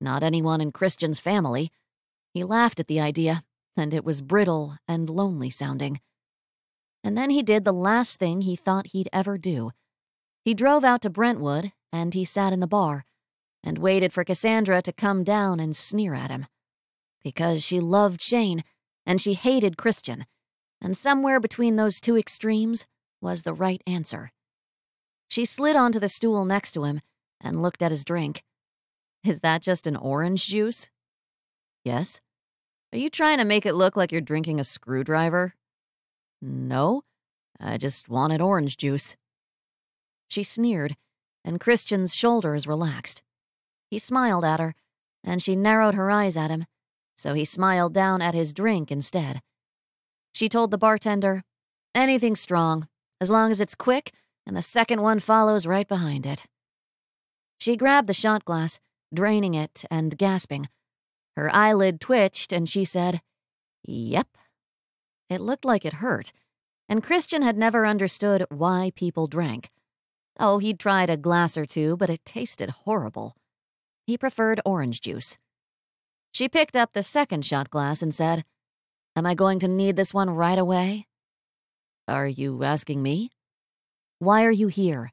Not anyone in Christian's family. He laughed at the idea, and it was brittle and lonely sounding. And then he did the last thing he thought he'd ever do. He drove out to Brentwood, and he sat in the bar, and waited for Cassandra to come down and sneer at him. Because she loved Shane, and she hated Christian, and somewhere between those two extremes was the right answer. She slid onto the stool next to him and looked at his drink. Is that just an orange juice? Yes. Are you trying to make it look like you're drinking a screwdriver? No, I just wanted orange juice. She sneered, and Christian's shoulders relaxed. He smiled at her, and she narrowed her eyes at him, so he smiled down at his drink instead. She told the bartender, Anything strong, as long as it's quick and the second one follows right behind it. She grabbed the shot glass, draining it and gasping. Her eyelid twitched and she said, Yep. It looked like it hurt, and Christian had never understood why people drank. Oh, he'd tried a glass or two, but it tasted horrible. He preferred orange juice. She picked up the second shot glass and said, Am I going to need this one right away? Are you asking me? Why are you here?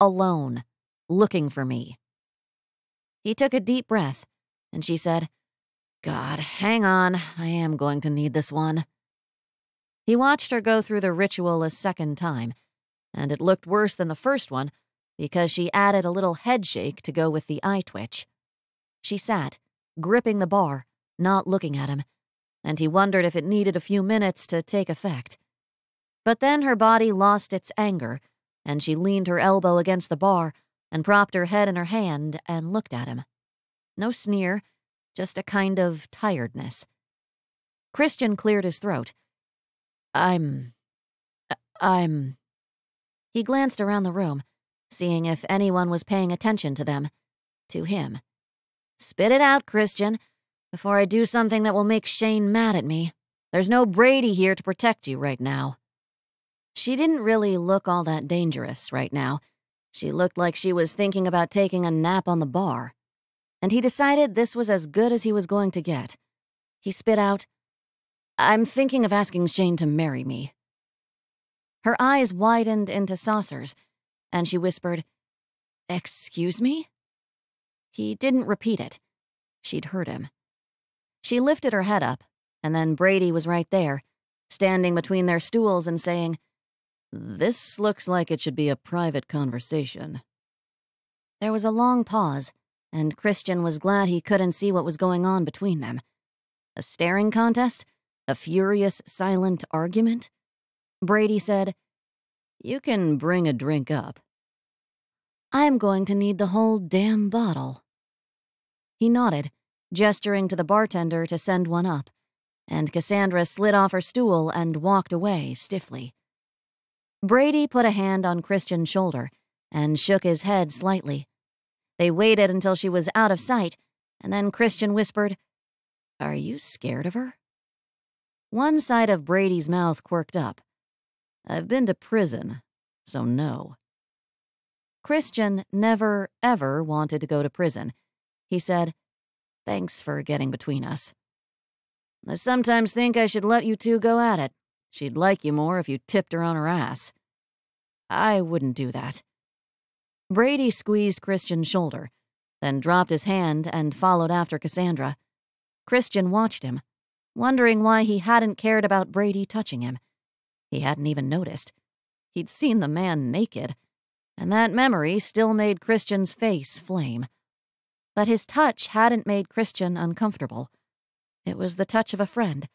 Alone. Looking for me. He took a deep breath, and she said, God, hang on. I am going to need this one. He watched her go through the ritual a second time, and it looked worse than the first one because she added a little head shake to go with the eye twitch. She sat, gripping the bar, not looking at him, and he wondered if it needed a few minutes to take effect. But then her body lost its anger, and she leaned her elbow against the bar and propped her head in her hand and looked at him. No sneer, just a kind of tiredness. Christian cleared his throat. I'm. I'm. He glanced around the room, seeing if anyone was paying attention to them. To him. Spit it out, Christian before I do something that will make Shane mad at me. There's no Brady here to protect you right now. She didn't really look all that dangerous right now. She looked like she was thinking about taking a nap on the bar. And he decided this was as good as he was going to get. He spit out, I'm thinking of asking Shane to marry me. Her eyes widened into saucers, and she whispered, Excuse me? He didn't repeat it. She'd heard him. She lifted her head up, and then Brady was right there, standing between their stools and saying, This looks like it should be a private conversation. There was a long pause, and Christian was glad he couldn't see what was going on between them. A staring contest? A furious, silent argument? Brady said, You can bring a drink up. I'm going to need the whole damn bottle. He nodded gesturing to the bartender to send one up, and Cassandra slid off her stool and walked away stiffly. Brady put a hand on Christian's shoulder and shook his head slightly. They waited until she was out of sight, and then Christian whispered, Are you scared of her? One side of Brady's mouth quirked up. I've been to prison, so no. Christian never, ever wanted to go to prison. He said, Thanks for getting between us. I sometimes think I should let you two go at it. She'd like you more if you tipped her on her ass. I wouldn't do that. Brady squeezed Christian's shoulder, then dropped his hand and followed after Cassandra. Christian watched him, wondering why he hadn't cared about Brady touching him. He hadn't even noticed. He'd seen the man naked, and that memory still made Christian's face flame. But his touch hadn't made Christian uncomfortable. It was the touch of a friend,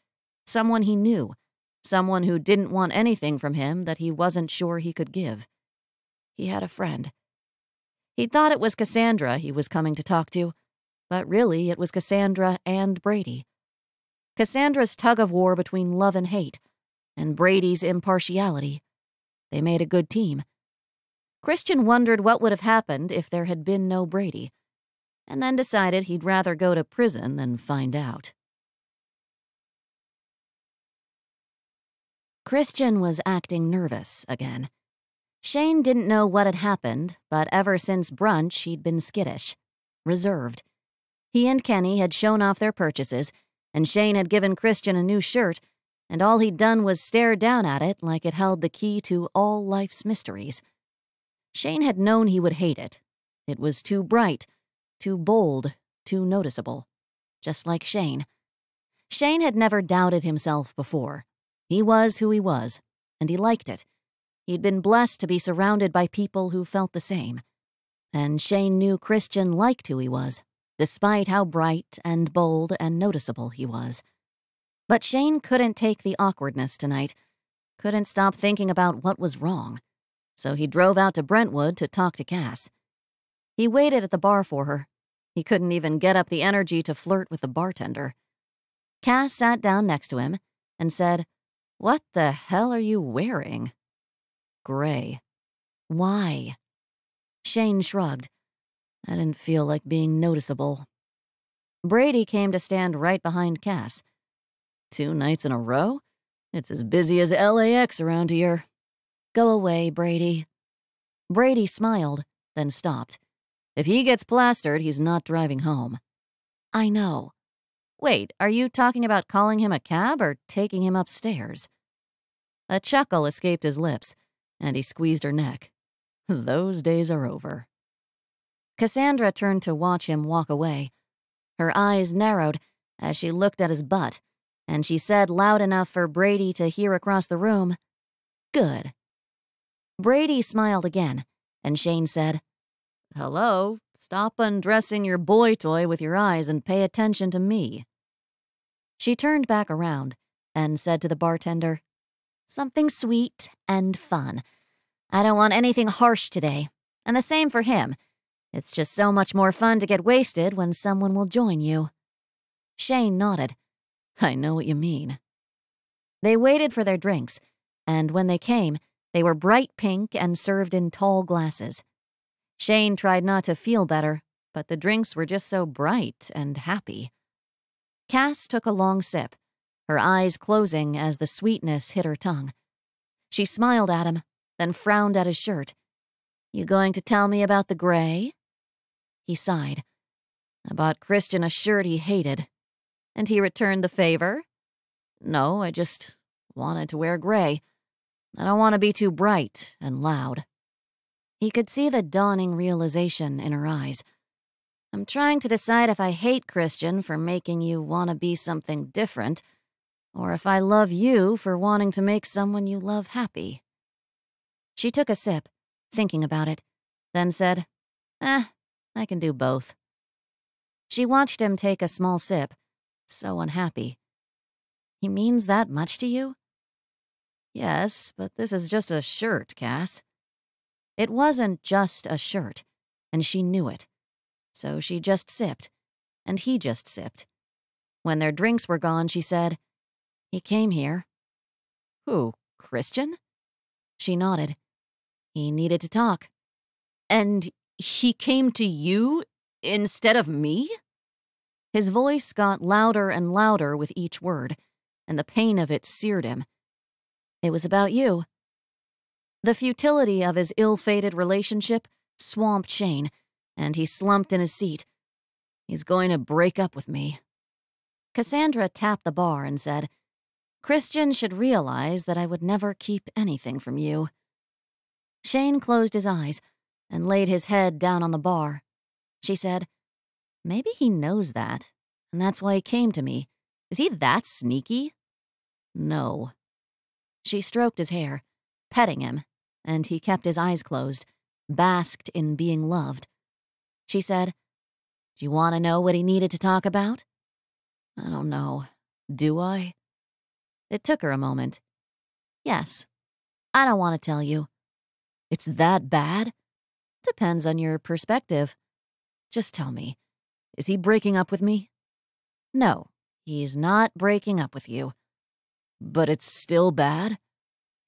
someone he knew, someone who didn't want anything from him that he wasn't sure he could give. He had a friend. He thought it was Cassandra he was coming to talk to, but really it was Cassandra and Brady. Cassandra's tug of war between love and hate, and Brady's impartiality. They made a good team. Christian wondered what would have happened if there had been no Brady, and then decided he'd rather go to prison than find out. Christian was acting nervous again. Shane didn't know what had happened, but ever since brunch, he'd been skittish, reserved. He and Kenny had shown off their purchases, and Shane had given Christian a new shirt, and all he'd done was stare down at it like it held the key to all life's mysteries. Shane had known he would hate it. It was too bright, too bold, too noticeable. Just like Shane. Shane had never doubted himself before. He was who he was, and he liked it. He'd been blessed to be surrounded by people who felt the same. And Shane knew Christian liked who he was, despite how bright and bold and noticeable he was. But Shane couldn't take the awkwardness tonight, couldn't stop thinking about what was wrong. So he drove out to Brentwood to talk to Cass. He waited at the bar for her. He couldn't even get up the energy to flirt with the bartender. Cass sat down next to him and said, What the hell are you wearing? Gray. Why? Shane shrugged. I didn't feel like being noticeable. Brady came to stand right behind Cass. Two nights in a row? It's as busy as LAX around here. Go away, Brady. Brady smiled, then stopped. If he gets plastered, he's not driving home. I know. Wait, are you talking about calling him a cab or taking him upstairs? A chuckle escaped his lips, and he squeezed her neck. Those days are over. Cassandra turned to watch him walk away. Her eyes narrowed as she looked at his butt, and she said loud enough for Brady to hear across the room, Good. Brady smiled again, and Shane said, Hello, stop undressing your boy toy with your eyes and pay attention to me. She turned back around and said to the bartender, Something sweet and fun. I don't want anything harsh today, and the same for him. It's just so much more fun to get wasted when someone will join you. Shane nodded. I know what you mean. They waited for their drinks, and when they came, they were bright pink and served in tall glasses. Shane tried not to feel better, but the drinks were just so bright and happy. Cass took a long sip, her eyes closing as the sweetness hit her tongue. She smiled at him, then frowned at his shirt. You going to tell me about the gray? He sighed. I bought Christian a shirt he hated. And he returned the favor? No, I just wanted to wear gray. I don't want to be too bright and loud. He could see the dawning realization in her eyes. I'm trying to decide if I hate Christian for making you want to be something different, or if I love you for wanting to make someone you love happy. She took a sip, thinking about it, then said, Eh, I can do both. She watched him take a small sip, so unhappy. He means that much to you? Yes, but this is just a shirt, Cass. It wasn't just a shirt, and she knew it. So she just sipped, and he just sipped. When their drinks were gone, she said, He came here. Who, Christian? She nodded. He needed to talk. And he came to you instead of me? His voice got louder and louder with each word, and the pain of it seared him. It was about you. The futility of his ill fated relationship swamped Shane, and he slumped in his seat. He's going to break up with me. Cassandra tapped the bar and said, Christian should realize that I would never keep anything from you. Shane closed his eyes and laid his head down on the bar. She said, Maybe he knows that, and that's why he came to me. Is he that sneaky? No. She stroked his hair, petting him, and he kept his eyes closed, basked in being loved. She said, Do you want to know what he needed to talk about? I don't know. Do I? It took her a moment. Yes. I don't want to tell you. It's that bad? Depends on your perspective. Just tell me, is he breaking up with me? No, he's not breaking up with you. But it's still bad?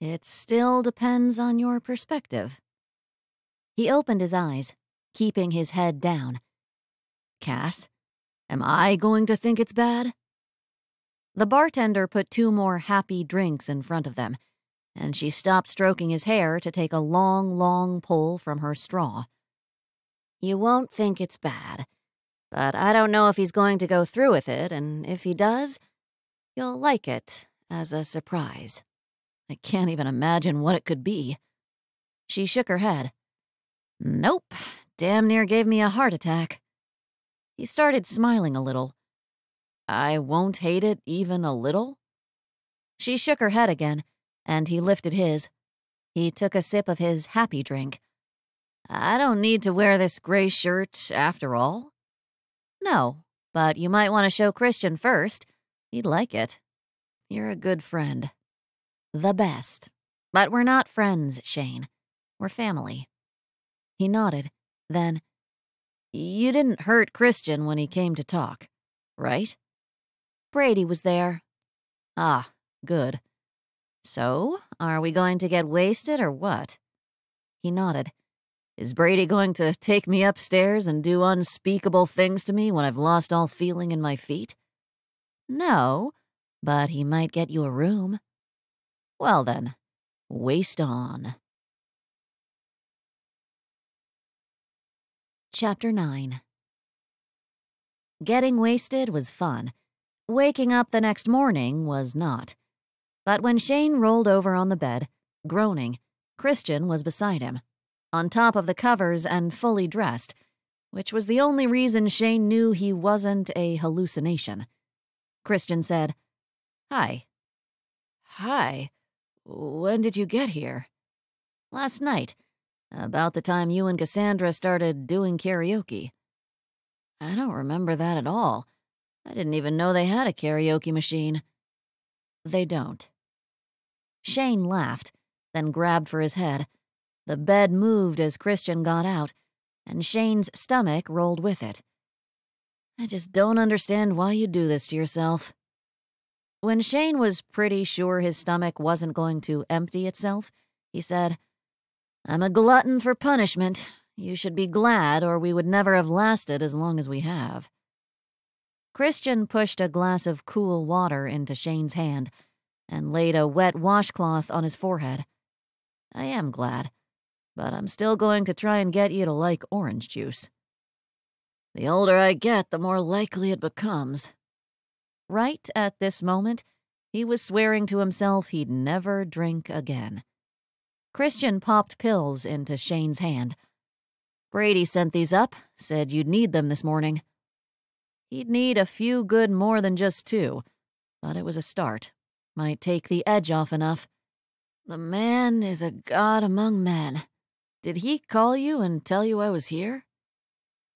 It still depends on your perspective. He opened his eyes, keeping his head down. Cass, am I going to think it's bad? The bartender put two more happy drinks in front of them, and she stopped stroking his hair to take a long, long pull from her straw. You won't think it's bad, but I don't know if he's going to go through with it, and if he does, you'll like it as a surprise. I can't even imagine what it could be. She shook her head. Nope, damn near gave me a heart attack. He started smiling a little. I won't hate it even a little? She shook her head again, and he lifted his. He took a sip of his happy drink. I don't need to wear this gray shirt after all. No, but you might want to show Christian first. He'd like it. You're a good friend. The best. But we're not friends, Shane. We're family. He nodded. Then, You didn't hurt Christian when he came to talk, right? Brady was there. Ah, good. So, are we going to get wasted or what? He nodded. Is Brady going to take me upstairs and do unspeakable things to me when I've lost all feeling in my feet? No, but he might get you a room. Well then, waste on. Chapter 9 Getting wasted was fun Waking up the next morning was not. But when Shane rolled over on the bed, groaning, Christian was beside him, on top of the covers and fully dressed, which was the only reason Shane knew he wasn't a hallucination. Christian said, Hi. Hi. When did you get here? Last night, about the time you and Cassandra started doing karaoke. I don't remember that at all. I didn't even know they had a karaoke machine. They don't. Shane laughed, then grabbed for his head. The bed moved as Christian got out, and Shane's stomach rolled with it. I just don't understand why you do this to yourself. When Shane was pretty sure his stomach wasn't going to empty itself, he said, I'm a glutton for punishment. You should be glad, or we would never have lasted as long as we have. Christian pushed a glass of cool water into Shane's hand and laid a wet washcloth on his forehead. I am glad, but I'm still going to try and get you to like orange juice. The older I get, the more likely it becomes. Right at this moment, he was swearing to himself he'd never drink again. Christian popped pills into Shane's hand. Brady sent these up, said you'd need them this morning. He'd need a few good more than just two, but it was a start. Might take the edge off enough. The man is a god among men. Did he call you and tell you I was here?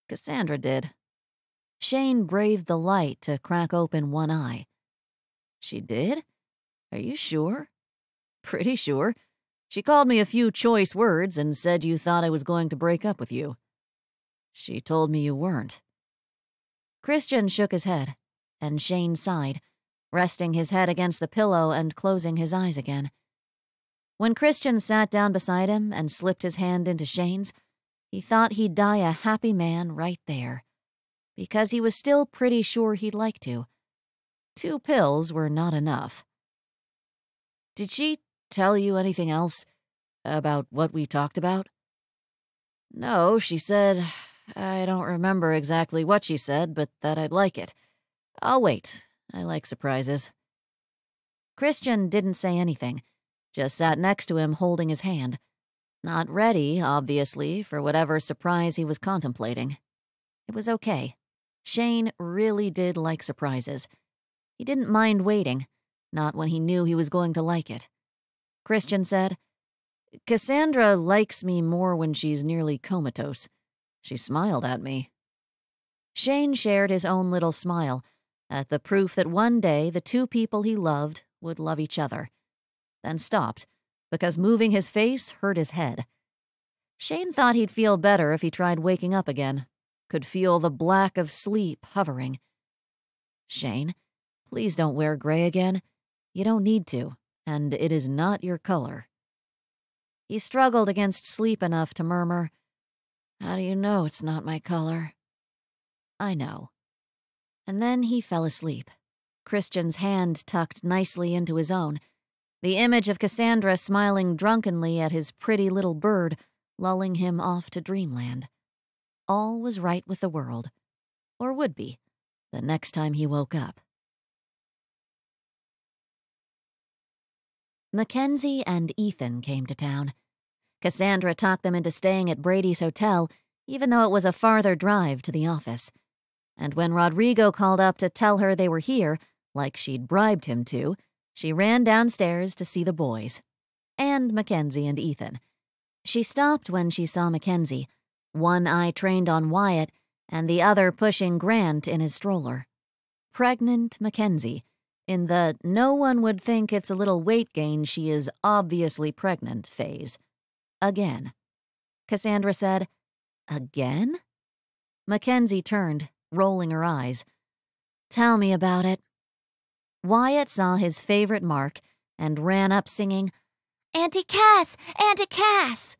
Cassandra did. Shane braved the light to crack open one eye. She did? Are you sure? Pretty sure. She called me a few choice words and said you thought I was going to break up with you. She told me you weren't. Christian shook his head, and Shane sighed, resting his head against the pillow and closing his eyes again. When Christian sat down beside him and slipped his hand into Shane's, he thought he'd die a happy man right there, because he was still pretty sure he'd like to. Two pills were not enough. Did she tell you anything else about what we talked about? No, she said, I don't remember exactly what she said, but that I'd like it. I'll wait. I like surprises. Christian didn't say anything, just sat next to him holding his hand. Not ready, obviously, for whatever surprise he was contemplating. It was okay. Shane really did like surprises. He didn't mind waiting, not when he knew he was going to like it. Christian said, Cassandra likes me more when she's nearly comatose. She smiled at me. Shane shared his own little smile at the proof that one day the two people he loved would love each other, then stopped because moving his face hurt his head. Shane thought he'd feel better if he tried waking up again, could feel the black of sleep hovering. Shane, please don't wear gray again. You don't need to, and it is not your color. He struggled against sleep enough to murmur, How do you know it's not my color? I know. And then he fell asleep, Christian's hand tucked nicely into his own, the image of Cassandra smiling drunkenly at his pretty little bird, lulling him off to dreamland. All was right with the world, or would be, the next time he woke up. Mackenzie and Ethan came to town. Cassandra talked them into staying at Brady's hotel, even though it was a farther drive to the office. And when Rodrigo called up to tell her they were here, like she'd bribed him to, she ran downstairs to see the boys. And Mackenzie and Ethan. She stopped when she saw Mackenzie, one eye trained on Wyatt and the other pushing Grant in his stroller. Pregnant Mackenzie, in the no one would think it's a little weight gain she is obviously pregnant phase. Again. Cassandra said, Again? Mackenzie turned, rolling her eyes. Tell me about it. Wyatt saw his favorite mark and ran up singing, Auntie Cass! Auntie Cass!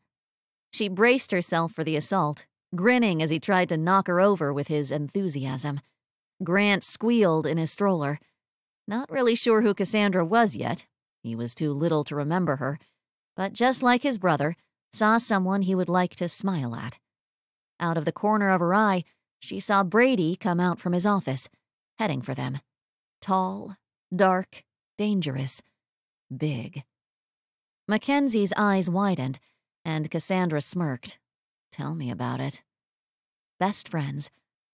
She braced herself for the assault, grinning as he tried to knock her over with his enthusiasm. Grant squealed in his stroller. Not really sure who Cassandra was yet. He was too little to remember her. But just like his brother, saw someone he would like to smile at. Out of the corner of her eye, she saw Brady come out from his office, heading for them. Tall, dark, dangerous, big. Mackenzie's eyes widened, and Cassandra smirked. Tell me about it. Best friends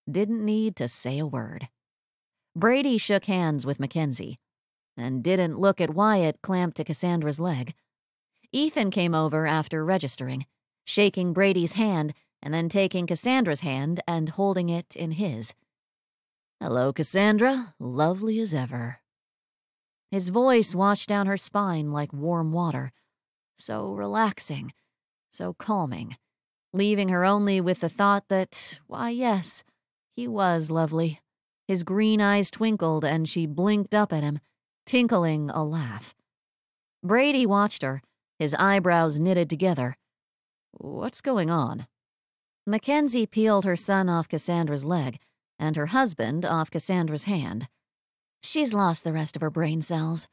didn't need to say a word. Brady shook hands with Mackenzie and didn't look at Wyatt clamped to Cassandra's leg. Ethan came over after registering, shaking Brady's hand and then taking Cassandra's hand and holding it in his. Hello, Cassandra. Lovely as ever. His voice washed down her spine like warm water. So relaxing, so calming, leaving her only with the thought that, why, yes, he was lovely. His green eyes twinkled and she blinked up at him, tinkling a laugh. Brady watched her, his eyebrows knitted together. What's going on? Mackenzie peeled her son off Cassandra's leg and her husband off Cassandra's hand. She's lost the rest of her brain cells.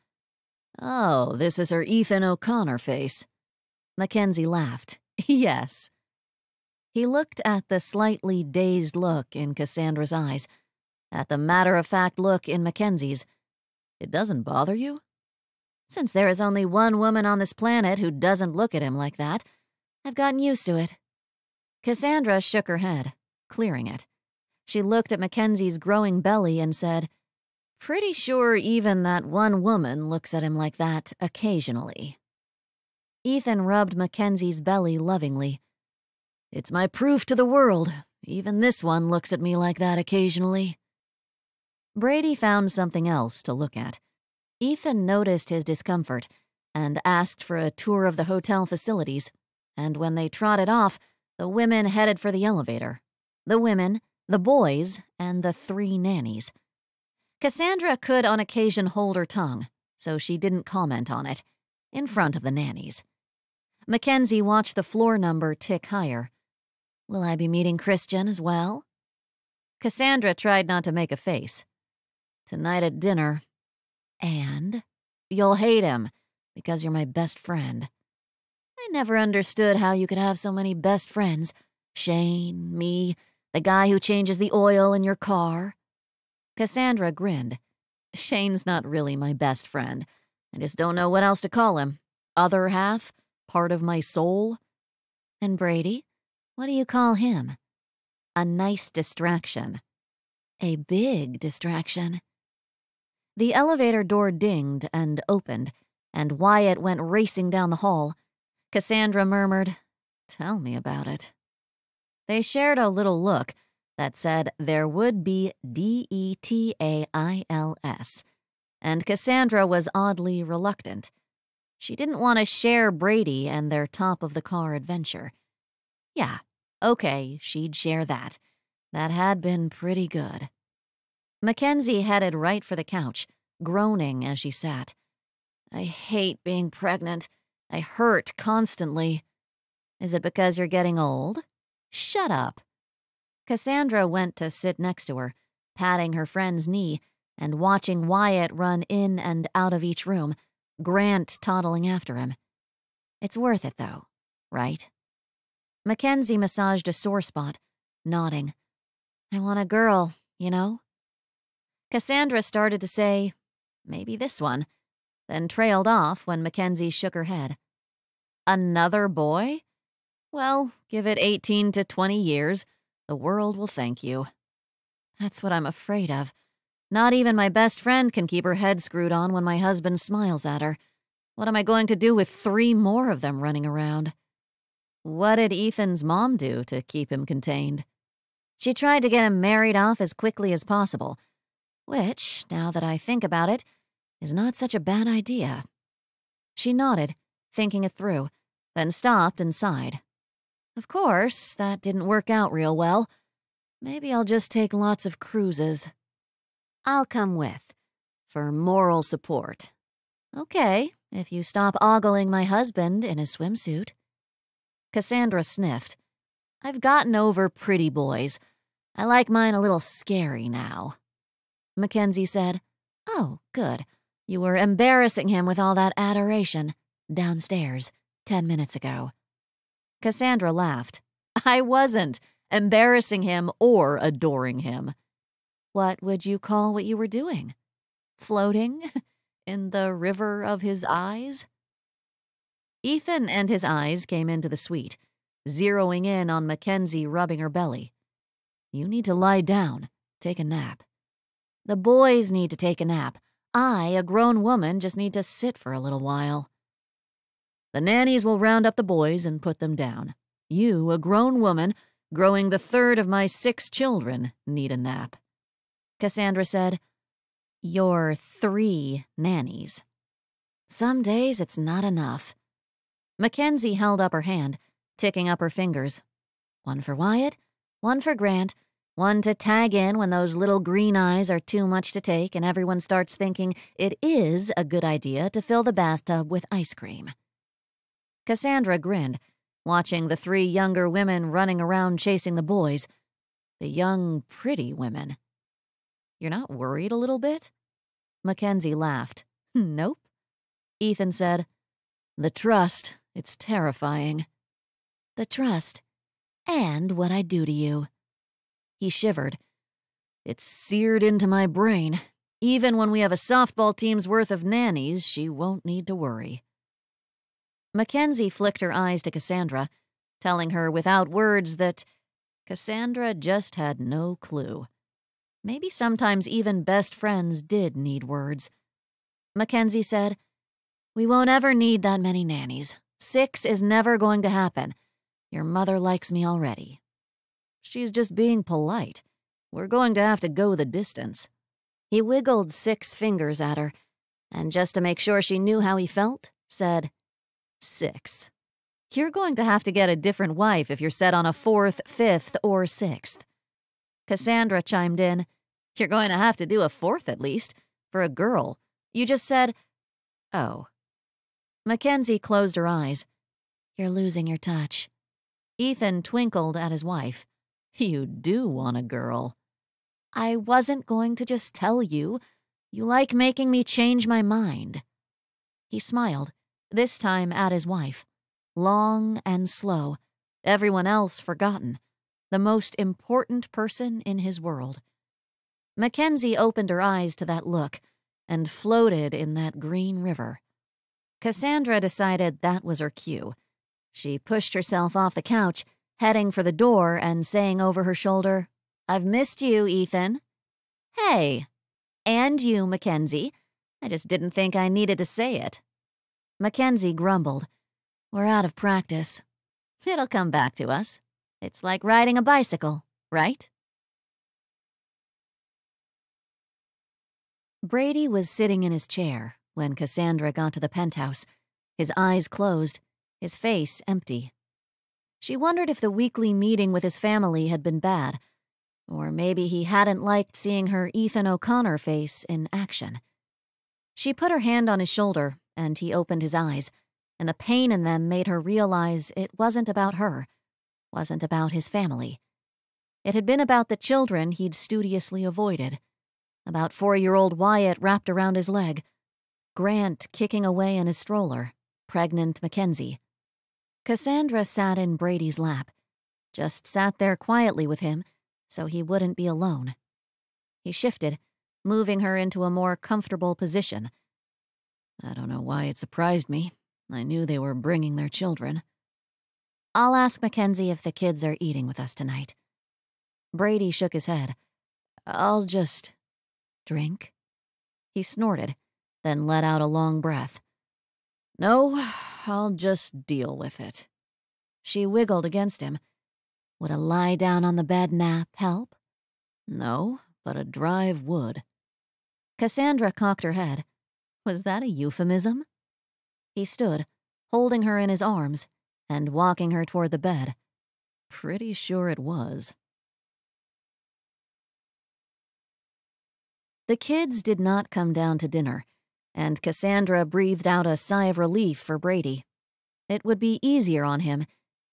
Oh, this is her Ethan O'Connor face. Mackenzie laughed. yes. He looked at the slightly dazed look in Cassandra's eyes, at the matter of fact look in Mackenzie's. It doesn't bother you? Since there is only one woman on this planet who doesn't look at him like that, I've gotten used to it. Cassandra shook her head, clearing it. She looked at Mackenzie's growing belly and said, Pretty sure even that one woman looks at him like that occasionally. Ethan rubbed Mackenzie's belly lovingly. It's my proof to the world. Even this one looks at me like that occasionally. Brady found something else to look at. Ethan noticed his discomfort and asked for a tour of the hotel facilities, and when they trotted off, the women headed for the elevator. The women, the boys, and the three nannies. Cassandra could on occasion hold her tongue, so she didn't comment on it, in front of the nannies. Mackenzie watched the floor number tick higher. Will I be meeting Christian as well? Cassandra tried not to make a face. Tonight at dinner. And you'll hate him, because you're my best friend. I never understood how you could have so many best friends. Shane, me, the guy who changes the oil in your car. Cassandra grinned. Shane's not really my best friend. I just don't know what else to call him. Other half? Part of my soul? And Brady? What do you call him? A nice distraction. A big distraction. The elevator door dinged and opened, and Wyatt went racing down the hall. Cassandra murmured, Tell me about it. They shared a little look that said there would be D E T A I L S, and Cassandra was oddly reluctant. She didn't want to share Brady and their top of the car adventure. Yeah, okay, she'd share that. That had been pretty good. Mackenzie headed right for the couch, groaning as she sat. I hate being pregnant. I hurt constantly. Is it because you're getting old? Shut up. Cassandra went to sit next to her, patting her friend's knee and watching Wyatt run in and out of each room, Grant toddling after him. It's worth it, though, right? Mackenzie massaged a sore spot, nodding. I want a girl, you know? Cassandra started to say, maybe this one, then trailed off when Mackenzie shook her head. Another boy? Well, give it 18 to 20 years. The world will thank you. That's what I'm afraid of. Not even my best friend can keep her head screwed on when my husband smiles at her. What am I going to do with three more of them running around? What did Ethan's mom do to keep him contained? She tried to get him married off as quickly as possible, which, now that I think about it, is not such a bad idea. She nodded, thinking it through, then stopped and sighed. Of course, that didn't work out real well. Maybe I'll just take lots of cruises. I'll come with, for moral support. Okay, if you stop ogling my husband in his swimsuit. Cassandra sniffed. I've gotten over pretty boys. I like mine a little scary now. Mackenzie said, Oh, good. You were embarrassing him with all that adoration downstairs ten minutes ago. Cassandra laughed. I wasn't embarrassing him or adoring him. What would you call what you were doing? Floating in the river of his eyes? Ethan and his eyes came into the suite, zeroing in on Mackenzie rubbing her belly. You need to lie down, take a nap. The boys need to take a nap. I, a grown woman, just need to sit for a little while. The nannies will round up the boys and put them down. You, a grown woman, growing the third of my six children, need a nap. Cassandra said, You're three nannies. Some days it's not enough. Mackenzie held up her hand, ticking up her fingers. One for Wyatt, one for Grant, one to tag in when those little green eyes are too much to take and everyone starts thinking it is a good idea to fill the bathtub with ice cream. Cassandra grinned, watching the three younger women running around chasing the boys. The young, pretty women. You're not worried a little bit? Mackenzie laughed. Nope. Ethan said, The trust, it's terrifying. The trust, and what I do to you. He shivered. It's seared into my brain. Even when we have a softball team's worth of nannies, she won't need to worry. Mackenzie flicked her eyes to Cassandra, telling her without words that Cassandra just had no clue. Maybe sometimes even best friends did need words. Mackenzie said, We won't ever need that many nannies. Six is never going to happen. Your mother likes me already. She's just being polite. We're going to have to go the distance. He wiggled six fingers at her, and just to make sure she knew how he felt, said, Six. You're going to have to get a different wife if you're set on a fourth, fifth, or sixth. Cassandra chimed in. You're going to have to do a fourth at least. For a girl. You just said, oh. Mackenzie closed her eyes. You're losing your touch. Ethan twinkled at his wife. You do want a girl. I wasn't going to just tell you. You like making me change my mind. He smiled this time at his wife. Long and slow, everyone else forgotten, the most important person in his world. Mackenzie opened her eyes to that look, and floated in that green river. Cassandra decided that was her cue. She pushed herself off the couch, heading for the door and saying over her shoulder, I've missed you, Ethan. Hey, and you, Mackenzie. I just didn't think I needed to say it. Mackenzie grumbled. We're out of practice. It'll come back to us. It's like riding a bicycle, right? Brady was sitting in his chair when Cassandra got to the penthouse, his eyes closed, his face empty. She wondered if the weekly meeting with his family had been bad, or maybe he hadn't liked seeing her Ethan O'Connor face in action. She put her hand on his shoulder, and he opened his eyes, and the pain in them made her realize it wasn't about her, wasn't about his family. It had been about the children he'd studiously avoided about four year old Wyatt wrapped around his leg, Grant kicking away in his stroller, pregnant Mackenzie. Cassandra sat in Brady's lap, just sat there quietly with him so he wouldn't be alone. He shifted, moving her into a more comfortable position. I don't know why it surprised me. I knew they were bringing their children. I'll ask Mackenzie if the kids are eating with us tonight. Brady shook his head. I'll just. Drink? He snorted, then let out a long breath. No, I'll just deal with it. She wiggled against him. Would a lie down on the bed nap help? No, but a drive would. Cassandra cocked her head. Was that a euphemism? He stood, holding her in his arms, and walking her toward the bed. Pretty sure it was. The kids did not come down to dinner, and Cassandra breathed out a sigh of relief for Brady. It would be easier on him,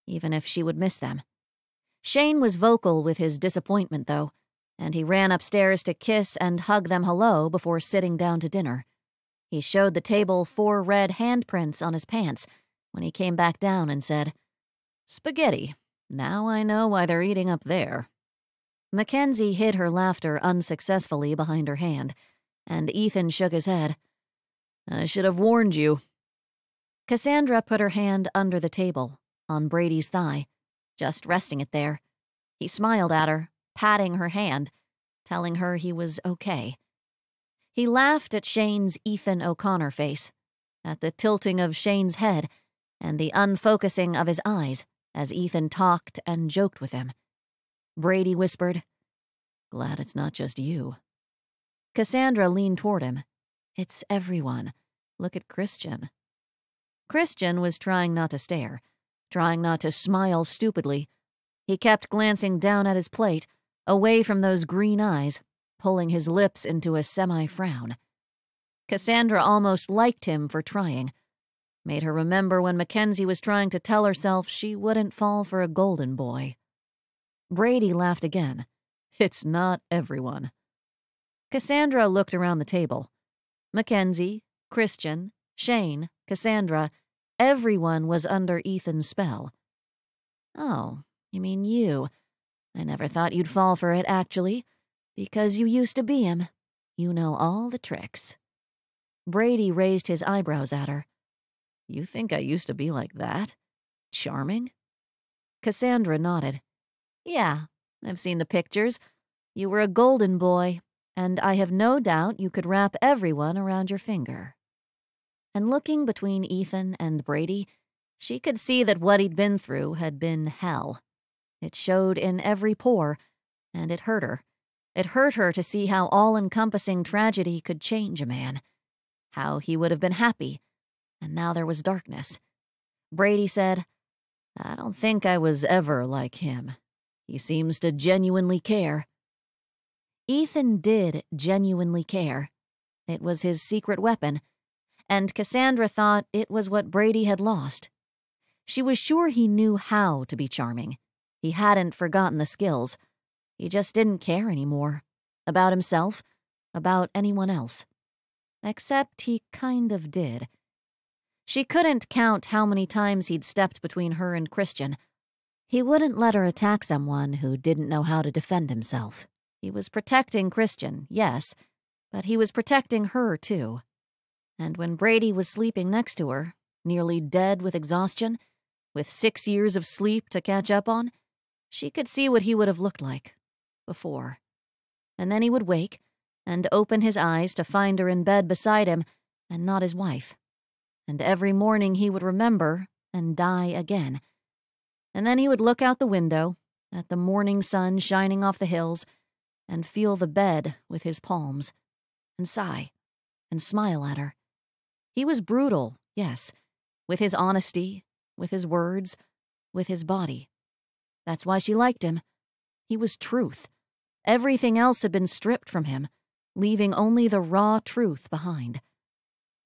even if she would miss them. Shane was vocal with his disappointment, though, and he ran upstairs to kiss and hug them hello before sitting down to dinner. He showed the table four red handprints on his pants when he came back down and said, Spaghetti. Now I know why they're eating up there. Mackenzie hid her laughter unsuccessfully behind her hand, and Ethan shook his head. I should have warned you. Cassandra put her hand under the table, on Brady's thigh, just resting it there. He smiled at her, patting her hand, telling her he was okay. He laughed at Shane's Ethan O'Connor face, at the tilting of Shane's head, and the unfocusing of his eyes as Ethan talked and joked with him. Brady whispered. Glad it's not just you. Cassandra leaned toward him. It's everyone. Look at Christian. Christian was trying not to stare, trying not to smile stupidly. He kept glancing down at his plate, away from those green eyes, pulling his lips into a semi frown. Cassandra almost liked him for trying. Made her remember when Mackenzie was trying to tell herself she wouldn't fall for a golden boy. Brady laughed again. It's not everyone. Cassandra looked around the table. Mackenzie, Christian, Shane, Cassandra, everyone was under Ethan's spell. Oh, you mean you. I never thought you'd fall for it, actually, because you used to be him. You know all the tricks. Brady raised his eyebrows at her. You think I used to be like that? Charming? Cassandra nodded. Yeah, I've seen the pictures. You were a golden boy, and I have no doubt you could wrap everyone around your finger. And looking between Ethan and Brady, she could see that what he'd been through had been hell. It showed in every pore, and it hurt her. It hurt her to see how all encompassing tragedy could change a man. How he would have been happy, and now there was darkness. Brady said, I don't think I was ever like him. He seems to genuinely care. Ethan did genuinely care. It was his secret weapon, and Cassandra thought it was what Brady had lost. She was sure he knew how to be charming. He hadn't forgotten the skills. He just didn't care anymore. About himself, about anyone else. Except he kind of did. She couldn't count how many times he'd stepped between her and Christian, he wouldn't let her attack someone who didn't know how to defend himself. He was protecting Christian, yes, But he was protecting her, too. And when Brady was sleeping next to her, nearly dead with exhaustion, with six years of sleep to catch up on, she could see what he would have looked like before. And then he would wake and open his eyes to find her in bed beside him and not his wife. And every morning he would remember and die again. And then he would look out the window at the morning sun shining off the hills and feel the bed with his palms and sigh and smile at her. He was brutal, yes, with his honesty, with his words, with his body. That's why she liked him. He was truth. Everything else had been stripped from him, leaving only the raw truth behind.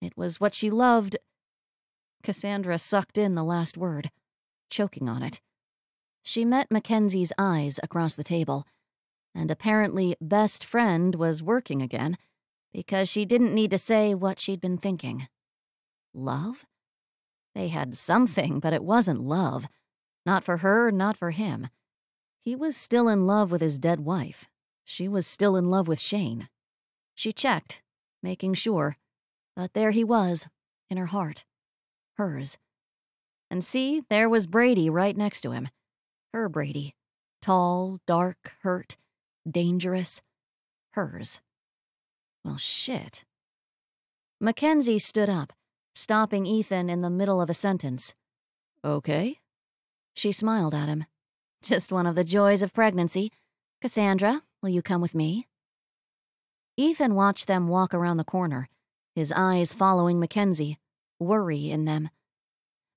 It was what she loved. Cassandra sucked in the last word, choking on it. She met Mackenzie's eyes across the table, and apparently best friend was working again because she didn't need to say what she'd been thinking. Love? They had something, but it wasn't love. Not for her, not for him. He was still in love with his dead wife. She was still in love with Shane. She checked, making sure. But there he was, in her heart. Hers. And see, there was Brady right next to him. Her Brady. Tall, dark, hurt, dangerous. Hers. Well, shit. Mackenzie stood up, stopping Ethan in the middle of a sentence. Okay? She smiled at him. Just one of the joys of pregnancy. Cassandra, will you come with me? Ethan watched them walk around the corner, his eyes following Mackenzie, worry in them.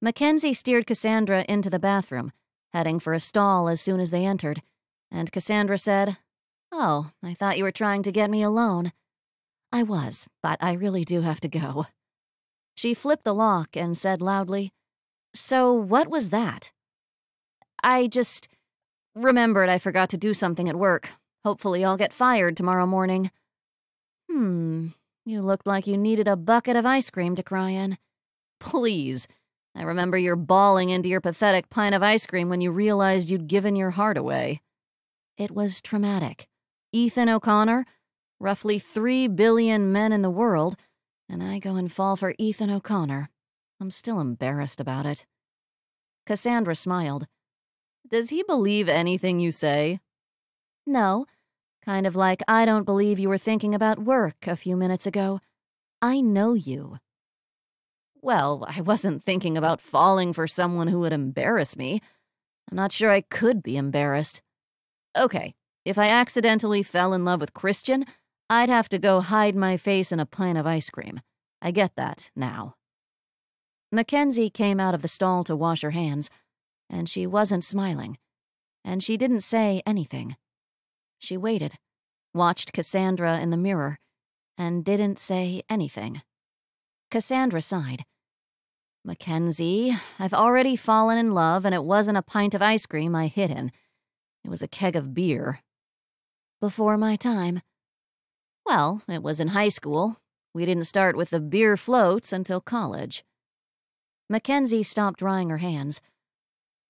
Mackenzie steered Cassandra into the bathroom, heading for a stall as soon as they entered, and Cassandra said, Oh, I thought you were trying to get me alone. I was, but I really do have to go. She flipped the lock and said loudly, So what was that? I just remembered I forgot to do something at work. Hopefully, I'll get fired tomorrow morning. Hmm, you looked like you needed a bucket of ice cream to cry in. Please. I remember your bawling into your pathetic pint of ice cream when you realized you'd given your heart away. It was traumatic. Ethan O'Connor, roughly three billion men in the world, and I go and fall for Ethan O'Connor. I'm still embarrassed about it. Cassandra smiled. Does he believe anything you say? No. Kind of like I don't believe you were thinking about work a few minutes ago. I know you. Well, I wasn't thinking about falling for someone who would embarrass me. I'm not sure I could be embarrassed. Okay, if I accidentally fell in love with Christian, I'd have to go hide my face in a pint of ice cream. I get that now. Mackenzie came out of the stall to wash her hands, and she wasn't smiling, and she didn't say anything. She waited, watched Cassandra in the mirror, and didn't say anything. Cassandra sighed. Mackenzie, I've already fallen in love, and it wasn't a pint of ice cream I hid in. It was a keg of beer. Before my time. Well, it was in high school. We didn't start with the beer floats until college. Mackenzie stopped drying her hands.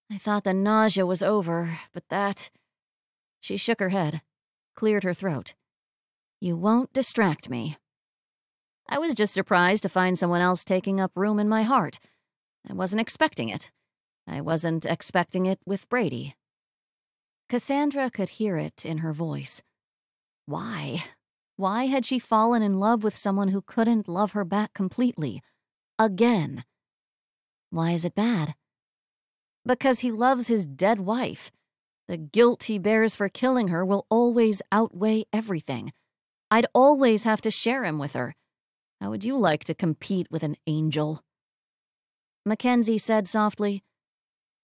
I thought the nausea was over, but that. She shook her head, cleared her throat. You won't distract me. I was just surprised to find someone else taking up room in my heart. I wasn't expecting it. I wasn't expecting it with Brady. Cassandra could hear it in her voice. Why? Why had she fallen in love with someone who couldn't love her back completely? Again. Why is it bad? Because he loves his dead wife. The guilt he bears for killing her will always outweigh everything. I'd always have to share him with her. How would you like to compete with an angel? Mackenzie said softly,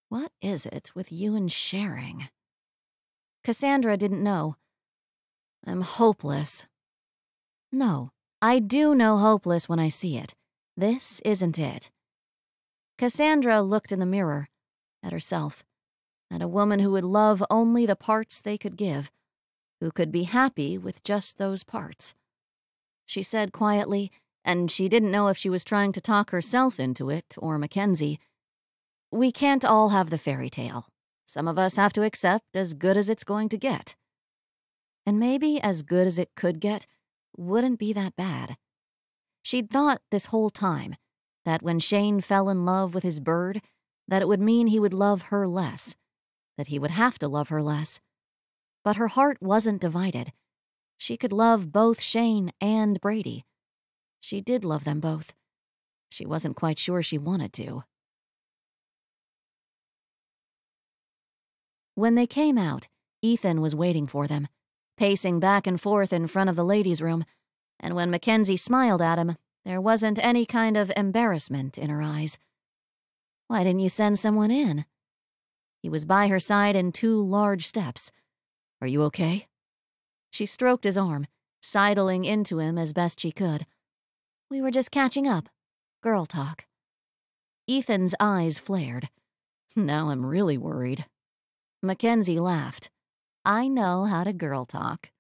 What is it with you and sharing? Cassandra didn't know. I'm hopeless, no, I do know hopeless when I see it. This isn't it. Cassandra looked in the mirror, at herself, at a woman who would love only the parts they could give, who could be happy with just those parts. She said quietly, and she didn't know if she was trying to talk herself into it or Mackenzie, We can't all have the fairy tale. Some of us have to accept as good as it's going to get. And maybe as good as it could get wouldn't be that bad. She'd thought this whole time that when Shane fell in love with his bird, that it would mean he would love her less, that he would have to love her less. But her heart wasn't divided. She could love both Shane and Brady. She did love them both. She wasn't quite sure she wanted to. When they came out, Ethan was waiting for them, pacing back and forth in front of the ladies' room, and when Mackenzie smiled at him, there wasn't any kind of embarrassment in her eyes. Why didn't you send someone in? He was by her side in two large steps. Are you okay? She stroked his arm, sidling into him as best she could. We were just catching up. Girl talk. Ethan's eyes flared. Now I'm really worried. Mackenzie laughed. I know how to girl talk.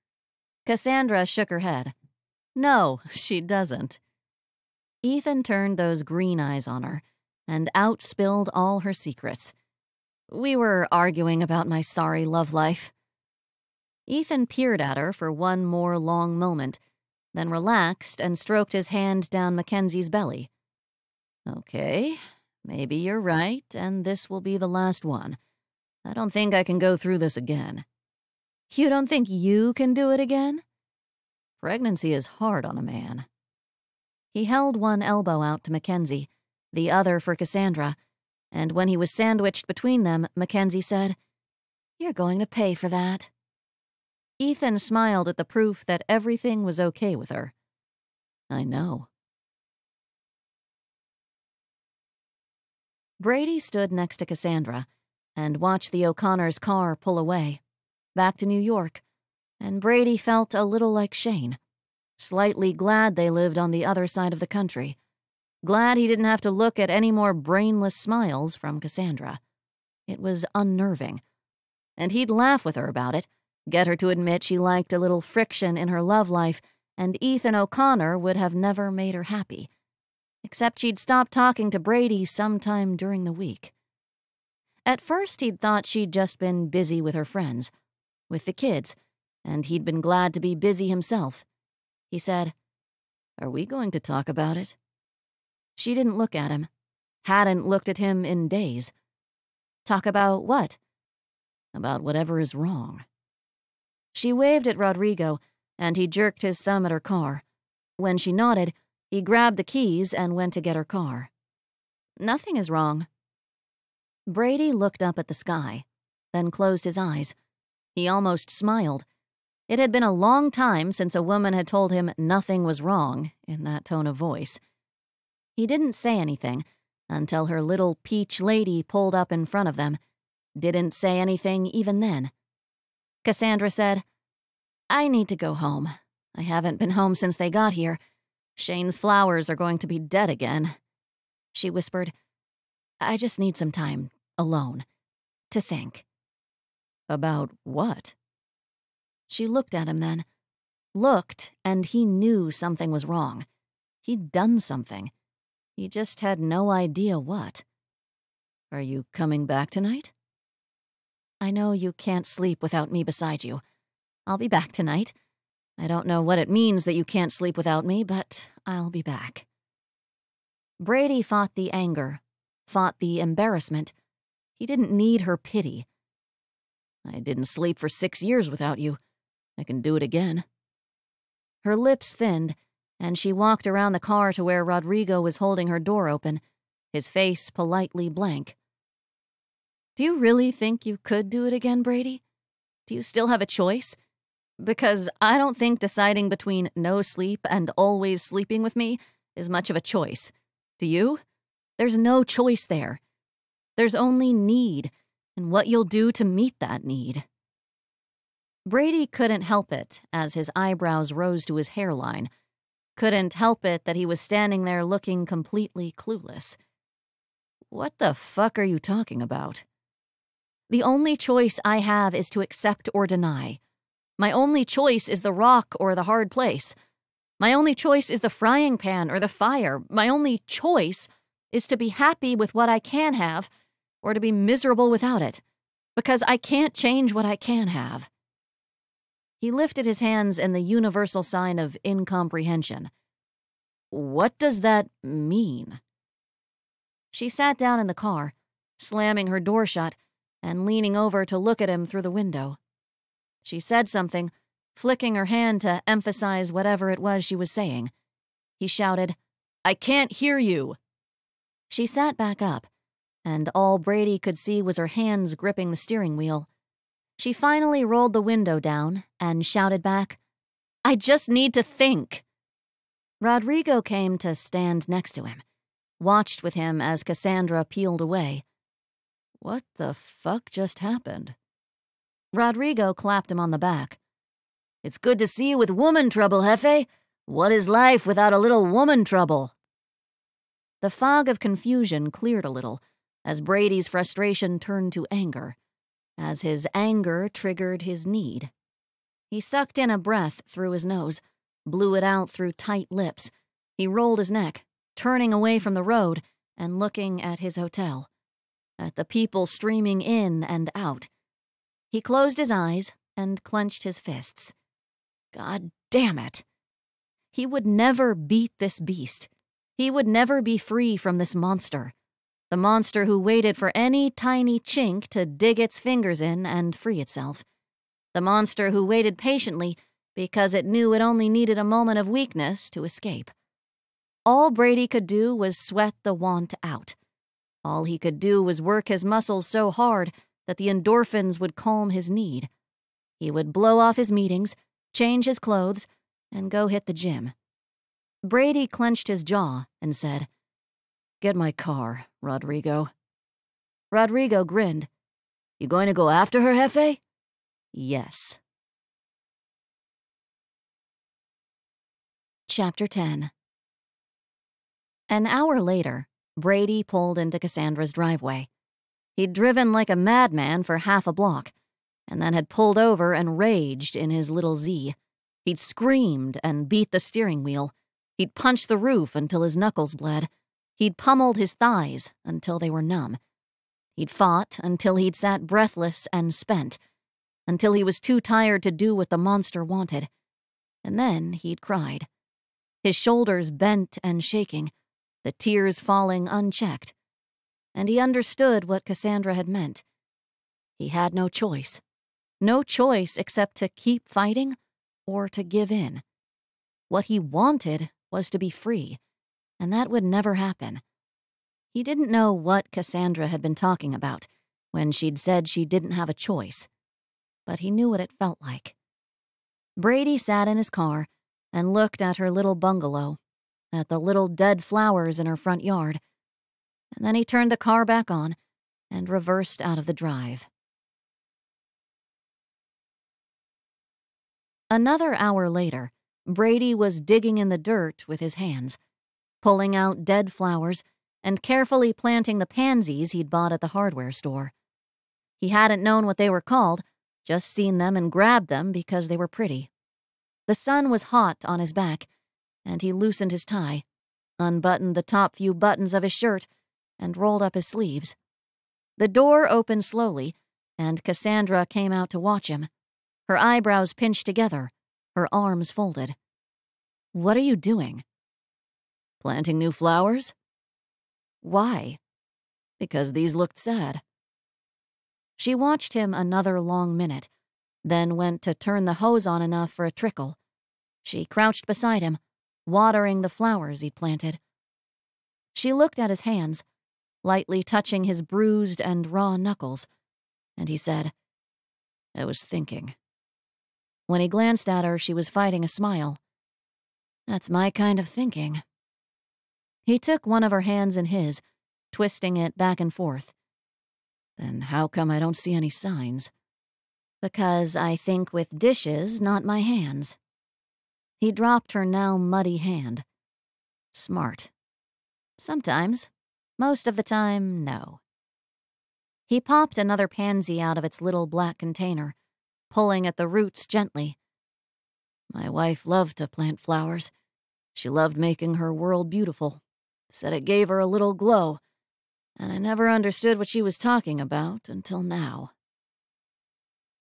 Cassandra shook her head. No, she doesn't. Ethan turned those green eyes on her and outspilled all her secrets. We were arguing about my sorry love life. Ethan peered at her for one more long moment, then relaxed and stroked his hand down Mackenzie's belly. Okay, maybe you're right, and this will be the last one. I don't think I can go through this again. You don't think you can do it again? Pregnancy is hard on a man. He held one elbow out to Mackenzie, the other for Cassandra, and when he was sandwiched between them, Mackenzie said, You're going to pay for that. Ethan smiled at the proof that everything was okay with her. I know. Brady stood next to Cassandra and watched the O'Connors' car pull away, back to New York, and Brady felt a little like Shane, slightly glad they lived on the other side of the country, glad he didn't have to look at any more brainless smiles from Cassandra. It was unnerving, and he'd laugh with her about it, get her to admit she liked a little friction in her love life, and Ethan O'Connor would have never made her happy except she'd stopped talking to Brady sometime during the week. At first, he'd thought she'd just been busy with her friends, with the kids, and he'd been glad to be busy himself. He said, Are we going to talk about it? She didn't look at him, hadn't looked at him in days. Talk about what? About whatever is wrong. She waved at Rodrigo, and he jerked his thumb at her car. When she nodded, he grabbed the keys and went to get her car. Nothing is wrong. Brady looked up at the sky, then closed his eyes. He almost smiled. It had been a long time since a woman had told him nothing was wrong in that tone of voice. He didn't say anything until her little peach lady pulled up in front of them. Didn't say anything even then. Cassandra said, I need to go home. I haven't been home since they got here. Shane's flowers are going to be dead again. She whispered, I just need some time, alone, to think. About what? She looked at him then. Looked, and he knew something was wrong. He'd done something. He just had no idea what. Are you coming back tonight? I know you can't sleep without me beside you. I'll be back tonight. I don't know what it means that you can't sleep without me, but I'll be back. Brady fought the anger, fought the embarrassment. He didn't need her pity. I didn't sleep for six years without you. I can do it again. Her lips thinned, and she walked around the car to where Rodrigo was holding her door open, his face politely blank. Do you really think you could do it again, Brady? Do you still have a choice? because I don't think deciding between no sleep and always sleeping with me is much of a choice. Do you? There's no choice there. There's only need and what you'll do to meet that need. Brady couldn't help it as his eyebrows rose to his hairline. Couldn't help it that he was standing there looking completely clueless. What the fuck are you talking about? The only choice I have is to accept or deny. My only choice is the rock or the hard place. My only choice is the frying pan or the fire. My only choice is to be happy with what I can have or to be miserable without it, because I can't change what I can have. He lifted his hands in the universal sign of incomprehension. What does that mean? She sat down in the car, slamming her door shut and leaning over to look at him through the window. She said something, flicking her hand to emphasize whatever it was she was saying. He shouted, I can't hear you. She sat back up, and all Brady could see was her hands gripping the steering wheel. She finally rolled the window down and shouted back, I just need to think. Rodrigo came to stand next to him, watched with him as Cassandra peeled away. What the fuck just happened? Rodrigo clapped him on the back. It's good to see you with woman trouble, Jefe. What is life without a little woman trouble? The fog of confusion cleared a little as Brady's frustration turned to anger, as his anger triggered his need. He sucked in a breath through his nose blew it out through tight lips. He rolled his neck, turning away from the road and looking at his hotel, at the people streaming in and out. He closed his eyes and clenched his fists. God damn it! He would never beat this beast. He would never be free from this monster. The monster who waited for any tiny chink to dig its fingers in and free itself. The monster who waited patiently because it knew it only needed a moment of weakness to escape. All Brady could do was sweat the want out. All he could do was work his muscles so hard that the endorphins would calm his need. He would blow off his meetings, change his clothes, and go hit the gym. Brady clenched his jaw and said, Get my car, Rodrigo. Rodrigo grinned. You going to go after her, Jefe? Yes. Chapter 10 An hour later, Brady pulled into Cassandra's driveway. He'd driven like a madman for half a block, and then had pulled over and raged in his little Z. He'd screamed and beat the steering wheel. He'd punched the roof until his knuckles bled. He'd pummeled his thighs until they were numb. He'd fought until he'd sat breathless and spent, until he was too tired to do what the monster wanted. And then he'd cried his shoulders bent and shaking, the tears falling unchecked. And he understood what Cassandra had meant. He had no choice. No choice except to keep fighting or to give in. What he wanted was to be free, and that would never happen. He didn't know what Cassandra had been talking about when she'd said she didn't have a choice, but he knew what it felt like. Brady sat in his car and looked at her little bungalow, at the little dead flowers in her front yard. And then he turned the car back on and reversed out of the drive. Another hour later, Brady was digging in the dirt with his hands, pulling out dead flowers and carefully planting the pansies he'd bought at the hardware store. He hadn't known what they were called, just seen them and grabbed them because they were pretty. The sun was hot on his back, and he loosened his tie, unbuttoned the top few buttons of his shirt, and rolled up his sleeves. The door opened slowly, and Cassandra came out to watch him, her eyebrows pinched together, her arms folded. What are you doing? Planting new flowers? Why? Because these looked sad. She watched him another long minute, then went to turn the hose on enough for a trickle. She crouched beside him, watering the flowers he'd planted. She looked at his hands, lightly touching his bruised and raw knuckles, and he said, I was thinking. When he glanced at her, she was fighting a smile. That's my kind of thinking. He took one of her hands in his, twisting it back and forth. Then how come I don't see any signs? Because I think with dishes, not my hands. He dropped her now muddy hand. Smart. Sometimes. Most of the time, no. He popped another pansy out of its little black container, pulling at the roots gently. My wife loved to plant flowers. She loved making her world beautiful. Said it gave her a little glow, and I never understood what she was talking about until now.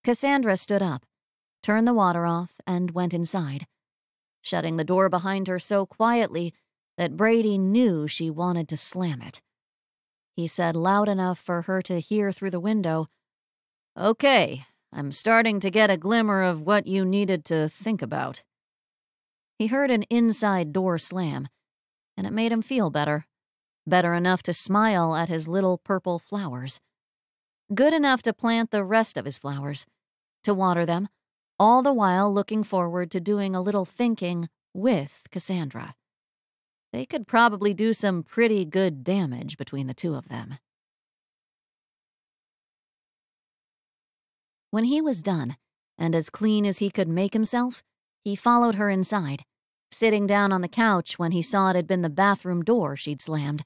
Cassandra stood up, turned the water off, and went inside, shutting the door behind her so quietly that Brady knew she wanted to slam it. He said loud enough for her to hear through the window, Okay, I'm starting to get a glimmer of what you needed to think about. He heard an inside door slam, and it made him feel better. Better enough to smile at his little purple flowers. Good enough to plant the rest of his flowers, to water them, all the while looking forward to doing a little thinking with Cassandra. They could probably do some pretty good damage between the two of them. When he was done, and as clean as he could make himself, he followed her inside, sitting down on the couch when he saw it had been the bathroom door she'd slammed.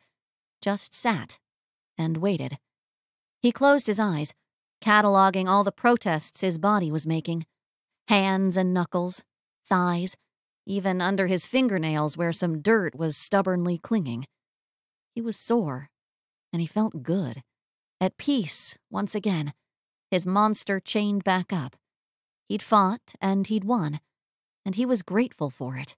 Just sat and waited. He closed his eyes, cataloging all the protests his body was making hands and knuckles, thighs, even under his fingernails where some dirt was stubbornly clinging. He was sore, and he felt good, at peace once again, his monster chained back up. He'd fought, and he'd won, and he was grateful for it.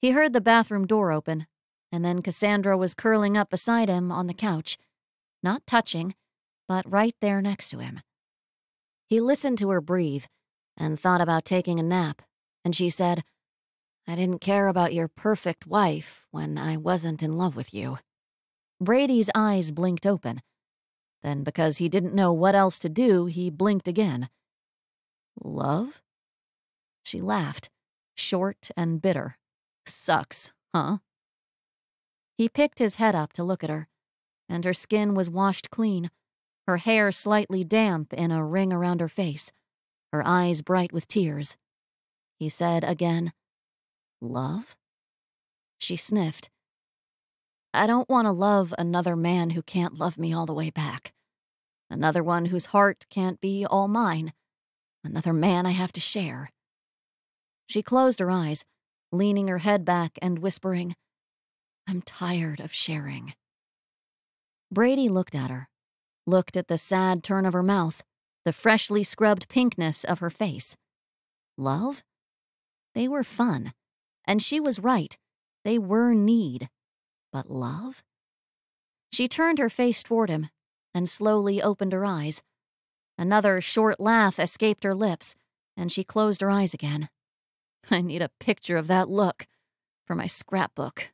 He heard the bathroom door open, and then Cassandra was curling up beside him on the couch, not touching, but right there next to him. He listened to her breathe and thought about taking a nap, and she said, I didn't care about your perfect wife when I wasn't in love with you. Brady's eyes blinked open. Then, because he didn't know what else to do, he blinked again. Love? She laughed, short and bitter. Sucks, huh? He picked his head up to look at her, and her skin was washed clean, her hair slightly damp in a ring around her face, her eyes bright with tears. He said again, Love? She sniffed. I don't want to love another man who can't love me all the way back. Another one whose heart can't be all mine. Another man I have to share. She closed her eyes, leaning her head back and whispering, I'm tired of sharing. Brady looked at her, looked at the sad turn of her mouth, the freshly scrubbed pinkness of her face. Love? They were fun. And she was right. They were need. But love? She turned her face toward him and slowly opened her eyes. Another short laugh escaped her lips, and she closed her eyes again. I need a picture of that look for my scrapbook.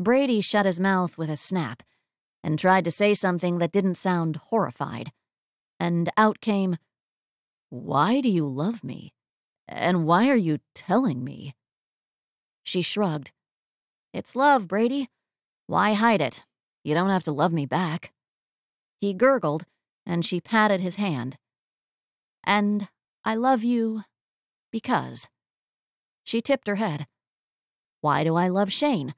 Brady shut his mouth with a snap and tried to say something that didn't sound horrified. And out came, Why do you love me? And why are you telling me? She shrugged. It's love, Brady. Why hide it? You don't have to love me back. He gurgled, and she patted his hand. And I love you because. She tipped her head. Why do I love Shane?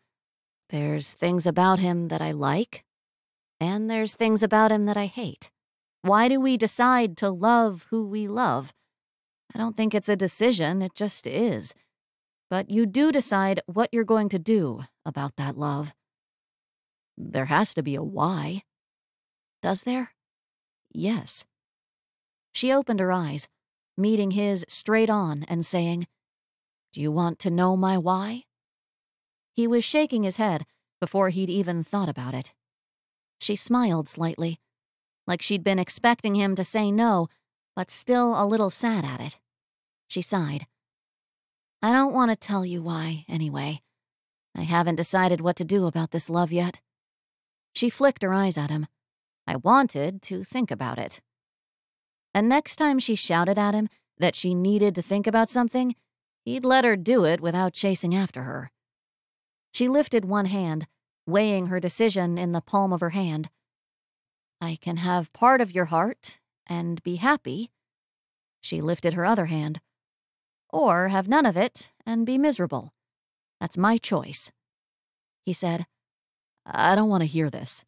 There's things about him that I like, and there's things about him that I hate. Why do we decide to love who we love? I don't think it's a decision, it just is. But you do decide what you're going to do about that love. There has to be a why. Does there? Yes. She opened her eyes, meeting his straight on and saying, do you want to know my why? He was shaking his head before he'd even thought about it. She smiled slightly, like she'd been expecting him to say no, but still a little sad at it. She sighed. I don't want to tell you why, anyway. I haven't decided what to do about this love yet. She flicked her eyes at him. I wanted to think about it. And next time she shouted at him that she needed to think about something, He'd let her do it without chasing after her. She lifted one hand, weighing her decision in the palm of her hand. I can have part of your heart and be happy. She lifted her other hand. Or have none of it and be miserable. That's my choice. He said, I don't want to hear this.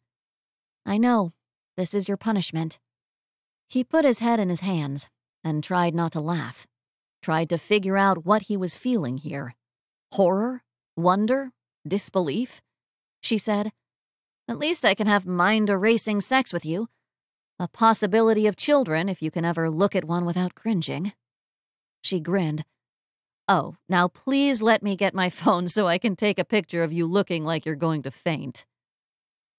I know. This is your punishment. He put his head in his hands and tried not to laugh tried to figure out what he was feeling here. Horror? Wonder? Disbelief? She said, At least I can have mind erasing sex with you. A possibility of children if you can ever look at one without cringing. She grinned. Oh, now please let me get my phone so I can take a picture of you looking like you're going to faint.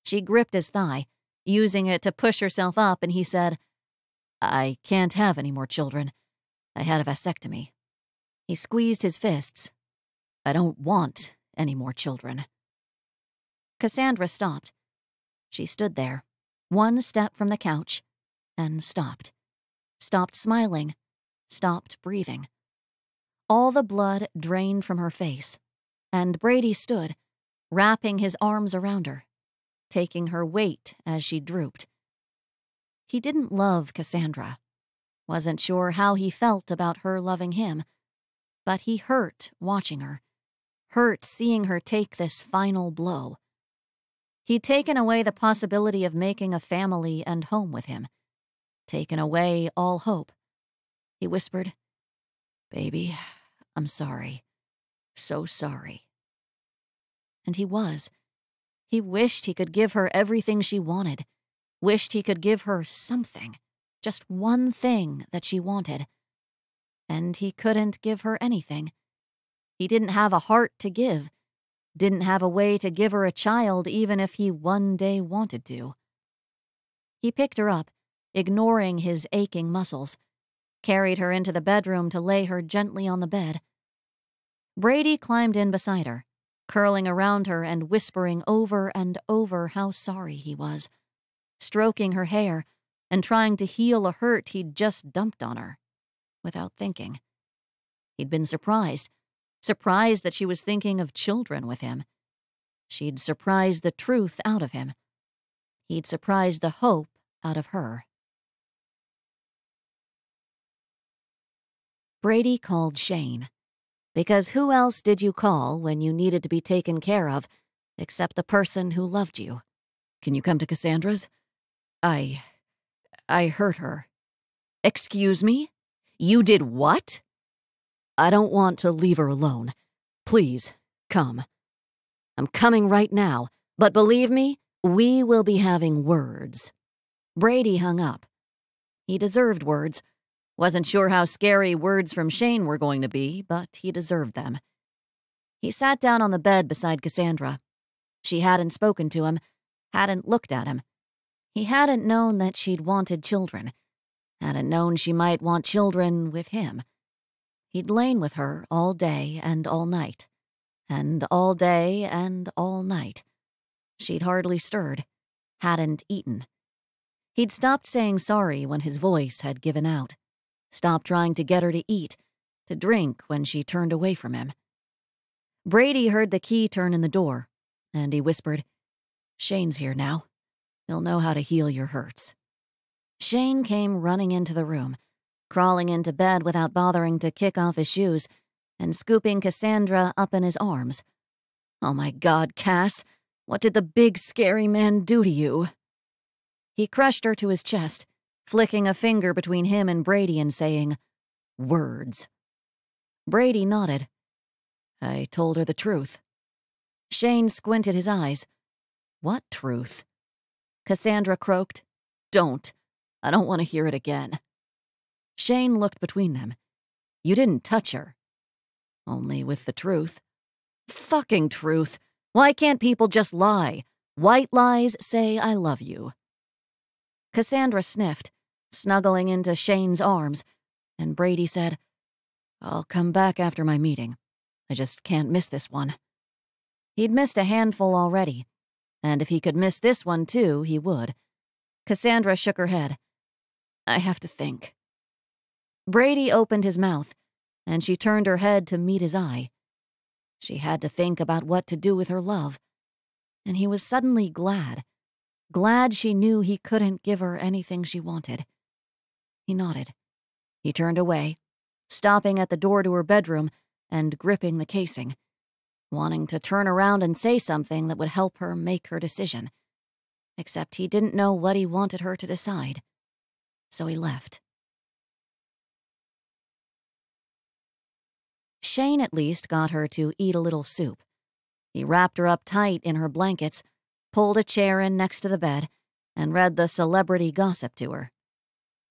She gripped his thigh, using it to push herself up, and he said, I can't have any more children. I had a vasectomy. He squeezed his fists. I don't want any more children. Cassandra stopped. She stood there, one step from the couch, and stopped. Stopped smiling, stopped breathing. All the blood drained from her face, and Brady stood, wrapping his arms around her, taking her weight as she drooped. He didn't love Cassandra, wasn't sure how he felt about her loving him, but he hurt watching her, hurt seeing her take this final blow. He'd taken away the possibility of making a family and home with him, taken away all hope. He whispered, Baby, I'm sorry. So sorry. And he was. He wished he could give her everything she wanted, wished he could give her something, just one thing that she wanted. And he couldn't give her anything. He didn't have a heart to give, didn't have a way to give her a child even if he one day wanted to. He picked her up, ignoring his aching muscles, carried her into the bedroom to lay her gently on the bed. Brady climbed in beside her, curling around her and whispering over and over how sorry he was, stroking her hair and trying to heal a hurt he'd just dumped on her, without thinking. He'd been surprised, surprised that she was thinking of children with him. She'd surprised the truth out of him. He'd surprised the hope out of her. Brady called Shane. Because who else did you call when you needed to be taken care of except the person who loved you? Can you come to Cassandra's? I. I hurt her. Excuse me? You did what? I don't want to leave her alone. Please, come. I'm coming right now, but believe me, we will be having words. Brady hung up. He deserved words wasn't sure how scary words from Shane were going to be, but he deserved them. He sat down on the bed beside Cassandra. She hadn't spoken to him, hadn't looked at him. He hadn't known that she'd wanted children, hadn't known she might want children with him. He'd lain with her all day and all night, and all day and all night. She'd hardly stirred, hadn't eaten. He'd stopped saying sorry when his voice had given out. Stopped trying to get her to eat, to drink when she turned away from him. Brady heard the key turn in the door, and he whispered, Shane's here now. He'll know how to heal your hurts. Shane came running into the room, crawling into bed without bothering to kick off his shoes, and scooping Cassandra up in his arms. Oh my god, Cass, what did the big scary man do to you? He crushed her to his chest, flicking a finger between him and Brady and saying, Words. Brady nodded. I told her the truth. Shane squinted his eyes. What truth? Cassandra croaked, Don't. I don't want to hear it again. Shane looked between them. You didn't touch her. Only with the truth. Fucking truth. Why can't people just lie? White lies say I love you. Cassandra sniffed, snuggling into Shane's arms, and Brady said, I'll come back after my meeting. I just can't miss this one. He'd missed a handful already, and if he could miss this one too, he would. Cassandra shook her head. I have to think. Brady opened his mouth, and she turned her head to meet his eye. She had to think about what to do with her love, and he was suddenly glad glad she knew he couldn't give her anything she wanted. He nodded. He turned away, stopping at the door to her bedroom and gripping the casing, wanting to turn around and say something that would help her make her decision. Except he didn't know what he wanted her to decide. So he left. Shane at least got her to eat a little soup. He wrapped her up tight in her blankets pulled a chair in next to the bed, and read the celebrity gossip to her.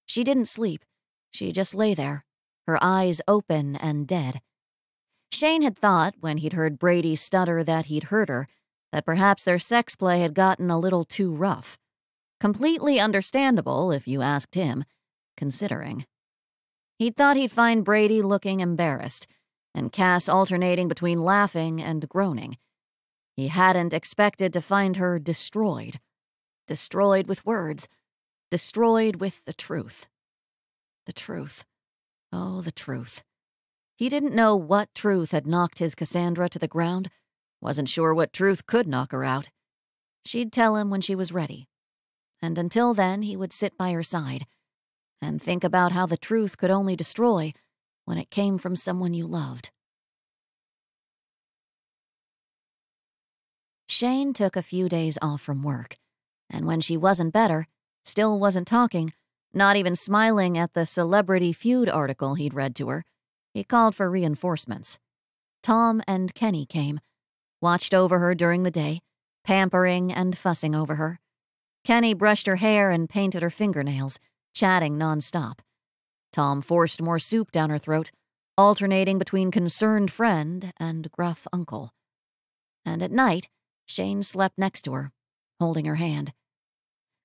She didn't sleep. She just lay there, her eyes open and dead. Shane had thought, when he'd heard Brady stutter that he'd hurt her, that perhaps their sex play had gotten a little too rough. Completely understandable, if you asked him, considering. He'd thought he'd find Brady looking embarrassed, and Cass alternating between laughing and groaning. He hadn't expected to find her destroyed. Destroyed with words. Destroyed with the truth. The truth. Oh, the truth. He didn't know what truth had knocked his Cassandra to the ground, wasn't sure what truth could knock her out. She'd tell him when she was ready. And until then, he would sit by her side and think about how the truth could only destroy when it came from someone you loved. Shane took a few days off from work, and when she wasn't better, still wasn't talking, not even smiling at the Celebrity Feud article he'd read to her, he called for reinforcements. Tom and Kenny came, watched over her during the day, pampering and fussing over her. Kenny brushed her hair and painted her fingernails, chatting nonstop. Tom forced more soup down her throat, alternating between concerned friend and gruff uncle. And at night, Shane slept next to her, holding her hand.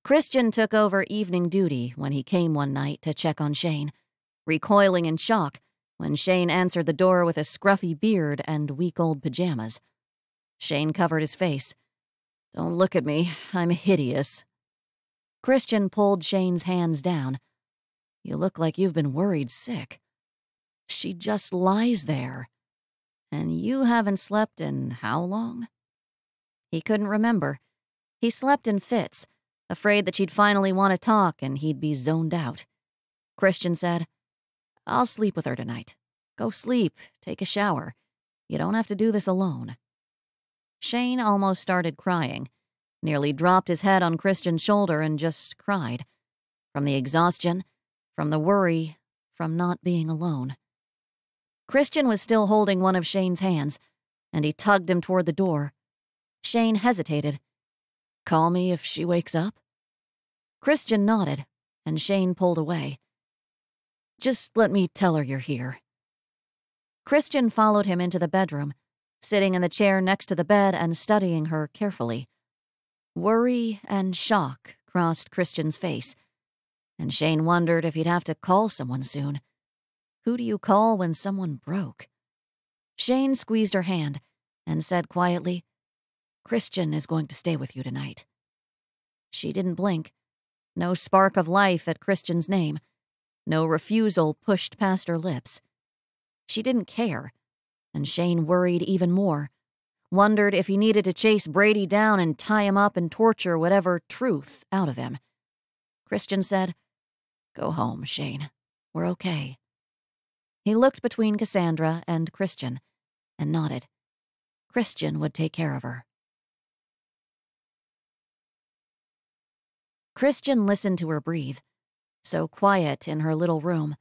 Christian took over evening duty when he came one night to check on Shane, recoiling in shock when Shane answered the door with a scruffy beard and week old pajamas. Shane covered his face. Don't look at me, I'm hideous. Christian pulled Shane's hands down. You look like you've been worried sick. She just lies there. And you haven't slept in how long? He couldn't remember. He slept in fits, afraid that she'd finally want to talk and he'd be zoned out. Christian said, I'll sleep with her tonight. Go sleep, take a shower. You don't have to do this alone. Shane almost started crying, nearly dropped his head on Christian's shoulder and just cried. From the exhaustion, from the worry, from not being alone. Christian was still holding one of Shane's hands, and he tugged him toward the door. Shane hesitated. Call me if she wakes up? Christian nodded, and Shane pulled away. Just let me tell her you're here. Christian followed him into the bedroom, sitting in the chair next to the bed and studying her carefully. Worry and shock crossed Christian's face, and Shane wondered if he'd have to call someone soon. Who do you call when someone broke? Shane squeezed her hand and said quietly, Christian is going to stay with you tonight. She didn't blink. No spark of life at Christian's name. No refusal pushed past her lips. She didn't care, and Shane worried even more. Wondered if he needed to chase Brady down and tie him up and torture whatever truth out of him. Christian said, Go home, Shane. We're okay. He looked between Cassandra and Christian and nodded. Christian would take care of her. Christian listened to her breathe, so quiet in her little room.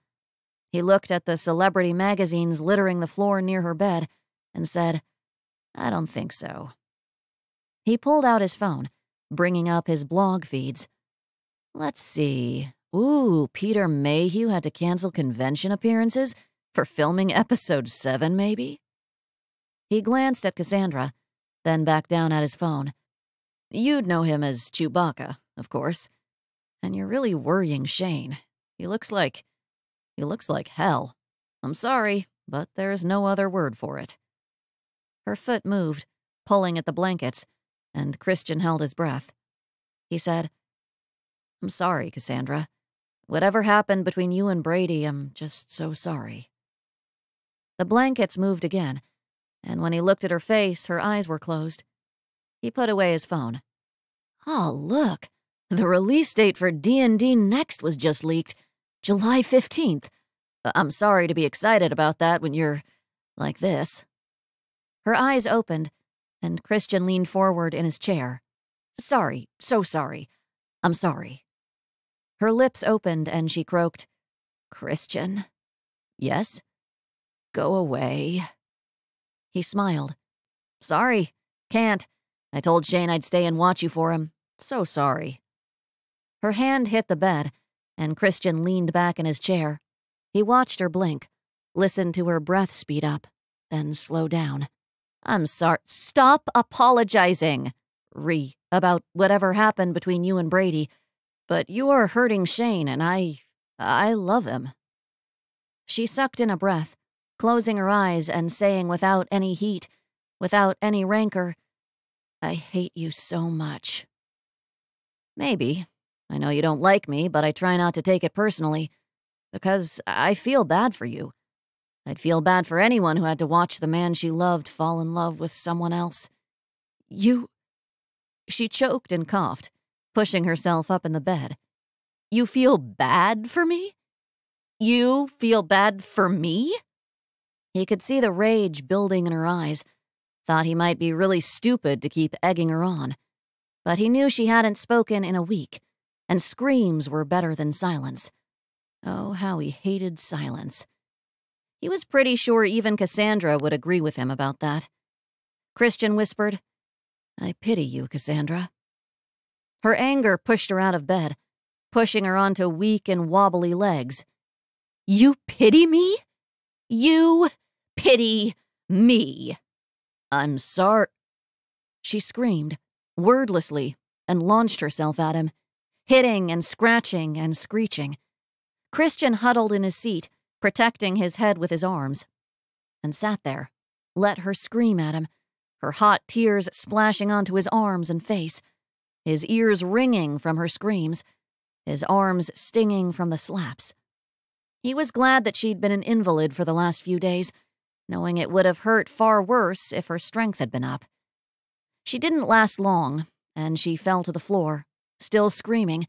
He looked at the celebrity magazines littering the floor near her bed and said, I don't think so. He pulled out his phone, bringing up his blog feeds. Let's see. Ooh, Peter Mayhew had to cancel convention appearances for filming episode 7, maybe? He glanced at Cassandra, then back down at his phone. You'd know him as Chewbacca, of course. And you're really worrying Shane. He looks like. He looks like hell. I'm sorry, but there's no other word for it. Her foot moved, pulling at the blankets, and Christian held his breath. He said, I'm sorry, Cassandra. Whatever happened between you and Brady, I'm just so sorry. The blankets moved again, and when he looked at her face, her eyes were closed. He put away his phone. Oh, look. The release date for D&D Next was just leaked. July 15th. Uh, I'm sorry to be excited about that when you're like this. Her eyes opened, and Christian leaned forward in his chair. Sorry, so sorry. I'm sorry. Her lips opened and she croaked, Christian? Yes? Go away. He smiled. Sorry, can't. I told Shane I'd stay and watch you for him. So sorry. Her hand hit the bed, and Christian leaned back in his chair. He watched her blink, listened to her breath speed up, then slow down. I'm sorry. Stop apologizing, Ree, about whatever happened between you and Brady. But you are hurting Shane, and I. I love him. She sucked in a breath, closing her eyes and saying without any heat, without any rancor, I hate you so much. Maybe. I know you don't like me, but I try not to take it personally. Because I feel bad for you. I'd feel bad for anyone who had to watch the man she loved fall in love with someone else. You. She choked and coughed, pushing herself up in the bed. You feel bad for me? You feel bad for me? He could see the rage building in her eyes, thought he might be really stupid to keep egging her on. But he knew she hadn't spoken in a week, and screams were better than silence. Oh, how he hated silence. He was pretty sure even Cassandra would agree with him about that. Christian whispered, I pity you, Cassandra. Her anger pushed her out of bed, pushing her onto weak and wobbly legs. You pity me? You pity me. I'm sorry. She screamed, wordlessly, and launched herself at him, hitting and scratching and screeching. Christian huddled in his seat, protecting his head with his arms, and sat there, let her scream at him, her hot tears splashing onto his arms and face, his ears ringing from her screams, his arms stinging from the slaps. He was glad that she'd been an invalid for the last few days, knowing it would have hurt far worse if her strength had been up. She didn't last long, and she fell to the floor, still screaming,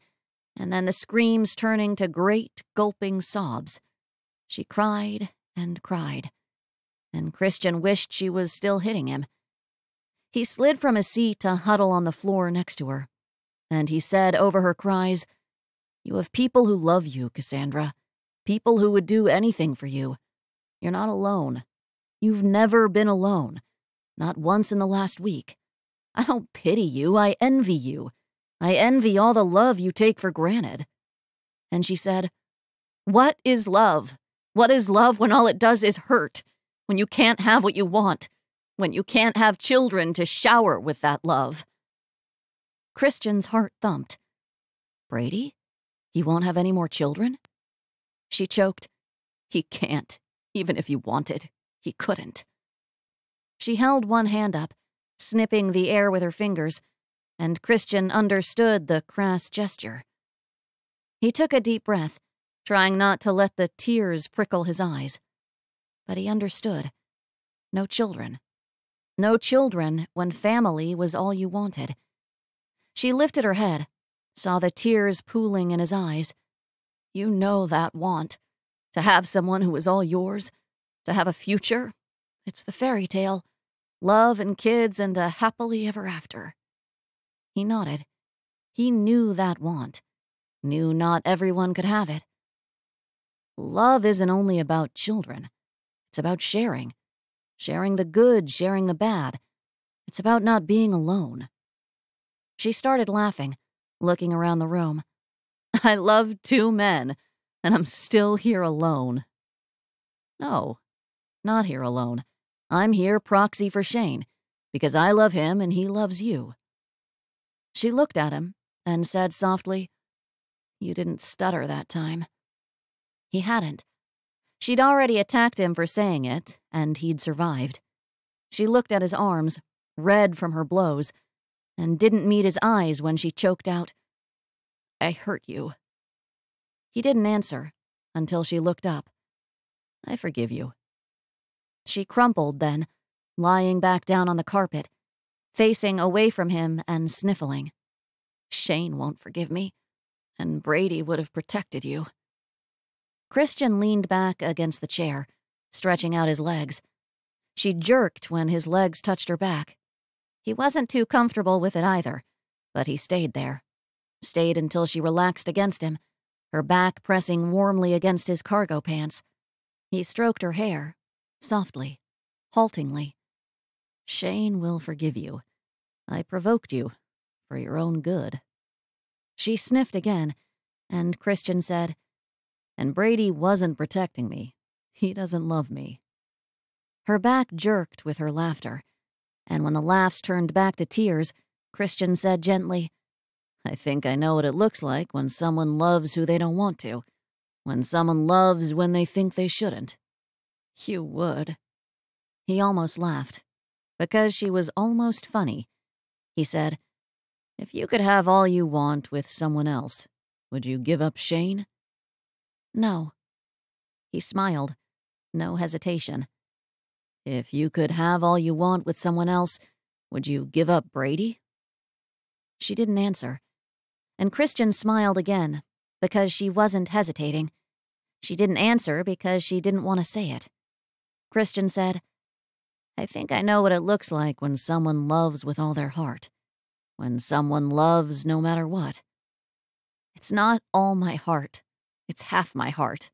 and then the screams turning to great, gulping sobs. She cried and cried, and Christian wished she was still hitting him. He slid from his seat to huddle on the floor next to her, and he said over her cries, You have people who love you, Cassandra. People who would do anything for you. You're not alone. You've never been alone. Not once in the last week. I don't pity you, I envy you. I envy all the love you take for granted. And she said, What is love? What is love when all it does is hurt? When you can't have what you want? When you can't have children to shower with that love? Christian's heart thumped. Brady? He won't have any more children? She choked. He can't, even if he wanted. He couldn't. She held one hand up, snipping the air with her fingers, and Christian understood the crass gesture. He took a deep breath trying not to let the tears prickle his eyes. But he understood. No children. No children when family was all you wanted. She lifted her head, saw the tears pooling in his eyes. You know that want. To have someone who is all yours. To have a future. It's the fairy tale. Love and kids and a happily ever after. He nodded. He knew that want. Knew not everyone could have it. Love isn't only about children. It's about sharing. Sharing the good, sharing the bad. It's about not being alone. She started laughing, looking around the room. I love two men, and I'm still here alone. No, not here alone. I'm here proxy for Shane, because I love him and he loves you. She looked at him and said softly, You didn't stutter that time. He hadn't. She'd already attacked him for saying it, and he'd survived. She looked at his arms, red from her blows, and didn't meet his eyes when she choked out, I hurt you. He didn't answer until she looked up. I forgive you. She crumpled then, lying back down on the carpet, facing away from him and sniffling. Shane won't forgive me, and Brady would have protected you. Christian leaned back against the chair, stretching out his legs. She jerked when his legs touched her back. He wasn't too comfortable with it either, but he stayed there. Stayed until she relaxed against him, her back pressing warmly against his cargo pants. He stroked her hair, softly, haltingly. Shane will forgive you. I provoked you, for your own good. She sniffed again, and Christian said, And Brady wasn't protecting me. He doesn't love me. Her back jerked with her laughter, and when the laughs turned back to tears, Christian said gently, I think I know what it looks like when someone loves who they don't want to, when someone loves when they think they shouldn't. You would. He almost laughed, because she was almost funny. He said, If you could have all you want with someone else, would you give up Shane? No. He smiled, no hesitation. If you could have all you want with someone else, would you give up Brady? She didn't answer. And Christian smiled again, because she wasn't hesitating. She didn't answer because she didn't want to say it. Christian said, I think I know what it looks like when someone loves with all their heart. When someone loves no matter what. It's not all my heart. It's half my heart.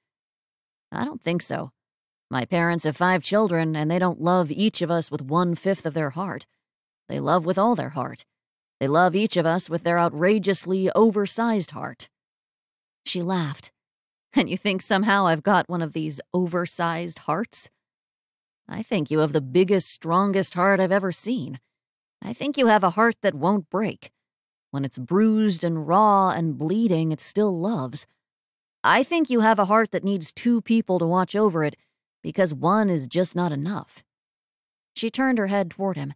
I don't think so. My parents have five children, and they don't love each of us with one fifth of their heart. They love with all their heart. They love each of us with their outrageously oversized heart. She laughed. And you think somehow I've got one of these oversized hearts? I think you have the biggest, strongest heart I've ever seen. I think you have a heart that won't break. When it's bruised and raw and bleeding, it still loves. I think you have a heart that needs two people to watch over it because one is just not enough. She turned her head toward him.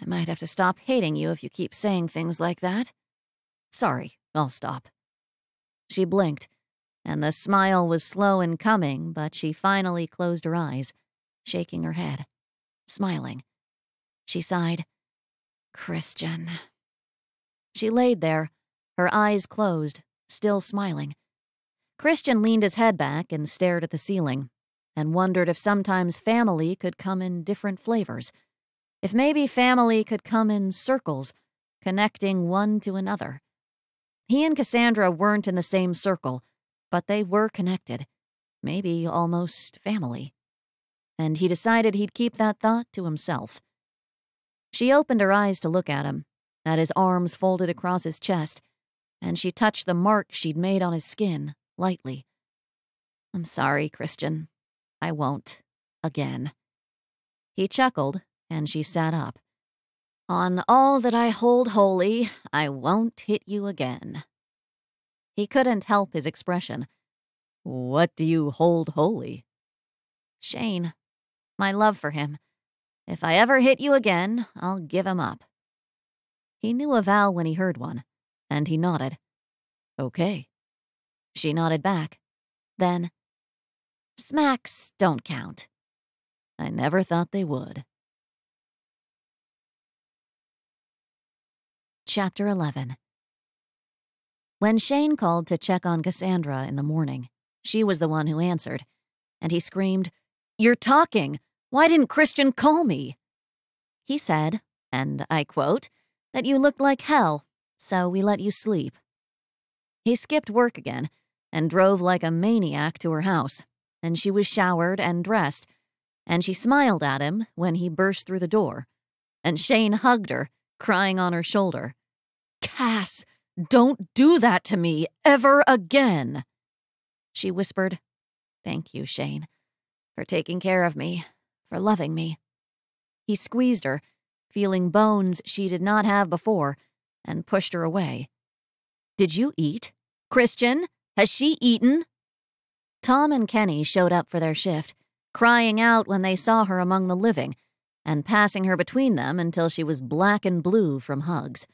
I might have to stop hating you if you keep saying things like that. Sorry, I'll stop. She blinked, and the smile was slow in coming, but she finally closed her eyes, shaking her head, smiling. She sighed, Christian. She laid there, her eyes closed, still smiling. Christian leaned his head back and stared at the ceiling, and wondered if sometimes family could come in different flavors. If maybe family could come in circles, connecting one to another. He and Cassandra weren't in the same circle, but they were connected, maybe almost family. And he decided he'd keep that thought to himself. She opened her eyes to look at him, at his arms folded across his chest, and she touched the mark she'd made on his skin, lightly. I'm sorry, Christian, I won't. Again. He chuckled, and she sat up. On all that I hold holy, I won't hit you again. He couldn't help his expression. What do you hold holy? Shane. My love for him. If I ever hit you again, I'll give him up. He knew a vow when he heard one, and he nodded. Okay. She nodded back. Then, Smacks don't count. I never thought they would. Chapter 11 When Shane called to check on Cassandra in the morning, she was the one who answered, and he screamed, You're talking! Why didn't Christian call me? He said, and I quote, that you looked like hell, so we let you sleep. He skipped work again and drove like a maniac to her house, and she was showered and dressed, and she smiled at him when he burst through the door, and Shane hugged her, crying on her shoulder. Cass, don't do that to me ever again. She whispered, Thank you, Shane, for taking care of me, for loving me. He squeezed her, feeling bones she did not have before, and pushed her away. Did you eat? Christian, has she eaten? Tom and Kenny showed up for their shift, crying out when they saw her among the living, and passing her between them until she was black and blue from hugs.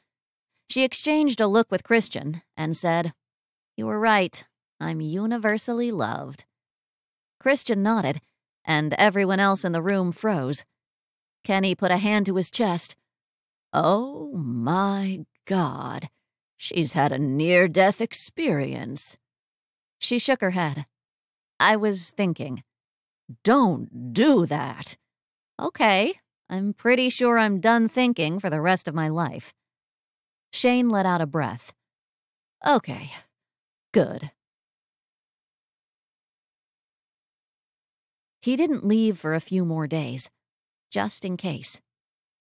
She exchanged a look with Christian and said, You were right. I'm universally loved. Christian nodded, and everyone else in the room froze. Kenny put a hand to his chest. Oh my God, she's had a near death experience. She shook her head. I was thinking. Don't do that. Okay, I'm pretty sure I'm done thinking for the rest of my life. Shane let out a breath. Okay, good. He didn't leave for a few more days, just in case.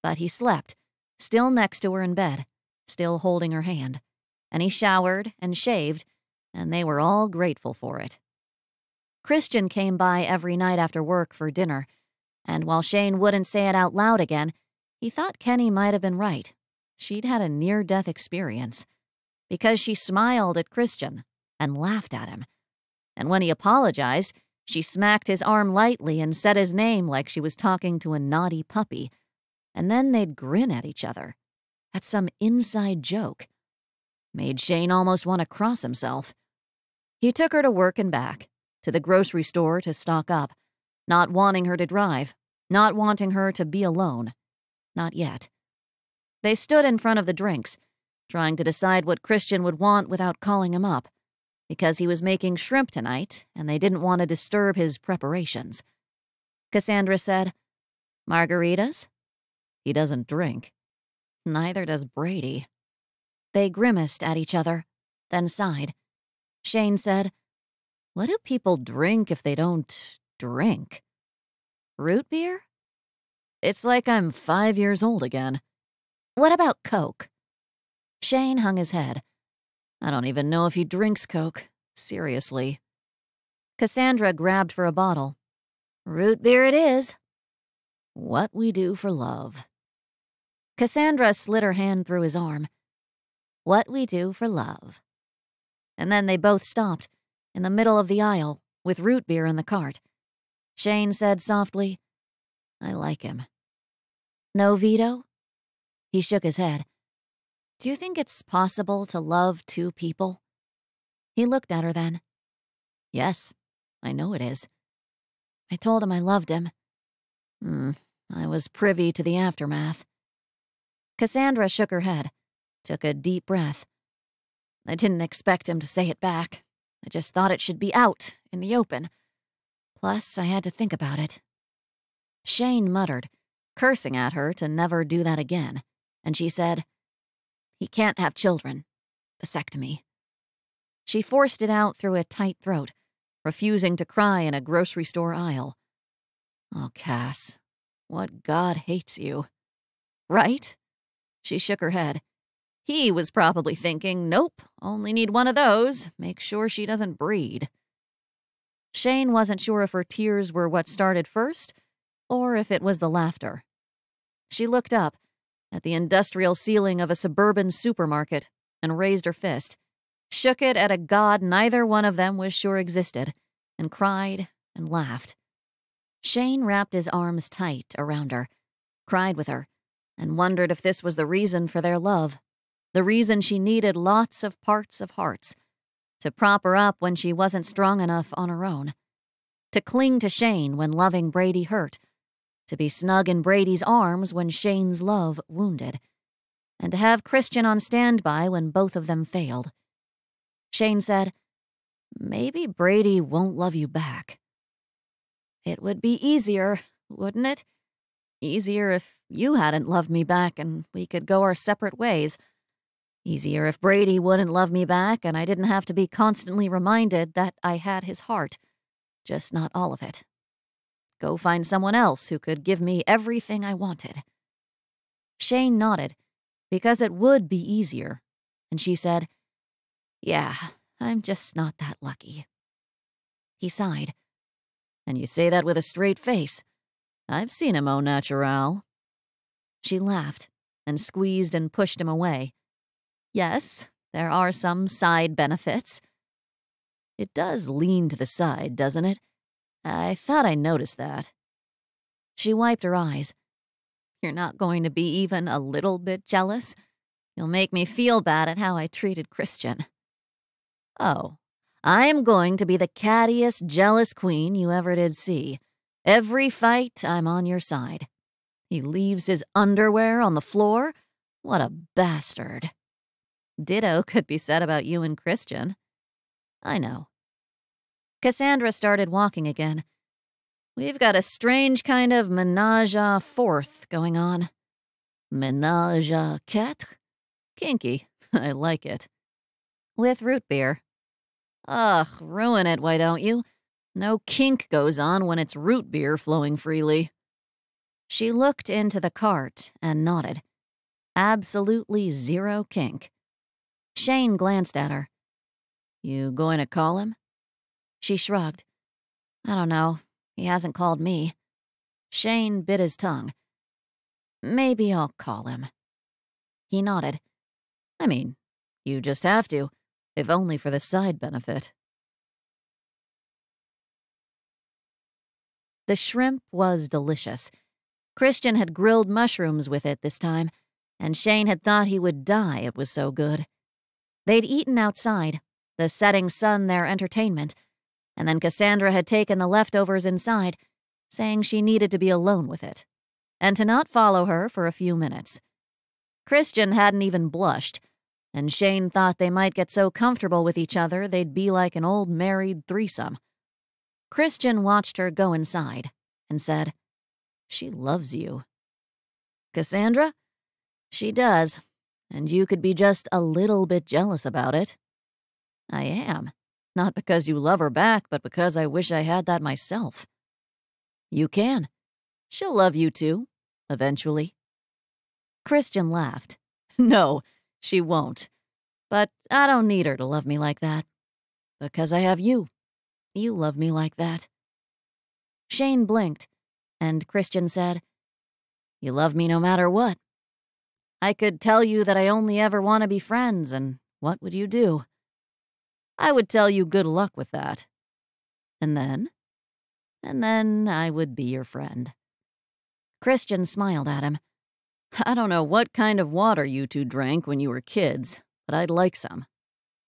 But he slept, still next to her in bed, still holding her hand. And he showered and shaved, and they were all grateful for it. Christian came by every night after work for dinner, and while Shane wouldn't say it out loud again, he thought Kenny might have been right. She'd had a near death experience. Because she smiled at Christian and laughed at him. And when he apologized, she smacked his arm lightly and said his name like she was talking to a naughty puppy. And then they'd grin at each other, at some inside joke. Made Shane almost want to cross himself. He took her to work and back, to the grocery store to stock up, not wanting her to drive, not wanting her to be alone. Not yet. They stood in front of the drinks, trying to decide what Christian would want without calling him up because he was making shrimp tonight and they didn't want to disturb his preparations. Cassandra said, Margaritas? He doesn't drink. Neither does Brady. They grimaced at each other, then sighed. Shane said, What do people drink if they don't drink? Root beer? It's like I'm five years old again. What about Coke? Shane hung his head. I don't even know if he drinks Coke. Seriously. Cassandra grabbed for a bottle. Root beer it is. What we do for love. Cassandra slid her hand through his arm. What we do for love. And then they both stopped, in the middle of the aisle, with root beer in the cart. Shane said softly, I like him. No veto? He shook his head. Do you think it's possible to love two people? He looked at her then. Yes, I know it is. I told him I loved him. Hmm, I was privy to the aftermath. Cassandra shook her head, took a deep breath. I didn't expect him to say it back. I just thought it should be out, in the open. Plus, I had to think about it. Shane muttered, cursing at her to never do that again, and she said, he can't have children. Vasectomy. She forced it out through a tight throat, refusing to cry in a grocery store aisle. Oh, Cass, what God hates you. Right? She shook her head. He was probably thinking, nope, only need one of those, make sure she doesn't breed. Shane wasn't sure if her tears were what started first, or if it was the laughter. She looked up, at the industrial ceiling of a suburban supermarket and raised her fist, shook it at a god neither one of them was sure existed, and cried and laughed. Shane wrapped his arms tight around her, cried with her, and wondered if this was the reason for their love, the reason she needed lots of parts of hearts, to prop her up when she wasn't strong enough on her own, to cling to Shane when loving Brady hurt, to be snug in Brady's arms when Shane's love wounded, and to have Christian on standby when both of them failed. Shane said, Maybe Brady won't love you back. It would be easier, wouldn't it? Easier if you hadn't loved me back and we could go our separate ways. Easier if Brady wouldn't love me back and I didn't have to be constantly reminded that I had his heart, just not all of it. Go find someone else who could give me everything I wanted. Shane nodded, because it would be easier, and she said, Yeah, I'm just not that lucky. He sighed. And you say that with a straight face. I've seen him au natural. She laughed and squeezed and pushed him away. Yes, there are some side benefits. It does lean to the side, doesn't it? I thought I noticed that. She wiped her eyes. You're not going to be even a little bit jealous? You'll make me feel bad at how I treated Christian. Oh, I am going to be the cattiest, jealous queen you ever did see. Every fight, I'm on your side. He leaves his underwear on the floor? What a bastard. Ditto could be said about you and Christian. I know. Cassandra started walking again. We've got a strange kind of menage a fourth going on. Menage a quatre? Kinky. I like it. With root beer. Ugh, ruin it, why don't you? No kink goes on when it's root beer flowing freely. She looked into the cart and nodded. Absolutely zero kink. Shane glanced at her. You going to call him? She shrugged. I don't know. He hasn't called me. Shane bit his tongue. Maybe I'll call him. He nodded. I mean, you just have to, if only for the side benefit. The shrimp was delicious. Christian had grilled mushrooms with it this time, and Shane had thought he would die, it was so good. They'd eaten outside, the setting sun their entertainment, and then Cassandra had taken the leftovers inside, saying she needed to be alone with it, and to not follow her for a few minutes. Christian hadn't even blushed, and Shane thought they might get so comfortable with each other they'd be like an old married threesome. Christian watched her go inside and said, She loves you. Cassandra? She does, and you could be just a little bit jealous about it. I am. Not because you love her back, but because I wish I had that myself. You can. She'll love you too, eventually. Christian laughed. No, she won't. But I don't need her to love me like that. Because I have you. You love me like that. Shane blinked, and Christian said, You love me no matter what. I could tell you that I only ever want to be friends, and what would you do? I would tell you good luck with that. And then? And then I would be your friend. Christian smiled at him. I don't know what kind of water you two drank when you were kids, but I'd like some.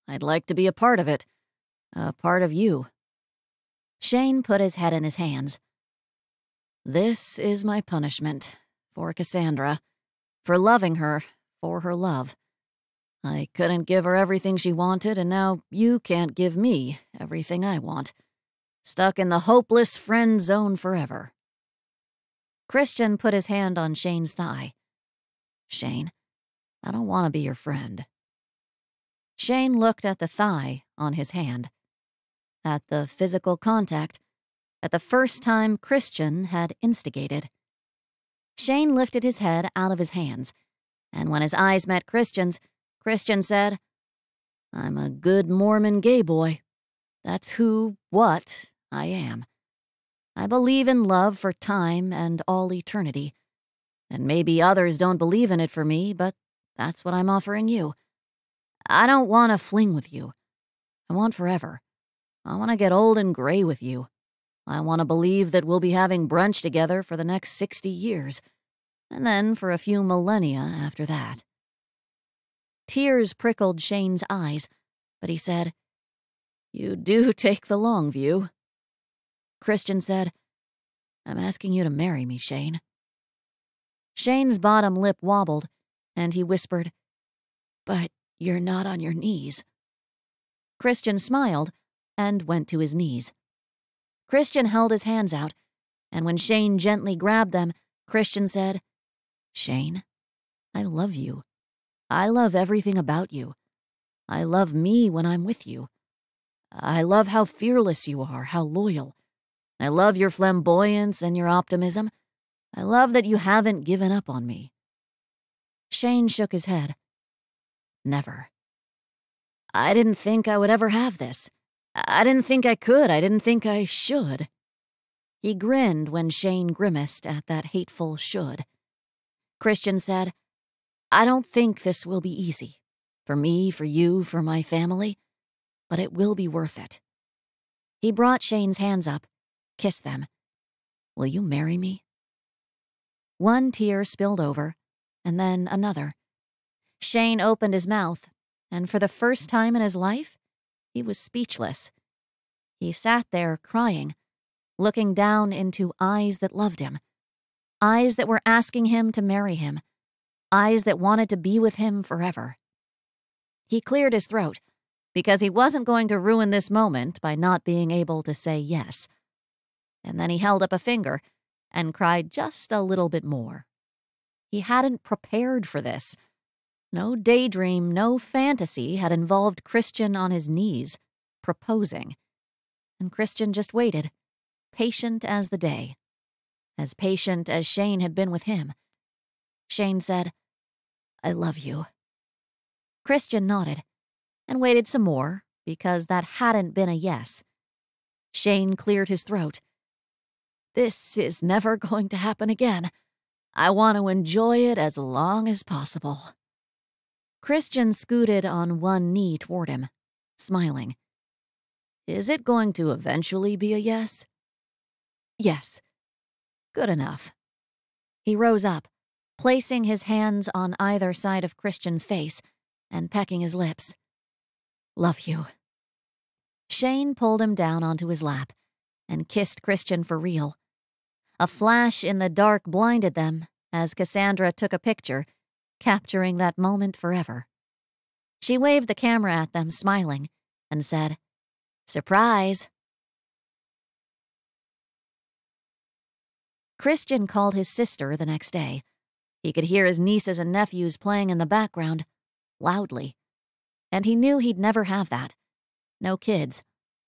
I'd like to be a part of it, a part of you. Shane put his head in his hands. This is my punishment for Cassandra, for loving her, for her love. I couldn't give her everything she wanted, and now you can't give me everything I want. Stuck in the hopeless friend zone forever. Christian put his hand on Shane's thigh. Shane, I don't want to be your friend. Shane looked at the thigh on his hand, at the physical contact, at the first time Christian had instigated. Shane lifted his head out of his hands, and when his eyes met Christian's, Christian said, I'm a good Mormon gay boy. That's who, what, I am. I believe in love for time and all eternity. And maybe others don't believe in it for me, but that's what I'm offering you. I don't want to fling with you. I want forever. I want to get old and gray with you. I want to believe that we'll be having brunch together for the next 60 years, and then for a few millennia after that. Tears prickled Shane's eyes, but he said, You do take the long view. Christian said, I'm asking you to marry me, Shane. Shane's bottom lip wobbled, and he whispered, But you're not on your knees. Christian smiled and went to his knees. Christian held his hands out, and when Shane gently grabbed them, Christian said, Shane, I love you. I love everything about you. I love me when I'm with you. I love how fearless you are, how loyal. I love your flamboyance and your optimism. I love that you haven't given up on me. Shane shook his head. Never. I didn't think I would ever have this. I didn't think I could. I didn't think I should. He grinned when Shane grimaced at that hateful should. Christian said, I don't think this will be easy. For me, for you, for my family. But it will be worth it. He brought Shane's hands up, kissed them. Will you marry me? One tear spilled over, and then another. Shane opened his mouth, and for the first time in his life, he was speechless. He sat there crying, looking down into eyes that loved him, eyes that were asking him to marry him eyes that wanted to be with him forever. He cleared his throat because he wasn't going to ruin this moment by not being able to say yes. And then he held up a finger and cried just a little bit more. He hadn't prepared for this. No daydream, no fantasy had involved Christian on his knees, proposing. And Christian just waited, patient as the day, as patient as Shane had been with him. Shane said, I love you. Christian nodded and waited some more because that hadn't been a yes. Shane cleared his throat. This is never going to happen again. I want to enjoy it as long as possible. Christian scooted on one knee toward him, smiling. Is it going to eventually be a yes? Yes. Good enough. He rose up, placing his hands on either side of Christian's face and pecking his lips. Love you. Shane pulled him down onto his lap and kissed Christian for real. A flash in the dark blinded them as Cassandra took a picture, capturing that moment forever. She waved the camera at them, smiling, and said, Surprise! Christian called his sister the next day. He could hear his nieces and nephews playing in the background, loudly. And he knew he'd never have that. No kids.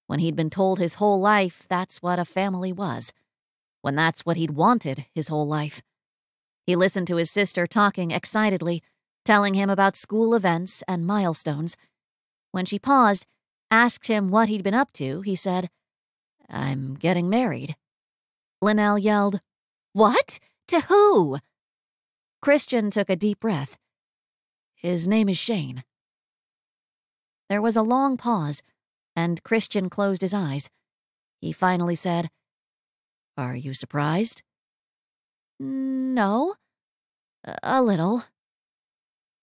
When he'd been told his whole life that's what a family was when that's what he'd wanted his whole life. He listened to his sister talking excitedly, telling him about school events and milestones. When she paused, asked him what he'd been up to, he said, I'm getting married. Linnell yelled, What? To who? Christian took a deep breath. His name is Shane. There was a long pause, and Christian closed his eyes. He finally said, are you surprised? Mm, no. A little.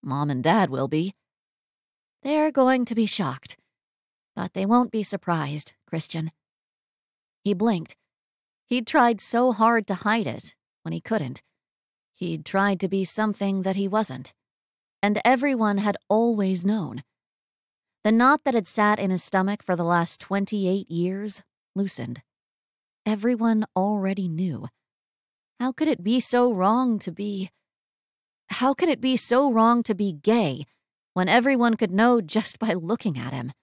Mom and Dad will be. They're going to be shocked. But they won't be surprised, Christian. He blinked. He'd tried so hard to hide it when he couldn't. He'd tried to be something that he wasn't. And everyone had always known. The knot that had sat in his stomach for the last 28 years loosened. Everyone already knew. How could it be so wrong to be. How could it be so wrong to be gay when everyone could know just by looking at him?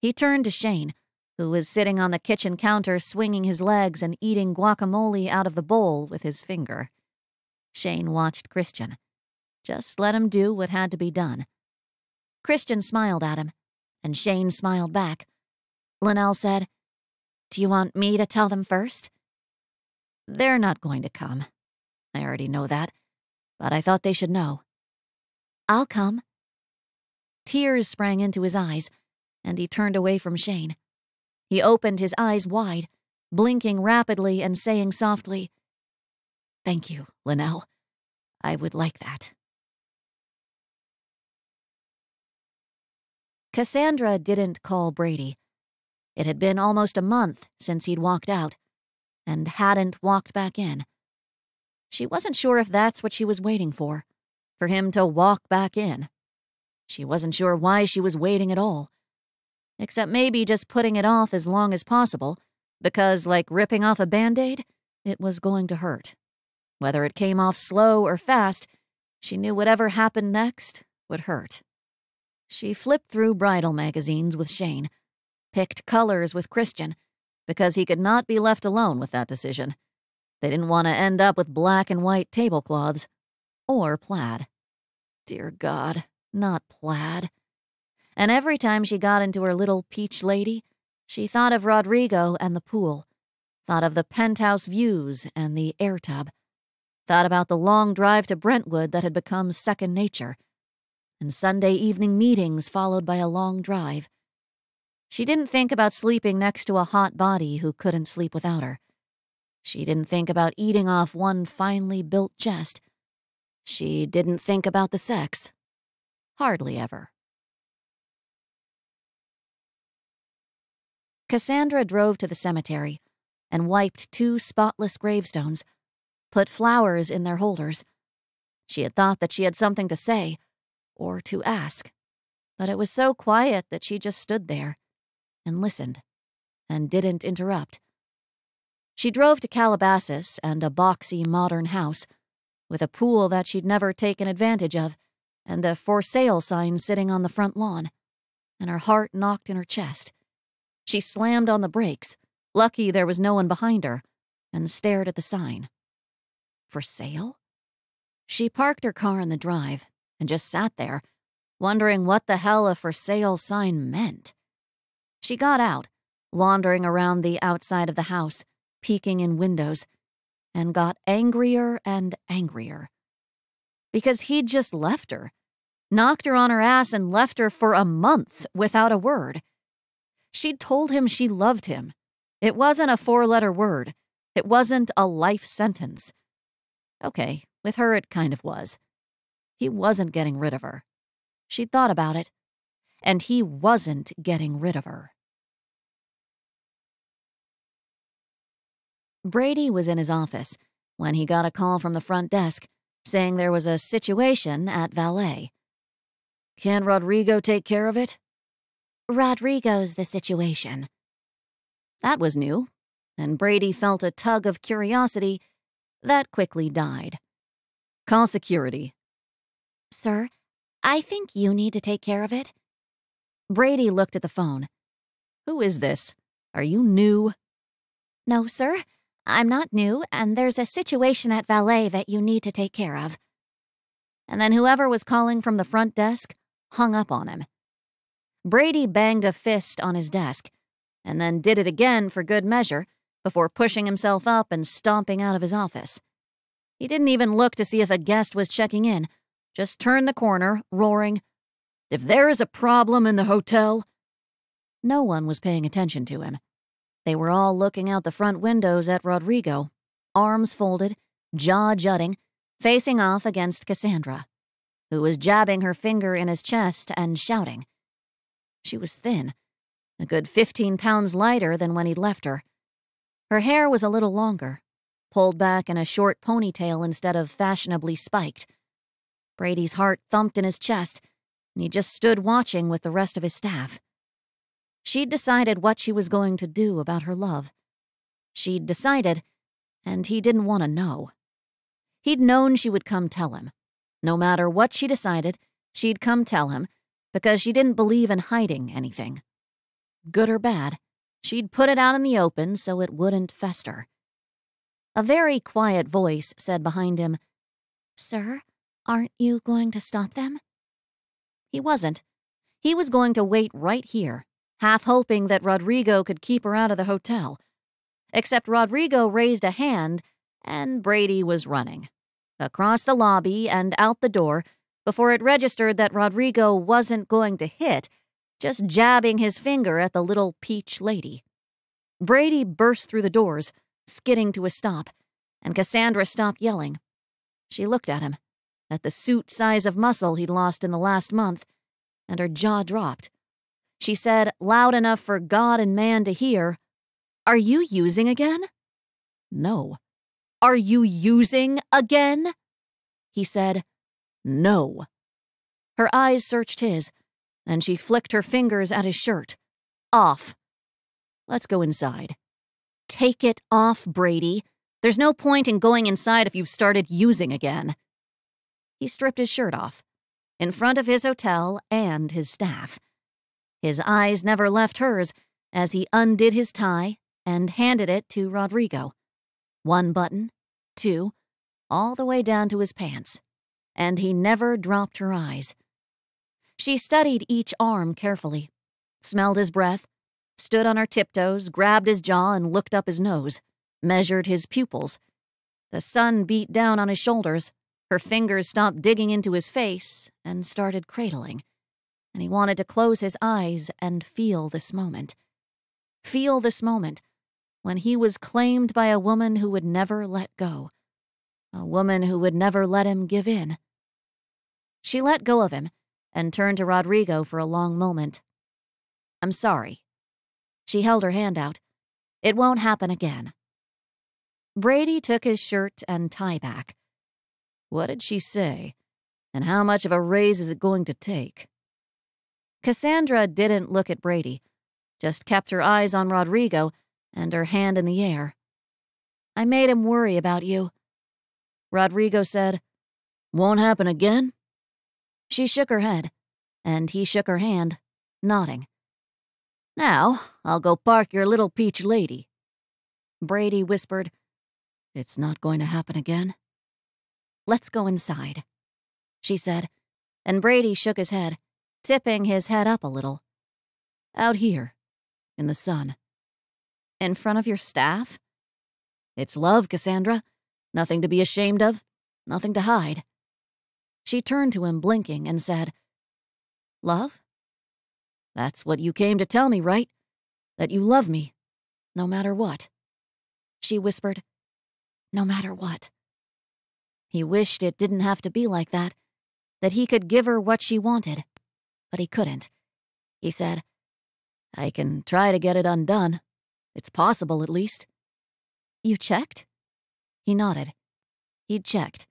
He turned to Shane, who was sitting on the kitchen counter swinging his legs and eating guacamole out of the bowl with his finger. Shane watched Christian. Just let him do what had to be done. Christian smiled at him, and Shane smiled back. Linnell said, do you want me to tell them first? They're not going to come. I already know that, but I thought they should know. I'll come. Tears sprang into his eyes, and he turned away from Shane. He opened his eyes wide, blinking rapidly and saying softly, Thank you, Linnell. I would like that. Cassandra didn't call Brady. It had been almost a month since he'd walked out, and hadn't walked back in. She wasn't sure if that's what she was waiting for, for him to walk back in. She wasn't sure why she was waiting at all, except maybe just putting it off as long as possible, because, like ripping off a band aid, it was going to hurt. Whether it came off slow or fast, she knew whatever happened next would hurt. She flipped through bridal magazines with Shane picked colors with Christian because he could not be left alone with that decision. They didn't want to end up with black and white tablecloths or plaid. Dear God, not plaid. And every time she got into her little peach lady, she thought of Rodrigo and the pool, thought of the penthouse views and the air tub, thought about the long drive to Brentwood that had become second nature, and Sunday evening meetings followed by a long drive she didn't think about sleeping next to a hot body who couldn't sleep without her. She didn't think about eating off one finely built chest. She didn't think about the sex. Hardly ever. Cassandra drove to the cemetery and wiped two spotless gravestones, put flowers in their holders. She had thought that she had something to say, or to ask, but it was so quiet that she just stood there and listened, and didn't interrupt. She drove to Calabasas and a boxy modern house, with a pool that she'd never taken advantage of, and a for sale sign sitting on the front lawn, and her heart knocked in her chest. She slammed on the brakes, lucky there was no one behind her, and stared at the sign. For sale? She parked her car in the drive and just sat there, wondering what the hell a for sale sign meant. She got out, wandering around the outside of the house, peeking in windows, and got angrier and angrier. Because he'd just left her, knocked her on her ass and left her for a month without a word. She'd told him she loved him. It wasn't a four letter word, it wasn't a life sentence. Okay, with her it kind of was. He wasn't getting rid of her. She'd thought about it, and he wasn't getting rid of her. Brady was in his office when he got a call from the front desk saying there was a situation at Valet. Can Rodrigo take care of it? Rodrigo's the situation. That was new, and Brady felt a tug of curiosity that quickly died. Call security. Sir, I think you need to take care of it. Brady looked at the phone. Who is this? Are you new? No, sir. I'm not new, and there's a situation at Valet that you need to take care of. And then whoever was calling from the front desk hung up on him. Brady banged a fist on his desk, and then did it again for good measure before pushing himself up and stomping out of his office. He didn't even look to see if a guest was checking in, just turned the corner, roaring, If there is a problem in the hotel. No one was paying attention to him. They were all looking out the front windows at Rodrigo, arms folded, jaw jutting, facing off against Cassandra, who was jabbing her finger in his chest and shouting. She was thin, a good 15 pounds lighter than when he'd left her. Her hair was a little longer, pulled back in a short ponytail instead of fashionably spiked. Brady's heart thumped in his chest, and he just stood watching with the rest of his staff. She'd decided what she was going to do about her love. She'd decided, and he didn't want to know. He'd known she would come tell him. No matter what she decided, she'd come tell him because she didn't believe in hiding anything. Good or bad, she'd put it out in the open so it wouldn't fester. A very quiet voice said behind him, Sir, aren't you going to stop them? He wasn't. He was going to wait right here half hoping that Rodrigo could keep her out of the hotel. Except Rodrigo raised a hand, and Brady was running. Across the lobby and out the door before it registered that Rodrigo wasn't going to hit, just jabbing his finger at the little peach lady. Brady burst through the doors, skidding to a stop, and Cassandra stopped yelling. She looked at him, at the suit size of muscle he'd lost in the last month, and her jaw dropped. She said, loud enough for God and man to hear, Are you using again? No. Are you using again? He said, No. Her eyes searched his, and she flicked her fingers at his shirt. Off. Let's go inside. Take it off, Brady. There's no point in going inside if you've started using again. He stripped his shirt off, in front of his hotel and his staff. His eyes never left hers as he undid his tie and handed it to Rodrigo. One button, two, all the way down to his pants, and he never dropped her eyes. She studied each arm carefully, smelled his breath, stood on her tiptoes, grabbed his jaw, and looked up his nose, measured his pupils. The sun beat down on his shoulders. Her fingers stopped digging into his face and started cradling and he wanted to close his eyes and feel this moment. Feel this moment when he was claimed by a woman who would never let go, a woman who would never let him give in. She let go of him and turned to Rodrigo for a long moment. I'm sorry. She held her hand out. It won't happen again. Brady took his shirt and tie back. What did she say? And how much of a raise is it going to take? Cassandra didn't look at Brady, just kept her eyes on Rodrigo and her hand in the air. I made him worry about you. Rodrigo said, Won't happen again? She shook her head, and he shook her hand, nodding. Now, I'll go park your little peach lady. Brady whispered, It's not going to happen again. Let's go inside, she said, and Brady shook his head tipping his head up a little. Out here, in the sun. In front of your staff? It's love, Cassandra. Nothing to be ashamed of, nothing to hide. She turned to him, blinking, and said, Love? That's what you came to tell me, right? That you love me, no matter what. She whispered, No matter what. He wished it didn't have to be like that, that he could give her what she wanted, but he couldn't. He said, I can try to get it undone. It's possible, at least. You checked? He nodded. He'd checked.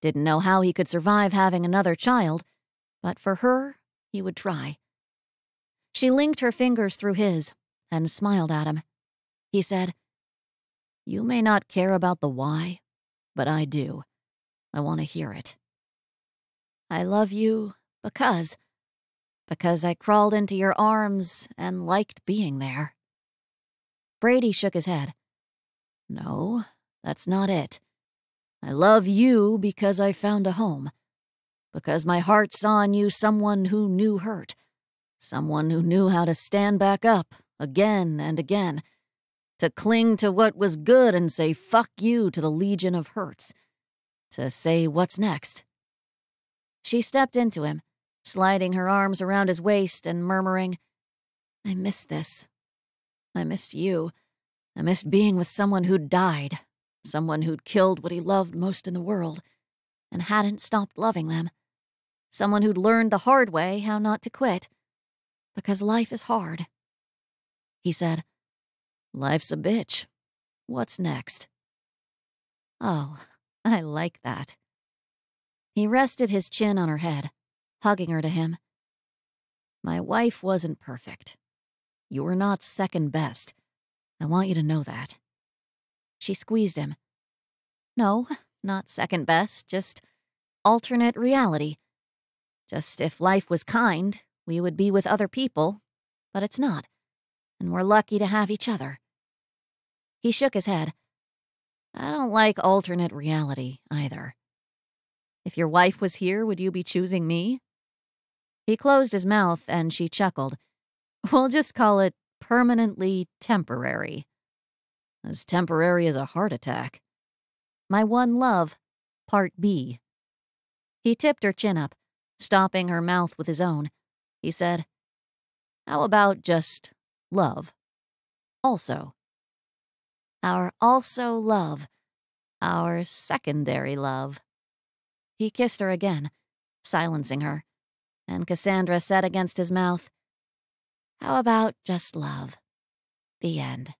Didn't know how he could survive having another child, but for her, he would try. She linked her fingers through his and smiled at him. He said, You may not care about the why, but I do. I want to hear it. I love you because. Because I crawled into your arms and liked being there. Brady shook his head. No, that's not it. I love you because I found a home. Because my heart saw in you someone who knew hurt. Someone who knew how to stand back up again and again. To cling to what was good and say fuck you to the legion of hurts. To say what's next. She stepped into him, sliding her arms around his waist and murmuring, I miss this. I missed you. I missed being with someone who'd died, someone who'd killed what he loved most in the world, and hadn't stopped loving them. Someone who'd learned the hard way how not to quit. Because life is hard. He said, Life's a bitch. What's next? Oh, I like that. He rested his chin on her head, hugging her to him. My wife wasn't perfect. You were not second best. I want you to know that. She squeezed him. No, not second best, just alternate reality. Just if life was kind, we would be with other people, but it's not, and we're lucky to have each other. He shook his head. I don't like alternate reality, either. If your wife was here, would you be choosing me? He closed his mouth and she chuckled. We'll just call it permanently temporary. As temporary as a heart attack. My one love, Part B. He tipped her chin up, stopping her mouth with his own. He said, How about just love? Also. Our also love. Our secondary love. He kissed her again, silencing her, and Cassandra said against his mouth, How about just love? The end.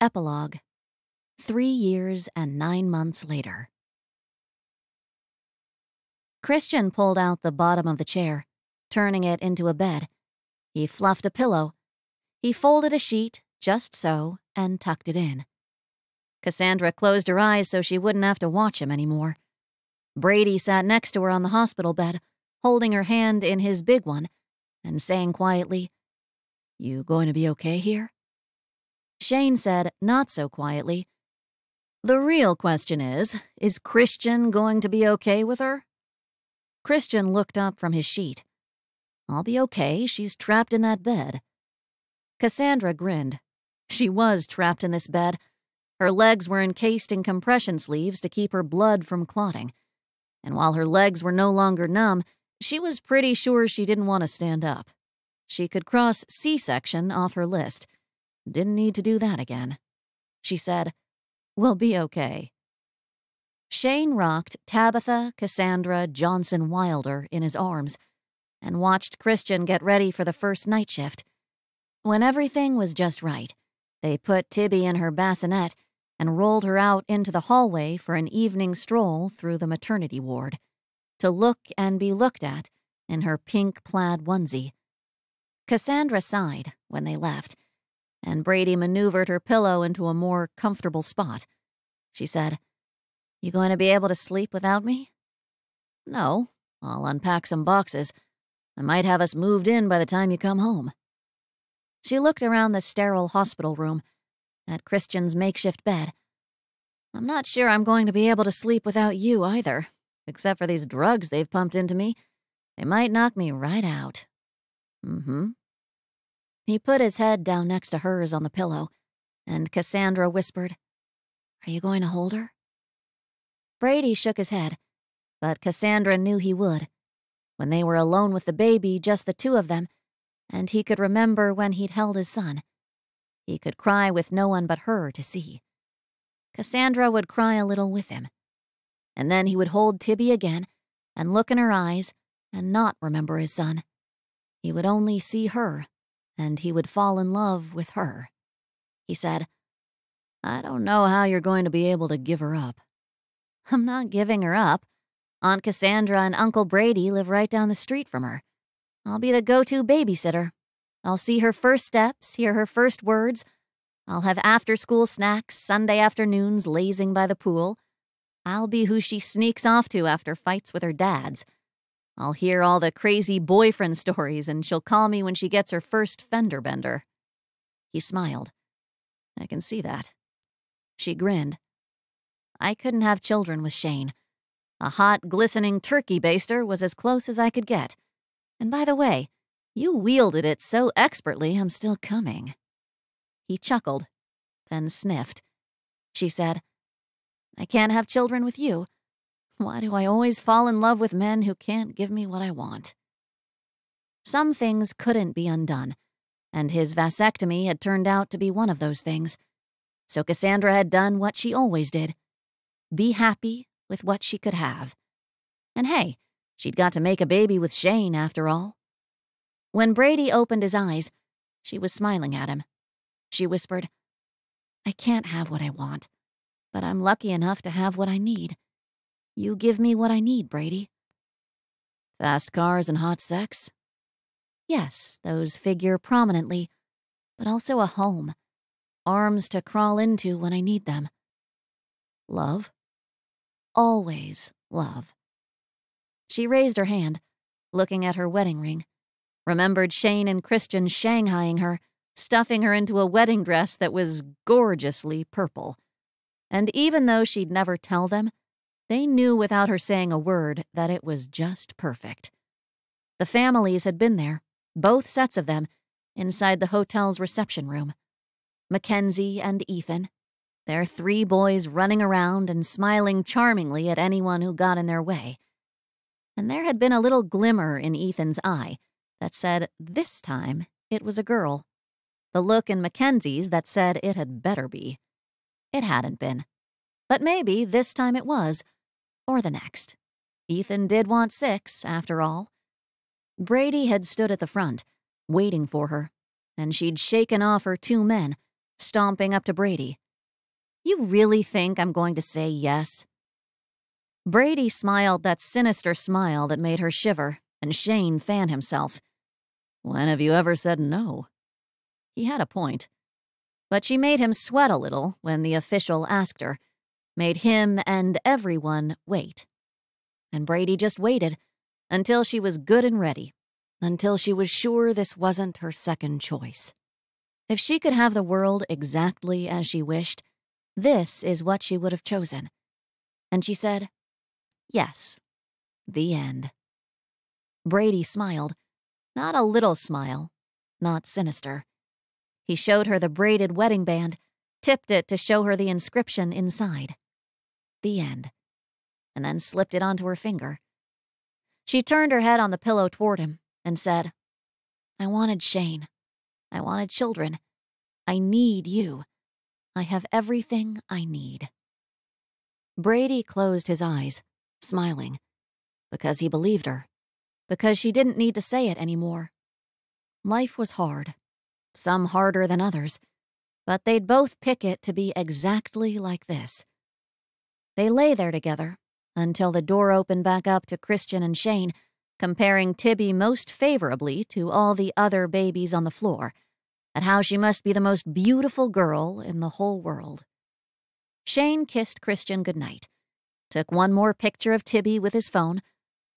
Epilogue Three years and nine months later. Christian pulled out the bottom of the chair, turning it into a bed. He fluffed a pillow. He folded a sheet, just so, and tucked it in. Cassandra closed her eyes so she wouldn't have to watch him anymore. Brady sat next to her on the hospital bed, holding her hand in his big one, and saying quietly, You going to be okay here? Shane said, not so quietly, The real question is, is Christian going to be okay with her? Christian looked up from his sheet. I'll be okay, she's trapped in that bed. Cassandra grinned. She was trapped in this bed. Her legs were encased in compression sleeves to keep her blood from clotting. And while her legs were no longer numb, she was pretty sure she didn't want to stand up. She could cross C section off her list. Didn't need to do that again. She said, We'll be okay. Shane rocked Tabitha Cassandra Johnson Wilder in his arms and watched Christian get ready for the first night shift. When everything was just right, they put Tibby in her bassinet and rolled her out into the hallway for an evening stroll through the maternity ward to look and be looked at in her pink plaid onesie. Cassandra sighed when they left, and Brady maneuvered her pillow into a more comfortable spot. She said, you going to be able to sleep without me? No. I'll unpack some boxes. I might have us moved in by the time you come home. She looked around the sterile hospital room, at Christian's makeshift bed. I'm not sure I'm going to be able to sleep without you either, except for these drugs they've pumped into me. They might knock me right out. Mm-hmm. He put his head down next to hers on the pillow, and Cassandra whispered, Are you going to hold her? Brady shook his head, but Cassandra knew he would. When they were alone with the baby, just the two of them, and he could remember when he'd held his son. He could cry with no one but her to see. Cassandra would cry a little with him. And then he would hold Tibby again and look in her eyes and not remember his son. He would only see her, and he would fall in love with her. He said, I don't know how you're going to be able to give her up. I'm not giving her up. Aunt Cassandra and Uncle Brady live right down the street from her. I'll be the go to babysitter. I'll see her first steps, hear her first words. I'll have after school snacks, Sunday afternoons lazing by the pool. I'll be who she sneaks off to after fights with her dads. I'll hear all the crazy boyfriend stories, and she'll call me when she gets her first fender bender. He smiled. I can see that. She grinned. I couldn't have children with Shane. A hot, glistening turkey baster was as close as I could get. And by the way, you wielded it so expertly, I'm still coming. He chuckled, then sniffed. She said, I can't have children with you. Why do I always fall in love with men who can't give me what I want? Some things couldn't be undone, and his vasectomy had turned out to be one of those things. So Cassandra had done what she always did be happy with what she could have. And hey, she'd got to make a baby with Shane after all. When Brady opened his eyes, she was smiling at him. She whispered, I can't have what I want, but I'm lucky enough to have what I need. You give me what I need, Brady. Fast cars and hot sex? Yes, those figure prominently, but also a home, arms to crawl into when I need them. Love? Always love. She raised her hand, looking at her wedding ring, remembered Shane and Christian shanghaiing her, stuffing her into a wedding dress that was gorgeously purple. And even though she'd never tell them, they knew without her saying a word that it was just perfect. The families had been there, both sets of them, inside the hotel's reception room. Mackenzie and Ethan, their three boys running around and smiling charmingly at anyone who got in their way. And there had been a little glimmer in Ethan's eye that said this time it was a girl. The look in Mackenzie's that said it had better be. It hadn't been. But maybe this time it was. Or the next. Ethan did want six, after all. Brady had stood at the front, waiting for her, and she'd shaken off her two men, stomping up to Brady. You really think I'm going to say yes? Brady smiled that sinister smile that made her shiver, and Shane fan himself. When have you ever said no? He had a point. But she made him sweat a little when the official asked her, made him and everyone wait. And Brady just waited until she was good and ready, until she was sure this wasn't her second choice. If she could have the world exactly as she wished, this is what she would have chosen. And she said, Yes. The end. Brady smiled. Not a little smile. Not sinister. He showed her the braided wedding band, tipped it to show her the inscription inside. The end. And then slipped it onto her finger. She turned her head on the pillow toward him and said, I wanted Shane. I wanted children. I need you. I have everything I need. Brady closed his eyes, smiling, because he believed her, because she didn't need to say it anymore. Life was hard, some harder than others, but they'd both pick it to be exactly like this. They lay there together until the door opened back up to Christian and Shane, comparing Tibby most favorably to all the other babies on the floor at how she must be the most beautiful girl in the whole world. Shane kissed Christian goodnight, took one more picture of Tibby with his phone,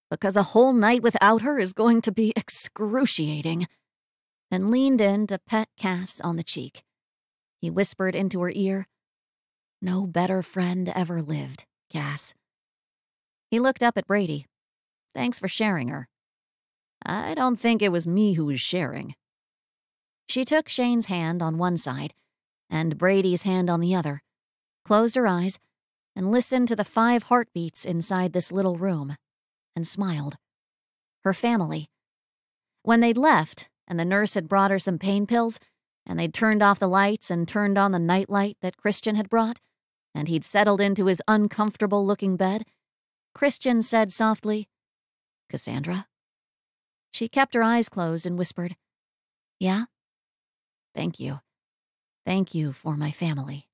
because a whole night without her is going to be excruciating, and leaned in to pet Cass on the cheek. He whispered into her ear, No better friend ever lived, Cass. He looked up at Brady. Thanks for sharing her. I don't think it was me who was sharing. She took Shane's hand on one side and Brady's hand on the other, closed her eyes, and listened to the five heartbeats inside this little room, and smiled. Her family. When they'd left, and the nurse had brought her some pain pills, and they'd turned off the lights and turned on the nightlight that Christian had brought, and he'd settled into his uncomfortable looking bed, Christian said softly, Cassandra? She kept her eyes closed and whispered, Yeah? Thank you. Thank you for my family.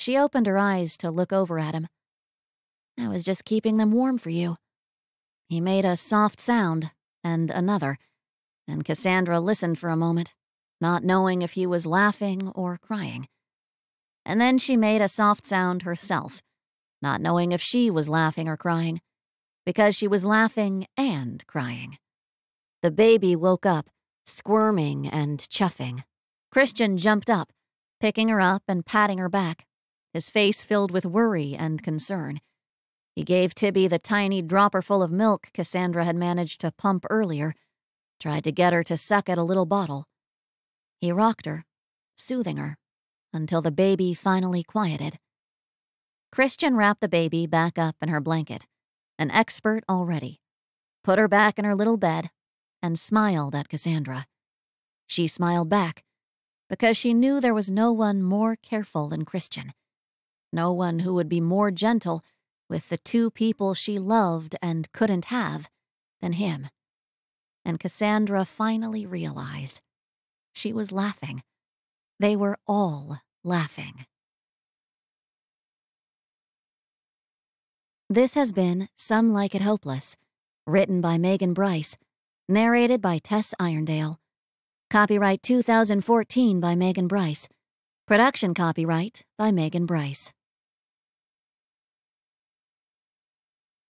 She opened her eyes to look over at him. I was just keeping them warm for you. He made a soft sound, and another, and Cassandra listened for a moment, not knowing if he was laughing or crying. And then she made a soft sound herself, not knowing if she was laughing or crying, because she was laughing and crying. The baby woke up, squirming and chuffing. Christian jumped up, picking her up and patting her back, his face filled with worry and concern. He gave Tibby the tiny dropperful of milk Cassandra had managed to pump earlier, tried to get her to suck at a little bottle. He rocked her, soothing her, until the baby finally quieted. Christian wrapped the baby back up in her blanket, an expert already, put her back in her little bed, and smiled at Cassandra. She smiled back, because she knew there was no one more careful than Christian, no one who would be more gentle with the two people she loved and couldn't have than him. And Cassandra finally realized she was laughing. They were all laughing. This has been Some Like It Hopeless, written by Megan Bryce, narrated by Tess Irondale. Copyright 2014 by Megan Bryce. Production copyright by Megan Bryce.